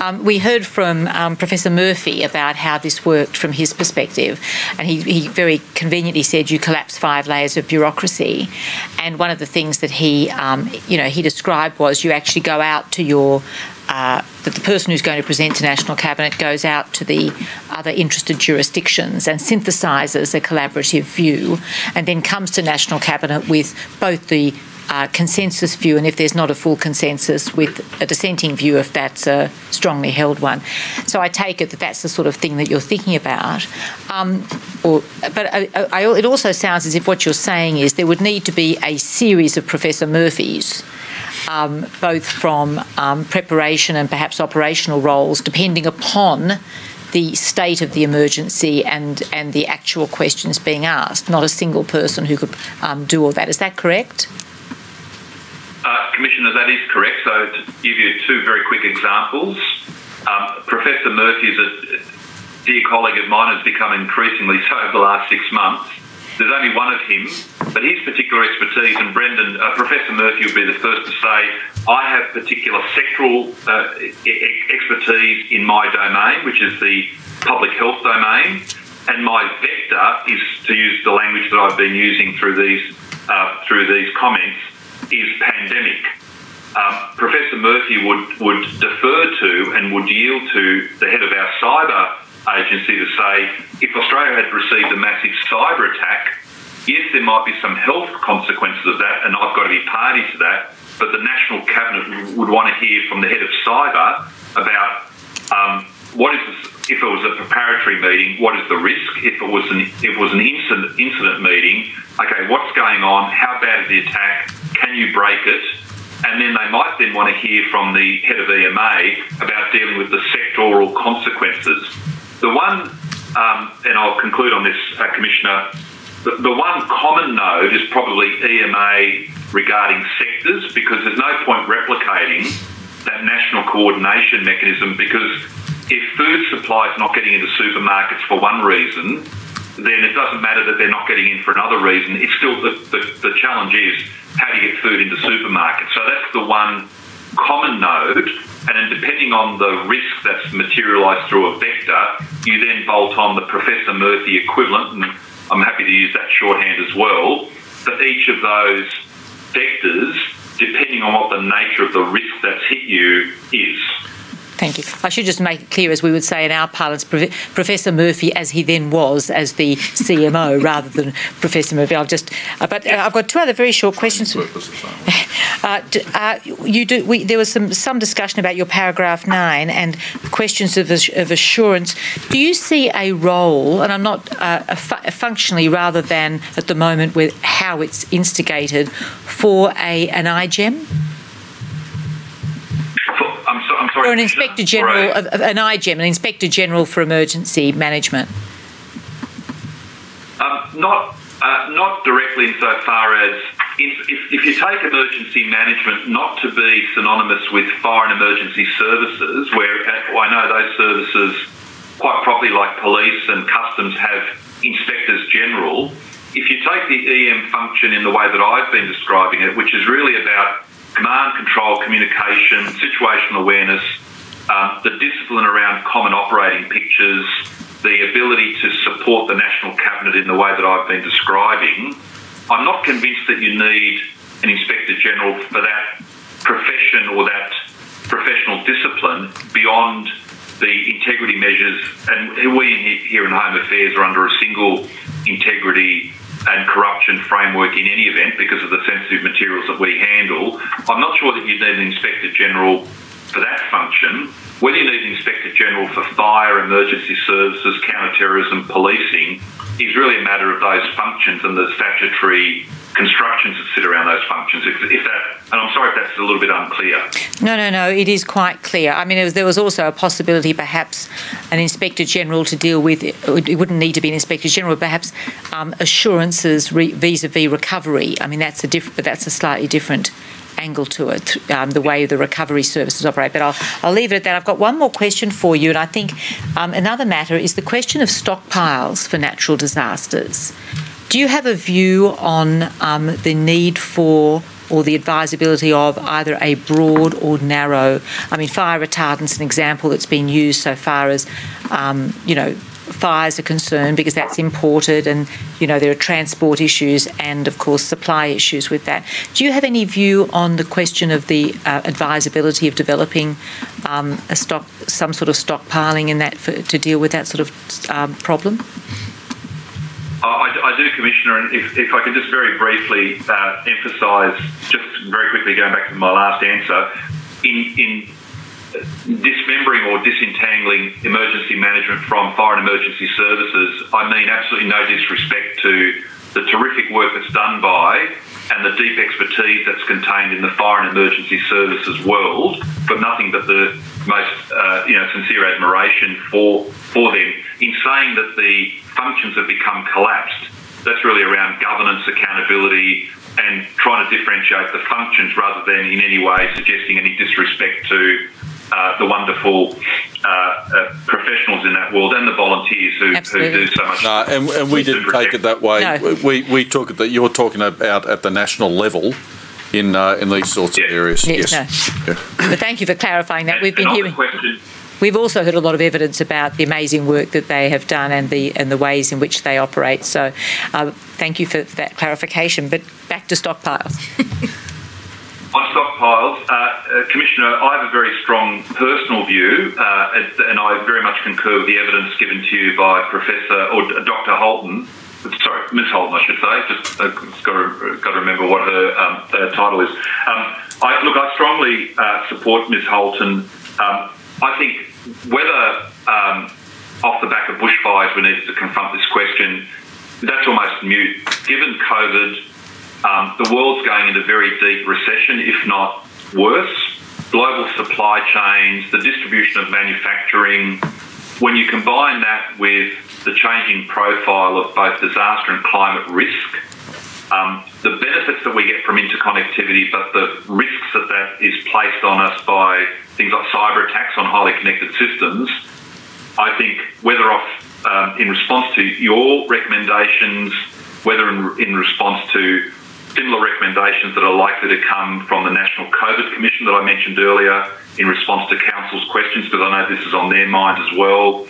[SPEAKER 4] Um, we heard from um, Professor Murphy about how this worked from his perspective, and he, he very conveniently said you collapse five layers of bureaucracy. And one of the things that he, um, you know, he described was you actually go out to your uh, that the person who's going to present to National Cabinet goes out to the other interested jurisdictions and synthesises a collaborative view and then comes to National Cabinet with both the uh, consensus view, and if there's not a full consensus, with a dissenting view if that's a strongly held one. So I take it that that's the sort of thing that you're thinking about. Um, or, but I, I, it also sounds as if what you're saying is there would need to be a series of Professor Murphys. Um, both from um, preparation and perhaps operational roles, depending upon the state of the emergency and, and the actual questions being asked, not a single person who could um, do all that. Is that correct?
[SPEAKER 11] Uh, Commissioner, that is correct. So to give you two very quick examples, um, Professor Murphy is a dear colleague of mine, has become increasingly so over the last six months. There's only one of him, but his particular expertise, and Brendan, uh, Professor Murphy would be the first to say, I have particular sectoral uh, expertise in my domain, which is the public health domain, and my vector is to use the language that I've been using through these uh, through these comments is pandemic. Um, Professor Murphy would, would defer to and would yield to the head of our cyber agency to say if Australia had received a massive cyber attack, yes, there might be some health consequences of that, and I've got to be party to that. But the National Cabinet would want to hear from the head of cyber about um, what is this, if it was a preparatory meeting, what is the risk? If it was an if it was an incident incident meeting, okay, what's going on? How bad is the attack? Can you break it? And then they might then want to hear from the head of EMA about dealing with the sectoral consequences. The one, um, and I'll conclude on this, uh, Commissioner, the, the one common node is probably EMA regarding sectors because there's no point replicating that national coordination mechanism because if food supply is not getting into supermarkets for one reason, then it doesn't matter that they're not getting in for another reason. It's still the, the, the challenge is how do you get food into supermarkets? So that's the one common node. And then depending on the risk that's materialised through a vector, you then bolt on the Professor Murphy equivalent, and I'm happy to use that shorthand as well, for each of those vectors, depending on what the nature of the risk that's hit you is.
[SPEAKER 4] Thank you. I should just make it clear, as we would say in our parlance, Professor Murphy, as he then was, as the CMO, rather than Professor Murphy. I'll just, uh, but uh, I've got two other very short questions. Uh, uh, you do. We, there was some some discussion about your paragraph nine and questions of, of assurance. Do you see a role, and I'm not uh, fu- functionally, rather than at the moment with how it's instigated, for a an IGEM?
[SPEAKER 11] Sorry.
[SPEAKER 4] Or an Inspector General, of an IGEM, an Inspector General for Emergency Management?
[SPEAKER 11] Um, not, uh, not directly insofar as if, if, if, you take emergency management not to be synonymous with fire and emergency services, where uh, I know those services, quite properly like police and customs, have inspectors general. If you take the EM function in the way that I've been describing it, which is really about command control, communication, situational awareness, um, the discipline around common operating pictures, the ability to support the National Cabinet in the way that I've been describing, I'm not convinced that you need an Inspector General for that profession or that professional discipline beyond the integrity measures. And we here in Home Affairs are under a single integrity and corruption framework in any event because of the sensitive materials that we handle. I'm not sure that you need an Inspector General for that function. Whether you need an Inspector General for fire, emergency services, counter-terrorism, policing is really a matter of those functions and the statutory constructions that sit around those functions. If, if, that, and I'm sorry if that's a little bit unclear.
[SPEAKER 4] No, no, no. It is quite clear. I mean, was, there was also a possibility, perhaps, an inspector general to deal with. It wouldn't need to be an inspector general, perhaps um, assurances vis-a-vis recovery. I mean, that's a different, but that's a slightly different angle to it, um, the way the recovery services operate. But I'll, I'll leave it at that. I've got one more question for you, and I think um, another matter is the question of stockpiles for natural disasters. Do you have a view on um, the need for or the advisability of either a broad or narrow? I mean, fire retardant's an example that's been used so far as, um, you know, fires are concerned because that's imported and you know there are transport issues and of course supply issues with that. Do you have any view on the question of the uh, advisability of developing um, a stock some sort of stockpiling in that for, to deal with that sort of um, problem?
[SPEAKER 11] I, I, do, Commissioner, and if, if I can just very briefly uh, emphasise, just very quickly going back to my last answer, in, in dismembering or disentangling emergency management from fire and emergency services, I mean absolutely no disrespect to the terrific work that's done by and the deep expertise that's contained in the fire and emergency services world, but nothing but the most uh, you know sincere admiration for for them. In saying that the functions have become collapsed, that's really around governance, accountability, and trying to differentiate the functions rather than in any way suggesting any disrespect to uh, the wonderful uh, uh, professionals in that world and the volunteers who, who do so much.
[SPEAKER 2] No, and, and we didn't take it that way. No. We, we took it that you're talking about at the national level in uh, in these sorts yes. of areas.
[SPEAKER 4] Yes. yes. No. Yeah. But thank you for clarifying that. And, We've been hearing. We've also heard a lot of evidence about the amazing work that they have done and the and the ways in which they operate. So, uh, thank you for that clarification. But back to stockpiles.
[SPEAKER 11] On stockpiles, uh, uh, Commissioner, I have a very strong personal view, uh, and I very much concur with the evidence given to you by Professor or Dr. Halton. Sorry, Ms. Halton, I should say. Just uh, got to got to remember what her um, title is. Um, I, look, I strongly uh, support Ms. Halton. Um, I think whether um, off the back of bushfires we needed to confront this question, that's almost mute. Given COVID um, the world's going into very deep recession, if not worse. Global supply chains, the distribution of manufacturing. When you combine that with the changing profile of both disaster and climate risk, um, the benefits that we get from interconnectivity, but the risks that that is placed on us by things like cyber attacks on highly connected systems, I think whether off um, in response to your recommendations, whether in, in response to similar recommendations that are likely to come from the National COVID Commission that I mentioned earlier in response to Counsel's questions, because I know this is on their mind as well.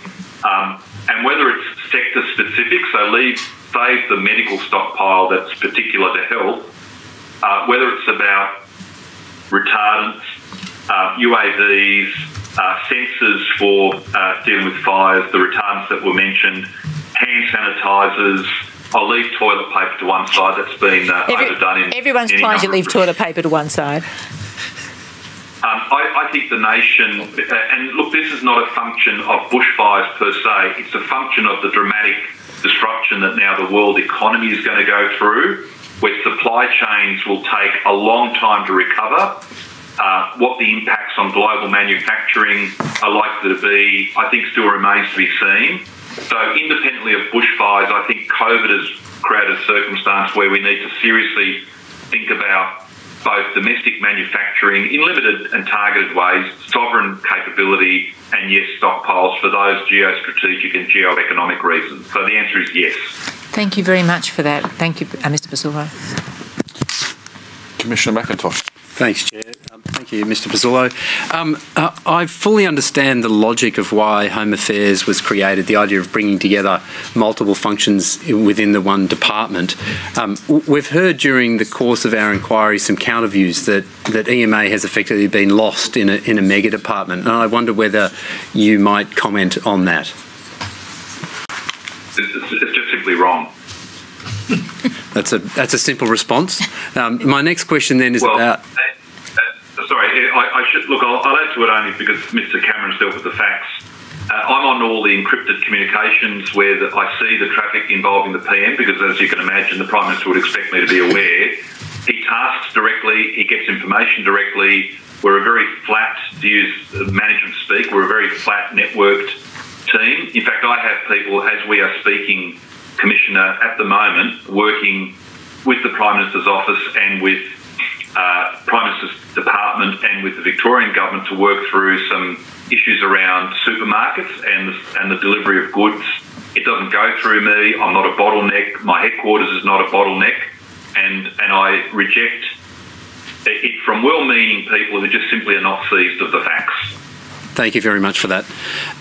[SPEAKER 11] Um, and whether it's sector specific, so leave save the medical stockpile that's particular to health, uh, whether it's about retardants, uh, UAVs, uh, sensors for uh, dealing with fires, the retardants that were mentioned, hand sanitisers. I'll leave toilet paper to one side. That's been uh,
[SPEAKER 4] Every-
[SPEAKER 11] overdone in
[SPEAKER 4] everyone's trying to leave toilet paper to one side.
[SPEAKER 11] um, I, I think the nation, and look, this is not a function of bushfires per se, it's a function of the dramatic disruption that now the world economy is going to go through, where supply chains will take a long time to recover. Uh, what the impacts on global manufacturing are likely to be, I think, still remains to be seen. So, independently of bushfires, I think COVID has created a circumstance where we need to seriously think about both domestic manufacturing in limited and targeted ways, sovereign capability, and yes, stockpiles for those geostrategic and geoeconomic reasons. So the answer is yes.
[SPEAKER 4] Thank you very much for that. Thank you, uh, Mr. Pezzullo.
[SPEAKER 2] Commissioner Macintosh.
[SPEAKER 7] Thanks, Chair. Um, thank you, Mr. Pezzullo. Um, uh, I fully understand the logic of why Home Affairs was created, the idea of bringing together multiple functions within the one department. Um, we've heard during the course of our inquiry some counter views that, that EMA has effectively been lost in a, in a mega department, and I wonder whether you might comment on that.
[SPEAKER 11] It's, it's, it's just simply wrong.
[SPEAKER 7] That's a that's a simple response. Um, my next question then is
[SPEAKER 11] Well,
[SPEAKER 7] about.
[SPEAKER 11] uh, uh, sorry, I, I should look. I'll, I'll add to it only because Mr. Cameron's dealt with the facts. Uh, I'm on all the encrypted communications where the, I see the traffic involving the PM because, as you can imagine, the Prime Minister would expect me to be aware. He tasks directly. He gets information directly. We're a very flat, to use management speak, we're a very flat networked team. In fact, I have people, as we are speaking, Commissioner, at the moment, working with the Prime Minister's office and with uh, Prime Minister's department and with the Victorian government to work through some issues around supermarkets and the, and the delivery of goods. It doesn't go through me. I'm not a bottleneck. My headquarters is not a bottleneck, and and I reject it from well-meaning people who just simply are not seized of the facts.
[SPEAKER 7] Thank you very much for that.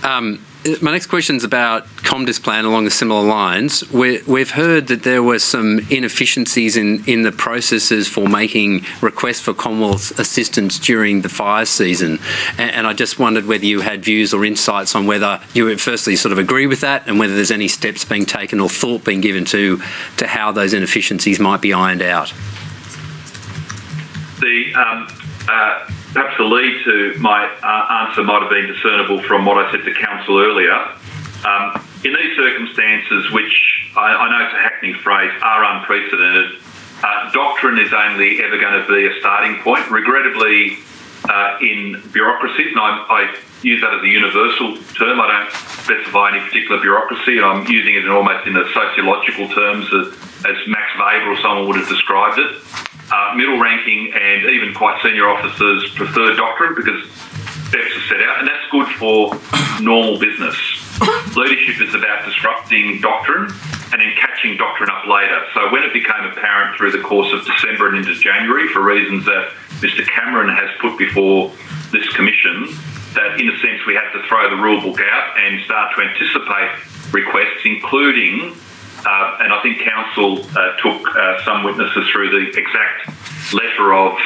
[SPEAKER 7] Um, my next question is about COMDISPLAN along the similar lines. we we've heard that there were some inefficiencies in, in the processes for making requests for Commonwealth assistance during the fire season. And, and I just wondered whether you had views or insights on whether you would firstly sort of agree with that and whether there's any steps being taken or thought being given to, to how those inefficiencies might be ironed out.
[SPEAKER 11] The um, uh, perhaps the lead to my uh, answer might have been discernible from what I said to counsel earlier. Um, in these circumstances, which I, I know it's a hackneyed phrase, are unprecedented, uh, doctrine is only ever going to be a starting point. Regrettably, uh, in bureaucracies, and I, I use that as a universal term. I don't specify any particular bureaucracy, and I'm using it in almost in the sociological terms as, as Max Weber or someone would have described it. Uh, middle ranking and even quite senior officers prefer doctrine because steps are set out, and that's good for normal business. Leadership is about disrupting doctrine and then catching doctrine up later. So when it became apparent through the course of December and into January, for reasons that Mr Cameron has put before this commission, that in a sense we had to throw the rule book out and start to anticipate requests, including uh, and I think Counsel uh, took uh, some witnesses through the exact letter of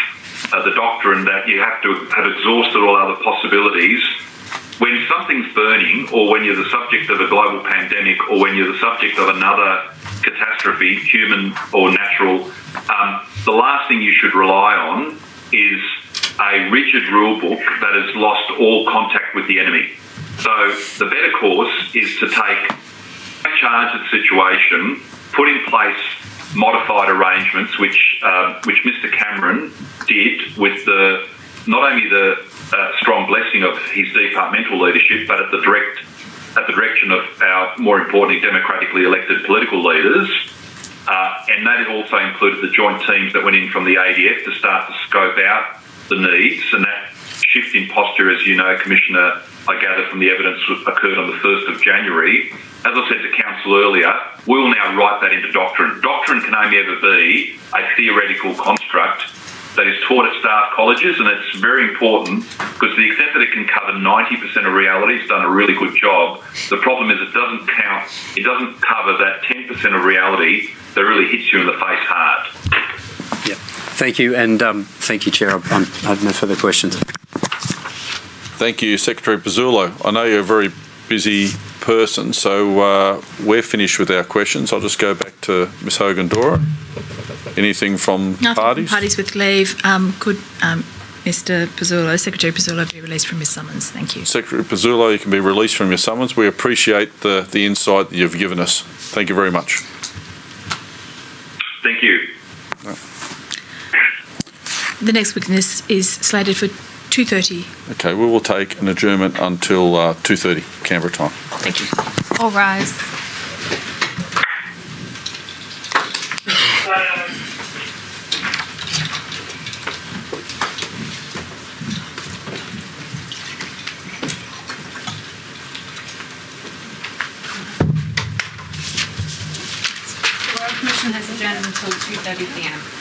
[SPEAKER 11] uh, the doctrine that you have to have exhausted all other possibilities. When something's burning, or when you're the subject of a global pandemic, or when you're the subject of another catastrophe, human or natural, um, the last thing you should rely on is a rigid rule book that has lost all contact with the enemy. So the better course is to take charge of the situation, put in place modified arrangements, which um, which Mr. Cameron did with the not only the uh, strong blessing of his departmental leadership, but at the direct at the direction of our more importantly democratically elected political leaders. Uh, and that also included the joint teams that went in from the ADF to start to scope out the needs. And that shift in posture, as you know, Commissioner, I gather from the evidence occurred on the 1st of January. As I said to Counsel earlier, we will now write that into doctrine. Doctrine can only ever be a theoretical construct that is taught at staff colleges, and it's very important because to the extent that it can cover 90% of reality, it's done a really good job. The problem is it doesn't count, it doesn't cover that 10% of reality that really hits you in the face hard.
[SPEAKER 7] Yeah. Thank you, and um, thank you, Chair. I'm, I have no further questions.
[SPEAKER 2] Thank you, Secretary Pezzullo. I know you're a very busy person, so uh, we're finished with our questions. I'll just go back to Ms Hogan-Doran. Anything from
[SPEAKER 5] Nothing
[SPEAKER 2] parties?
[SPEAKER 5] From parties with leave. Um, could um, Mr. Pezzullo, Secretary Pezzullo, be released from his summons? Thank you.
[SPEAKER 2] Secretary Pezzullo, you can be released from your summons. We appreciate the, the insight that you've given us. Thank you very much.
[SPEAKER 11] Thank you.
[SPEAKER 5] The next witness is slated for 2.30.
[SPEAKER 2] Okay, we will take an adjournment until uh, 2.30 Canberra time.
[SPEAKER 5] Thank you.
[SPEAKER 1] All rise. The Royal Commission has adjourned until 2:30 P.M.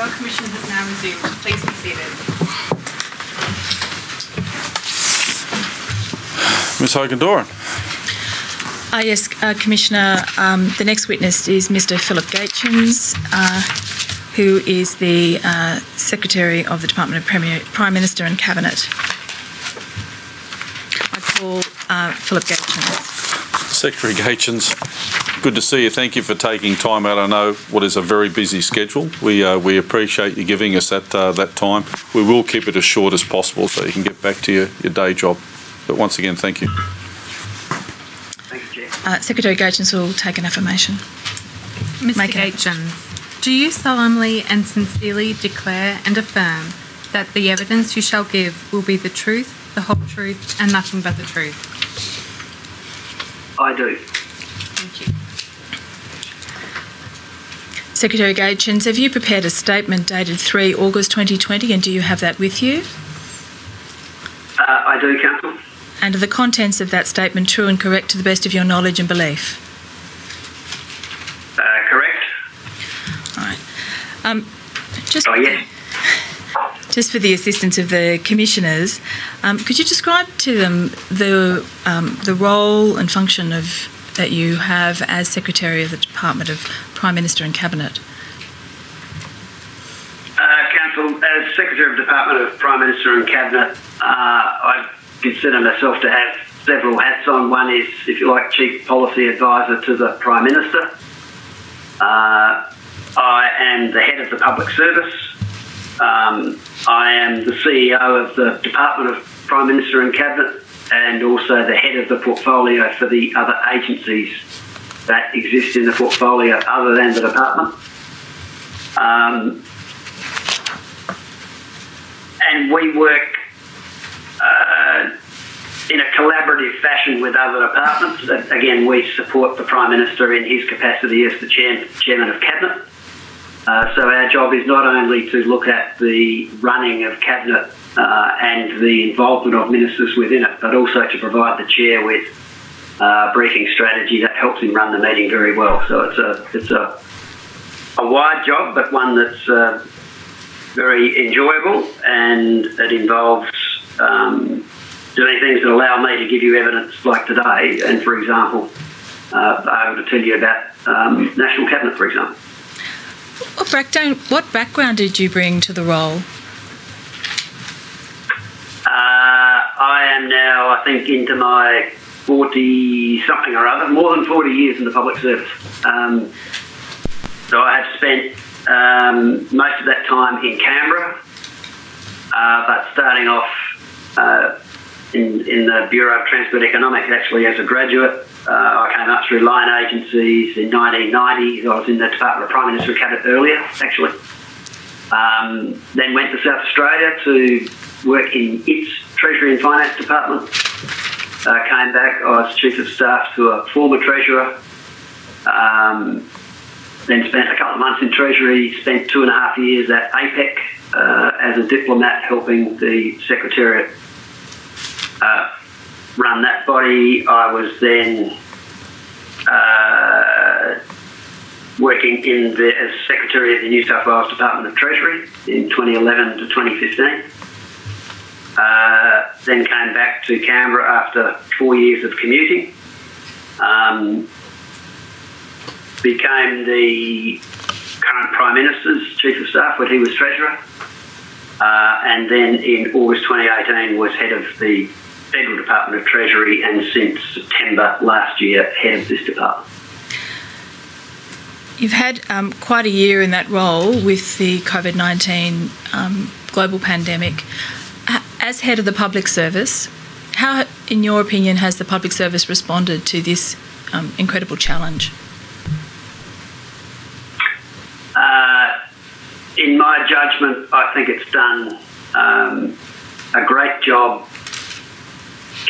[SPEAKER 1] Royal Commission has now resumed. Please be seated.
[SPEAKER 2] Ms Hogan-Doran.
[SPEAKER 5] Uh, yes, uh, Commissioner, um, the next witness is Mr Philip Gaetjens, uh, who is the uh, Secretary of the Department of Premier, Prime Minister and Cabinet. I call uh, Philip Gaetjens.
[SPEAKER 2] Secretary Gaetjens, good to see you. Thank you for taking time out. I know what is a very busy schedule. We uh, we appreciate you giving us that uh, that time. We will keep it as short as possible so you can get back to your, your day job. But once again, thank you.
[SPEAKER 12] Thank you, Chair.
[SPEAKER 5] Uh, Secretary Gaetjens will take an affirmation.
[SPEAKER 13] Mr
[SPEAKER 5] Make it-
[SPEAKER 13] do you solemnly and sincerely declare and affirm that the evidence you shall give will be the truth, the whole truth, and nothing but the truth?
[SPEAKER 12] I do.
[SPEAKER 13] Thank you.
[SPEAKER 5] Secretary Gaetjens, have you prepared a statement dated 3 August 2020 and do you have that with you?
[SPEAKER 12] Uh, I do, Counsel.
[SPEAKER 5] And are the contents of that statement true and correct to the best of your knowledge and belief?
[SPEAKER 12] Uh, correct.
[SPEAKER 5] All right. Um, just,
[SPEAKER 12] Oh, yeah.
[SPEAKER 5] just for the assistance of the commissioners, um, could you describe to them the um, the role and function of that you have as Secretary of the Department of Prime Minister and Cabinet?
[SPEAKER 12] Uh, Counsel, as Secretary of the Department of Prime Minister and Cabinet, uh, I consider myself to have several hats on. One is, if you like, Chief Policy Advisor to the Prime Minister. Uh, I am the head of the Public Service. Um, I am the CEO of the Department of Prime Minister and Cabinet and also the head of the portfolio for the other agencies that exist in the portfolio other than the department. Um, and we work uh, in a collaborative fashion with other departments. Again, we support the Prime Minister in his capacity as the chair, Chairman of Cabinet. Uh, so our job is not only to look at the running of Cabinet uh, and the involvement of ministers within it, but also to provide the chair with uh, briefing strategy that helps him run the meeting very well. So it's a it's a a wide job, but one that's uh, very enjoyable and it involves um, doing things that allow me to give you evidence like today, and for example, uh, be able to tell you about um, national cabinet, for example.
[SPEAKER 5] What background, what background did you bring to the role?
[SPEAKER 12] Uh, I am now, I think, into my 40 something or other, more than 40 years in the public service. Um, so I have spent um, most of that time in Canberra, uh, but starting off uh, in, in the Bureau of Transport Economics actually as a graduate. Uh, I came up through line agencies in 1990. I was in the Department of Prime Minister Cabinet earlier, actually. Um, then went to South Australia to work in its Treasury and Finance Department. Uh, came back, I was Chief of Staff to a former Treasurer. Um, then spent a couple of months in Treasury, spent two and a half years at APEC uh, as a diplomat helping the Secretariat uh, run that body. I was then uh, working in the, as Secretary of the New South Wales Department of Treasury in 2011 to 2015. Uh, then came back to Canberra after four years of commuting. Um, became the current Prime Minister's Chief of Staff when he was Treasurer. Uh, and then in August 2018 was head of the Federal Department of Treasury and since September last year, head of this department.
[SPEAKER 5] You've had um, quite a year in that role with the COVID 19 um, global pandemic. As head of the public service, how, in your opinion, has the public service responded to this um, incredible challenge?
[SPEAKER 12] Uh, in my judgment, I think it's done um, a great job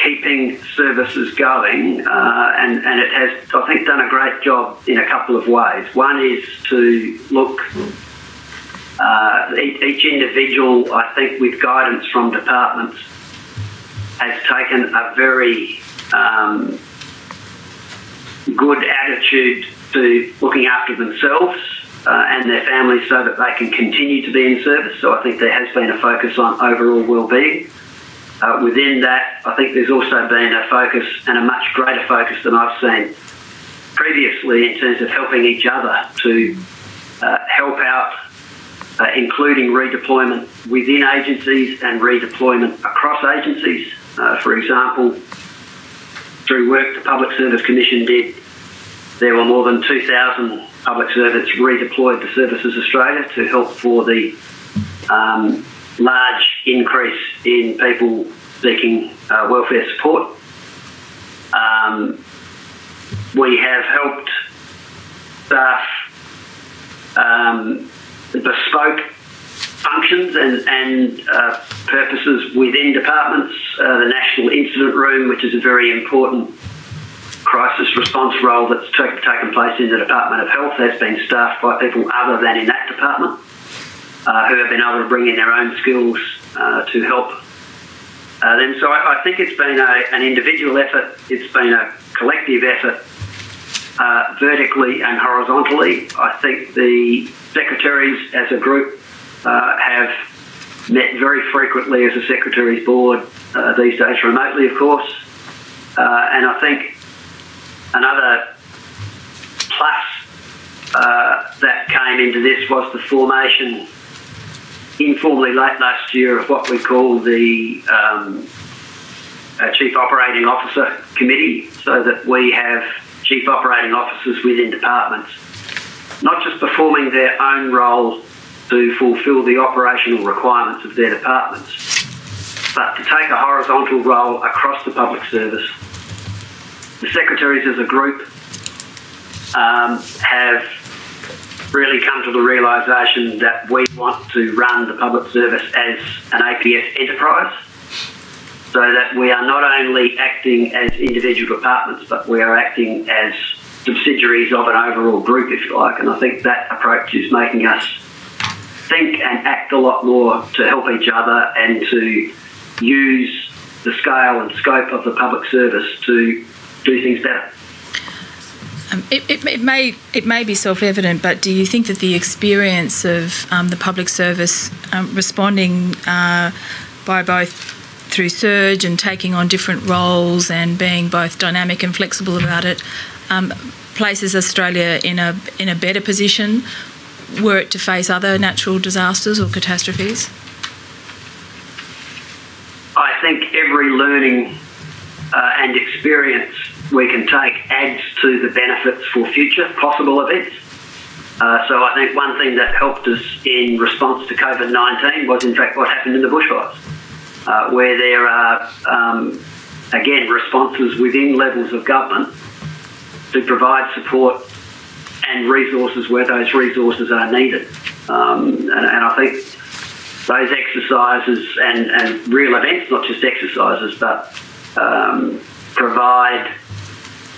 [SPEAKER 12] keeping services going, uh, and, and it has, I think, done a great job in a couple of ways. One is to look, uh, each, individual, I think, with guidance from departments, has taken a very um, good attitude to looking after themselves uh, and their families so that they can continue to be in service. So I think there has been a focus on overall well-being. Uh, within that, I think there's also been a focus and a much greater focus than I've seen previously in terms of helping each other to uh, help out, uh, including redeployment within agencies and redeployment across agencies. Uh, for example, through work the Public Service Commission did, there were more than 2,000 public servants redeployed to Services Australia to help for the um, large increase in people seeking uh, welfare support. Um, we have helped staff um, bespoke functions and, and uh, purposes within departments. Uh, the National Incident Room, which is a very important crisis response role that's t- taken place in the Department of Health, has been staffed by people other than in that department uh, who have been able to bring in their own skills uh, to help uh, them. So I, I, think it's been a, an individual effort, it's been a collective effort. Uh, vertically and horizontally, I think the secretaries as a group uh, have met very frequently as a secretaries board uh, these days, remotely, of course. and I think another plus uh, that came into this was the formation informally late last year of what we call the um, uh, Chief Operating Officer Committee, so that we have Chief Operating Officers within departments, not just performing their own role to fulfil the operational requirements of their departments, but to take a horizontal role across the public service. The secretaries as a group um, have really come to the realisation that we want to run the public service as an APS enterprise so that we are not only acting as individual departments but we are acting as subsidiaries of an overall group, if you like. And I think that approach is making us think and act a lot more to help each other and to use the scale and scope of the public service to do things better.
[SPEAKER 5] Um, it, it, it, may it may be self-evident, but do you think that the experience of um, the public service um, responding uh, by both through surge and taking on different roles and being both dynamic and flexible about it um, places Australia in a in a better position were it to face other natural disasters or catastrophes?
[SPEAKER 12] I think every learning uh, and experience we can take adds to the benefits for future possible events. Uh, so I think one thing that helped us in response to COVID 19 was, in fact, what happened in the bushfires, uh, where there are, um, again, responses within levels of government to provide support and resources where those resources are needed. Um, and, and, I think those exercises and, and real events, not just exercises, but um, provide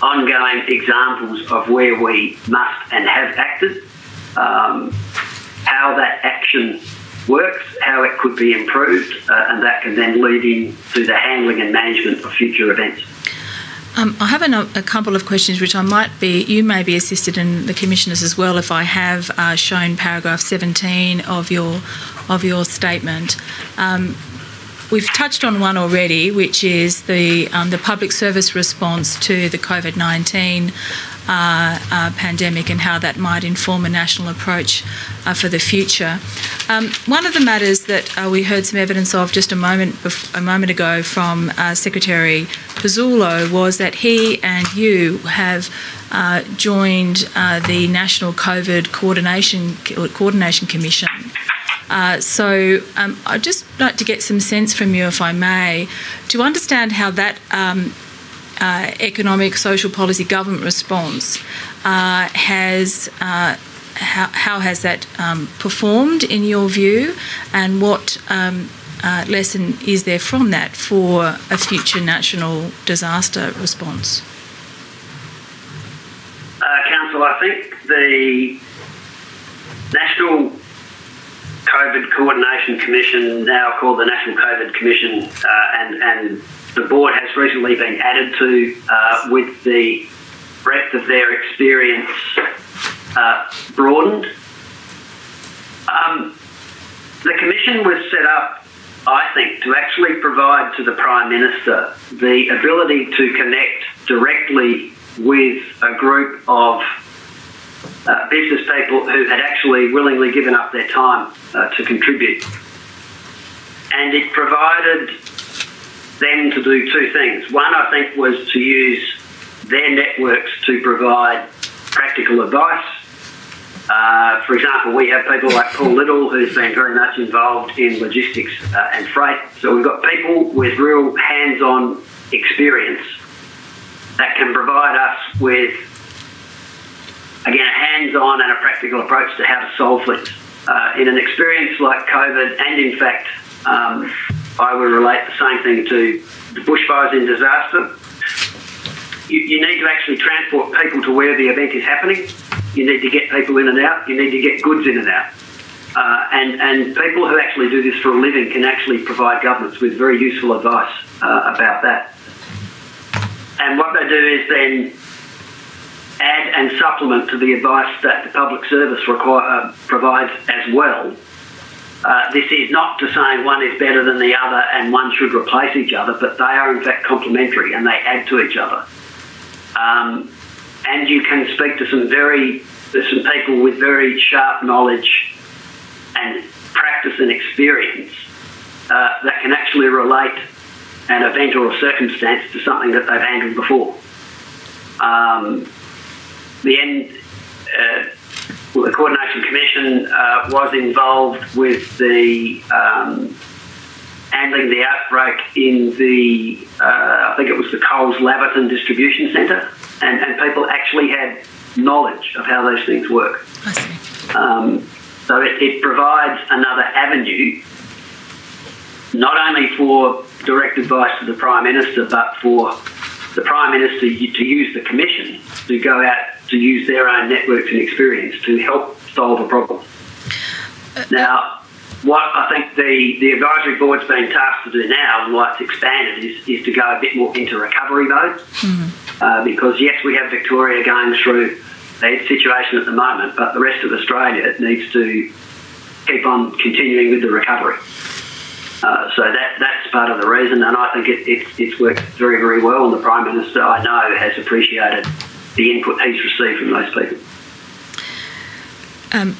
[SPEAKER 12] ongoing examples of where we must and have acted, um, how that action works, how it could be improved, uh, and that can then lead into the handling and management of future events.
[SPEAKER 5] Um, I have an, a couple of questions which I might be, you may be assisted in the commissioners as well if I have uh, shown paragraph 17 of your of your statement. Um, We've touched on one already, which is the um, the public service response to the COVID nineteen uh, uh, pandemic and how that might inform a national approach uh, for the future. Um, one of the matters that uh, we heard some evidence of just a moment a moment ago from uh, Secretary Pezzullo was that he and you have. Uh, joined the National COVID Coordination Coordination Commission, uh, so um, I'd just like to get some sense from you, if I may, to understand how that um, uh, economic, social policy, government response uh, has. Uh, how, how, has that um, performed in your view, and what um, uh, lesson is there from that for a future national disaster response?
[SPEAKER 12] Counsel, I think the National COVID Coordination Commission, now called the National COVID Commission, uh, and, and the board has recently been added to uh, with the breadth of their experience uh, broadened. Um, the commission was set up, I think, to actually provide to the Prime Minister the ability to connect directly with a group of uh, business people who had actually willingly given up their time uh, to contribute. And it provided them to do two things. One, I think, was to use their networks to provide practical advice. Uh, for example, we have people like Paul Little, who's been very much involved in logistics uh, and freight. So we've got people with real hands on experience that can provide us with, again, a hands on and a practical approach to how to solve things. Uh, in an experience like COVID, and in fact, um, I would relate the same thing to the bushfires in disaster. You, you, need to actually transport people to where the event is happening. You need to get people in and out. You need to get goods in and out. Uh, and, and people who actually do this for a living can actually provide governments with very useful advice uh, about that. And what they do is then add and supplement to the advice that the public service require, uh, provides as well uh, this is not to say one is better than the other and one should replace each other, but they are in fact complementary and they add to each other. Um, and you can speak to some very, some people with very sharp knowledge and practice and experience uh, that can actually relate an event or a circumstance to something that they've handled before. Um, the end. Uh, well, the Coordination Commission uh, was involved with the um, handling the outbreak in the, uh, I think it was the Coles Laverton Distribution Centre, and, and people actually had knowledge of how those things work.
[SPEAKER 5] I see.
[SPEAKER 12] Um, so it, it provides another avenue, not only for direct advice to the Prime Minister, but for the Prime Minister to use the Commission to go out to use their own networks and experience to help solve a problem. Now, what I think the, the advisory board's been tasked to do now, and why it's expanded, is, is to go a bit more into recovery mode. Mm-hmm. Uh, because, yes, we have Victoria going through a situation at the moment, but the rest of Australia needs to keep on continuing with the recovery. Uh, so that that's part of the reason, and I think it, it's it's worked very very well. And the Prime Minister, I know, has appreciated the input he's received from those people.
[SPEAKER 5] Um,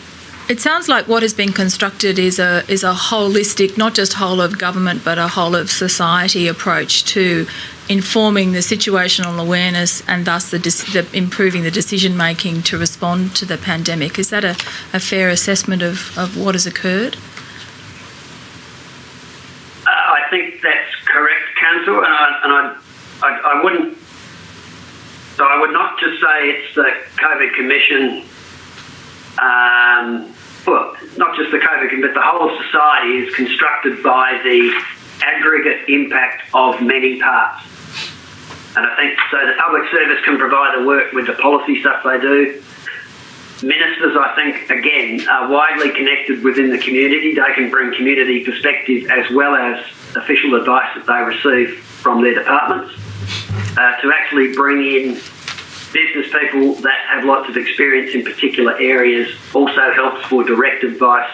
[SPEAKER 5] it sounds like what has been constructed is a is a holistic, not just whole of government, but a whole of society approach to informing the situational awareness and thus the, the improving the decision making to respond to the pandemic. Is that a, a fair assessment of, of what has occurred?
[SPEAKER 12] I think that's correct, Counsel, and I, and I, I, I wouldn't. So I would not just say it's the COVID Commission. Um, well, not just the COVID Commission, but the whole society is constructed by the aggregate impact of many parts. And I think so the public service can provide the work with the policy stuff they do. Ministers, I think, again, are widely connected within the community. They can bring community perspective as well as official advice that they receive from their departments uh, to actually bring in business people that have lots of experience in particular areas also helps for direct advice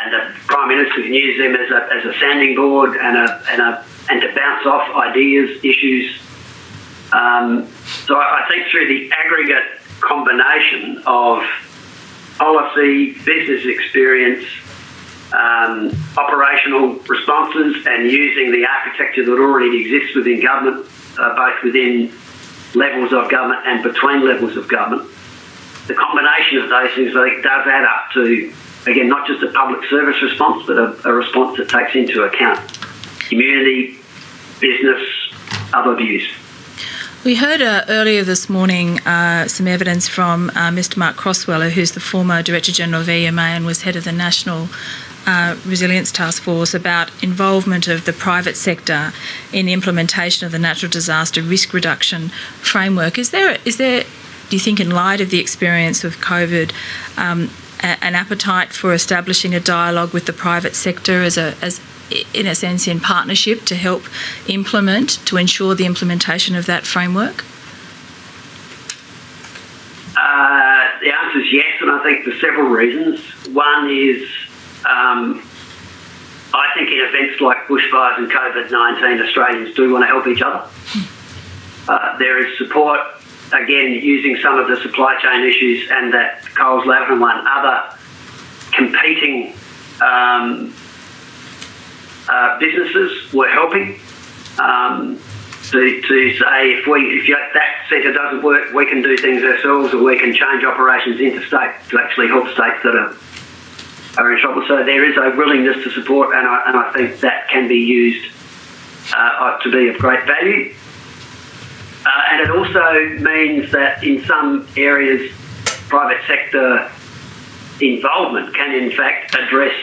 [SPEAKER 12] and the Prime Minister can use them as a, as a sounding board and, a, and, a, and to bounce off ideas, issues. Um, so I, I think through the aggregate combination of policy, business experience, um, operational responses and using the architecture that already exists within government, uh, both within levels of government and between levels of government. The combination of those things I think does add up to, again, not just a public service response, but a, a response that takes into account community, business, other views.
[SPEAKER 5] We heard uh, earlier this morning uh, some evidence from uh, Mr. Mark Crosweller, who's the former Director General of EMA and was head of the National uh, Resilience Task Force about involvement of the private sector in the implementation of the natural disaster risk reduction framework. Is there, is there, do you think, in light of the experience of COVID, um, an appetite for establishing a dialogue with the private sector as a, as in a sense, in partnership to help implement, to ensure the implementation of that framework?
[SPEAKER 12] Uh, the answer is yes, and I think for several reasons. One is um, I think in events like bushfires and COVID 19, Australians do want to help each other. Uh, there is support, again, using some of the supply chain issues and that Coles Laverton one, other competing um, uh, businesses were helping. Um, to, to say if we if that centre doesn't work, we can do things ourselves, or we can change operations interstate to actually help states that are are in trouble. So there is a willingness to support, and I, and I think that can be used uh, to be of great value. Uh, and it also means that in some areas, private sector involvement can in fact address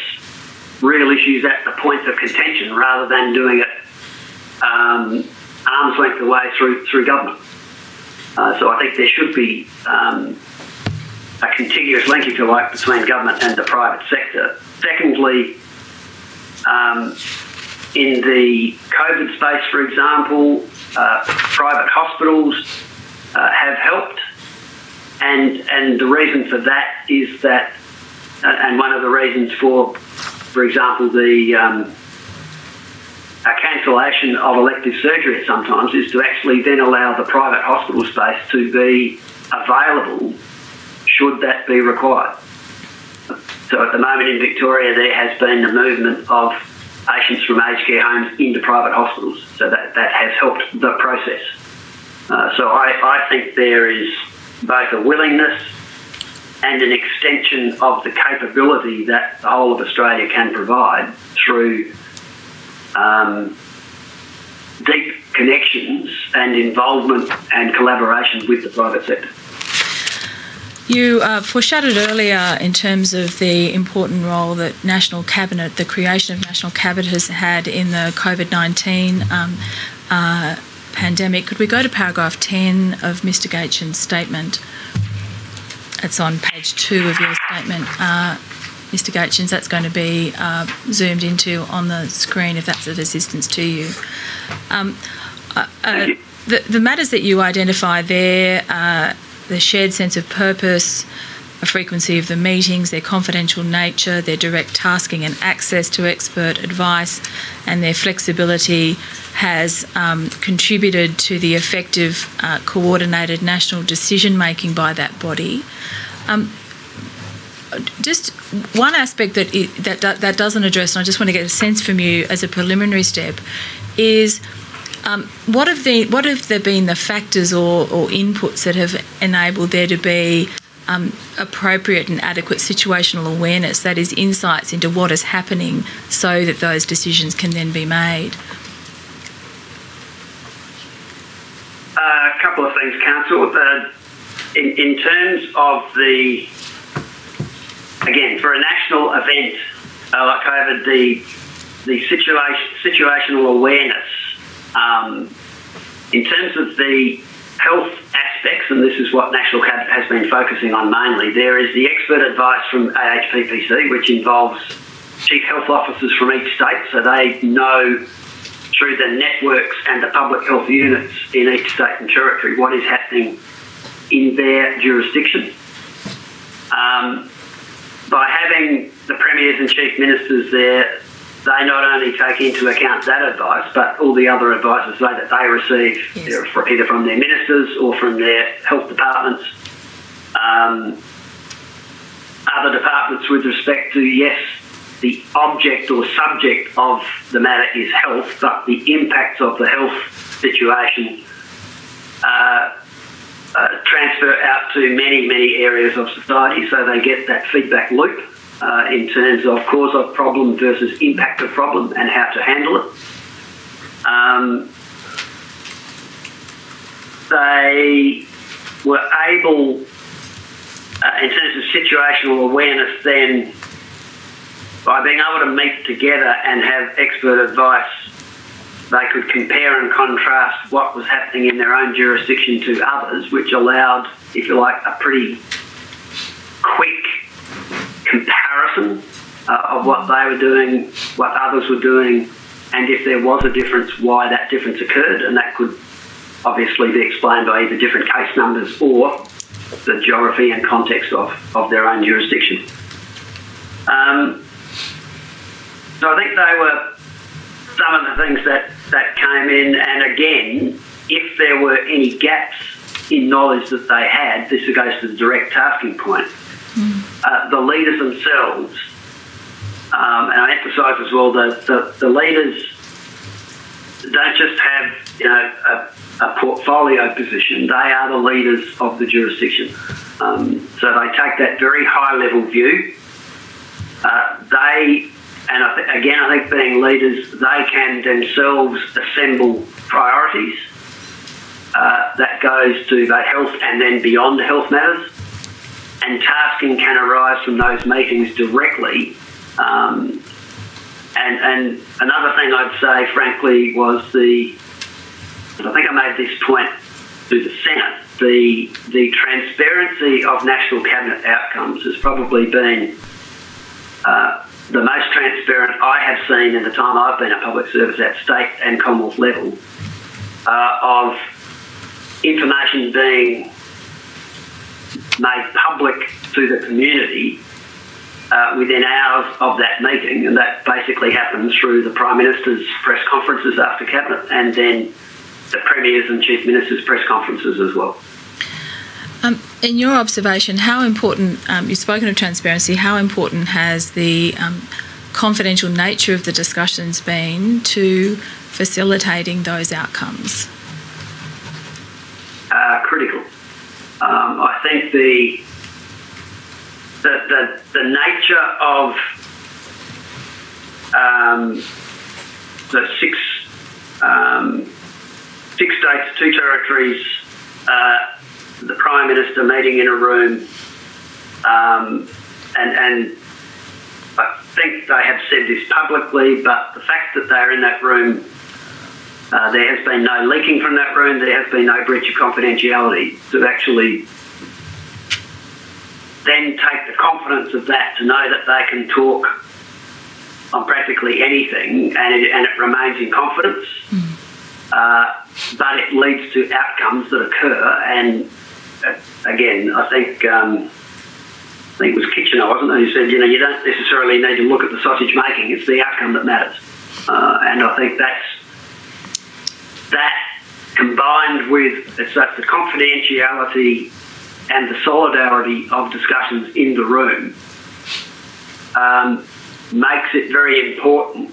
[SPEAKER 12] real issues at the point of contention rather than doing it um, arm's length away through through government. Uh, so I think there should be um, a contiguous link, if you like, between government and the private sector. Secondly, um, in the COVID space, for example, uh, private hospitals uh, have helped, and and the reason for that is that, uh, and one of the reasons for, for example, the um, a cancellation of elective surgery sometimes is to actually then allow the private hospital space to be available should that be required. So at the moment in Victoria, there has been the movement of patients from aged care homes into private hospitals. So that, that has helped the process. Uh, so I, I think there is both a willingness and an extension of the capability that the whole of Australia can provide through um, deep connections and involvement and collaboration with the private sector.
[SPEAKER 5] You uh, foreshadowed earlier in terms of the important role that National Cabinet, the creation of National Cabinet, has had in the COVID 19 um, uh, pandemic. Could we go to paragraph 10 of Mr. Gaetjens' statement? It's on page two of your statement. Uh, Mr. Gaetjens, that's going to be uh, zoomed into on the screen if that's of assistance to you. Um, uh, uh, the, the, matters that you identify there, uh, the shared sense of purpose, a frequency of the meetings, their confidential nature, their direct tasking and access to expert advice, and their flexibility has um, contributed to the effective, uh, coordinated national decision making by that body. Um, just one aspect that, it, that that doesn't address, and I just want to get a sense from you as a preliminary step, is um, what have the what have there been the factors or, or inputs that have enabled there to be um, appropriate and adequate situational awareness, that is, insights into what is happening, so that those decisions can then be made.
[SPEAKER 12] Uh, a couple of things, Counsel. Uh, in, in terms of the again, for a national event uh, like COVID, the the situation, situational awareness um, in terms of the health aspects, and this is what National Cabinet has been focusing on mainly. There is the expert advice from AHPPC, which involves chief health officers from each state, so they know through the networks and the public health units in each state and territory what is happening in their jurisdiction. Um, by having the premiers and chief ministers there, they not only take into account that advice, but all the other advices that they receive yes. either from their ministers or from their health departments, um, other departments with respect to, yes, the object or subject of the matter is health, but the impacts of the health situation uh, uh, transfer out to many, many areas of society so they get that feedback loop uh, in terms of cause of problem versus impact of problem and how to handle it. Um, they were able, uh, in terms of situational awareness, then by being able to meet together and have expert advice they could compare and contrast what was happening in their own jurisdiction to others, which allowed, if you like, a pretty quick comparison uh, of what they were doing, what others were doing, and if there was a difference, why that difference occurred. And that could obviously be explained by either different case numbers or the geography and context of, of their own jurisdiction. Um, so I think they were some of the things that, that came in, and again, if there were any gaps in knowledge that they had, this goes to the direct tasking point. Uh, the leaders themselves, um, and I emphasise as well that the, the leaders don't just have you know a, a, portfolio position; they are the leaders of the jurisdiction. Um, so they take that very high level view. Uh, they and I th- again, I think being leaders, they can themselves assemble priorities uh, that goes to both health and then beyond health matters. And tasking can arise from those meetings directly. Um, and, and another thing I'd say, frankly, was the, I think I made this point to the Senate, the, the transparency of National Cabinet outcomes has probably been uh, the most transparent I have seen in the time I've been a public service at state and Commonwealth level uh, of information being made public to the community uh, within hours of that meeting, and that basically happens through the Prime Minister's press conferences after Cabinet and then the Premier's and Chief Minister's press conferences as well.
[SPEAKER 5] Um, in your observation, how important, um, you've spoken of transparency, how important has the um, confidential nature of the discussions been to facilitating those outcomes?
[SPEAKER 12] Uh, critical. Um, I think the, the, the, the nature of um, the six, um, six states, two territories, uh, the Prime Minister meeting in a room, um, and, and I think they have said this publicly, but the fact that they're in that room, uh, there has been no leaking from that room, there has been no breach of confidentiality to actually then take the confidence of that to know that they can talk on practically anything and it, and it remains in confidence. Mm. Uh, but it leads to outcomes that occur and again, I think um, I think it was Kitchener, wasn't it? Who said, you know, you don't necessarily need to look at the sausage making; it's the outcome that matters. Uh, and I think that's that combined with it's the confidentiality and the solidarity of discussions in the room um, makes it very important.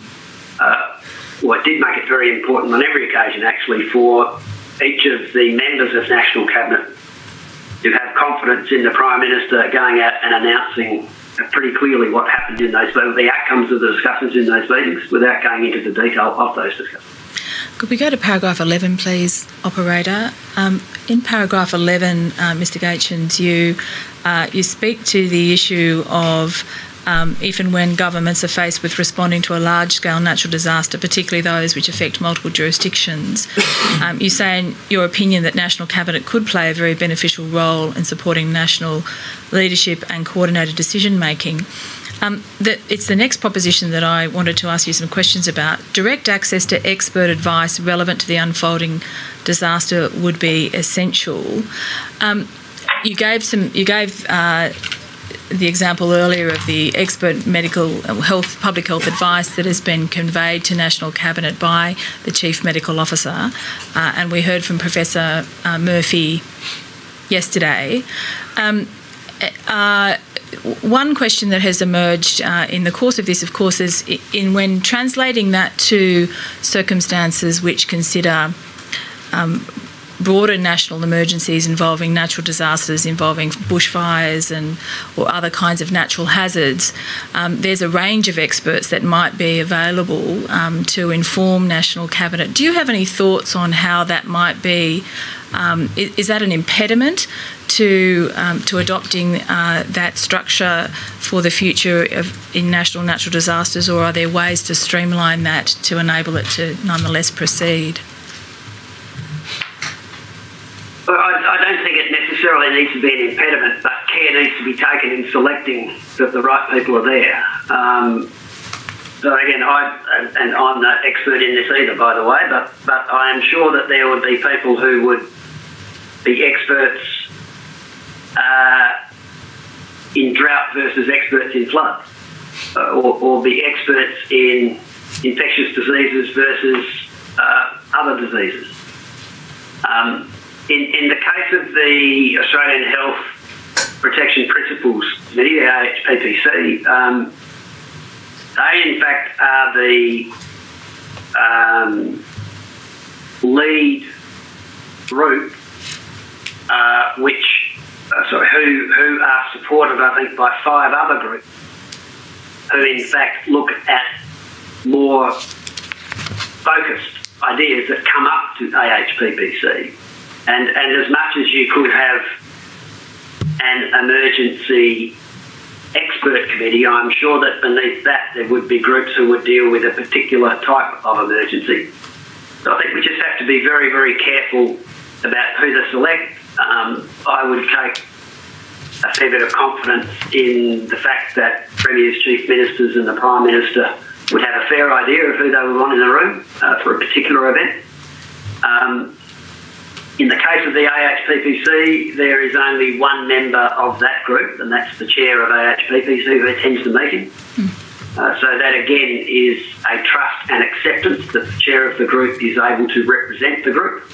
[SPEAKER 12] Uh, well, it did make it very important on every occasion, actually, for each of the members of National Cabinet to have confidence in the Prime Minister going out and announcing pretty clearly what happened in those, the outcomes of the discussions in those meetings without going into the detail of those discussions.
[SPEAKER 5] Could we go to paragraph 11, please, operator? Um, in paragraph 11, uh, Mr. Gaetjens, you, uh, you speak to the issue of um, if and when governments are faced with responding to a large scale natural disaster, particularly those which affect multiple jurisdictions. Um, you say in your opinion that National Cabinet could play a very beneficial role in supporting national leadership and coordinated decision making. Um, it's the next proposition that I wanted to ask you some questions about. Direct access to expert advice relevant to the unfolding disaster would be essential. Um, you gave some. You gave. Uh, the example earlier of the expert medical health, public health advice that has been conveyed to National Cabinet by the Chief Medical Officer. Uh, and we heard from Professor uh, Murphy yesterday. Um, uh, one question that has emerged uh, in the course of this, of course, is in when translating that to circumstances which consider um, broader national emergencies involving natural disasters, involving bushfires and or other kinds of natural hazards, um, there's a range of experts that might be available um, to inform national cabinet. Do you have any thoughts on how that might be? Um, is, is, that an impediment to um, to adopting uh, that structure for the future of, in national natural disasters, or are there ways to streamline that to enable it to nonetheless proceed?
[SPEAKER 12] I, I, don't think it necessarily needs to be an impediment, but care needs to be taken in selecting that the right people are there. Um, so again, I and I'm not expert in this either, by the way, but but I am sure that there would be people who would be experts uh, in drought versus experts in flood, uh, or, or be experts in infectious diseases versus uh, other diseases. Um, in, in the case of the Australian Health Protection Principal Committee, the AHPPC, um, they in fact are the um, lead group uh, which uh, sorry, who who are supported, I think, by five other groups who, in fact, look at more focused ideas that come up to AHPPC. And, and as much as you could have an emergency expert committee, I'm sure that beneath that there would be groups who would deal with a particular type of emergency. So I think we just have to be very, very careful about who to select. Um, I would take a fair bit of confidence in the fact that premiers, chief ministers, and the prime minister would have a fair idea of who they would want in the room uh, for a particular event. Um, in the case of the AHPPC, there is only one member of that group, and that's the chair of AHPPC who attends the meeting. Uh, so that again is a trust and acceptance that the chair of the group is able to represent the group.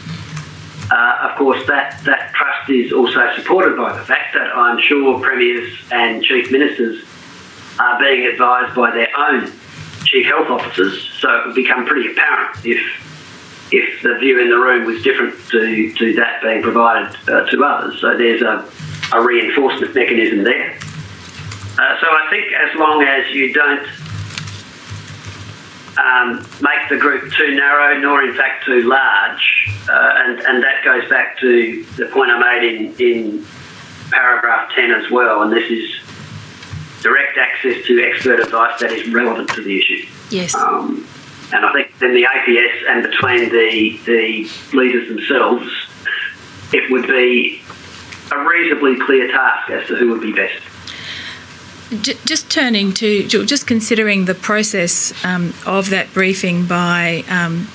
[SPEAKER 12] Uh, of course, that, that trust is also supported by the fact that I'm sure premiers and chief ministers are being advised by their own chief health officers, so it would become pretty apparent if if the view in the room was different to, to that being provided uh, to others. So there's a, a reinforcement mechanism there. Uh, so I think as long as you don't um, make the group too narrow, nor in fact too large, uh, and, and that goes back to the point I made in, in paragraph 10 as well, and this is direct access to expert advice that is relevant to the issue.
[SPEAKER 5] Yes.
[SPEAKER 12] Um, and I think then the APS and between the, the leaders themselves, it would be a reasonably clear task as to who would be best.
[SPEAKER 5] Just turning to, just considering the process um, of that briefing by um,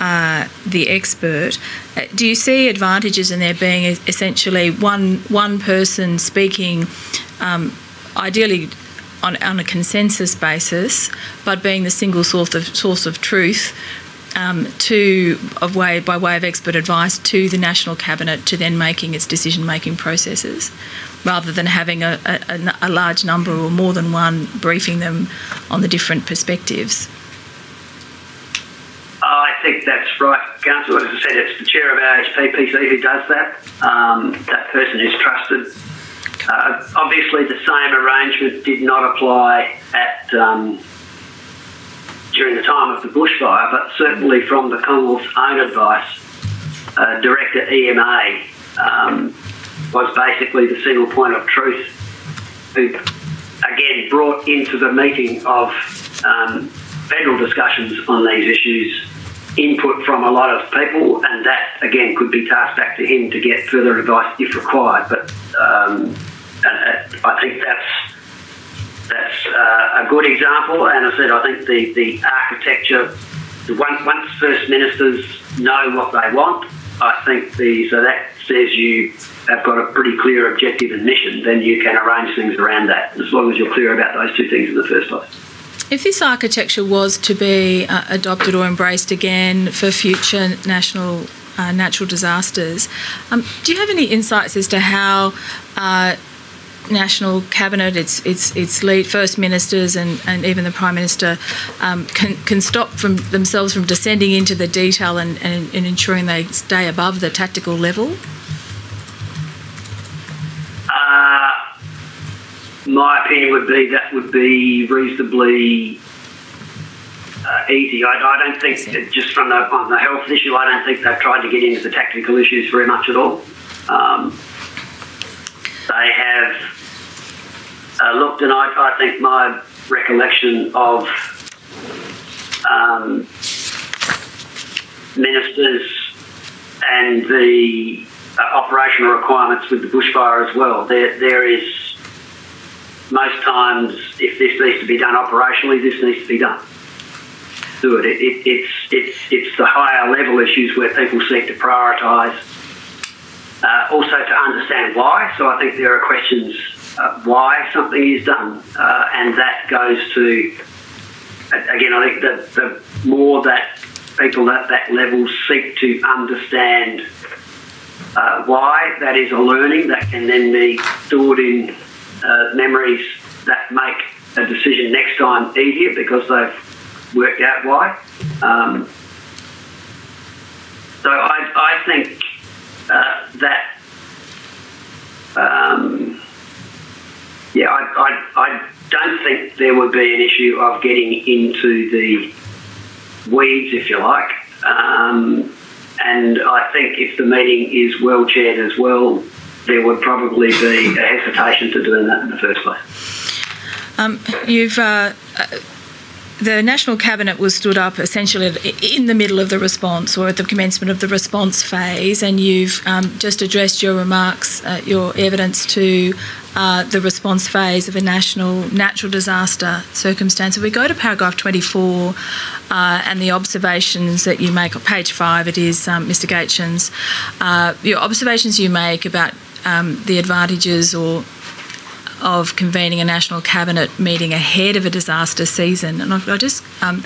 [SPEAKER 5] uh, the expert, uh, do you see advantages in there being essentially one one person speaking, um, ideally on, on a consensus basis, but being the single source of source of truth um, to of way by way of expert advice to the national cabinet to then making its decision making processes, rather than having a, a, a, large number or more than one briefing them on the different perspectives.
[SPEAKER 12] I think that's right, Councillor. As I said, it's the chair of AHPPC who does that. Um, that person is trusted uh, obviously, the same arrangement did not apply at um, during the time of the bushfire, but certainly from the Commonwealth's own advice, uh, Director EMA um, was basically the single point of truth who, again, brought into the meeting of um, federal discussions on these issues input from a lot of people, and that again could be tasked back to him to get further advice if required. But um, I think that's that's uh, a good example. And I said I think the the architecture, once once first ministers know what they want, I think the so that says you have got a pretty clear objective and mission, then you can arrange things around that as long as you're clear about those two things in the first place.
[SPEAKER 5] If this architecture was to be uh, adopted or embraced again for future national uh, natural disasters, um, do you have any insights as to how uh, national cabinet, its its its lead first ministers, and, and even the prime minister um, can can stop from themselves from descending into the detail and, and, and ensuring they stay above the tactical level.
[SPEAKER 12] Uh, my opinion would be that would be reasonably uh, easy. I, I, don't think just from the on the health issue, I don't think they've tried to get into the tactical issues very much at all. Um, they have uh, looked, and I, I, think my recollection of um, ministers and the uh, operational requirements with the bushfire as well. There, there is most times, if this needs to be done operationally, this needs to be done. Do it. it, it it's it's it's the higher level issues where people seek to prioritise uh, also to understand why. So I think there are questions uh, why something is done, uh, and that goes to again. I think that the more that people at that level seek to understand uh, why, that is a learning that can then be stored in uh, memories that make a decision next time easier because they've worked out why. Um, so I, I think uh, that, um, yeah, I, I, I don't think there would be an issue of getting into the weeds, if you like. Um, and I think if the meeting is well chaired as well, there would probably be a hesitation to doing that in the first place.
[SPEAKER 5] Um, you've uh, the National Cabinet was stood up essentially in the middle of the response or at the commencement of the response phase, and you've um, just addressed your remarks, uh, your evidence to uh, the response phase of a national natural disaster circumstance. If we go to paragraph 24 uh, and the observations that you make on page five, it is um, Mr. Gaetjens, uh, your observations you make about um, the advantages or of convening a national cabinet meeting ahead of a disaster season. And I'll, just um,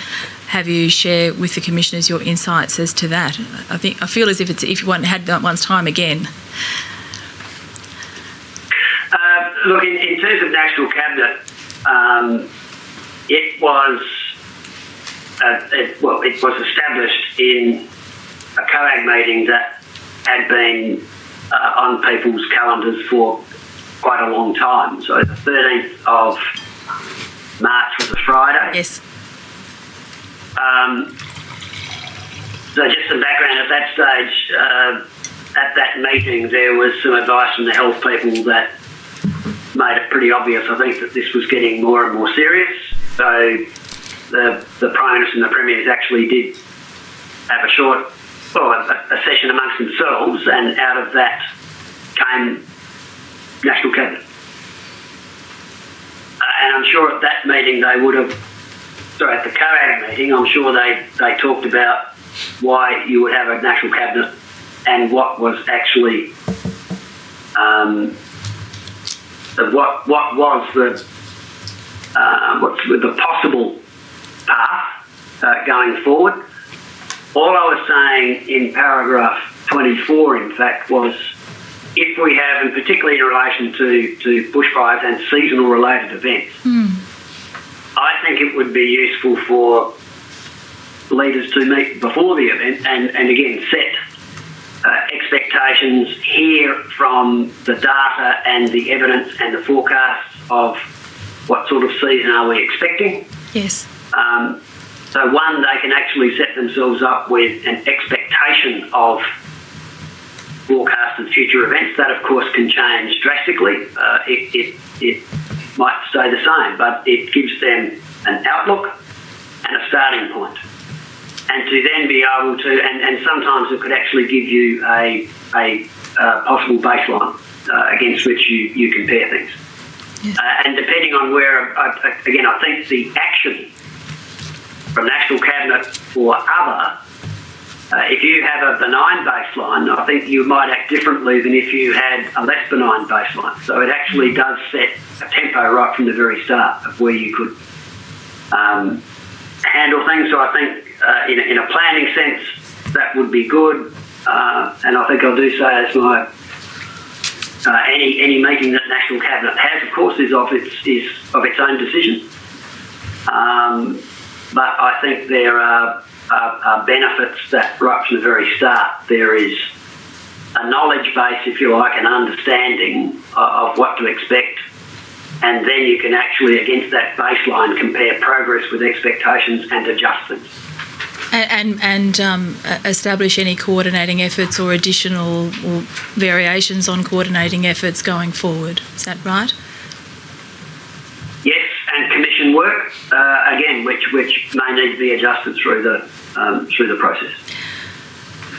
[SPEAKER 5] have you share with the commissioners your insights as to that. I think I feel as if it's if you want had that one's time again.
[SPEAKER 12] Uh, look, in, in, terms of national cabinet, um, it was uh, it, well, it was established in a COAG meeting that had been uh, on people's calendars for quite a long time. So the 13th of March was a Friday.
[SPEAKER 5] Yes.
[SPEAKER 12] Um, so just some background at that stage, uh, at that meeting, there was some advice from the health people that made it pretty obvious, I think, that this was getting more and more serious. So the, the Prime Minister and the Premiers actually did have a short, well, a, a session amongst themselves, and out of that came National Cabinet. Uh, and I'm sure at that meeting they would have, sorry, at the COAG meeting, I'm sure they, they talked about why you would have a National Cabinet and what was actually, um, what, what was the, uh, what's the possible path uh, going forward. All I was saying in paragraph 24, in fact, was if we have, and particularly in relation to, to bushfires and seasonal related events,
[SPEAKER 5] mm.
[SPEAKER 12] I think it would be useful for leaders to meet before the event and, and again set uh, expectations, hear from the data and the evidence and the forecasts of what sort of season are we expecting.
[SPEAKER 5] Yes.
[SPEAKER 12] Um, so, one, they can actually set themselves up with an expectation of forecasted future events. That, of course, can change drastically. Uh, it, it, it might stay the same, but it gives them an outlook and a starting point. And to then be able to, and, and sometimes it could actually give you a, a uh, possible baseline uh, against which you, you compare things.
[SPEAKER 5] Yes.
[SPEAKER 12] Uh, and depending on where, uh, again, I think the action from National Cabinet or other uh, if you have a benign baseline, I think you might act differently than if you had a less benign baseline. So it actually does set a tempo right from the very start of where you could um, handle things. So I think uh, in, a, in, a, planning sense, that would be good. Uh, and I think I do say as my uh, any any meeting that national cabinet has, of course, is of its is of its own decision. Um, but I think there are uh, benefits that right from the very start there is a knowledge base, if you like, an understanding of, of what to expect, and then you can actually, against that baseline, compare progress with expectations and adjust them.
[SPEAKER 5] And, and, and um, establish any coordinating efforts or additional or variations on coordinating efforts going forward. Is that right?
[SPEAKER 12] Yes, and commission work uh, again, which which may need to be adjusted through the um, through the process.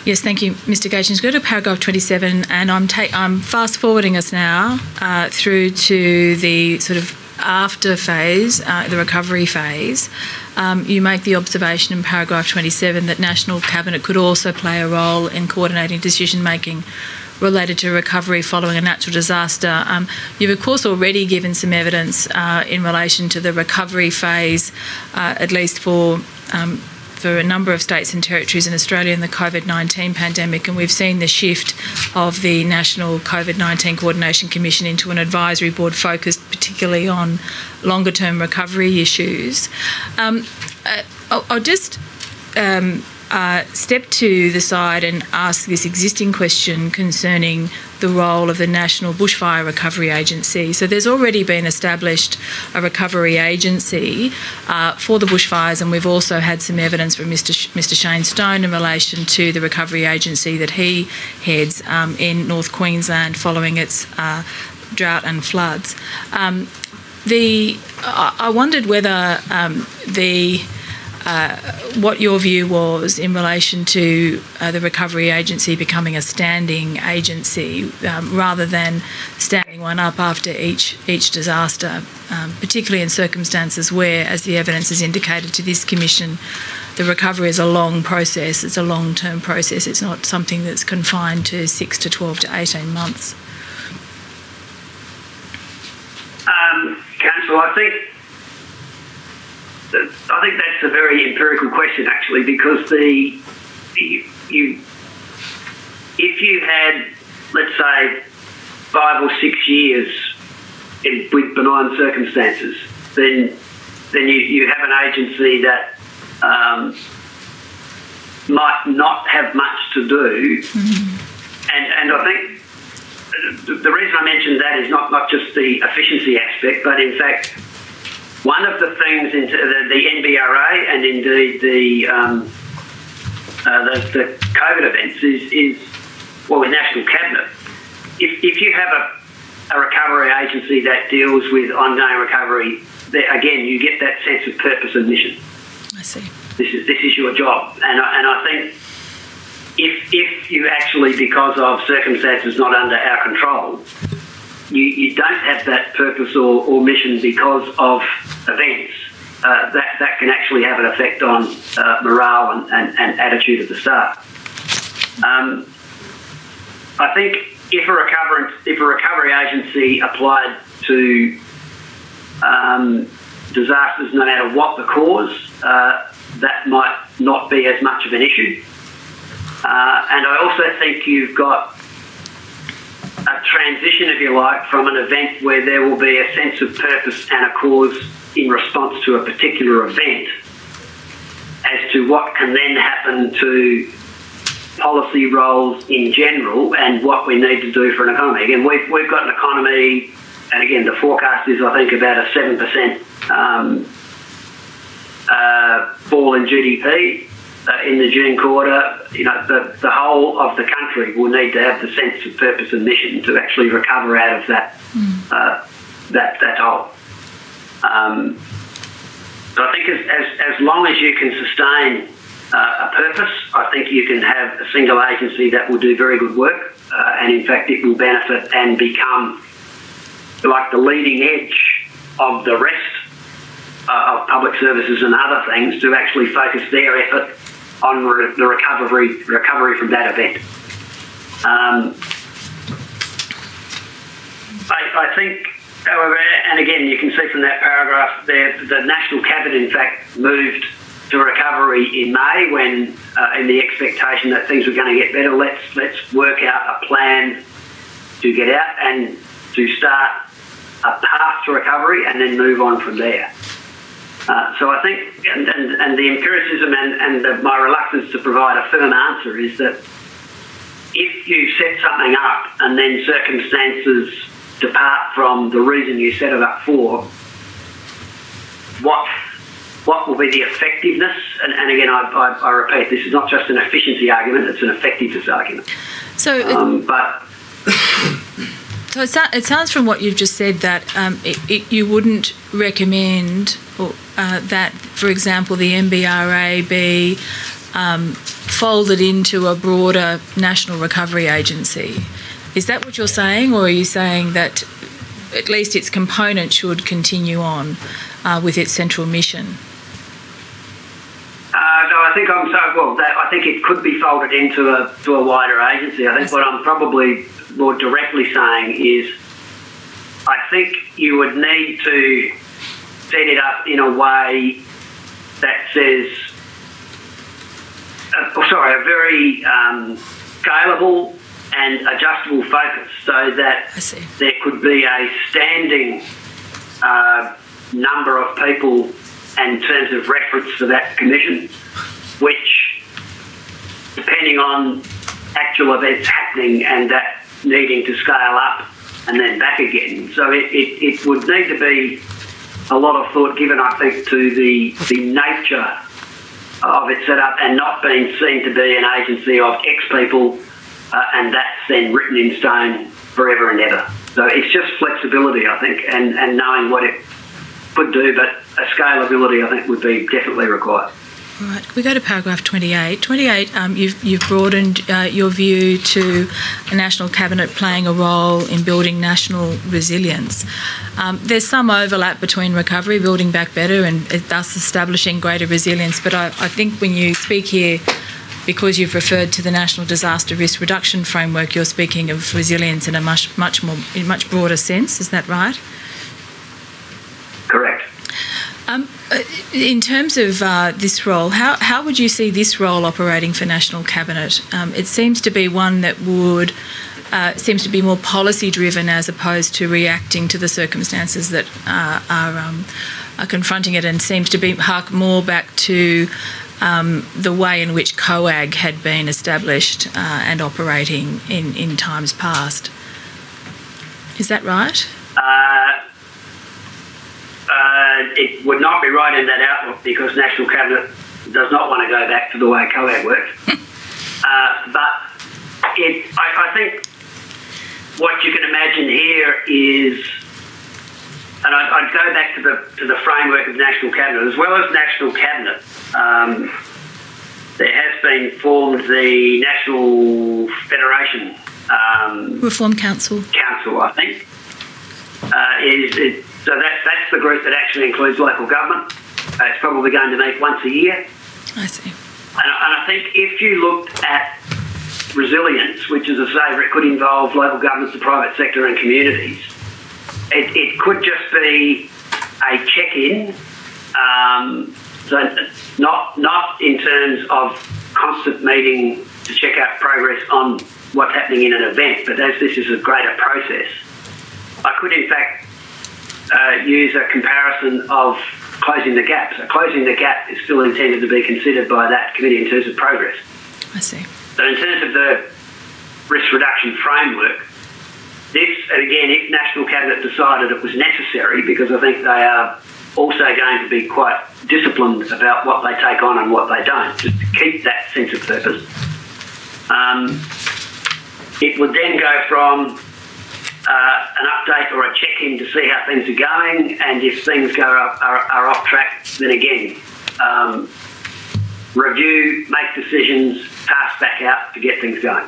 [SPEAKER 5] Yes, thank you, Mr. Gaetjens. Go to paragraph 27, and I'm, I'm fast forwarding us now uh, through to the sort of after phase, uh, the recovery phase, um, you make the observation in paragraph 27 that National Cabinet could also play a role in coordinating decision making related to recovery following a natural disaster. Um, you've, of course, already given some evidence uh, in relation to the recovery phase, uh, at least for. Um, for a number of states and territories in Australia in the COVID 19 pandemic, and we've seen the shift of the National COVID 19 Coordination Commission into an advisory board focused particularly on longer term recovery issues. Um, uh, I'll, just um, uh, step to the side and ask this existing question concerning the role of the National Bushfire Recovery Agency. So there's already been established a recovery agency uh, for the bushfires, and we've also had some evidence from Mr. Sh- Mr. Shane Stone in relation to the recovery agency that he heads um, in North Queensland following its uh, drought and floods. Um, the I wondered whether um, the uh, what your view was in relation to uh, the recovery agency becoming a standing agency um, rather than standing one up after each each disaster, um, particularly in circumstances where, as the evidence has indicated to this commission, the recovery is a long process. It's a long-term process. It's not something that's confined to six to twelve to eighteen months.
[SPEAKER 12] Um, Counsel, I think I think that's a very empirical question, actually, because the you, you if you had, let's say, five or six years in, with benign circumstances, then then you, you have an agency that um, might not have much to do, mm-hmm. and and I think the reason I mentioned that is not, not just the efficiency aspect, but in fact one of the things in the, the NBRA and indeed the, um, uh, the, the COVID events is, is well, with National Cabinet, if, if you have a, a recovery agency that deals with ongoing recovery, there, again, you get that sense of purpose and mission.
[SPEAKER 5] I see.
[SPEAKER 12] This is this is your job, and I, and I think if if you actually, because of circumstances not under our control, you, you don't have that purpose or, or mission because of events, uh, that, that can actually have an effect on uh, morale and, and, and, attitude of the staff. Um, I think if a recovery, if a recovery agency applied to um, disasters, no matter what the cause, uh, that might not be as much of an issue. Uh, and I also think you've got a transition, if you like, from an event where there will be a sense of purpose and a cause in response to a particular event as to what can then happen to policy roles in general and what we need to do for an economy. Again, we've, we've got an economy, and again, the forecast is, I think, about a 7% um, uh, fall in GDP uh, in the June quarter, you know, the, the whole of the country will need to have the sense of purpose and mission to actually recover out of that mm. uh, that that hole. Um, I think as, as, as long as you can sustain uh, a purpose, I think you can have a single agency that will do very good work, uh, and in fact, it will benefit and become like the leading edge of the rest uh, of public services and other things to actually focus their effort on re- the recovery recovery from that event. Um, I, I, think, however, and again, you can see from that paragraph there, the National Cabinet, in fact, moved to recovery in May when, uh, in the expectation that things were going to get better. Let's let's work out a plan to get out and to start a path to recovery, and then move on from there. Uh, so I think, and, and, and the empiricism and, and the, my reluctance to provide a firm answer is that if you set something up and then circumstances depart from the reason you set it up for, what what will be the effectiveness? And, and again, I, I, I, repeat, this is not just an efficiency argument; it's an effectiveness argument.
[SPEAKER 5] So,
[SPEAKER 12] um, but.
[SPEAKER 5] So it, sounds from what you've just said that um, it, it, you wouldn't recommend uh, that, for example, the NBRA be um, folded into a broader national recovery agency. Is that what you're saying, or are you saying that at least its component should continue on uh, with its central mission.
[SPEAKER 12] Uh, no, I think I'm so well. That, I think it could be folded into a to a wider agency. I think what I'm probably more directly saying is, I think you would need to set it up in a way that says, uh, oh, sorry, a very um, scalable and adjustable focus, so that there could be a standing uh, number of people in terms of reference to that commission, which, depending on actual events happening and that needing to scale up and then back again. So it, it, it would need to be a lot of thought given, I think, to the, the nature of its setup and not being seen to be an agency of X people uh, and that's then written in stone forever and ever. So it's just flexibility, I think, and, and knowing what it could do, but a scalability, I think, would be definitely required.
[SPEAKER 5] Right, we go to paragraph 28. 28, um, you've, you've broadened uh, your view to a national cabinet playing a role in building national resilience. Um, there's some overlap between recovery, building back better, and thus establishing greater resilience. But I, I think when you speak here, because you've referred to the National Disaster Risk Reduction Framework, you're speaking of resilience in a much, much more, much broader sense. Is that right?
[SPEAKER 12] Correct.
[SPEAKER 5] Um, uh, in terms of uh, this role, how, how would you see this role operating for National Cabinet? Um, it seems to be one that would uh, seems to be more policy driven as opposed to reacting to the circumstances that uh, are, um, are confronting it, and seems to be hark more back to um, the way in which COAG had been established uh, and operating in, in times past. Is that right?
[SPEAKER 12] Uh, it would not be right in that outlook because National Cabinet does not want to go back to the way COAG works. uh, but it, I, I, think what you can imagine here is, and I, would go back to the to the framework of National Cabinet as well as National Cabinet. Um, there has been formed the National Federation um,
[SPEAKER 5] Reform Council.
[SPEAKER 12] Council, I think. Uh, is it, so that, that's the group that actually includes local government. Uh, it's probably going to meet once a year.
[SPEAKER 5] I see.
[SPEAKER 12] And, and I think if you looked at resilience, which, as I say, could involve local governments, the private sector, and communities, it, it could just be a check-in. Um, so not not in terms of constant meeting to check out progress on what's happening in an event, but as this is a greater process, I could in fact uh, use a comparison of closing the gap. So closing the gap is still intended to be considered by that committee in terms of progress.
[SPEAKER 5] I see.
[SPEAKER 12] So in terms of the risk reduction framework, this, and again, if National Cabinet decided it was necessary, because I think they are also going to be quite disciplined about what they take on and what they don't, just to keep that sense of purpose. Um, it would then go from uh, an update or a check-in to see how things are going, and if things go up, are, are off track, then again, um, review, make decisions, pass back out to get things going.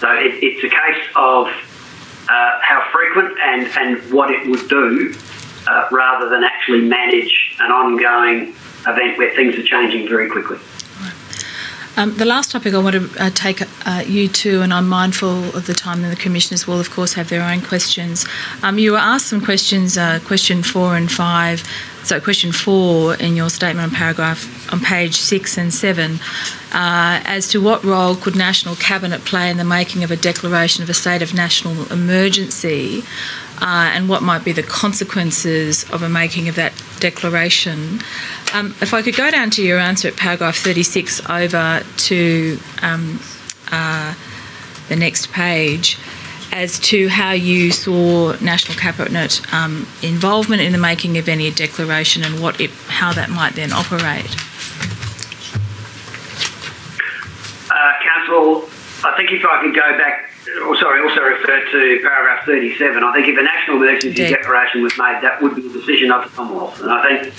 [SPEAKER 12] So it, it's a case of uh, how frequent and, and what it would do uh, rather than actually manage an ongoing event where things are changing very quickly.
[SPEAKER 5] Um, the last topic I want to uh, take uh, you to, and I'm mindful of the time, and the commissioners will, of course, have their own questions. Um, you were asked some questions, uh, question four and five. So, question four in your statement on paragraph on page six and seven, uh, as to what role could national cabinet play in the making of a declaration of a state of national emergency uh, and what might be the consequences of a making of that declaration. Um, if I could go down to your answer at paragraph 36 over to um, uh, the next page as to how you saw National Cabinet um, involvement in the making of any declaration and what it, how that might then operate.
[SPEAKER 12] Uh, Counsel, I think if I could go back sorry, also referred to paragraph 37. I think if a national emergency Indeed. declaration was made, that would be a decision of the Commonwealth. And I think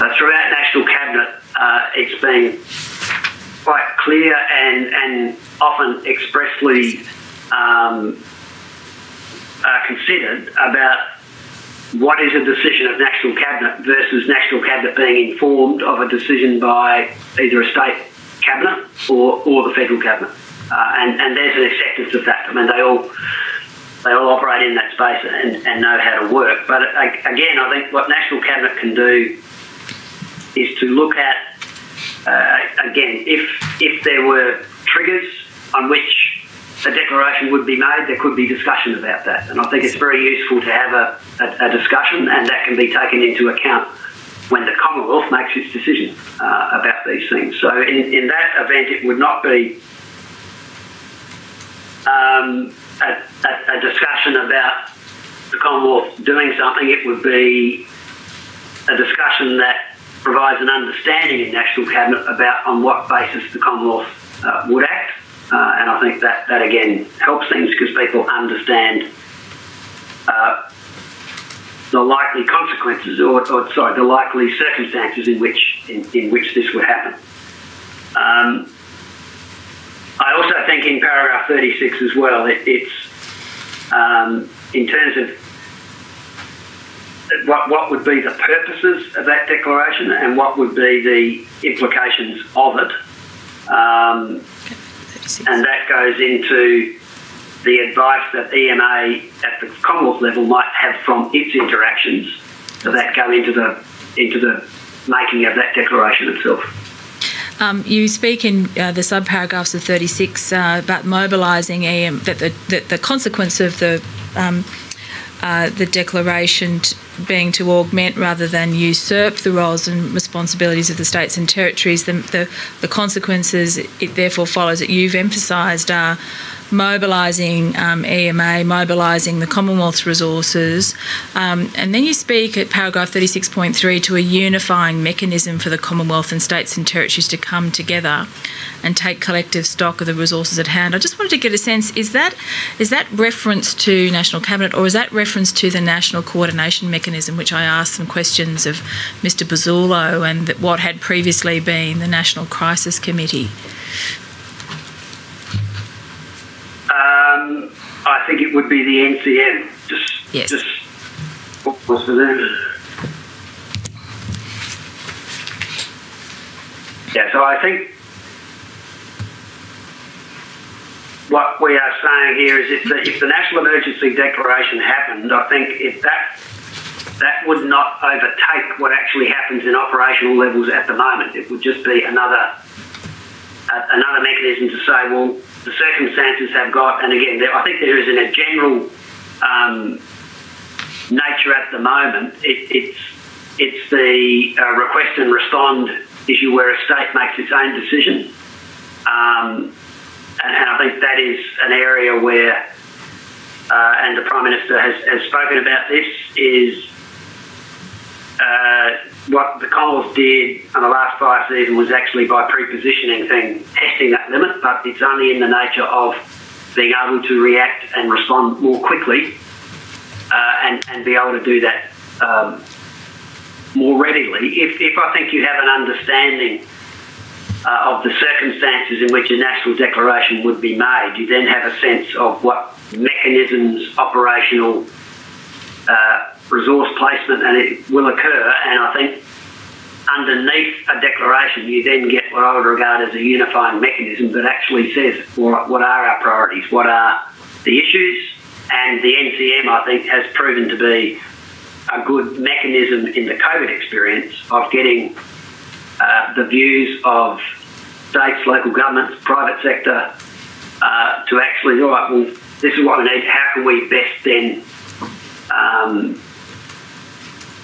[SPEAKER 12] uh, throughout National Cabinet, uh, it's been quite clear and, and often expressly um, uh, considered about what is a decision of National Cabinet versus National Cabinet being informed of a decision by either a state cabinet or, or the federal cabinet. Uh, and, and there's an acceptance of that. I mean, they all they all operate in that space and, and know how to work. But uh, again, I think what National Cabinet can do is to look at uh, again if if there were triggers on which a declaration would be made, there could be discussion about that. And I think it's very useful to have a, a, a discussion, and that can be taken into account when the Commonwealth makes its decision uh, about these things. So, in, in that event, it would not be um, a, a, a discussion about the Commonwealth doing something, it would be a discussion that provides an understanding in National Cabinet about on what basis the Commonwealth uh, would act uh, and I think that, that again helps things because people understand uh, the likely consequences or, or, sorry, the likely circumstances in which, in, in which this would happen. Um, I also think in paragraph 36 as well, it, it's um, in terms of what, what would be the purposes of that declaration and what would be the implications of it. Um, and that goes into the advice that EMA at the Commonwealth level might have from its interactions. So that go into the into the making of that declaration itself.
[SPEAKER 5] Um, you speak in uh, the subparagraphs of 36 uh, about mobilising EM, that the, that the consequence of the um, uh, the declaration being to augment rather than usurp the roles and responsibilities of the states and territories. The, the, the consequences, it therefore follows that you've emphasised are mobilising um, EMA, mobilising the Commonwealth's resources. Um, and then you speak at paragraph 36.3 to a unifying mechanism for the Commonwealth and states and territories to come together and take collective stock of the resources at hand. I just wanted to get a sense is that is that reference to National Cabinet or is that reference to the National Coordination Mechanism, which I asked some questions of Mr. Pezzullo and what had previously been the National Crisis Committee?
[SPEAKER 12] Um, I think it would be the NCM. Just,
[SPEAKER 5] yes.
[SPEAKER 12] just what was the name? Yeah, so I think what we are saying here is if the, if the national emergency declaration happened, I think if that that would not overtake what actually happens in operational levels at the moment. It would just be another uh, another mechanism to say, well, the circumstances have got, and again, there, I think there is in a general um, nature at the moment. It, it's it's the uh, request and respond issue where a state makes its own decision, um, and, and, I think that is an area where, uh, and the prime minister has, has spoken about this is. Uh, what the Commonwealth did in the last fire season was actually by pre-positioning things, testing that limit, but it's only in the nature of being able to react and respond more quickly uh, and, and be able to do that um, more readily. If, if I think you have an understanding uh, of the circumstances in which a national declaration would be made, you then have a sense of what mechanisms, operational uh, resource placement, and it will occur. And I think underneath a declaration, you then get what I would regard as a unifying mechanism that actually says what, are our priorities, what are the issues, and the NCM I think has proven to be a good mechanism in the COVID experience of getting uh, the views of states, local governments, private sector uh, to actually, all right, well, this is what we need. How can we best then um,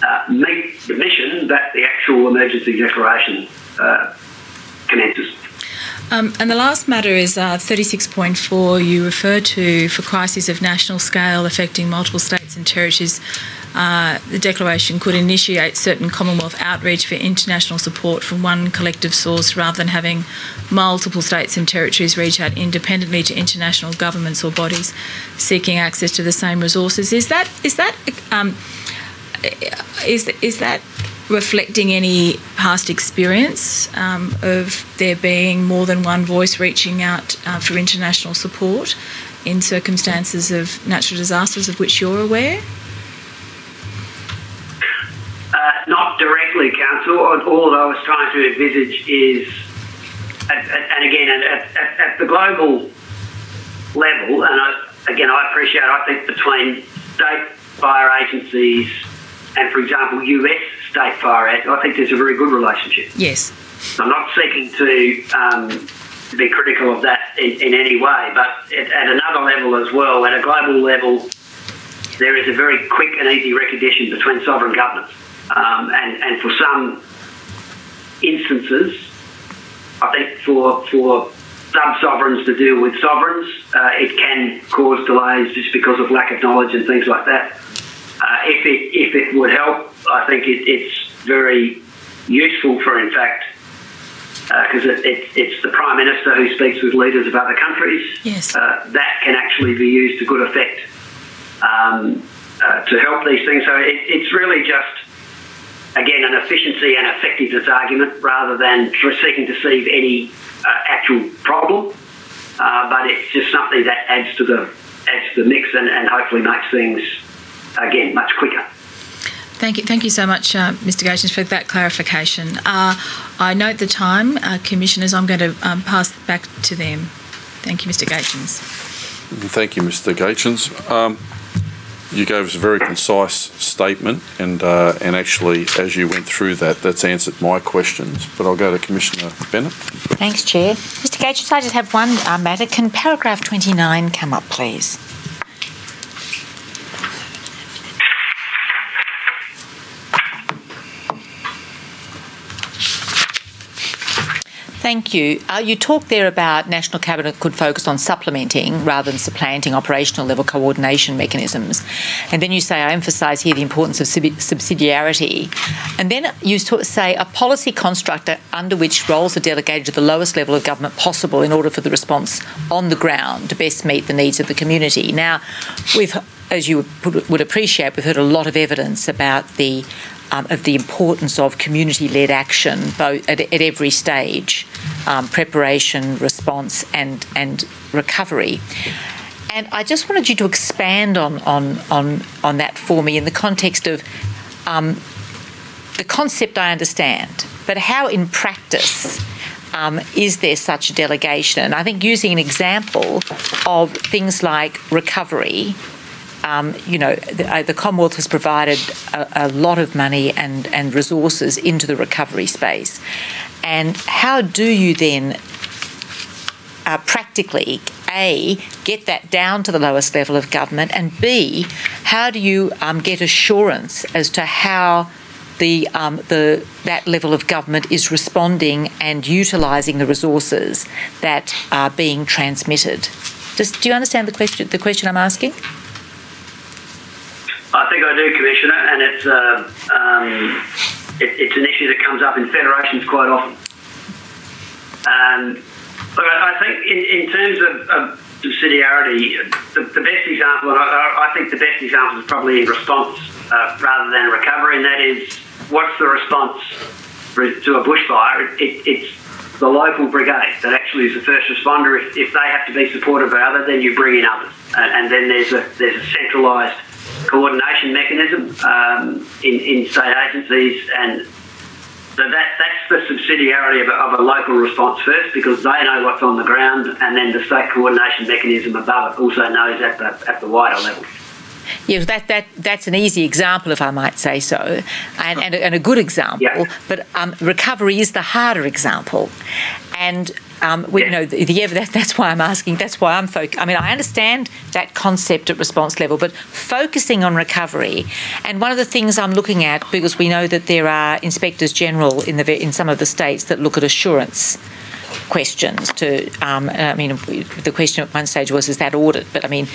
[SPEAKER 12] uh, meet the mission that the actual emergency declaration uh, commences.
[SPEAKER 5] Um, and the last matter is uh, 36.4. You refer to for crises of national scale affecting multiple states and territories. Uh, the declaration could initiate certain Commonwealth outreach for international support from one collective source rather than having multiple states and territories reach out independently to international governments or bodies seeking access to the same resources. Is that is that um, is is that reflecting any past experience um, of there being more than one voice reaching out uh, for international support? in circumstances of natural disasters of which you're aware?
[SPEAKER 12] Uh, not directly, Counsel. All I was trying to envisage is, and again, at, at, at the global level, and I, again, I appreciate, I think between state fire agencies and, for example, US state fire agencies, I think there's a very good relationship.
[SPEAKER 5] Yes.
[SPEAKER 12] I'm not seeking to um, be critical of that in, in any way, but at, at another level as well, at a global level, there is a very quick and easy recognition between sovereign governments. Um, and, and for some instances, I think for, for sub-sovereigns to deal with sovereigns, uh, it can cause delays just because of lack of knowledge and things like that. Uh, if it if it would help, I think it, it's very useful for, in fact, because uh, it, it, it's the Prime Minister who speaks with leaders of other countries.
[SPEAKER 5] Yes.
[SPEAKER 12] Uh, that can actually be used to good effect um, uh, to help these things. So it, it's really just, again, an efficiency and effectiveness argument rather than seeking to see any uh, actual problem. Uh, but it's just something that adds to the adds to the mix and, and hopefully makes things again much quicker.
[SPEAKER 5] Thank you, thank you so much, uh, Mr. Gaetjens, for that clarification. Uh, I note the time, uh, commissioners. I'm going to um, pass back to them. Thank you, Mr. Gaetjens.
[SPEAKER 2] Thank you, Mr. Gaetjens. Um, you gave us a very concise statement, and uh, and actually, as you went through that, that's answered my questions. But I'll go to Commissioner Bennett.
[SPEAKER 4] Thanks, Chair. Mr. Gaetjens, I just have one uh, matter. Can paragraph 29 come up, please? Thank you. Uh, you talked there about National Cabinet could focus on supplementing rather than supplanting operational level coordination mechanisms. And then you say, I emphasise here the importance of subsidiarity. And then you say a policy construct under which roles are delegated to the lowest level of government possible in order for the response on the ground to best meet the needs of the community. Now, we've as you would appreciate, we've heard a lot of evidence about the um, of the importance of community-led action both at, at every stage, um, preparation, response, and and recovery. And I just wanted you to expand on on on on that for me in the context of um, the concept. I understand, but how in practice. Um, is there such a delegation? And I think using an example of things like recovery um, you know, the, uh, the, Commonwealth has provided a, a, lot of money and, and resources into the recovery space. And how do you then uh, practically, A, get that down to the lowest level of government, and B, how do you um, get assurance as to how the, um, the, that level of government is responding and utilising the resources that are being transmitted? Do you understand the question, the question I'm asking?
[SPEAKER 12] I think I do, Commissioner, and it's uh, um, it, it's an issue that comes up in federations quite often. Um, I think in, in terms of, of subsidiarity, the, the, best example, and I, I, think the best example is probably in response uh, rather than recovery, and that is what's the response to a bushfire? It, it's the local brigade that actually is the first responder. If, if they have to be supported by others, then you bring in others, and, and then there's a there's a centralised coordination mechanism um, in, in state agencies and so that, that's the subsidiarity of a, of a, local response first because they know what's on the ground and then the state coordination mechanism above it also knows at the, at the wider level.
[SPEAKER 4] Yeah, that, that, that's an easy example, if I might say so, and, and, and a good example. Yeah. But um, recovery is the harder example. And um, we, you know, the, the that, that's why I'm asking. That's why I'm focused. I mean, I understand that concept at response level, but focusing on recovery. And one of the things I'm looking at, because we know that there are inspectors general in the in some of the states that look at assurance questions to um, I mean the question at one stage was is that audit? But I mean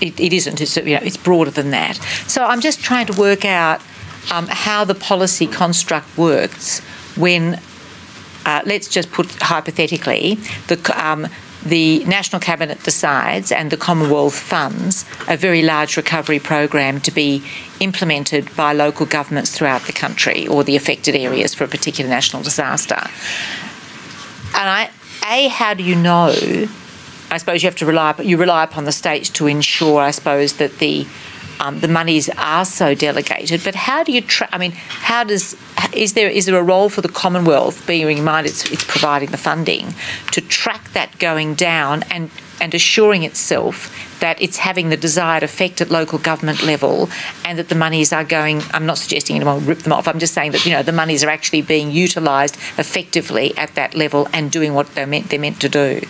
[SPEAKER 4] it, it isn't. It's you know it's broader than that. So I'm just trying to work out um, how the policy construct works when uh, let's just put hypothetically, the, um, the National Cabinet decides and the Commonwealth funds a very large recovery program to be implemented by local governments throughout the country or the affected areas for a particular national disaster. And I, A, how do you know I suppose you have to rely, you rely upon the states to ensure, I suppose, that the um, the monies are so delegated. But how do you? I mean, how does is there is there a role for the Commonwealth, bearing in mind it's it's providing the funding, to track that going down and and assuring itself that it's having the desired effect at local government level and that the monies are going I'm not suggesting anyone rip them off I'm just saying that you know the monies are actually being utilised effectively at that level and doing what they're meant they're meant to do.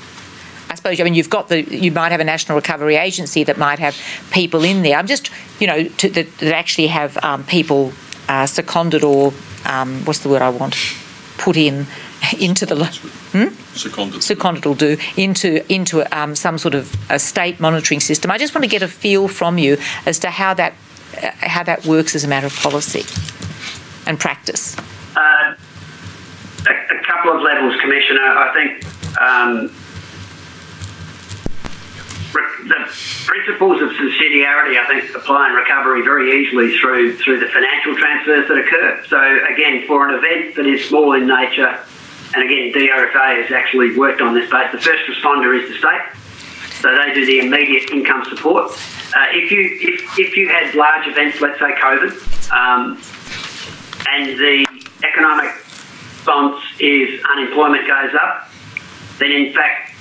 [SPEAKER 4] I suppose I mean you've got the you might have a national recovery agency that might have people in there. I'm just you know to, that, that actually have um, people uh, seconded or um, what's the word I want? Put in into the hmm?
[SPEAKER 2] seconded.
[SPEAKER 4] seconded will do into into um, some sort of a state monitoring system. I just want to get a feel from you as to how that uh, how that works as a matter of policy and practice.
[SPEAKER 12] Uh, a, a, couple of levels, Commissioner. I think um, the principles of subsidiarity, I think, apply in recovery very easily through through the financial transfers that occur. So again, for an event that is small in nature and again, DRFA has actually worked on this base. The first responder is the state, so they do the immediate income support. Uh, if you if, if you had large events, let's say COVID, um, and the economic response is unemployment goes up, then in fact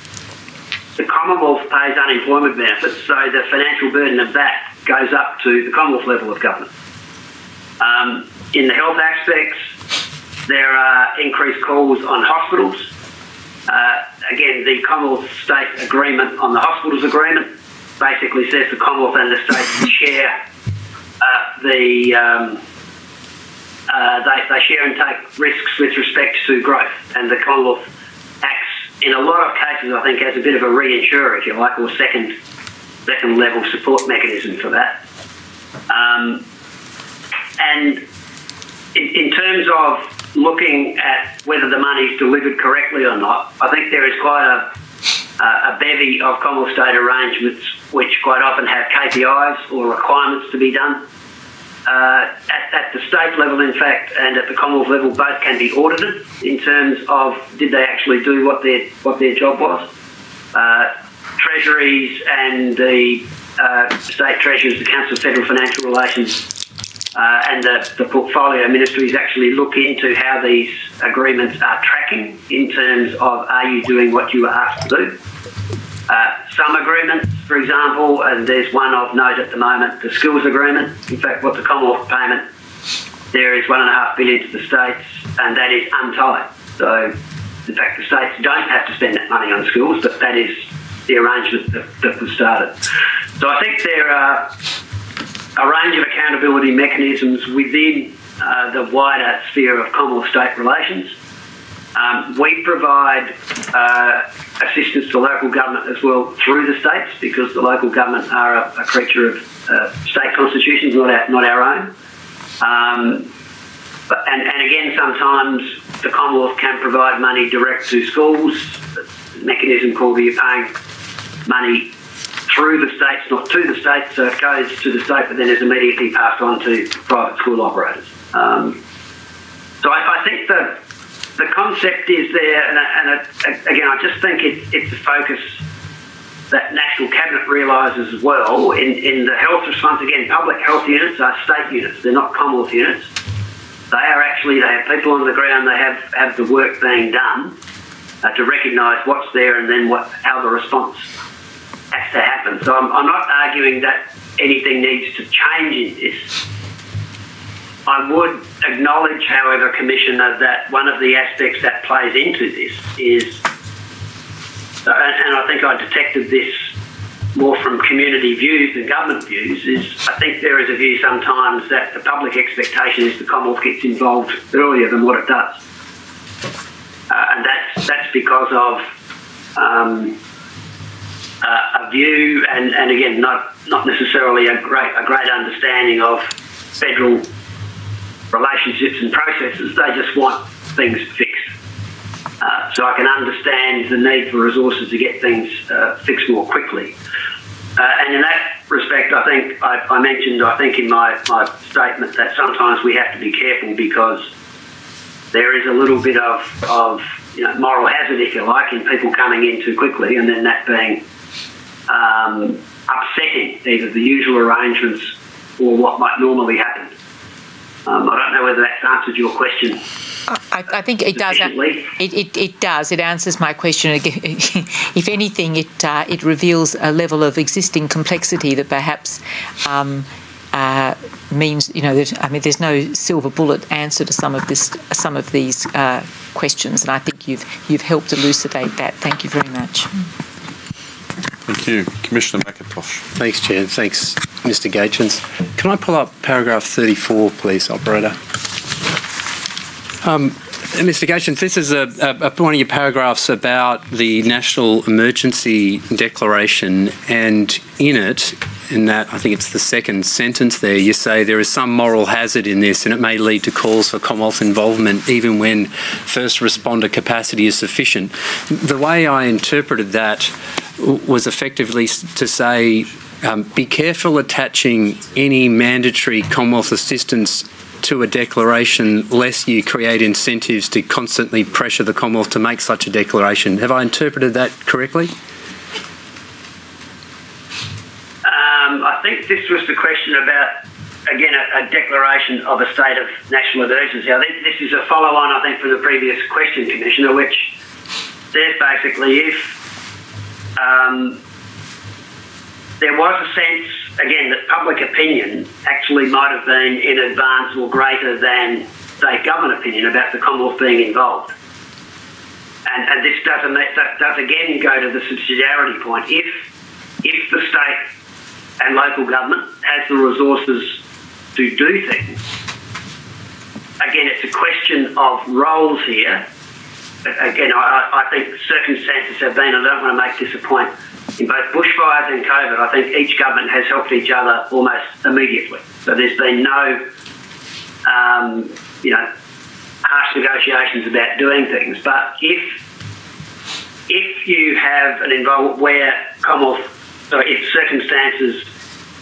[SPEAKER 12] the Commonwealth pays unemployment benefits, so the financial burden of that goes up to the Commonwealth level of government. Um, in the health aspects, there are increased calls on hospitals. Uh, again, the Commonwealth State Agreement on the Hospitals Agreement basically says the Commonwealth and the states share uh, the um, uh, they, they share and take risks with respect to growth, and the Commonwealth acts in a lot of cases, I think, as a bit of a reinsurer, if you like, or second second level support mechanism for that. Um, and in, in terms of looking at whether the money is delivered correctly or not, I think there is quite a, a bevy of Commonwealth state arrangements which quite often have KPIs or requirements to be done. Uh, at, at, the state level, in fact, and at the Commonwealth level, both can be audited in terms of did they actually do what their what their job was. Uh, treasuries and the uh, state treasuries, the Council of Federal Financial Relations, uh, and the, the, portfolio ministries actually look into how these agreements are tracking in terms of are you doing what you were asked to do. Uh, some agreements, for example, and there's one of note at the moment, the skills agreement. In fact, what the Commonwealth payment there is one and a half billion to the states, and that is untied. So, in fact, the states don't have to spend that money on schools, but that is the arrangement that, that was started. So, I think there are a range of accountability mechanisms within uh, the wider sphere of Commonwealth state relations. Um, we provide uh, assistance to local government as well through the states because the local government are a, a creature of uh, state constitutions, not our, not our own. Um, but, and, and again, sometimes the Commonwealth can provide money direct to schools, a mechanism called the paying money through the states, not to the states. So it goes to the state, but then is immediately passed on to private school operators. Um, so I, I, think the the concept is there, and, and it, again, I just think it, it's a focus that National Cabinet realises as well. In, in the health response, again, public health units are state units; they're not Commonwealth units. They are actually they have people on the ground. They have have the work being done uh, to recognise what's there and then what how the response has to happen. So I'm, I'm not arguing that anything needs to change in this. I would acknowledge, however, Commissioner, that one of the aspects that plays into this is, and I think I detected this more from community views than government views, is I think there is a view sometimes that the public expectation is the Commonwealth gets involved earlier than what it does. Uh, and that's, that's because of um, uh, a view, and, and again, not not necessarily a great a great understanding of federal relationships and processes. They just want things fixed. Uh, so I can understand the need for resources to get things uh, fixed more quickly. Uh, and in that respect, I think I, I, mentioned, I think in my, my statement that sometimes we have to be careful because there is a little bit of, of you know, moral hazard, if you like, in people coming in too quickly, and then that being um, upsetting either the usual arrangements or what might normally happen. Um, I don't know whether that's answered your question.
[SPEAKER 4] I, I think it does. It, it, it does. It answers my question. if anything, it uh, it reveals a level of existing complexity that perhaps um, uh, means you know that I mean there's no silver bullet answer to some of this some of these uh, questions, and I think you've you've helped elucidate that. Thank you very much.
[SPEAKER 2] Thank you. Commissioner Macintosh.
[SPEAKER 7] Thanks, Chair. Thanks, Mr. Gaetjens. Can I pull up paragraph 34, please, operator? Um, Mr. Gaetjens, this is a, a, a, one of your paragraphs about the National Emergency Declaration, and in it, in that, I think it's the second sentence there, you say there is some moral hazard in this and it may lead to calls for Commonwealth involvement even when first responder capacity is sufficient. The way I interpreted that was effectively to say um, be careful attaching any mandatory Commonwealth assistance to a declaration lest you create incentives to constantly pressure the Commonwealth to make such a declaration. Have I interpreted that correctly?
[SPEAKER 12] Um, I think this was the question about, again, a, a, declaration of a state of national emergency. I think this is a follow on, I think, from the previous question, Commissioner, which says basically if um, there was a sense, again, that public opinion actually might have been in advance or greater than state government opinion about the Commonwealth being involved. And, and this does, that does again go to the subsidiarity point. If, if the state and local government has the resources to do things. Again, it's a question of roles here. Again, I, I think circumstances have been, I don't want to make this a point, in both bushfires and COVID, I think each government has helped each other almost immediately. So there's been no, um, you know, harsh negotiations about doing things. But if if you have an environment where Commonwealth so if circumstances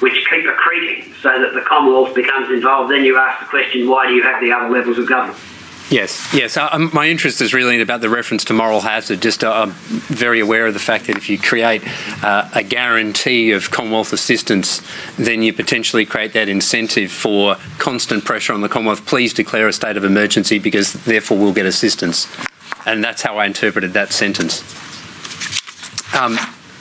[SPEAKER 12] which keep accreting so that the Commonwealth becomes involved, then you ask the question, why do you have the other levels of government?
[SPEAKER 7] Yes, yes. Uh, um, my interest is really about the reference to moral hazard. Just uh, I'm very aware of the fact that if you create uh, a guarantee of Commonwealth assistance, then you potentially create that incentive for constant pressure on the Commonwealth. Please declare a state of emergency because therefore we'll get assistance. And that's how I interpreted that sentence.
[SPEAKER 12] Um,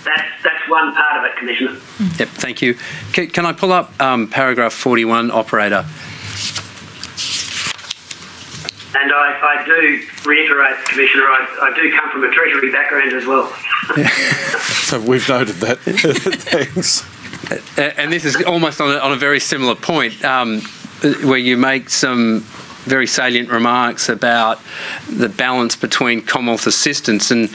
[SPEAKER 12] that's, that's one part of it, Commissioner.
[SPEAKER 7] Yep, thank you. Can, can I pull up um, paragraph 41, operator?
[SPEAKER 12] And I, I do reiterate, Commissioner, I, I do come from a Treasury background as well.
[SPEAKER 2] so we've noted that. Thanks.
[SPEAKER 7] And this is almost on a, on a very similar point, um, where you make some very salient remarks about the balance between Commonwealth assistance and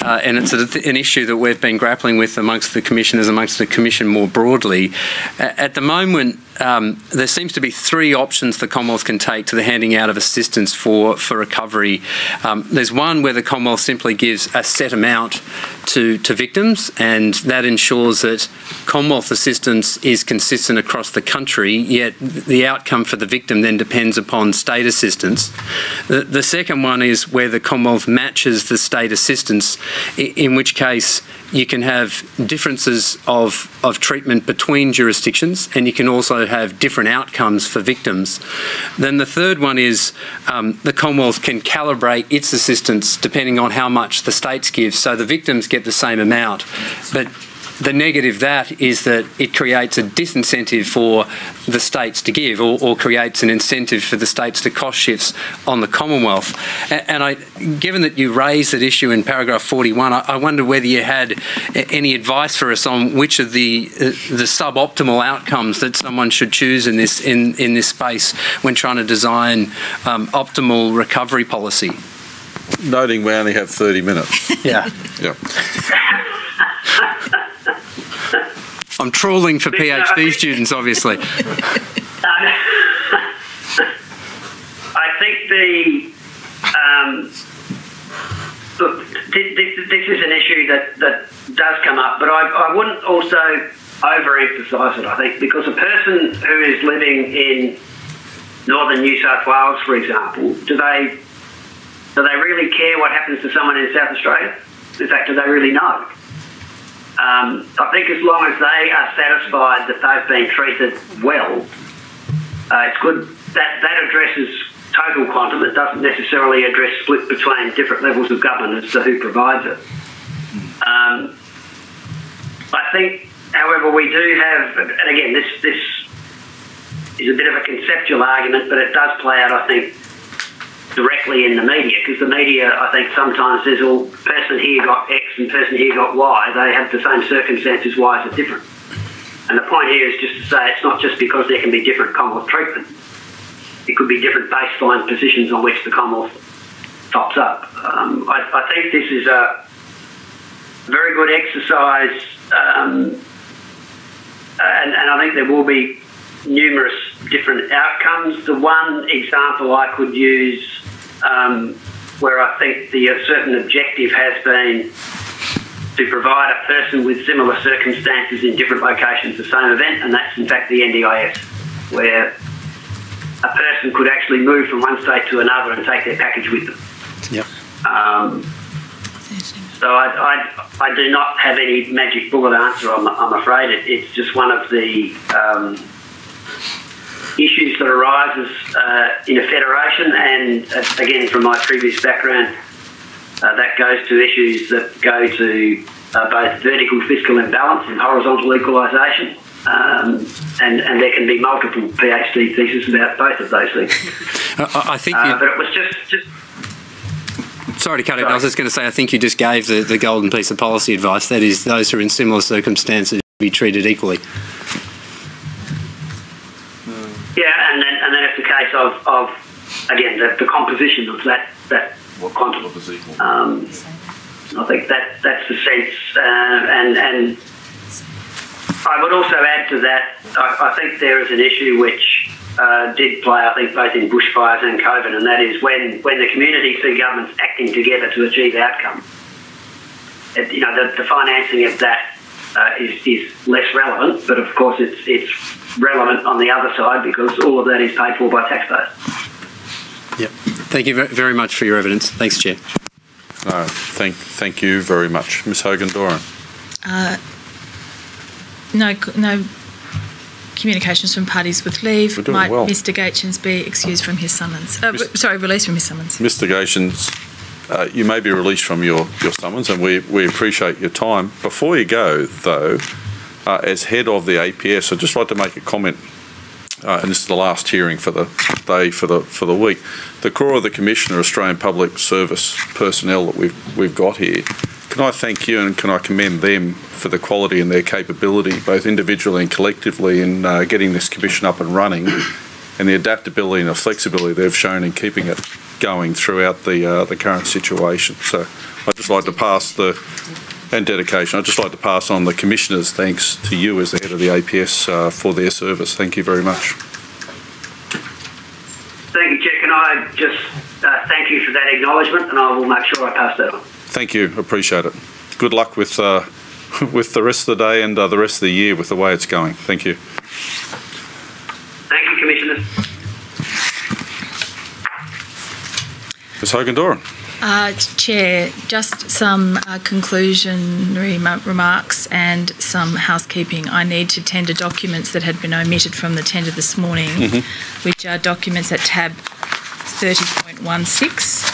[SPEAKER 7] uh, and it's a, an issue that we've been grappling with amongst the commissioners, amongst the commission more broadly. At the moment, um, there seems to be three options the Commonwealth can take to the handing out of assistance for, for recovery. Um, there's one where the Commonwealth simply gives a set amount to, to victims, and that ensures that Commonwealth assistance is consistent across the country, yet the outcome for the victim then depends upon state assistance. The, the second one is where the Commonwealth matches the state assistance, in, in which case you can have differences of, of treatment between jurisdictions and you can also have different outcomes for victims. Then the third one is um, the Commonwealth can calibrate its assistance depending on how much the states give. So the victims get the same amount, but the negative that is that it creates a disincentive for the states to give or, or, creates an incentive for the states to cost shifts on the Commonwealth. And, and I, given that you raised that issue in paragraph 41, I, I wonder whether you had any advice for us on which of the uh, the suboptimal outcomes that someone should choose in this in, in this space when trying to design um, optimal recovery policy.
[SPEAKER 2] Noting we only have 30 minutes.
[SPEAKER 7] Yeah.
[SPEAKER 2] yeah.
[SPEAKER 7] I'm trawling for PhD students, obviously.
[SPEAKER 12] I think the um, look, this, this, is an issue that, that does come up, but I, I wouldn't also overemphasise it. I think because a person who is living in northern New South Wales, for example, do they Do they really care what happens to someone in South Australia? In fact, do they really know? Um, I think as long as they are satisfied that they've been treated well, uh, it's good. That that addresses total quantum. It doesn't necessarily address split between different levels of government as to who provides it. Um, I think, however, we do have, and again, this this is a bit of a conceptual argument, but it does play out, I think, directly in the media because the media, I think, sometimes says, "Well, person here got X and person here got Y. They have the same circumstances. Why is it different?" And the point here is just to say it's not just because there can be different Commonwealth treatment. It could be different baseline positions on which the Commonwealth tops up. Um, I, I think this is a very good exercise, um, and, and I think there will be numerous different outcomes. The one example I could use um, where I think the a certain objective has been to provide a person with similar circumstances in different locations the same event, and that's in fact the NDIS, where a person could actually move from one state to another and take their package with them.
[SPEAKER 7] Yep.
[SPEAKER 12] Um, so I, I, I, do not have any magic bullet answer. I'm, I'm afraid it, it's just one of the um, issues that arises uh, in a federation, and uh, again, from my previous background, uh, that goes to issues that go to uh, both vertical fiscal imbalance and horizontal equalisation. Um, and, and there can be multiple PhD theses about both of those things.
[SPEAKER 7] I, I think,
[SPEAKER 12] uh, but it was just, just
[SPEAKER 7] Sorry to cut it. I was just going to say, I think you just gave the, the golden piece of policy advice. That is, those who are in similar circumstances be treated equally.
[SPEAKER 12] Yeah, and then and then it's a case of, of again the, the composition of that that
[SPEAKER 2] what quantum of is equal.
[SPEAKER 12] Um, I think that that's the sense, uh, and and I would also add to that. I, I think there is an issue which uh, did play, I think, both in bushfires and COVID, and that is when when the community see governments acting together to achieve outcome. It, you know, the, the financing of that uh, is is less relevant, but of course it's it's relevant on the other side because all of that is paid for by taxpayers.
[SPEAKER 7] Yep. Thank you very much for your evidence. Thanks, Chair.
[SPEAKER 2] No, thank, thank you very much. Ms Hogan-Doran.
[SPEAKER 5] Uh, no, no communications from parties with leave.
[SPEAKER 2] We're doing
[SPEAKER 5] Might
[SPEAKER 2] well.
[SPEAKER 5] Mr Gaetjens be excused from his summons? Uh, sorry, released from his summons.
[SPEAKER 2] Mr Gaetjens, uh, you may be released from your, your summons and we, we appreciate your time. Before you go, though, uh, as head of the APS, I'd just like to make a comment, uh, and this is the last hearing for the day for the for the week. The core of the Commissioner, Australian Public Service personnel that we've we've got here. Can I thank you and can I commend them for the quality and their capability, both individually and collectively, in uh, getting this commission up and running, and the adaptability and the flexibility they've shown in keeping it going throughout the uh, the current situation. So I'd just like to pass the and dedication. I'd just like to pass on the Commissioner's thanks to you as the head of the APS uh, for their service. Thank you very much.
[SPEAKER 12] Thank you, Jack, and I just uh, thank you for that acknowledgement, and I will make sure I pass that on.
[SPEAKER 2] Thank you. Appreciate it. Good luck with uh, with the rest of the day and uh, the rest of the year with the way it's going. Thank you.
[SPEAKER 12] Thank you, Commissioner.
[SPEAKER 2] Ms Hogan-Doran.
[SPEAKER 5] Uh, Chair, just some uh, conclusionary remarks and some housekeeping. I need to tender documents that had been omitted from the tender this morning,
[SPEAKER 2] Mhm.
[SPEAKER 5] which are documents at tab 30.16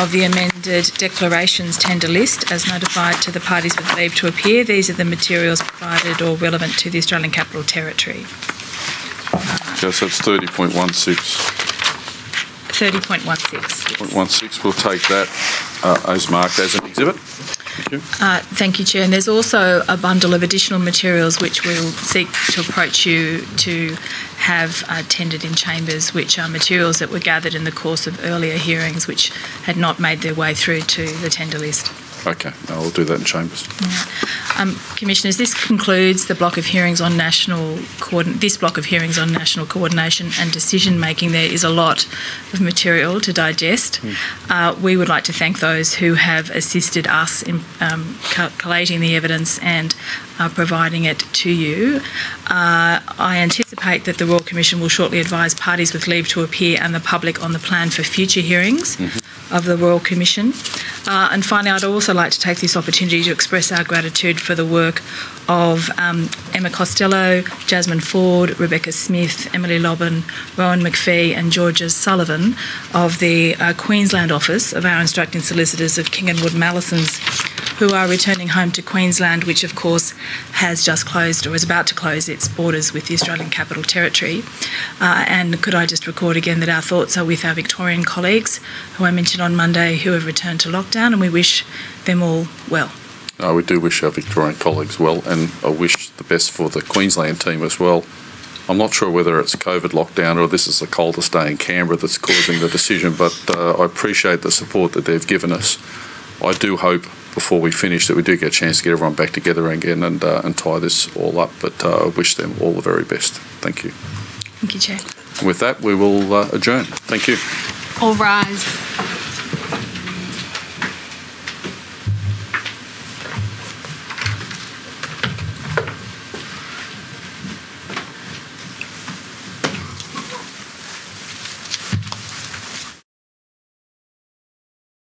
[SPEAKER 5] of the amended declarations tender list as notified to the parties with leave to appear. These are the materials provided or relevant to the Australian Capital Territory.
[SPEAKER 2] Yes, that's 30.16.
[SPEAKER 5] 30.16.
[SPEAKER 2] 0.16. We'll take that uh, as marked as an exhibit. Thank you.
[SPEAKER 5] Uh, Thank you, Chair. And there's also a bundle of additional materials which we'll seek to approach you to have uh, tendered in chambers, which are materials that were gathered in the course of earlier hearings which had not made their way through to the tender list.
[SPEAKER 2] Okay, no, I'll do that in chambers.
[SPEAKER 5] Um, Commissioners, this concludes the block of hearings on national coordin- this block of hearings on national coordination and decision making. There is a lot of material to digest. Uh, we would like to thank those who have assisted us in um, collating the evidence and uh, providing it to you. Uh, I anticipate that the Royal Commission will shortly advise parties with leave to appear and the public on the plan for future hearings of the Royal Commission. Uh, and finally, I'd also like to take this opportunity to express our gratitude for the work of um, Emma Costello, Jasmine Ford, Rebecca Smith, Emily Lobban, Rowan McPhee, and Georgia Sullivan of the uh, Queensland office of our instructing solicitors of King and Wood Mallesons, who are returning home to Queensland, which of course has just closed or is about to close its borders with the Australian Capital Territory. Uh, and could I just record again that our thoughts are with our Victorian colleagues, who I mentioned on Monday, who have returned to lockdown, and we wish them all well.
[SPEAKER 2] Uh, we do wish our Victorian colleagues well, and I wish the best for the Queensland team as well. I'm not sure whether it's COVID lockdown or this is the coldest day in Canberra that's causing the decision, but uh, I appreciate the support that they've given us. I do hope before we finish that we do get a chance to get everyone back together again and, uh, and tie this all up, but uh, I wish them all the very best. Thank you.
[SPEAKER 5] Thank you, Chair.
[SPEAKER 2] And with that, we will uh, adjourn. Thank you.
[SPEAKER 1] All rise.